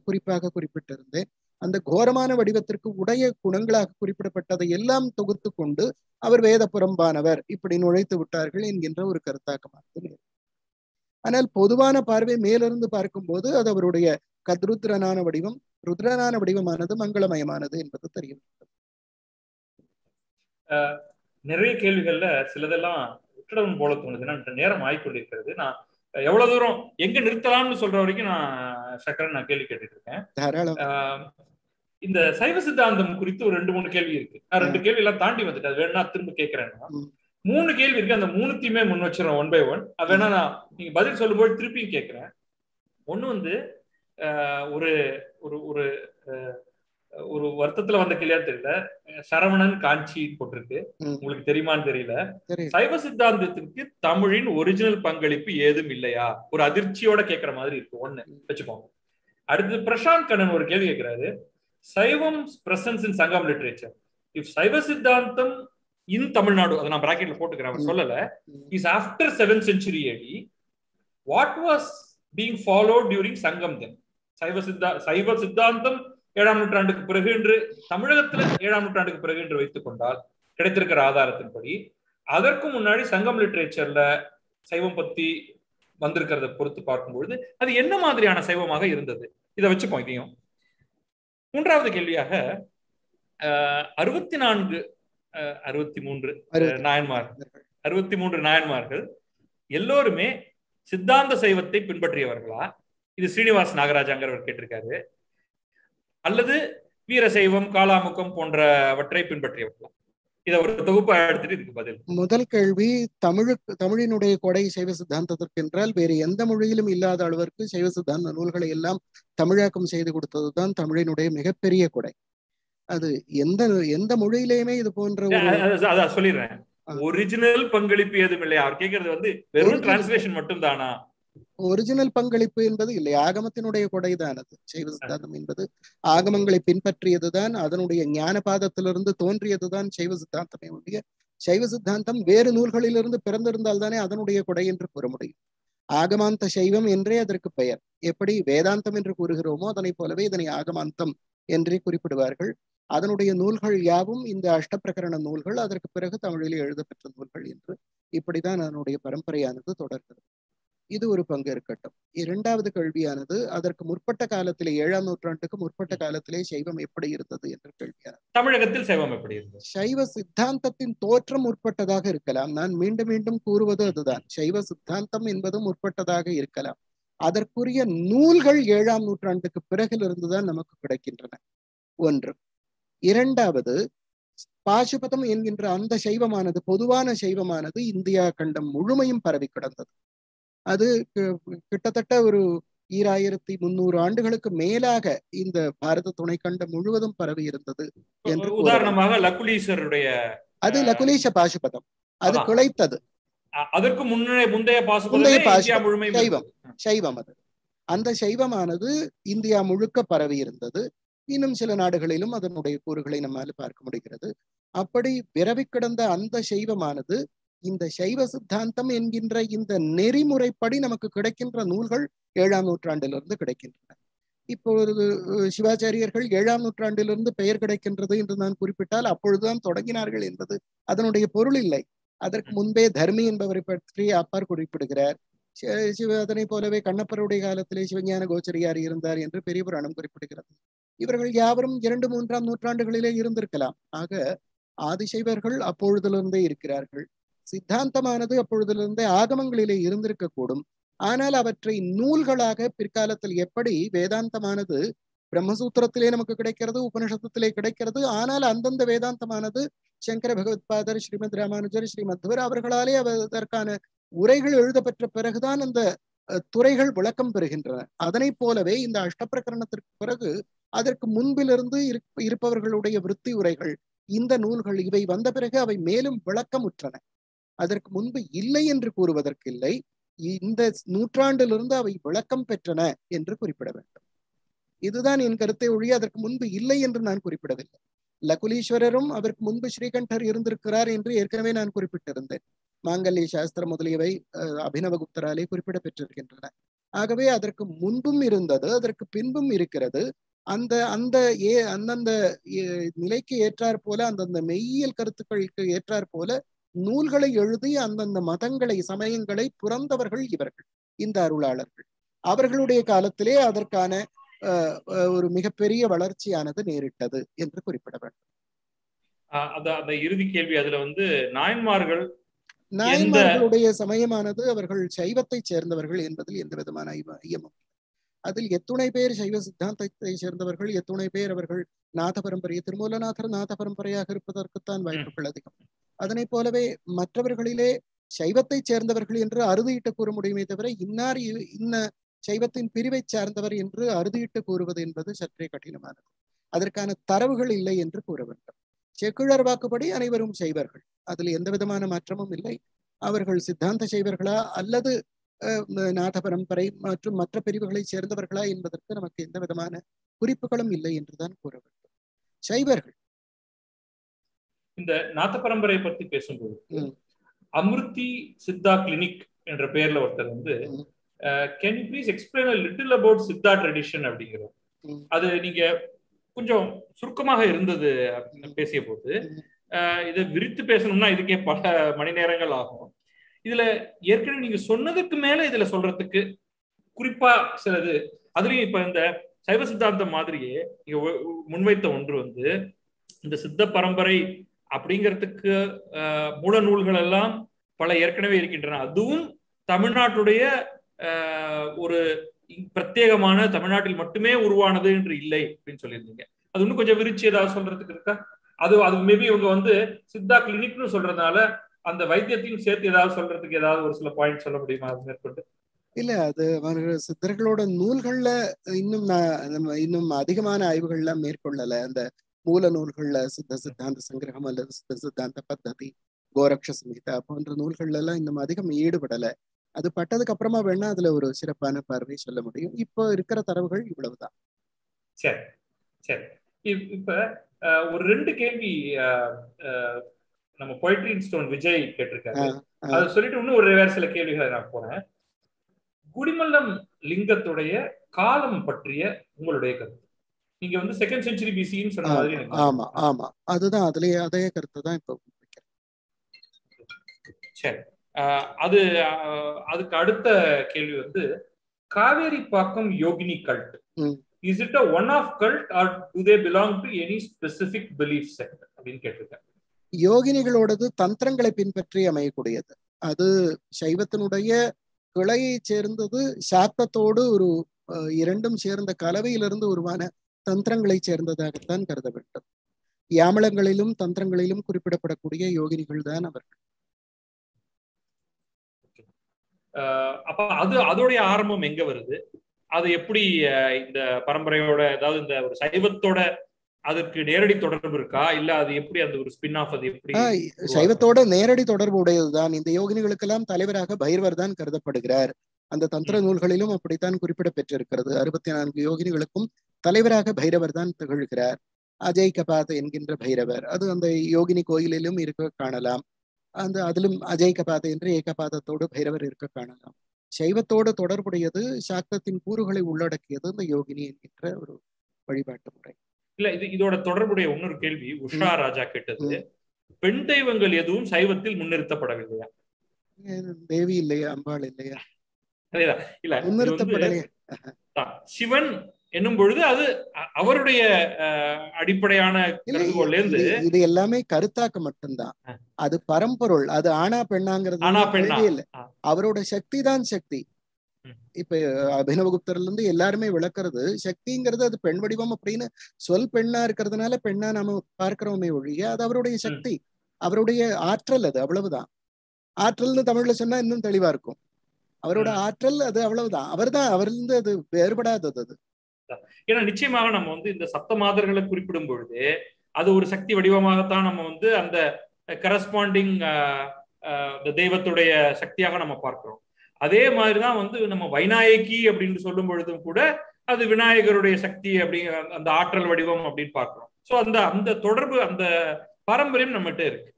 குறிப்பாக குறிப்பிட்டிருந்தேன். அந்த கோரமான வடிவத்திற்கு உடைய குணங்களாக குறிப்பிடப்பட்டதை எல்லாம் தொகுத்து கொண்டு அவர் வேத புறம்பானவர் இப்படி நுழைத்து விட்டார்கள் என்கின்ற ஒரு கருத்தாக்கமானது ஆனால் பொதுவான பார்வை மேலிருந்து பார்க்கும்போது அது அவருடைய கத்ருத்ரனான வடிவம் ருத்ரனான வடிவமானது மங்களமயமானது என்பது தெரியும். நிறைய கேள்விகள்ல சிலதெல்லாம் விட்டுடணும் போல தோணுது. ஏன்னா நேரம் ஆய்கொண்டிருக்கிறது. நான் எவ்வளவு தூரம் எங்க நிறுத்தலாம்னு சொல்ற வரைக்கும் நான் சக்கரன் நான் கேள்வி கேட்டுட்டு இருக்கேன் இந்த சைவ சித்தாந்தம் குறித்து ஒரு ரெண்டு மூணு கேள்வி இருக்கு. நான் ரெண்டு கேள்வி எல்லாம் தாண்டி வந்துட்டு அது வேணா திரும்ப கேட்கறேன்னா. மூணு கேள்வி இருக்கு. அந்த மூணுத்தையுமே முன் வச்சிடறோம் ஒன் பை ஒன் அது வேணா நான் நீங்க பதில் சொல்லும்போது திருப்பியும் கேட்கிறேன். ஒண்ணு வந்து ஒரு ஒரு ஒரு ஒரு வருத்தத்துல வந்த கேள்வியா தெரியல. சரவணன் காஞ்சி போட்டிருக்கு. உங்களுக்கு தெரியுமான்னு தெரியல. சைவ சித்தாந்தத்திற்கு தமிழின் ஒரிஜினல் பங்களிப்பு ஏதும் இல்லையா? ஒரு அதிர்ச்சியோட கேட்கிற மாதிரி இருக்கு. ஒண்ணு. வச்சுப்போம் அடுத்து பிரசாந்த் கண்ணன் ஒரு கேள்வி கேட்கிறாரு. சைவம் பிரசன்ஸ் இன் சங்கம் லிட்ரேச்சர் இஃப் சைவ சித்தாந்தம் இன் தமிழ்நாடு அதை நான் பிராக்கெட்ல போட்டுக்கிறேன் அவர். சொல்லல. Is after seven century AD what was being follow during Sangam then Saiva Siddha சைவ சித்தாந்தம் ஏழாம் நூற்றாண்டுக்கு பிறகு என்று தமிழகத்துல ஏழாம் நூற்றாண்டுக்கு பிறகு என்று வைத்துக் கொண்டால் கிடைத்திருக்கிற ஆதாரத்தின்படி அதற்கு முன்னாடி சங்கம் லிட்ரேச்சர்ல சைவம் பத்தி வந்திருக்கிறத பொறுத்து பார்க்கும்பொழுது அது என்ன மாதிரியான சைவமாக இருந்தது? இதை வச்சுப்போம் இதையும் மூன்றாவது கேள்வியாக அறுபத்தி நான்கு அறுபத்தி மூன்று நாயன்மார் அறுபத்தி மூன்று நாயன்மார்கள். எல்லோருமே சித்தாந்த சைவத்தை பின்பற்றியவர்களா? இது ஸ்ரீனிவாஸ் நாகராஜாங்கிறவர் கேட்டிருக்காரு. அல்லது வீரசைவம் காலாமுகம் போன்றவற்றை பின்பற்றியவர்களா? இதை ஒரு தொகுப்பா எடுத்துட்டு இதுக்கு பதில். முதல் கேள்வி தமிழுக்கு தமிழினுடைய கொடை சைவ சித்தாந்தத்திற்கு என்றால் வேறு எந்த மொழியிலும் இல்லாத அளவிற்கு சைவ சித்தாந்த நூல்களை எல்லாம் தமிழாக்கம் செய்து கொடுத்ததுதான் தமிழினுடைய மிகப்பெரிய கொடை. அது எந்த எந்த மொழியிலேயுமே இது போன்ற அதான் சொல்லிடுறேன். ஒரிஜினல் பங்களிப்பு எதுவும் இல்லையா? அவர் கேக்குறது வந்து வெறும் டிரான்ஸ்லேஷன் மட்டும் தானா ஒரிஜினல் பங்களிப்பு என்பது இல்லை. ஆகமத்தினுடைய கொடைதான் அது. சைவ சித்தாந்தம் என்பது ஆகமங்களை பின்பற்றியதுதான் அதனுடைய ஞான பாதத்திலிருந்து தோன்றியதுதான் சைவ சித்தாந்தமே ஒழிய சைவ சித்தாந்தம் வேறு நூல்களிலிருந்து பிறந்திருந்தால் தானே அதனுடைய கொடை என்று கூற முடியும். ஆகமாந்த சைவம் என்றே அதற்கு பெயர். எப்படி வேதாந்தம் என்று கூறுகிறோமோ அதனைப் போலவே இதனை ஆகமாந்தம் என்றே குறிப்பிடுவார்கள். அதனுடைய நூல்கள் யாவும் இந்த அஷ்டப்பிரகரண நூல்கள் அதற்கு பிறகு தமிழிலே எழுதப்பெற்ற நூல்கள் என்று இப்படிதான் அதனுடைய பரம்பரையானது தொடர்கிறது. இது ஒரு பங்கு இருக்கட்டும். இரண்டாவது கேள்வியானது அதற்கு முற்பட்ட காலத்திலே ஏழாம் நூற்றாண்டுக்கு முற்பட்ட காலத்திலே சைவம் எப்படி இருந்தது என்ற கேள்வியானது. தமிழகத்தில் சைவம் எப்படி இருந்தது? சைவ சித்தாந்தத்தின் தோற்றம் முற்பட்டதாக இருக்கலாம். நான் மீண்டும் மீண்டும் கூறுவது அதுதான். சைவ சித்தாந்தம் என்பது முற்பட்டதாக இருக்கலாம். அதற்குரிய நூல்கள் ஏழாம் நூற்றாண்டுக்கு பிறகிலிருந்துதான் நமக்கு கிடைக்கின்றன. ஒன்று இரண்டாவது பாசுபதம் என்கின்ற அந்த சைவமானது பொதுவான சைவமானது இந்தியா கண்டம் முழுமையும் பரவி கிடந்தது. அது கிட்டத்தட்ட ஒரு ஈராயிரத்தி முன்னூறு ஆண்டுகளுக்கு மேலாக இந்த பாரத துணைக்கண்டம் முழுவதும் பரவி இருந்தது என்று. உதாரணமாக லக்குலீஸ்வருடைய அது லகுலீஷ பாசுபதம். அது அ- அதற்கு முன்னே முந்தைய பாசுபதமே சைவம். சைவம் அது. அந்த சைவமானது இந்தியா முழுக்க பரவி இருந்தது. இன்னும் சில நாடுகளிலும் அதனுடைய கூறுகளை நம்மால் பார்க்க முடிகிறது. அப்படி விரவி கிடந்த அந்த சைவமானது இந்த சைவ சித்தாந்தம் என்கின்ற இந்த நெறிமுறைப்படி நமக்கு கிடைக்கின்ற நூல்கள் ஏழாம் நூற்றாண்டிலிருந்து கிடைக்கின்றன. இப்பொழுது சிவாச்சாரியர்கள் ஏழாம் நூற்றாண்டிலிருந்து பெயர் கிடைக்கின்றது என்று நான் குறிப்பிட்டால் அப்பொழுதுதான் தொடங்கினார்கள் என்பது அதனுடைய பொருள் இல்லை. அதற்கு முன்பே தர்மி என்பவரை பற்றி அப்பார் குறிப்பிடுகிறார். சிவ அதனை போலவே கண்ணப்பருடைய காலத்திலே சிவஞான கோச்சரியார் இருந்தார் என்று பெரிய புராணம் குறிப்பிடுகிறது. இவர்கள் யாவரும் இரண்டு மூன்றாம் நூற்றாண்டுகளிலே இருந்திருக்கலாம். ஆக ஆதிசைவர்கள் அப்பொழுதிலிருந்தே இருக்கிறார்கள். சித்தாந்தமானது அப்பொழுதிலிருந்தே ஆகமங்களிலே இருந்திருக்க கூடும் ஆனால் அவற்றை நூல்களாக பிற்காலத்தில் எப்படி வேதாந்தமானது பிரம்மசூத்திரத்திலே நமக்கு கிடைக்கிறது உபனிஷத்திலே கிடைக்கிறது ஆனால் அந்தந்த வேதாந்தமானது சங்கர பகவத்பாதர் ஸ்ரீமத் ராமானுஜர் ஸ்ரீ மத்வர் அவர்களாலே அதற்கான உரைகள் எழுதப்பெற்ற பிறகுதான் அந்த துறைகள் விளக்கம் பெறுகின்றன. அதனைப் போலவே இந்த அஷ்டப்பிரகரணத்திற்கு பிறகு அதற்கு முன்பிலிருந்து இருப்பவர்களுடைய விருத்தி உரைகள் இந்த நூல்கள் இவை வந்த பிறகு அவை மேலும் விளக்கமுற்றன. அதற்கு முன்பு இல்லை என்று கூறுவதற்கு இல்லை இந்த நூற்றாண்டிலிருந்து அவை விளக்கம் பெற்றன என்று குறிப்பிட வேண்டும். இதுதான் என் கருத்தை ஒழிய அதற்கு முன்பு இல்லை என்று நான் குறிப்பிடவில்லை. லகுலீஸ்வரரும் அதற்கு முன்பு ஸ்ரீகண்டர் இருந்திருக்கிறார் என்று ஏற்கனவே நான் குறிப்பிட்டிருந்தேன். மாங்கல்ய சாஸ்திரம் முதலியவை அஹ், அபினவகுப்தராலே குறிப்பிட பெற்றிருக்கின்றன ஆகவே அதற்கு முன்பும் இருந்தது அதற்கு பின்பும் இருக்கிறது. அந்த அந்த ஏ அந்தந்த நிலைக்கு ஏற்றாற் போல அந்தந்த மெய்யியல் கருத்துக்களுக்கு ஏற்றாற் போல நூல்களை எழுதி அந்தந்த மதங்களை சமயங்களை புறந்தவர்கள் இவர்கள் இந்த அருளாளர்கள் அவர்களுடைய காலத்திலே அதற்கான ஒரு மிகப்பெரிய வளர்ச்சியானது நேரிட்டது என்று குறிப்பிட வேண்டும் அந்த இறுதி கேள்வி அதுல வந்து நாயன்மார்கள் நாயன்மார்களுடைய சமயமானது அவர்கள் சைவத்தைச் சேர்ந்தவர்கள் என்பதில் எந்த விதமான ஐய- ஐயமும். அதில் எத்துணை பேர் சைவ சித்தாந்தத்தை சேர்ந்தவர்கள் எத்துணை பேர் அவர்கள் நாத பரம்பரை திருமூலநாதர் நாத பரம்பரையாக இருப்பதற்குத்தான் வாய்ப்புகள் அதிகம். அதனைப் போலவே மற்றவர்களிலே சைவத்தைச் சேர்ந்தவர்கள் என்று அறுதியிட்டு கூற முடியுமே தவிர இன்னார் இன்ன சைவத்தின் பிரிவைச் சார்ந்தவர் என்று அறுதியிட்டு கூறுவது என்பது சற்றே கடினமானது. அதற்கான தரவுகள் இல்லை என்று கூற வேண்டும். செக்குழர் வாக்குப்படி அனைவரும் செய்வர்கள் அதில் எந்த விதமான மாற்றமும் இல்லை. அவர்கள் சித்தாந்த செய்வர்களா அல்லது நாத பரம்பரை மற்றும் மற்ற பிரிவுகளை சேர்ந்தவர்களா என்பதற்கு நமக்கு எந்த விதமான குறிப்புகளும் இல்லை என்றுதான் கூற வேண்டும் சைவர்கள் இந்த நாத்த பரம்பரை பத்தி பேசும்போது. அமிர்தி சித்தா கிளினிக் என்ற பெயர்ல ஒருத்தர் வந்து. Can you please explain little about Siddha tradition அப்படிங்கிறது ம். அது நீங்க கொஞ்சம் சுருக்கமாக இருந்தது அப்படின்னு பேசிய போது இதை விரித்து பேசணும்னா இதுக்கே பல மணி நேரங்கள் ஆகும் இதுல ஏற்கனவே நீங்க சொன்னதுக்கு மேல இதுல சொல்றதுக்கு குறிப்பா சிலது. அதுலயும் இப்ப இந்த சைவ சித்தாந்தம் மாதிரியே நீங்க முன்வைத்த ஒன்று வந்து இந்த சித்த பரம்பரை அப்படிங்கிறதுக்கு மூல நூல்கள் எல்லாம் பல ஏற்கனவே இருக்கின்றன. அதுவும் தமிழ்நாட்டுடைய ஒரு பிரத்யேகமான தமிழ்நாட்டில் மட்டுமே உருவானது என்று இல்லை அப்படின்னு சொல்லியிருந்தீங்க. அது இன்னும் கொஞ்சம் விரிச்சு ஏதாவது சொல்றதுக்கு இருக்கா? அது அது மேபி இவங்க வந்து சித்தா கிளினிக்னு சொல்றதுனால அந்த வைத்தியத்தையும் சேர்த்து ஏதாவது சொல்றதுக்கு ஏதாவது ஒரு சில பாயிண்ட் சொல்ல முடியுமா அது மேற்கொண்டு? இல்ல அது அவர்கள் சித்தர்களோட நூல்கள்ல இன்னும் நான் இன்னும் அதிகமான ஆய்வுகள்லாம் மேற்கொள்ளல. அந்த மூல நூல்கள்ல சித்த சித்தாந்த சங்கிரகம் அல்லது சித்த சித்தாந்த பத்ததி கோரக்ஷ சம்ஹிதா போன்ற நூல்கள்ல எல்லாம் இன்னும் அதிகம் ஈடுபடல. அது பட்டதுக்கு அப்புறமா வேணா அதுல ஒரு சிறப்பான பார்வை சொல்ல முடியும். இப்போ இருக்கிற தரவுகள் இவ்வளவுதான். சரி சரி. இப்- இப்ப ஒரு ரெண்டு கேள்வி நம்ம பொய்ட்ரி ஸ்டோன் விஜய் கேட்டிருக்காரு. அதை சொல்லிட்டு இன்னும் ஒரு வேற சில கேள்விகளை நான் போறேன் குடிமல்லம் லிங்கத்துடைய காலம் பற்றிய உங்களுடைய கருத்து. நீங்க வந்து செகண்ட் செஞ்சுரி பிசின்னு சொன்ன மாதிரி ஆமா ஆமா. அதுதான் அதுலயே அதே கருத்து தான் இப்போ. சரி. அது அதுக்கு அடுத்த கேள்வி வந்து Kaveripakkam yogini cult. Is it a one of cult or do they belong to any specific belief set அப்படின்னு கேட்டிருக்கேன் யோகினிகளோடது தந்திரங்களை பின்பற்றி அமையக்கூடியது. அது சைவத்தினுடைய கிளையை சேர்ந்தது சாத்தத்தோடு ஒரு இரண்டும் சேர்ந்த கலவையிலிருந்து உருவான தந்திரங்களை சேர்ந்ததாகத்தான் கருத வேண்டும். யாமளங்களிலும் தந்திரங்களிலும் குறிப்பிடப்படக்கூடிய யோகினிகள் தான் அவர்கள். அப்ப அது அதோடைய ஆரம்பம் எங்க வருது? அது எப்படி இந்த பரம்பரையோட அதாவது இந்த ஒரு சைவத்தோட அதற்கு நேரடி தொடர்பு இருக்கா? இல்ல அது எப்படி அந்த ஒரு ஸ்பின் ஆஃப் அது எப்படி? சைவத்தோட நேரடி தொடர்பு உடையதுதான். இந்த யோகினிகளுக்கெல்லாம் தலைவராக பைரவர் தான் கருதப்படுகிறார். அந்த தந்திர. நூல்களிலும் அப்படித்தான் குறிப்பிட பெற்றிருக்கிறது அறுபத்தி நான்கு யோகினிகளுக்கும் தலைவராக பைரவர் தான் திகழ்கிறார். அஜய் கபாத என்கின்ற பைரவர். அது அந்த யோகினி கோயிலிலும் இருக்க காணலாம். அந்த அதிலும் அஜய் கபாத என்று ஏகபாதத்தோடு பைரவர் இருக்க காணலாம். சைவத்தோடு தொடர்புடையது சாக்தத்தின் கூறுகளை உள்ளடக்கியது இந்த யோகினி என்கின்ற ஒரு வழிபாட்டு முறை. இல்ல இது இதோட தொடர்புடைய இன்னொரு கேள்வி உஷா ராஜா கேட்டது. பெண் தெய்வங்கள் எதுவும் சைவத்தில் முன்னிறுத்தப்படவில்லையா தேவி இல்லையா அம்பாள் இல்லையா. இல்ல முன்னிறுத்தப்படலையே. சிவன் என்னும் பொழுது அது அவருடைய அடிப்படையான இருந்து இது- எல்லாமே கருத்தாக்க மட்டும்தான். அது பரம்பொருள் அது ஆணா பெண்ணாங்கிறது ஆனா பெண்ணா. அவரோட சக்தி தான் சக்தி. இப்ப அபினவகுப்தர்ல இருந்து எல்லாருமே விளக்குறது சக்திங்கிறது அது பெண் வடிவம் அப்படின்னு சொல் பெண்ணா இருக்கிறதுனால பெண்ணா நாம பார்க்கிறோமே ஒழிய அது அவருடைய சக்தி. அவருடைய ஆற்றல் அது அவ்வளவுதான். ஆற்றல்னு தமிழ்ல சொன்னா இன்னும் தெளிவா இருக்கும். அவரோட. ஆற்றல் அது அவ்வளவுதான். அவர்தான் அவரிலிருந்து அது வேறுபடாதது அது. ஏன்னா நிச்சயமாக நம்ம வந்து இந்த சப்த மாதர்களை குறிப்பிடும் பொழுது அது ஒரு சக்தி வடிவமாகத்தான் நம்ம வந்து அந்த கரஸ்பாண்டிங் தெய்வத்துடைய சக்தியாக நம்ம பார்க்கிறோம். அதே மாதிரிதான் வந்து நம்ம வைநாயகி அப்படின்னு சொல்லும் பொழுதும் கூட அது விநாயகருடைய சக்தி அப்படிங்கிற அந்த- ஆற்றல் வடிவம் அப்படின்னு பார்க்கிறோம். சோ அந்த அந்த தொடர்பு அந்த பாரம்பரியம் நம்மகிட்ட இருக்கு.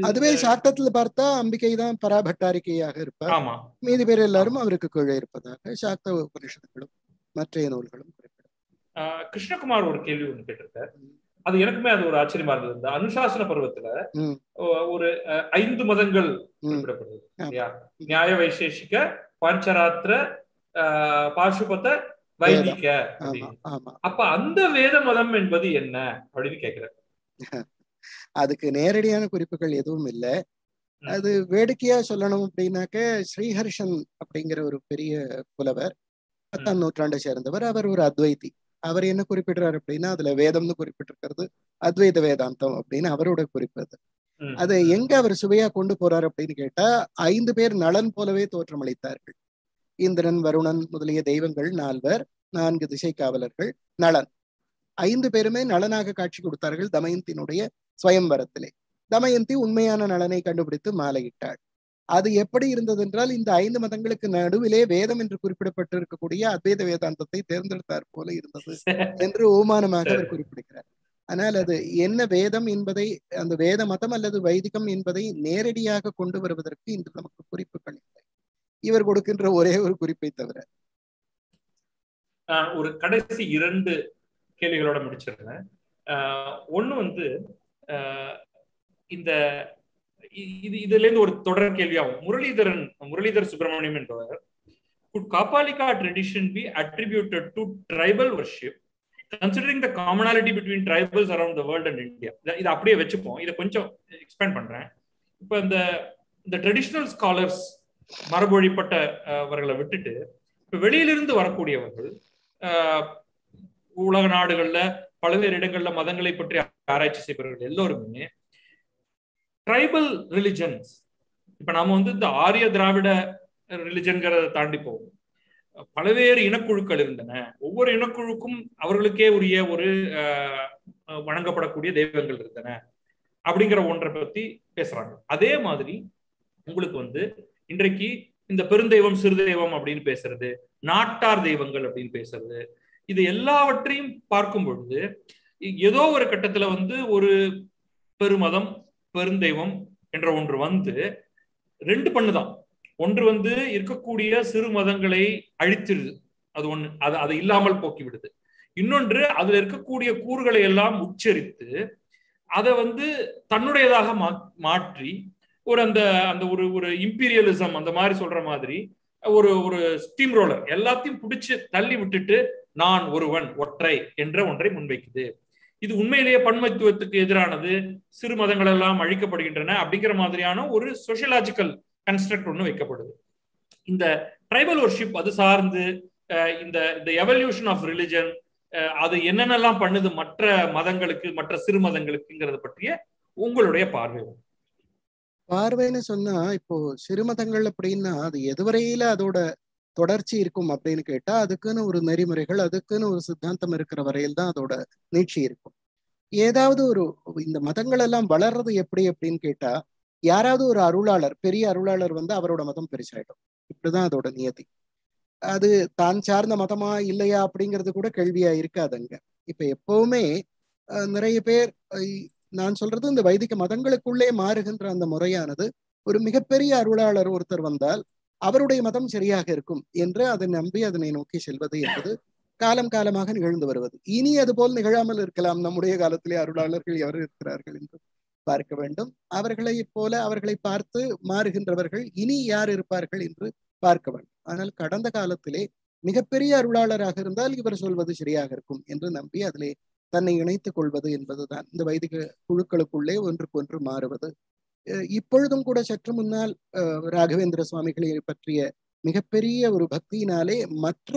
அதுவே சாக்தத்துல பார்த்தா அம்பிகை தான் பராபட்டாரிக்கையாக இருப்பார். ஆமா. மீதி பேர் எல்லாரும் அவருக்கு கீழே இருப்பதாக சாக்த உபனிஷத்துகளும் மற்றைய நூல்களும் குறிப்பிடும் கிருஷ்ணகுமார் ஒரு கேள்வி ஒன்று கேட்டிருக்கார். அது எனக்குமே அது ஒரு ஆச்சரியமா இருந்தது. இந்த அனுசாசன பருவத்துல ஒரு ஐந்து மதங்கள். குறிப்பிடப்படுது. நியாய வைசேஷிக பஞ்சராத்திர பாசுபத வைதிக அப்ப அந்த வேத மதம் என்பது என்ன? அப்படின்னு கேக்குறேன். அதுக்கு நேரடியான குறிப்புகள் எதுவும் இல்லை. அது வேடிக்கையா சொல்லணும் அப்படின்னாக்க ஸ்ரீஹர்ஷன் அப்படிங்கிற ஒரு பெரிய புலவர் பத்தாம் நூற்றாண்டை சேர்ந்தவர். அவர் ஒரு அத்வைதி. அவர் என்ன குறிப்பிடுறாரு அப்படின்னா அதுல வேதம்னு குறிப்பிட்டிருக்கிறது அத்வைத வேதாந்தம் அப்படின்னு அவரோட குறிப்பு அது. அதை எங்க அவர் சுவையா கொண்டு போறாரு அப்படின்னு கேட்டா ஐந்து பேர் நலன் போலவே தோற்றமளித்தார்கள். இந்திரன் வருணன் முதலிய தெய்வங்கள் நால்வர் நான்கு திசை காவலர்கள் நலன். ஐந்து பேருமே நலனாக காட்சி கொடுத்தார்கள் தமயந்தினுடைய ஸ்வயம்வரத்திலே தமயந்தி உண்மையான நலனை கண்டுபிடித்து மாலையிட்டாள். அது எப்படி இருந்தது என்றால் இந்த ஐந்து மதங்களுக்கு நடுவிலே வேதம் என்று குறிப்பிடப்பட்டு இருக்கக்கூடிய அத்வைத வேதாந்தத்தை தேர்ந்தெடுத்தார் போல இருந்தது என்று ஓமானமாக அவர் குறிப்பிடுகிறார். ஆனால் அது என்ன வேதம் என்பதை அந்த வேத மதம் அல்லது வைதிகம் என்பதை நேரடியாக கொண்டு வருவதற்கு இன்று நமக்கு குறிப்புகள் இல்லை. இவர் கொடுக்கின்ற ஒரே ஒரு குறிப்பை தவிர. ஒரு கடைசி இரண்டு கேள்விகளோட முடிச்சிருந்தேன். ஒண்ணு வந்து இந்த இது இதுல இருந்து ஒரு தொடர் கேள்வியாகும். முரளிதரன் முரளிதர் சுப்பிரமணியம் என்பவர் could Kapalika tradition be attributed to tribal worship? Considering the commonality between tribals around the world and India. இத- இதை அப்படியே வச்சுப்போம். இதை கொஞ்சம் எக்ஸ்பேண்ட் பண்றேன். இப்போ இந்த இந்த ட்ரெடிஷ்னல் ஸ்காலர்ஸ் மரபொழிப்பட்டவர்களை அவர்களை விட்டுட்டு இப்போ வெளியிலிருந்து வரக்கூடியவர்கள் ஆஹ், உலக நாடுகள்ல பல்வேறு இடங்கள்ல மதங்களை பற்றி ஆராய்ச்சி செய்பவர்கள் எல்லோருமே ட்ரைபல் ரிலிஜன்ஸ் இப்ப நாம வந்து இந்த ஆரிய திராவிட ரிலிஜன்கிறத தாண்டி போவோம். பல்வேறு இனக்குழுக்கள் இருந்தன. ஒவ்வொரு இனக்குழுக்கும் அவர்களுக்கே உரிய ஒரு ஆஹ், வணங்கப்படக்கூடிய தெய்வங்கள் இருந்தன. அப்படிங்கிற ஒன்றை பத்தி பேசுறாங்க. அதே மாதிரி உங்களுக்கு வந்து இன்றைக்கு இந்த பெருந்தெய்வம் சிறு தெய்வம் அப்படின்னு பேசுறது நாட்டார் தெய்வங்கள் அப்படின்னு பேசுறது இது எல்லாவற்றையும் பார்க்கும் பொழுது ஏதோ ஒரு கட்டத்துல வந்து ஒரு பெருமதம் பெருந்தெய்வம் என்ற ஒன்று வந்து ரெண்டு பண்ணுதான். ஒன்று வந்து இருக்கக்கூடிய சிறு மதங்களை அழித்திடுது அது ஒண்ணு அது அதை இல்லாமல் போக்கி விடுது இன்னொன்று அதுல இருக்கக்கூடிய கூறுகளை எல்லாம் உச்சரித்து அதை வந்து தன்னுடையதாக மா- மாற்றி ஒரு அந்த அந்த ஒரு ஒரு இம்பீரியலிசம் அந்த மாதிரி சொல்ற மாதிரி ஒரு ஒரு ஸ்டீம் ரோலர் எல்லாத்தையும் பிடிச்சு தள்ளி விட்டுட்டு நான் ஒருவன் ஒற்றை என்ற ஒன்றை முன்வைக்குது. இது உண்மையிலேயே பன்மத்துவத்துக்கு எதிரானது சிறு மதங்கள் எல்லாம் அழிக்கப்படுகின்றன அப்படிங்கிற மாதிரியான ஒரு சோசியலாஜிக்கல் கன்ஸ்ட்ரக்ட் ஒன்று வைக்கப்படுது. இந்த ட்ரைபல் ஒர்ஷிப் அது சார்ந்து அஹ், இந்த இந்த எவல்யூஷன் ஆஃப் ரிலிஜன் அது என்னென்னலாம் பண்ணுது மற்ற மதங்களுக்கு மற்ற சிறு மதங்களுக்குங்கிறத பற்றிய உங்களுடைய பார்வை பார்வைன்னு சொன்னா இப்போ சிறு மதங்கள் அப்படின்னா அது எதுவரையில அதோட தொடர்ச்சி இருக்கும் அப்படின்னு கேட்டா அதுக்குன்னு ஒரு நெறிமுறைகள் அதுக்குன்னு ஒரு சித்தாந்தம் இருக்கிற வரையில் தான் அதோட நீட்சி இருக்கும். ஏதாவது ஒரு இந்த மதங்கள் எல்லாம் வளர்றது எப்படி அப்படின்னு கேட்டா யாராவது ஒரு அருளாளர் பெரிய அருளாளர் வந்து அவரோட மதம் பெருசாயிடும் இப்படிதான் அதோட நியதி. அது தான் சார்ந்த மதமா இல்லையா அப்படிங்கிறது கூட கேள்வியா இருக்காதுங்க இப்ப எப்பவுமே அஹ், நிறைய பேர் நான் சொல்றது இந்த வைதிக மதங்களுக்குள்ளே மாறுகின்ற அந்த முறையானது ஒரு மிகப்பெரிய அருளாளர் ஒருத்தர் வந்தால் அவருடைய மதம் சரியாக இருக்கும் என்று அதை நம்பி அதனை நோக்கி செல்வது என்பது காலம் காலமாக நிகழ்ந்து வருவது. இனி அது போல் நிகழாமல் இருக்கலாம். நம்முடைய காலத்திலே அருளாளர்கள் எவர் இருக்கிறார்கள் என்று பார்க்க வேண்டும். அவர்களை போல அவர்களை பார்த்து மாறுகின்றவர்கள் இனி யார் இருப்பார்கள் என்று பார்க்க வேண்டும். ஆனால் கடந்த காலத்திலே மிகப்பெரிய அருளாளராக இருந்தால் இவர் சொல்வது சரியாக இருக்கும் என்று நம்பி அதிலே தன்னை இணைத்துக் கொள்வது என்பதுதான். இந்த வைதிக குழுக்களுக்குள்ளே ஒன்றுக்கொன்று மாறுவது இப்பொழுதும் கூட சற்று முன்னால் ராகவேந்திர சுவாமிகளை பற்றிய மிகப்பெரிய ஒரு பக்தியினாலே மற்ற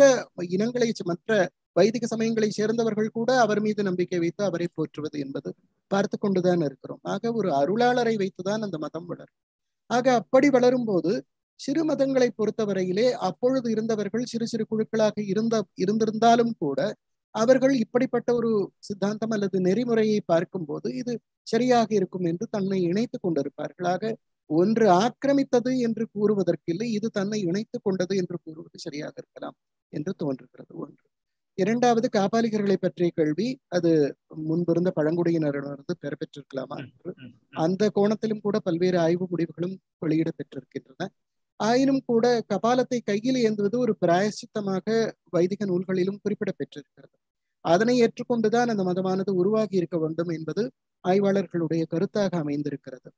இனங்களை மற்ற வைதிக சமயங்களை சேர்ந்தவர்கள் கூட அவர் மீது நம்பிக்கை வைத்து அவரை போற்றுவது என்பது பார்த்து கொண்டுதான் இருக்கிறோம். ஆக ஒரு அருளாளரை வைத்துதான் அந்த மதம் வளரும். ஆக அப்படி வளரும் போது சிறு மதங்களை பொறுத்தவரையிலே அப்பொழுது இருந்தவர்கள் சிறு சிறு குழுக்களாக இருந்த இருந்திருந்தாலும் கூட அவர்கள் இப்படிப்பட்ட ஒரு சித்தாந்தம் அல்லது நெறிமுறையை பார்க்கும்போது இது சரியாக இருக்கும் என்று தன்னை இணைத்துக் கொண்டிருப்பார்கள். ஆக ஒன்று ஆக்கிரமித்தது என்று கூறுவதற்கில்லை இது தன்னை இணைத்துக் கொண்டது என்று கூறுவது சரியாக இருக்கலாம் என்று தோன்றுகிறது. ஒன்று. இரண்டாவது காபாலிகர்களை பற்றிய கேள்வி அது முன்பிருந்த பழங்குடியினரிடமிருந்து பெறப்பெற்றிருக்கலாமா என்று. அந்த கோணத்திலும் கூட பல்வேறு ஆய்வு முடிவுகளும் வெளியிட பெற்றிருக்கின்றன ஆயினும் கூட கபாலத்தை கையில் ஏந்துவது ஒரு பிராயசித்தமாக வைதிக நூல்களிலும் குறிப்பிடப்பெற்றிருக்கிறது அதனை ஏற்றுக்கொண்டுதான் அந்த மதமானது உருவாகி இருக்க வேண்டும் என்பது ஆய்வாளர்களுடைய கருத்தாக அமைந்திருக்கிறது.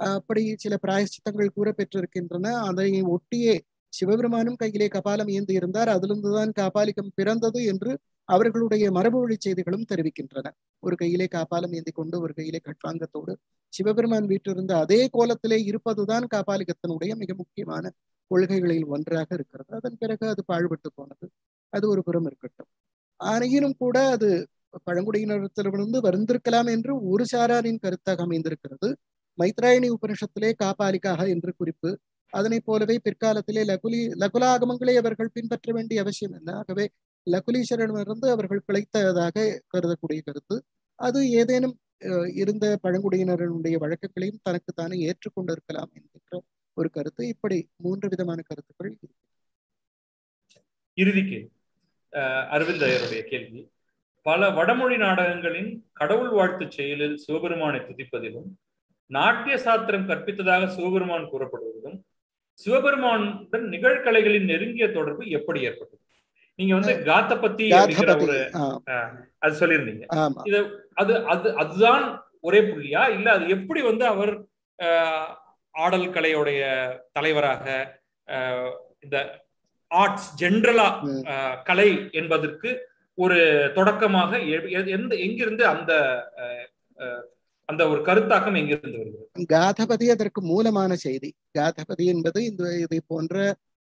அப்படி சில பிராயசித்தங்கள் கூற பெற்றிருக்கின்றன. அதை ஒட்டியே சிவபெருமானும் கையிலே கபாலம் ஏந்தி இருந்தார். அதிலிருந்துதான் காபாலிகம் பிறந்தது என்று அவர்களுடைய மரபு வழி செய்திகளும் தெரிவிக்கின்றன. ஒரு கையிலே காப்பாலம் ஏந்தி கொண்டு ஒரு கையிலே கட்பாங்கத்தோடு சிவபெருமான் வீட்டிலிருந்து அதே கோலத்திலே இருப்பதுதான் காபாலிகத்தினுடைய மிக முக்கியமான கொள்கைகளில் ஒன்றாக இருக்கிறது. அதன் பிறகு அது பாழ்பட்டு போனது. அது ஒரு புறம் இருக்கட்டும். ஆனையினும் கூட அது பழங்குடியினத்திலிருந்து வந்திருக்கலாம் என்று ஒரு சாராரின் கருத்தாக அமைந்திருக்கிறது. மைத்ராயணி உபனிஷத்திலே காபாலிக்காக என்று குறிப்பு. அதனைப் போலவே பிற்காலத்திலே லகுலி லகுலாகமங்களை அவர்கள் பின்பற்ற வேண்டிய அவசியம் என்ன ஆகவே லகுலீஸ்வரனிடமிருந்து அவர்கள் பிழைத்ததாக கருதக்கூடிய கருத்து. அது ஏதேனும் இருந்த பழங்குடியினருடைய வழக்குகளையும் தனக்குத்தானே ஏற்றுக்கொண்டிருக்கலாம் என்கின்ற ஒரு கருத்து. இப்படி மூன்று விதமான கருத்துக்கள் இருக்கு. இறுதிக்கு அரவிந்த் ஐயருடைய கேள்வி. பல வடமொழி நாடகங்களின் கடவுள் வாழ்த்து செயலில் சிவபெருமானை துதிப்பதிலும் நாட்டிய சாத்திரம் கற்பித்ததாக சிவபெருமான் கூறப்படுவதிலும் சிவபெருமானுடன் நிகழ்கலைகளின் நெருங்கிய தொடர்பு எப்படி ஏற்பட்டது? நீங்க வந்து காத்த பத்தி அப்படிங்கிற ஒரு அது சொல்லியிருந்தீங்க. இது அது அது அதுதான் ஒரே புள்ளியா? இல்ல அது எப்படி வந்து அவர் ஆடல் கலையுடைய தலைவராக இந்த ஆர்ட்ஸ் ஜென்ரலா. கலை என்பதற்கு ஒரு தொடக்கமாக எந்த எங்கிருந்து அந்த அந்த ஒரு கருத்தாக்கம் எங்கிருந்து வருகிறது காதபதி அதற்கு மூலமான செய்தி. காதபதி என்பது இந்த இதை போன்ற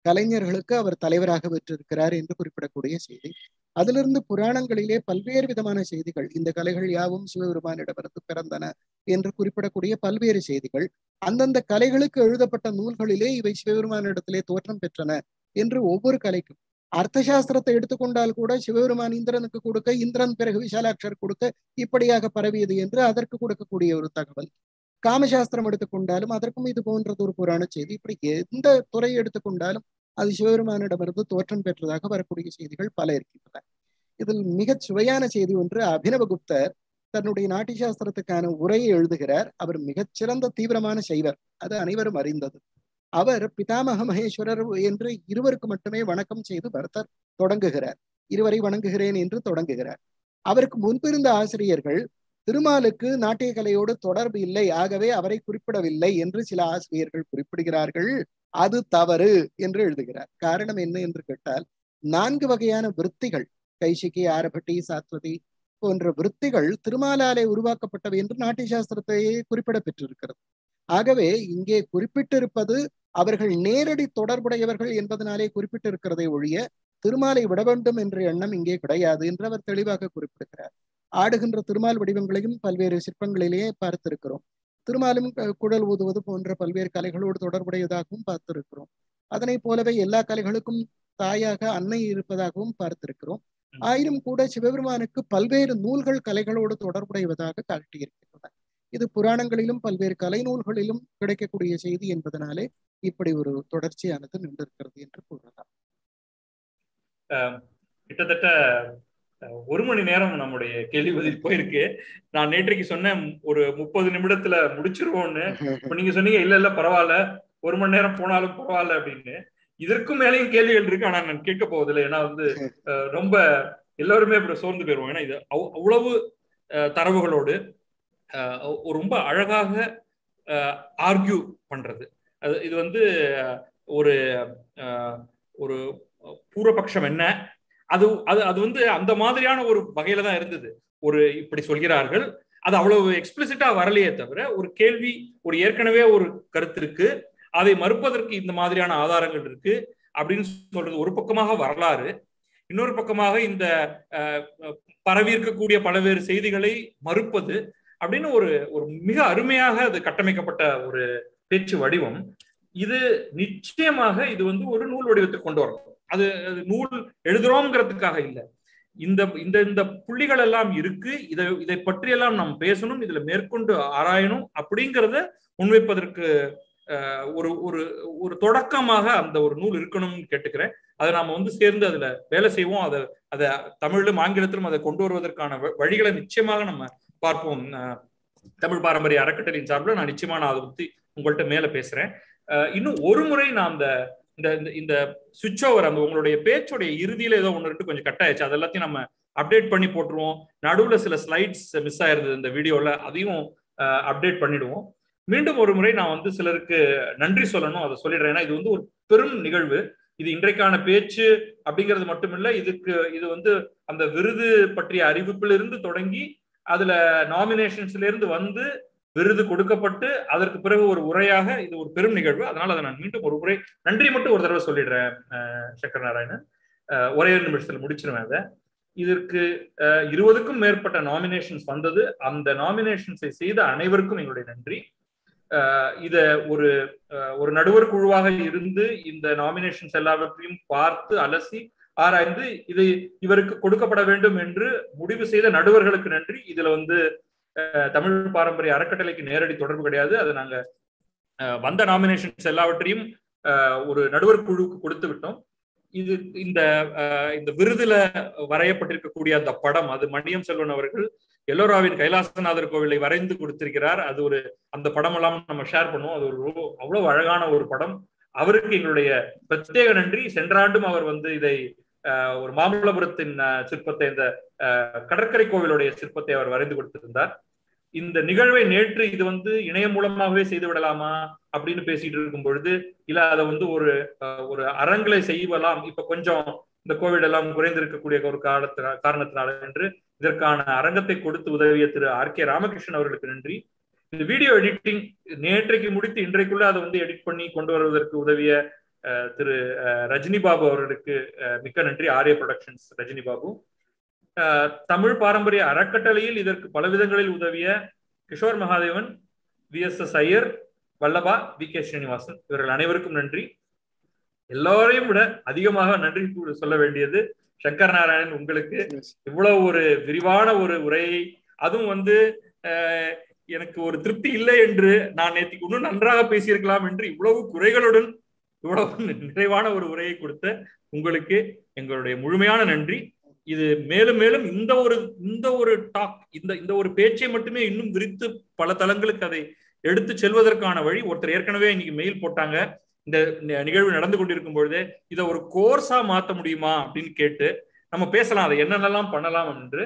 கலைஞர்களுக்கு அவர் தலைவராக பெற்றிருக்கிறார் என்று குறிப்பிடக்கூடிய செய்தி. அதிலிருந்து புராணங்களிலே பல்வேறு விதமான செய்திகள் இந்த கலைகள் யாவும் சிவபெருமானிடமிருந்து பிறந்தன என்று குறிப்பிடக்கூடிய பல்வேறு செய்திகள் அந்தந்த கலைகளுக்கு எழுதப்பட்ட நூல்களிலே இவை சிவபெருமானிடத்திலே தோற்றம் பெற்றன. என்று ஒவ்வொரு கலைக்கும். அர்த்த சாஸ்திரத்தை எடுத்துக்கொண்டால் கூட சிவபெருமான் இந்திரனுக்கு கொடுக்க இந்திரன் பிறகு விஷாலாட்சர் கொடுக்க இப்படியாக பரவியது என்று அதற்கு கொடுக்கக்கூடிய ஒரு தகவல். காமசாஸ்திரம் எடுத்துக்கொண்டாலும் அதற்கும் இது போன்றது ஒரு புராண செய்தி. இப்படி எந்த துறையை எடுத்துக்கொண்டாலும் அது சிவபெருமானிடமிருந்து தோற்றம் பெற்றதாக வரக்கூடிய செய்திகள் பல இருக்கின்றன. இதில் மிகச் சுவையான செய்தி ஒன்று அபினவகுப்தர் தன்னுடைய நாட்டிய சாஸ்திரத்துக்கான உரையை எழுதுகிறார். அவர் மிகச்சிறந்த தீவிரமான செய்வர் அது அனைவரும் அறிந்தது. அவர் பிதாமக மகேஸ்வரர் என்று இருவருக்கு மட்டுமே வணக்கம் செய்து பரதர் தொடங்குகிறார். இருவரை வணங்குகிறேன் என்று தொடங்குகிறார். அவருக்கு முன்பிருந்த ஆசிரியர்கள் திருமாலுக்கு நாட்டிய கலையோடு தொடர்பு இல்லை ஆகவே அவரை குறிப்பிடவில்லை என்று சில ஆசிரியர்கள் குறிப்பிடுகிறார்கள். அது தவறு என்று எழுதுகிறார். காரணம் என்ன என்று கேட்டால் நான்கு வகையான விற்த்திகள் கைசிகி ஆரபட்டி சாத்வதி போன்ற விற்த்திகள் திருமாலாலே உருவாக்கப்பட்டவை என்று நாட்டிய சாஸ்திரத்தையே குறிப்பிட பெற்றிருக்கிறது ஆகவே இங்கே குறிப்பிட்டிருப்பது அவர்கள் நேரடி தொடர்புடையவர்கள் என்பதனாலே குறிப்பிட்டிருக்கிறதை ஒழிய திருமாலை விட வேண்டும் என்ற எண்ணம் இங்கே கிடையாது என்று அவர் தெளிவாக குறிப்பிடுகிறார். ஆடுகின்ற திருமால் வடிவங்களையும் பல்வேறு சிற்பங்களிலேயே பார்த்திருக்கிறோம். திருமாலும் குழல் ஊதுவது போன்ற பல்வேறு கலைகளோடு தொடர்புடையதாகவும் பார்த்திருக்கிறோம். அதனை போலவே எல்லா கலைகளுக்கும் தாயாக அன்னை இருப்பதாகவும் பார்த்திருக்கிறோம். ஆயினும் கூட சிவபெருமானுக்கு பல்வேறு நூல்கள் கலைகளோடு தொடர்புடையவதாக காட்டியிருக்கின்றன. இது புராணங்களிலும் பல்வேறு கலைநூல்களிலும் கிடைக்கக்கூடிய செய்தி என்பதனாலே இப்படி ஒரு தொடர்ச்சியானது நின்றிருக்கிறது என்று கூறலாம். கிட்டத்தட்ட ஒரு மணி நேரம் நம்முடைய கேள்வி பதில் போயிருக்கு. நான் நேற்றைக்கு சொன்னேன் ஒரு முப்பது நிமிடத்துல முடிச்சிருவோம்னு. நீங்க சொன்னீங்க இல்ல இல்ல பரவாயில்ல. ஒரு மணி நேரம் போனாலும் பரவாயில்ல அப்படின்னு. இதற்கும் மேலேயும் கேள்விகள் இருக்கு ஆனா நான் கேட்க போவதில்லை. ஏன்னா வந்து ரொம்ப எல்லாருமே இப்படி சோர்ந்து போயிருவோம் ஏன்னா இது அவ்வளவு தரவுகளோடு ரொம்ப அழகாக ஆர்கியூ பண்றது. அது இது வந்து ஒரு ஒரு பூர்வபக்ஷம் என்ன? அது அது அது வந்து அந்த மாதிரியான ஒரு வகையில தான் இருந்தது. ஒரு இப்படி சொல்கிறார்கள். அது அவ்வளவு எக்ஸ்பிளிசிட்டா வரலையே தவிர ஒரு கேள்வி ஒரு ஏற்கனவே ஒரு கருத்து இருக்கு. அதை மறுப்பதற்கு இந்த மாதிரியான ஆதாரங்கள் இருக்கு அப்படின்னு சொல்றது ஒரு பக்கமாக வரலாறு. இன்னொரு பக்கமாக இந்த பரவி இருக்கக்கூடிய பல்வேறு செய்திகளை மறுப்பது அப்படின்னு ஒரு ஒரு மிக அருமையாக அது கட்டமைக்கப்பட்ட ஒரு பேச்சு வடிவம். இது நிச்சயமாக இது வந்து ஒரு நூல் வடிவத்தை கொண்டு வரணும். அது நூல் எழுதுறோங்கிறதுக்காக இல்லை. இந்த இந்த இந்த புள்ளிகள் எல்லாம் இருக்கு. இதை இதை பற்றியெல்லாம் நாம் பேசணும். இதுல மேற்கொண்டு ஆராயணும் அப்படிங்கிறத முன்வைப்பதற்கு ஒரு ஒரு ஒரு தொடக்கமாக அந்த ஒரு நூல் இருக்கணும்னு கேட்டுக்கிறேன். அதை நாம வந்து சேர்ந்து அதுல வேலை செய்வோம். அதை அதை தமிழிலும் ஆங்கிலத்திலும் அதை கொண்டு வருவதற்கான வழிகளை நிச்சயமாக நம்ம பார்ப்போம். தமிழ் பாரம்பரிய அறக்கட்டளையின் சார்பில் நான் நிச்சயமா நான் அதை பத்தி உங்கள்கிட்ட மேல பேசுறேன். இன்னும் ஒரு முறை நான் அந்த இந்த இந்த சுவிட்ச் ஓவர் அந்த உங்களுடைய பேச்சுடைய இறுதியில ஏதோ ஒன்று இருக்கு கொஞ்சம் கட் ஆயிடுச்சு. அது எல்லாத்தையும் நம்ம அப்டேட் பண்ணி போட்டுருவோம். நடுவுல சில ஸ்லைட்ஸ் மிஸ் ஆயிருந்தது இந்த வீடியோல அதையும் அப்டேட் பண்ணிடுவோம். மீண்டும் ஒரு முறை நான் வந்து சிலருக்கு நன்றி சொல்லணும் அதை சொல்லிடுறேன். ஏன்னா இது வந்து ஒரு பெரும் நிகழ்வு. இது இன்றைக்கான பேச்சு அப்படிங்கிறது மட்டுமில்ல இதுக்கு இது வந்து அந்த விருது பற்றிய அறிவிப்பிலிருந்து தொடங்கி அதுல நாமினேஷன்ஸ்ல இருந்து வந்து விருது கொடுக்கப்பட்டு அதற்கு பிறகு ஒரு உரையாக இது ஒரு பெரும் நிகழ்வு. அதனால அதை நான் மீண்டும் ஒரு உரை நன்றி மட்டும் ஒரு தடவை சொல்லிடுறேன் சங்கர் நாராயணன் ஒரே நிமிஷத்துல முடிச்சிருவேன் அதை. இதற்கு இருபதுக்கும் மேற்பட்ட நாமினேஷன்ஸ் வந்தது. அந்த நாமினேஷன்ஸை செய்த அனைவருக்கும் எங்களுடைய நன்றி. இத ஒரு ஒரு நடுவர் குழுவாக இருந்து இந்த நாமினேஷன்ஸ் எல்லாவற்றையும் பார்த்து அலசி ஆராய்ந்து இது இவருக்கு கொடுக்கப்பட வேண்டும் என்று முடிவு செய்த நடுவர்களுக்கு நன்றி. இதுல வந்து தமிழ் பாரம்பரிய அறக்கட்டளைக்கு நேரடி தொடர்பு கிடையாது. அதை நாங்க வந்த நாமினேஷன்ஸ் எல்லாவற்றையும் ஒரு நடுவர் குழுவுக்கு கொடுத்து விட்டோம். இது இந்த இந்த விருதுல வரையப்பட்டிருக்கக்கூடிய அந்த படம் அது மணியம் செல்வன் அவர்கள் எல்லோராவின் கைலாசநாதர் கோவிலை வரைந்து கொடுத்திருக்கிறார். அது ஒரு அந்த படம் எல்லாம் நம்ம ஷேர் பண்ணுவோம். அது ஒரு அவ்வளவு அழகான ஒரு படம். அவருக்கு எங்களுடைய பிரத்யேக நன்றி. சென்ற ஆண்டும் அவர் வந்து இதை ஒரு மாமல்லபுரத்தின் சிற்பத்தை இந்த கடற்கரை கோவிலுடைய சிற்பத்தை அவர் வரைந்து கொடுத்திருந்தார். இந்த நிகழ்வை நேற்று இது வந்து இணையம் மூலமாகவே செய்து விடலாமா அப்படின்னு பேசிட்டு இருக்கும் பொழுது இல்ல அதை வந்து ஒரு ஒரு அரங்களை செய்வலாம் இப்ப கொஞ்சம் இந்த கோவிட் எல்லாம் குறைந்திருக்கக்கூடிய ஒரு காலத்தின காரணத்தினால என்று இதற்கான அரங்கத்தை கொடுத்து உதவிய திரு ஆர் கே ராமகிருஷ்ணன் அவர்களுக்கு நன்றி. இந்த வீடியோ எடிட்டிங் நேற்றைக்கு முடித்து இன்றைக்குள்ள அதை வந்து எடிட் பண்ணி கொண்டு வருவதற்கு உதவிய திரு ரஜினி பாபு அவர்களுக்கு மிக்க நன்றி. ஆரிய ப்ரொடக்ஷன்ஸ் ரஜினி பாபு. தமிழ் பாரம்பரிய அறக்கட்டளையில் இதற்கு பல விதங்களில் உதவிய Kishore Mahadevan V S S Iyer Vallabha V K Srinivasan இவர்கள் அனைவருக்கும் நன்றி. எல்லோரையும் விட அதிகமாக நன்றி சொல்ல வேண்டியது சங்கர் நாராயணன் உங்களுக்கு. இவ்வளவு ஒரு விரிவான ஒரு உரையை அதுவும் வந்து எனக்கு ஒரு திருப்தி இல்லை என்று நான் நேற்றுக்கு இன்னும் நன்றாக பேசியிருக்கலாம் என்று இவ்வளவு குறைகளுடன் இவ்வளவு நிறைவான ஒரு உரையை கொடுத்த உங்களுக்கு எங்களுடைய முழுமையான நன்றி. இது மேலும் மேலும் இந்த ஒரு இந்த ஒரு டாக் இந்த இந்த ஒரு பேச்சை மட்டுமே இன்னும் விரித்து பல தளங்களுக்கு அதை எடுத்து செல்வதற்கான வழி ஒருத்தர் ஏற்கனவே இன்னைக்கு மெயில் போட்டாங்க. இந்த நிகழ்வு நடந்து கொண்டிருக்கும் பொழுது இதை ஒரு கோர்ஸா மாத்த முடியுமா அப்படின்னு கேட்டு நம்ம பேசலாம். அதை என்னென்னலாம் பண்ணலாம் என்று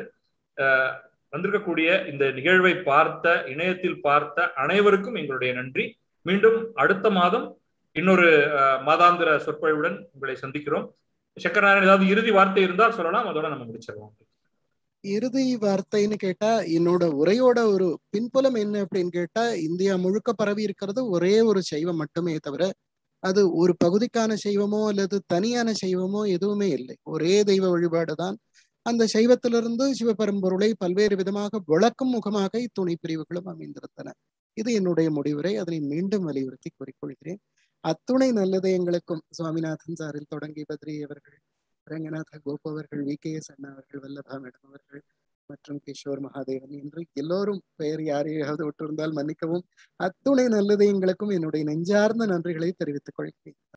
வந்திருக்கக்கூடிய இந்த நிகழ்வை பார்த்த இணையத்தில் பார்த்த அனைவருக்கும் எங்களுடைய நன்றி. மீண்டும் அடுத்த மாதம் இன்னொரு மாதாந்திர சொற்பொழிவுடன் உங்களை சந்திக்கிறோம். சக்கரநாராயணன் ஏதாவது இறுதி வார்த்தை இருந்தால் சொல்லலாம் அதோட நம்ம முடிச்சிடலாம். இறுதி வார்த்தைன்னு கேட்டா என்னோட உரையோட ஒரு பின்புலம் என்ன அப்படின்னு கேட்டா இந்தியா முழுக்க பரவி இருக்கிறது ஒரே ஒரு சைவம் மட்டுமே தவிர அது ஒரு பகுதிக்கான சைவமோ அல்லது தனியான சைவமோ எதுவுமே இல்லை. ஒரே தெய்வ வழிபாடு தான். அந்த சைவத்திலிருந்து சிவபெரும்பொருளை பல்வேறு விதமாக விளக்கும் முகமாக இத்துணை பிரிவுகளும் அமைந்திருந்தன. இது என்னுடைய முடிவுரை. அதனை மீண்டும் வலியுறுத்தி கூறிக்கொள்கிறேன். அத்துணை நல்லது எங்களுக்கும் சுவாமிநாதன் சாரில் தொடங்கி பத்ரி அவர்கள் ரங்கநாத கோப் அவர்கள் வி. கே. எஸ். அண்ணா அவர்கள் வல்லபா மேடம் அவர்கள் மற்றும் கிஷோர் மகாதேவன் என்று எல்லோரும் பெயர் யாரையாவது விட்டிருந்தால் மன்னிக்கவும். அத்துணை நல்லது எங்களுக்கும் என்னுடைய நெஞ்சார்ந்த நன்றிகளை தெரிவித்துக் கொள்கிறேன்.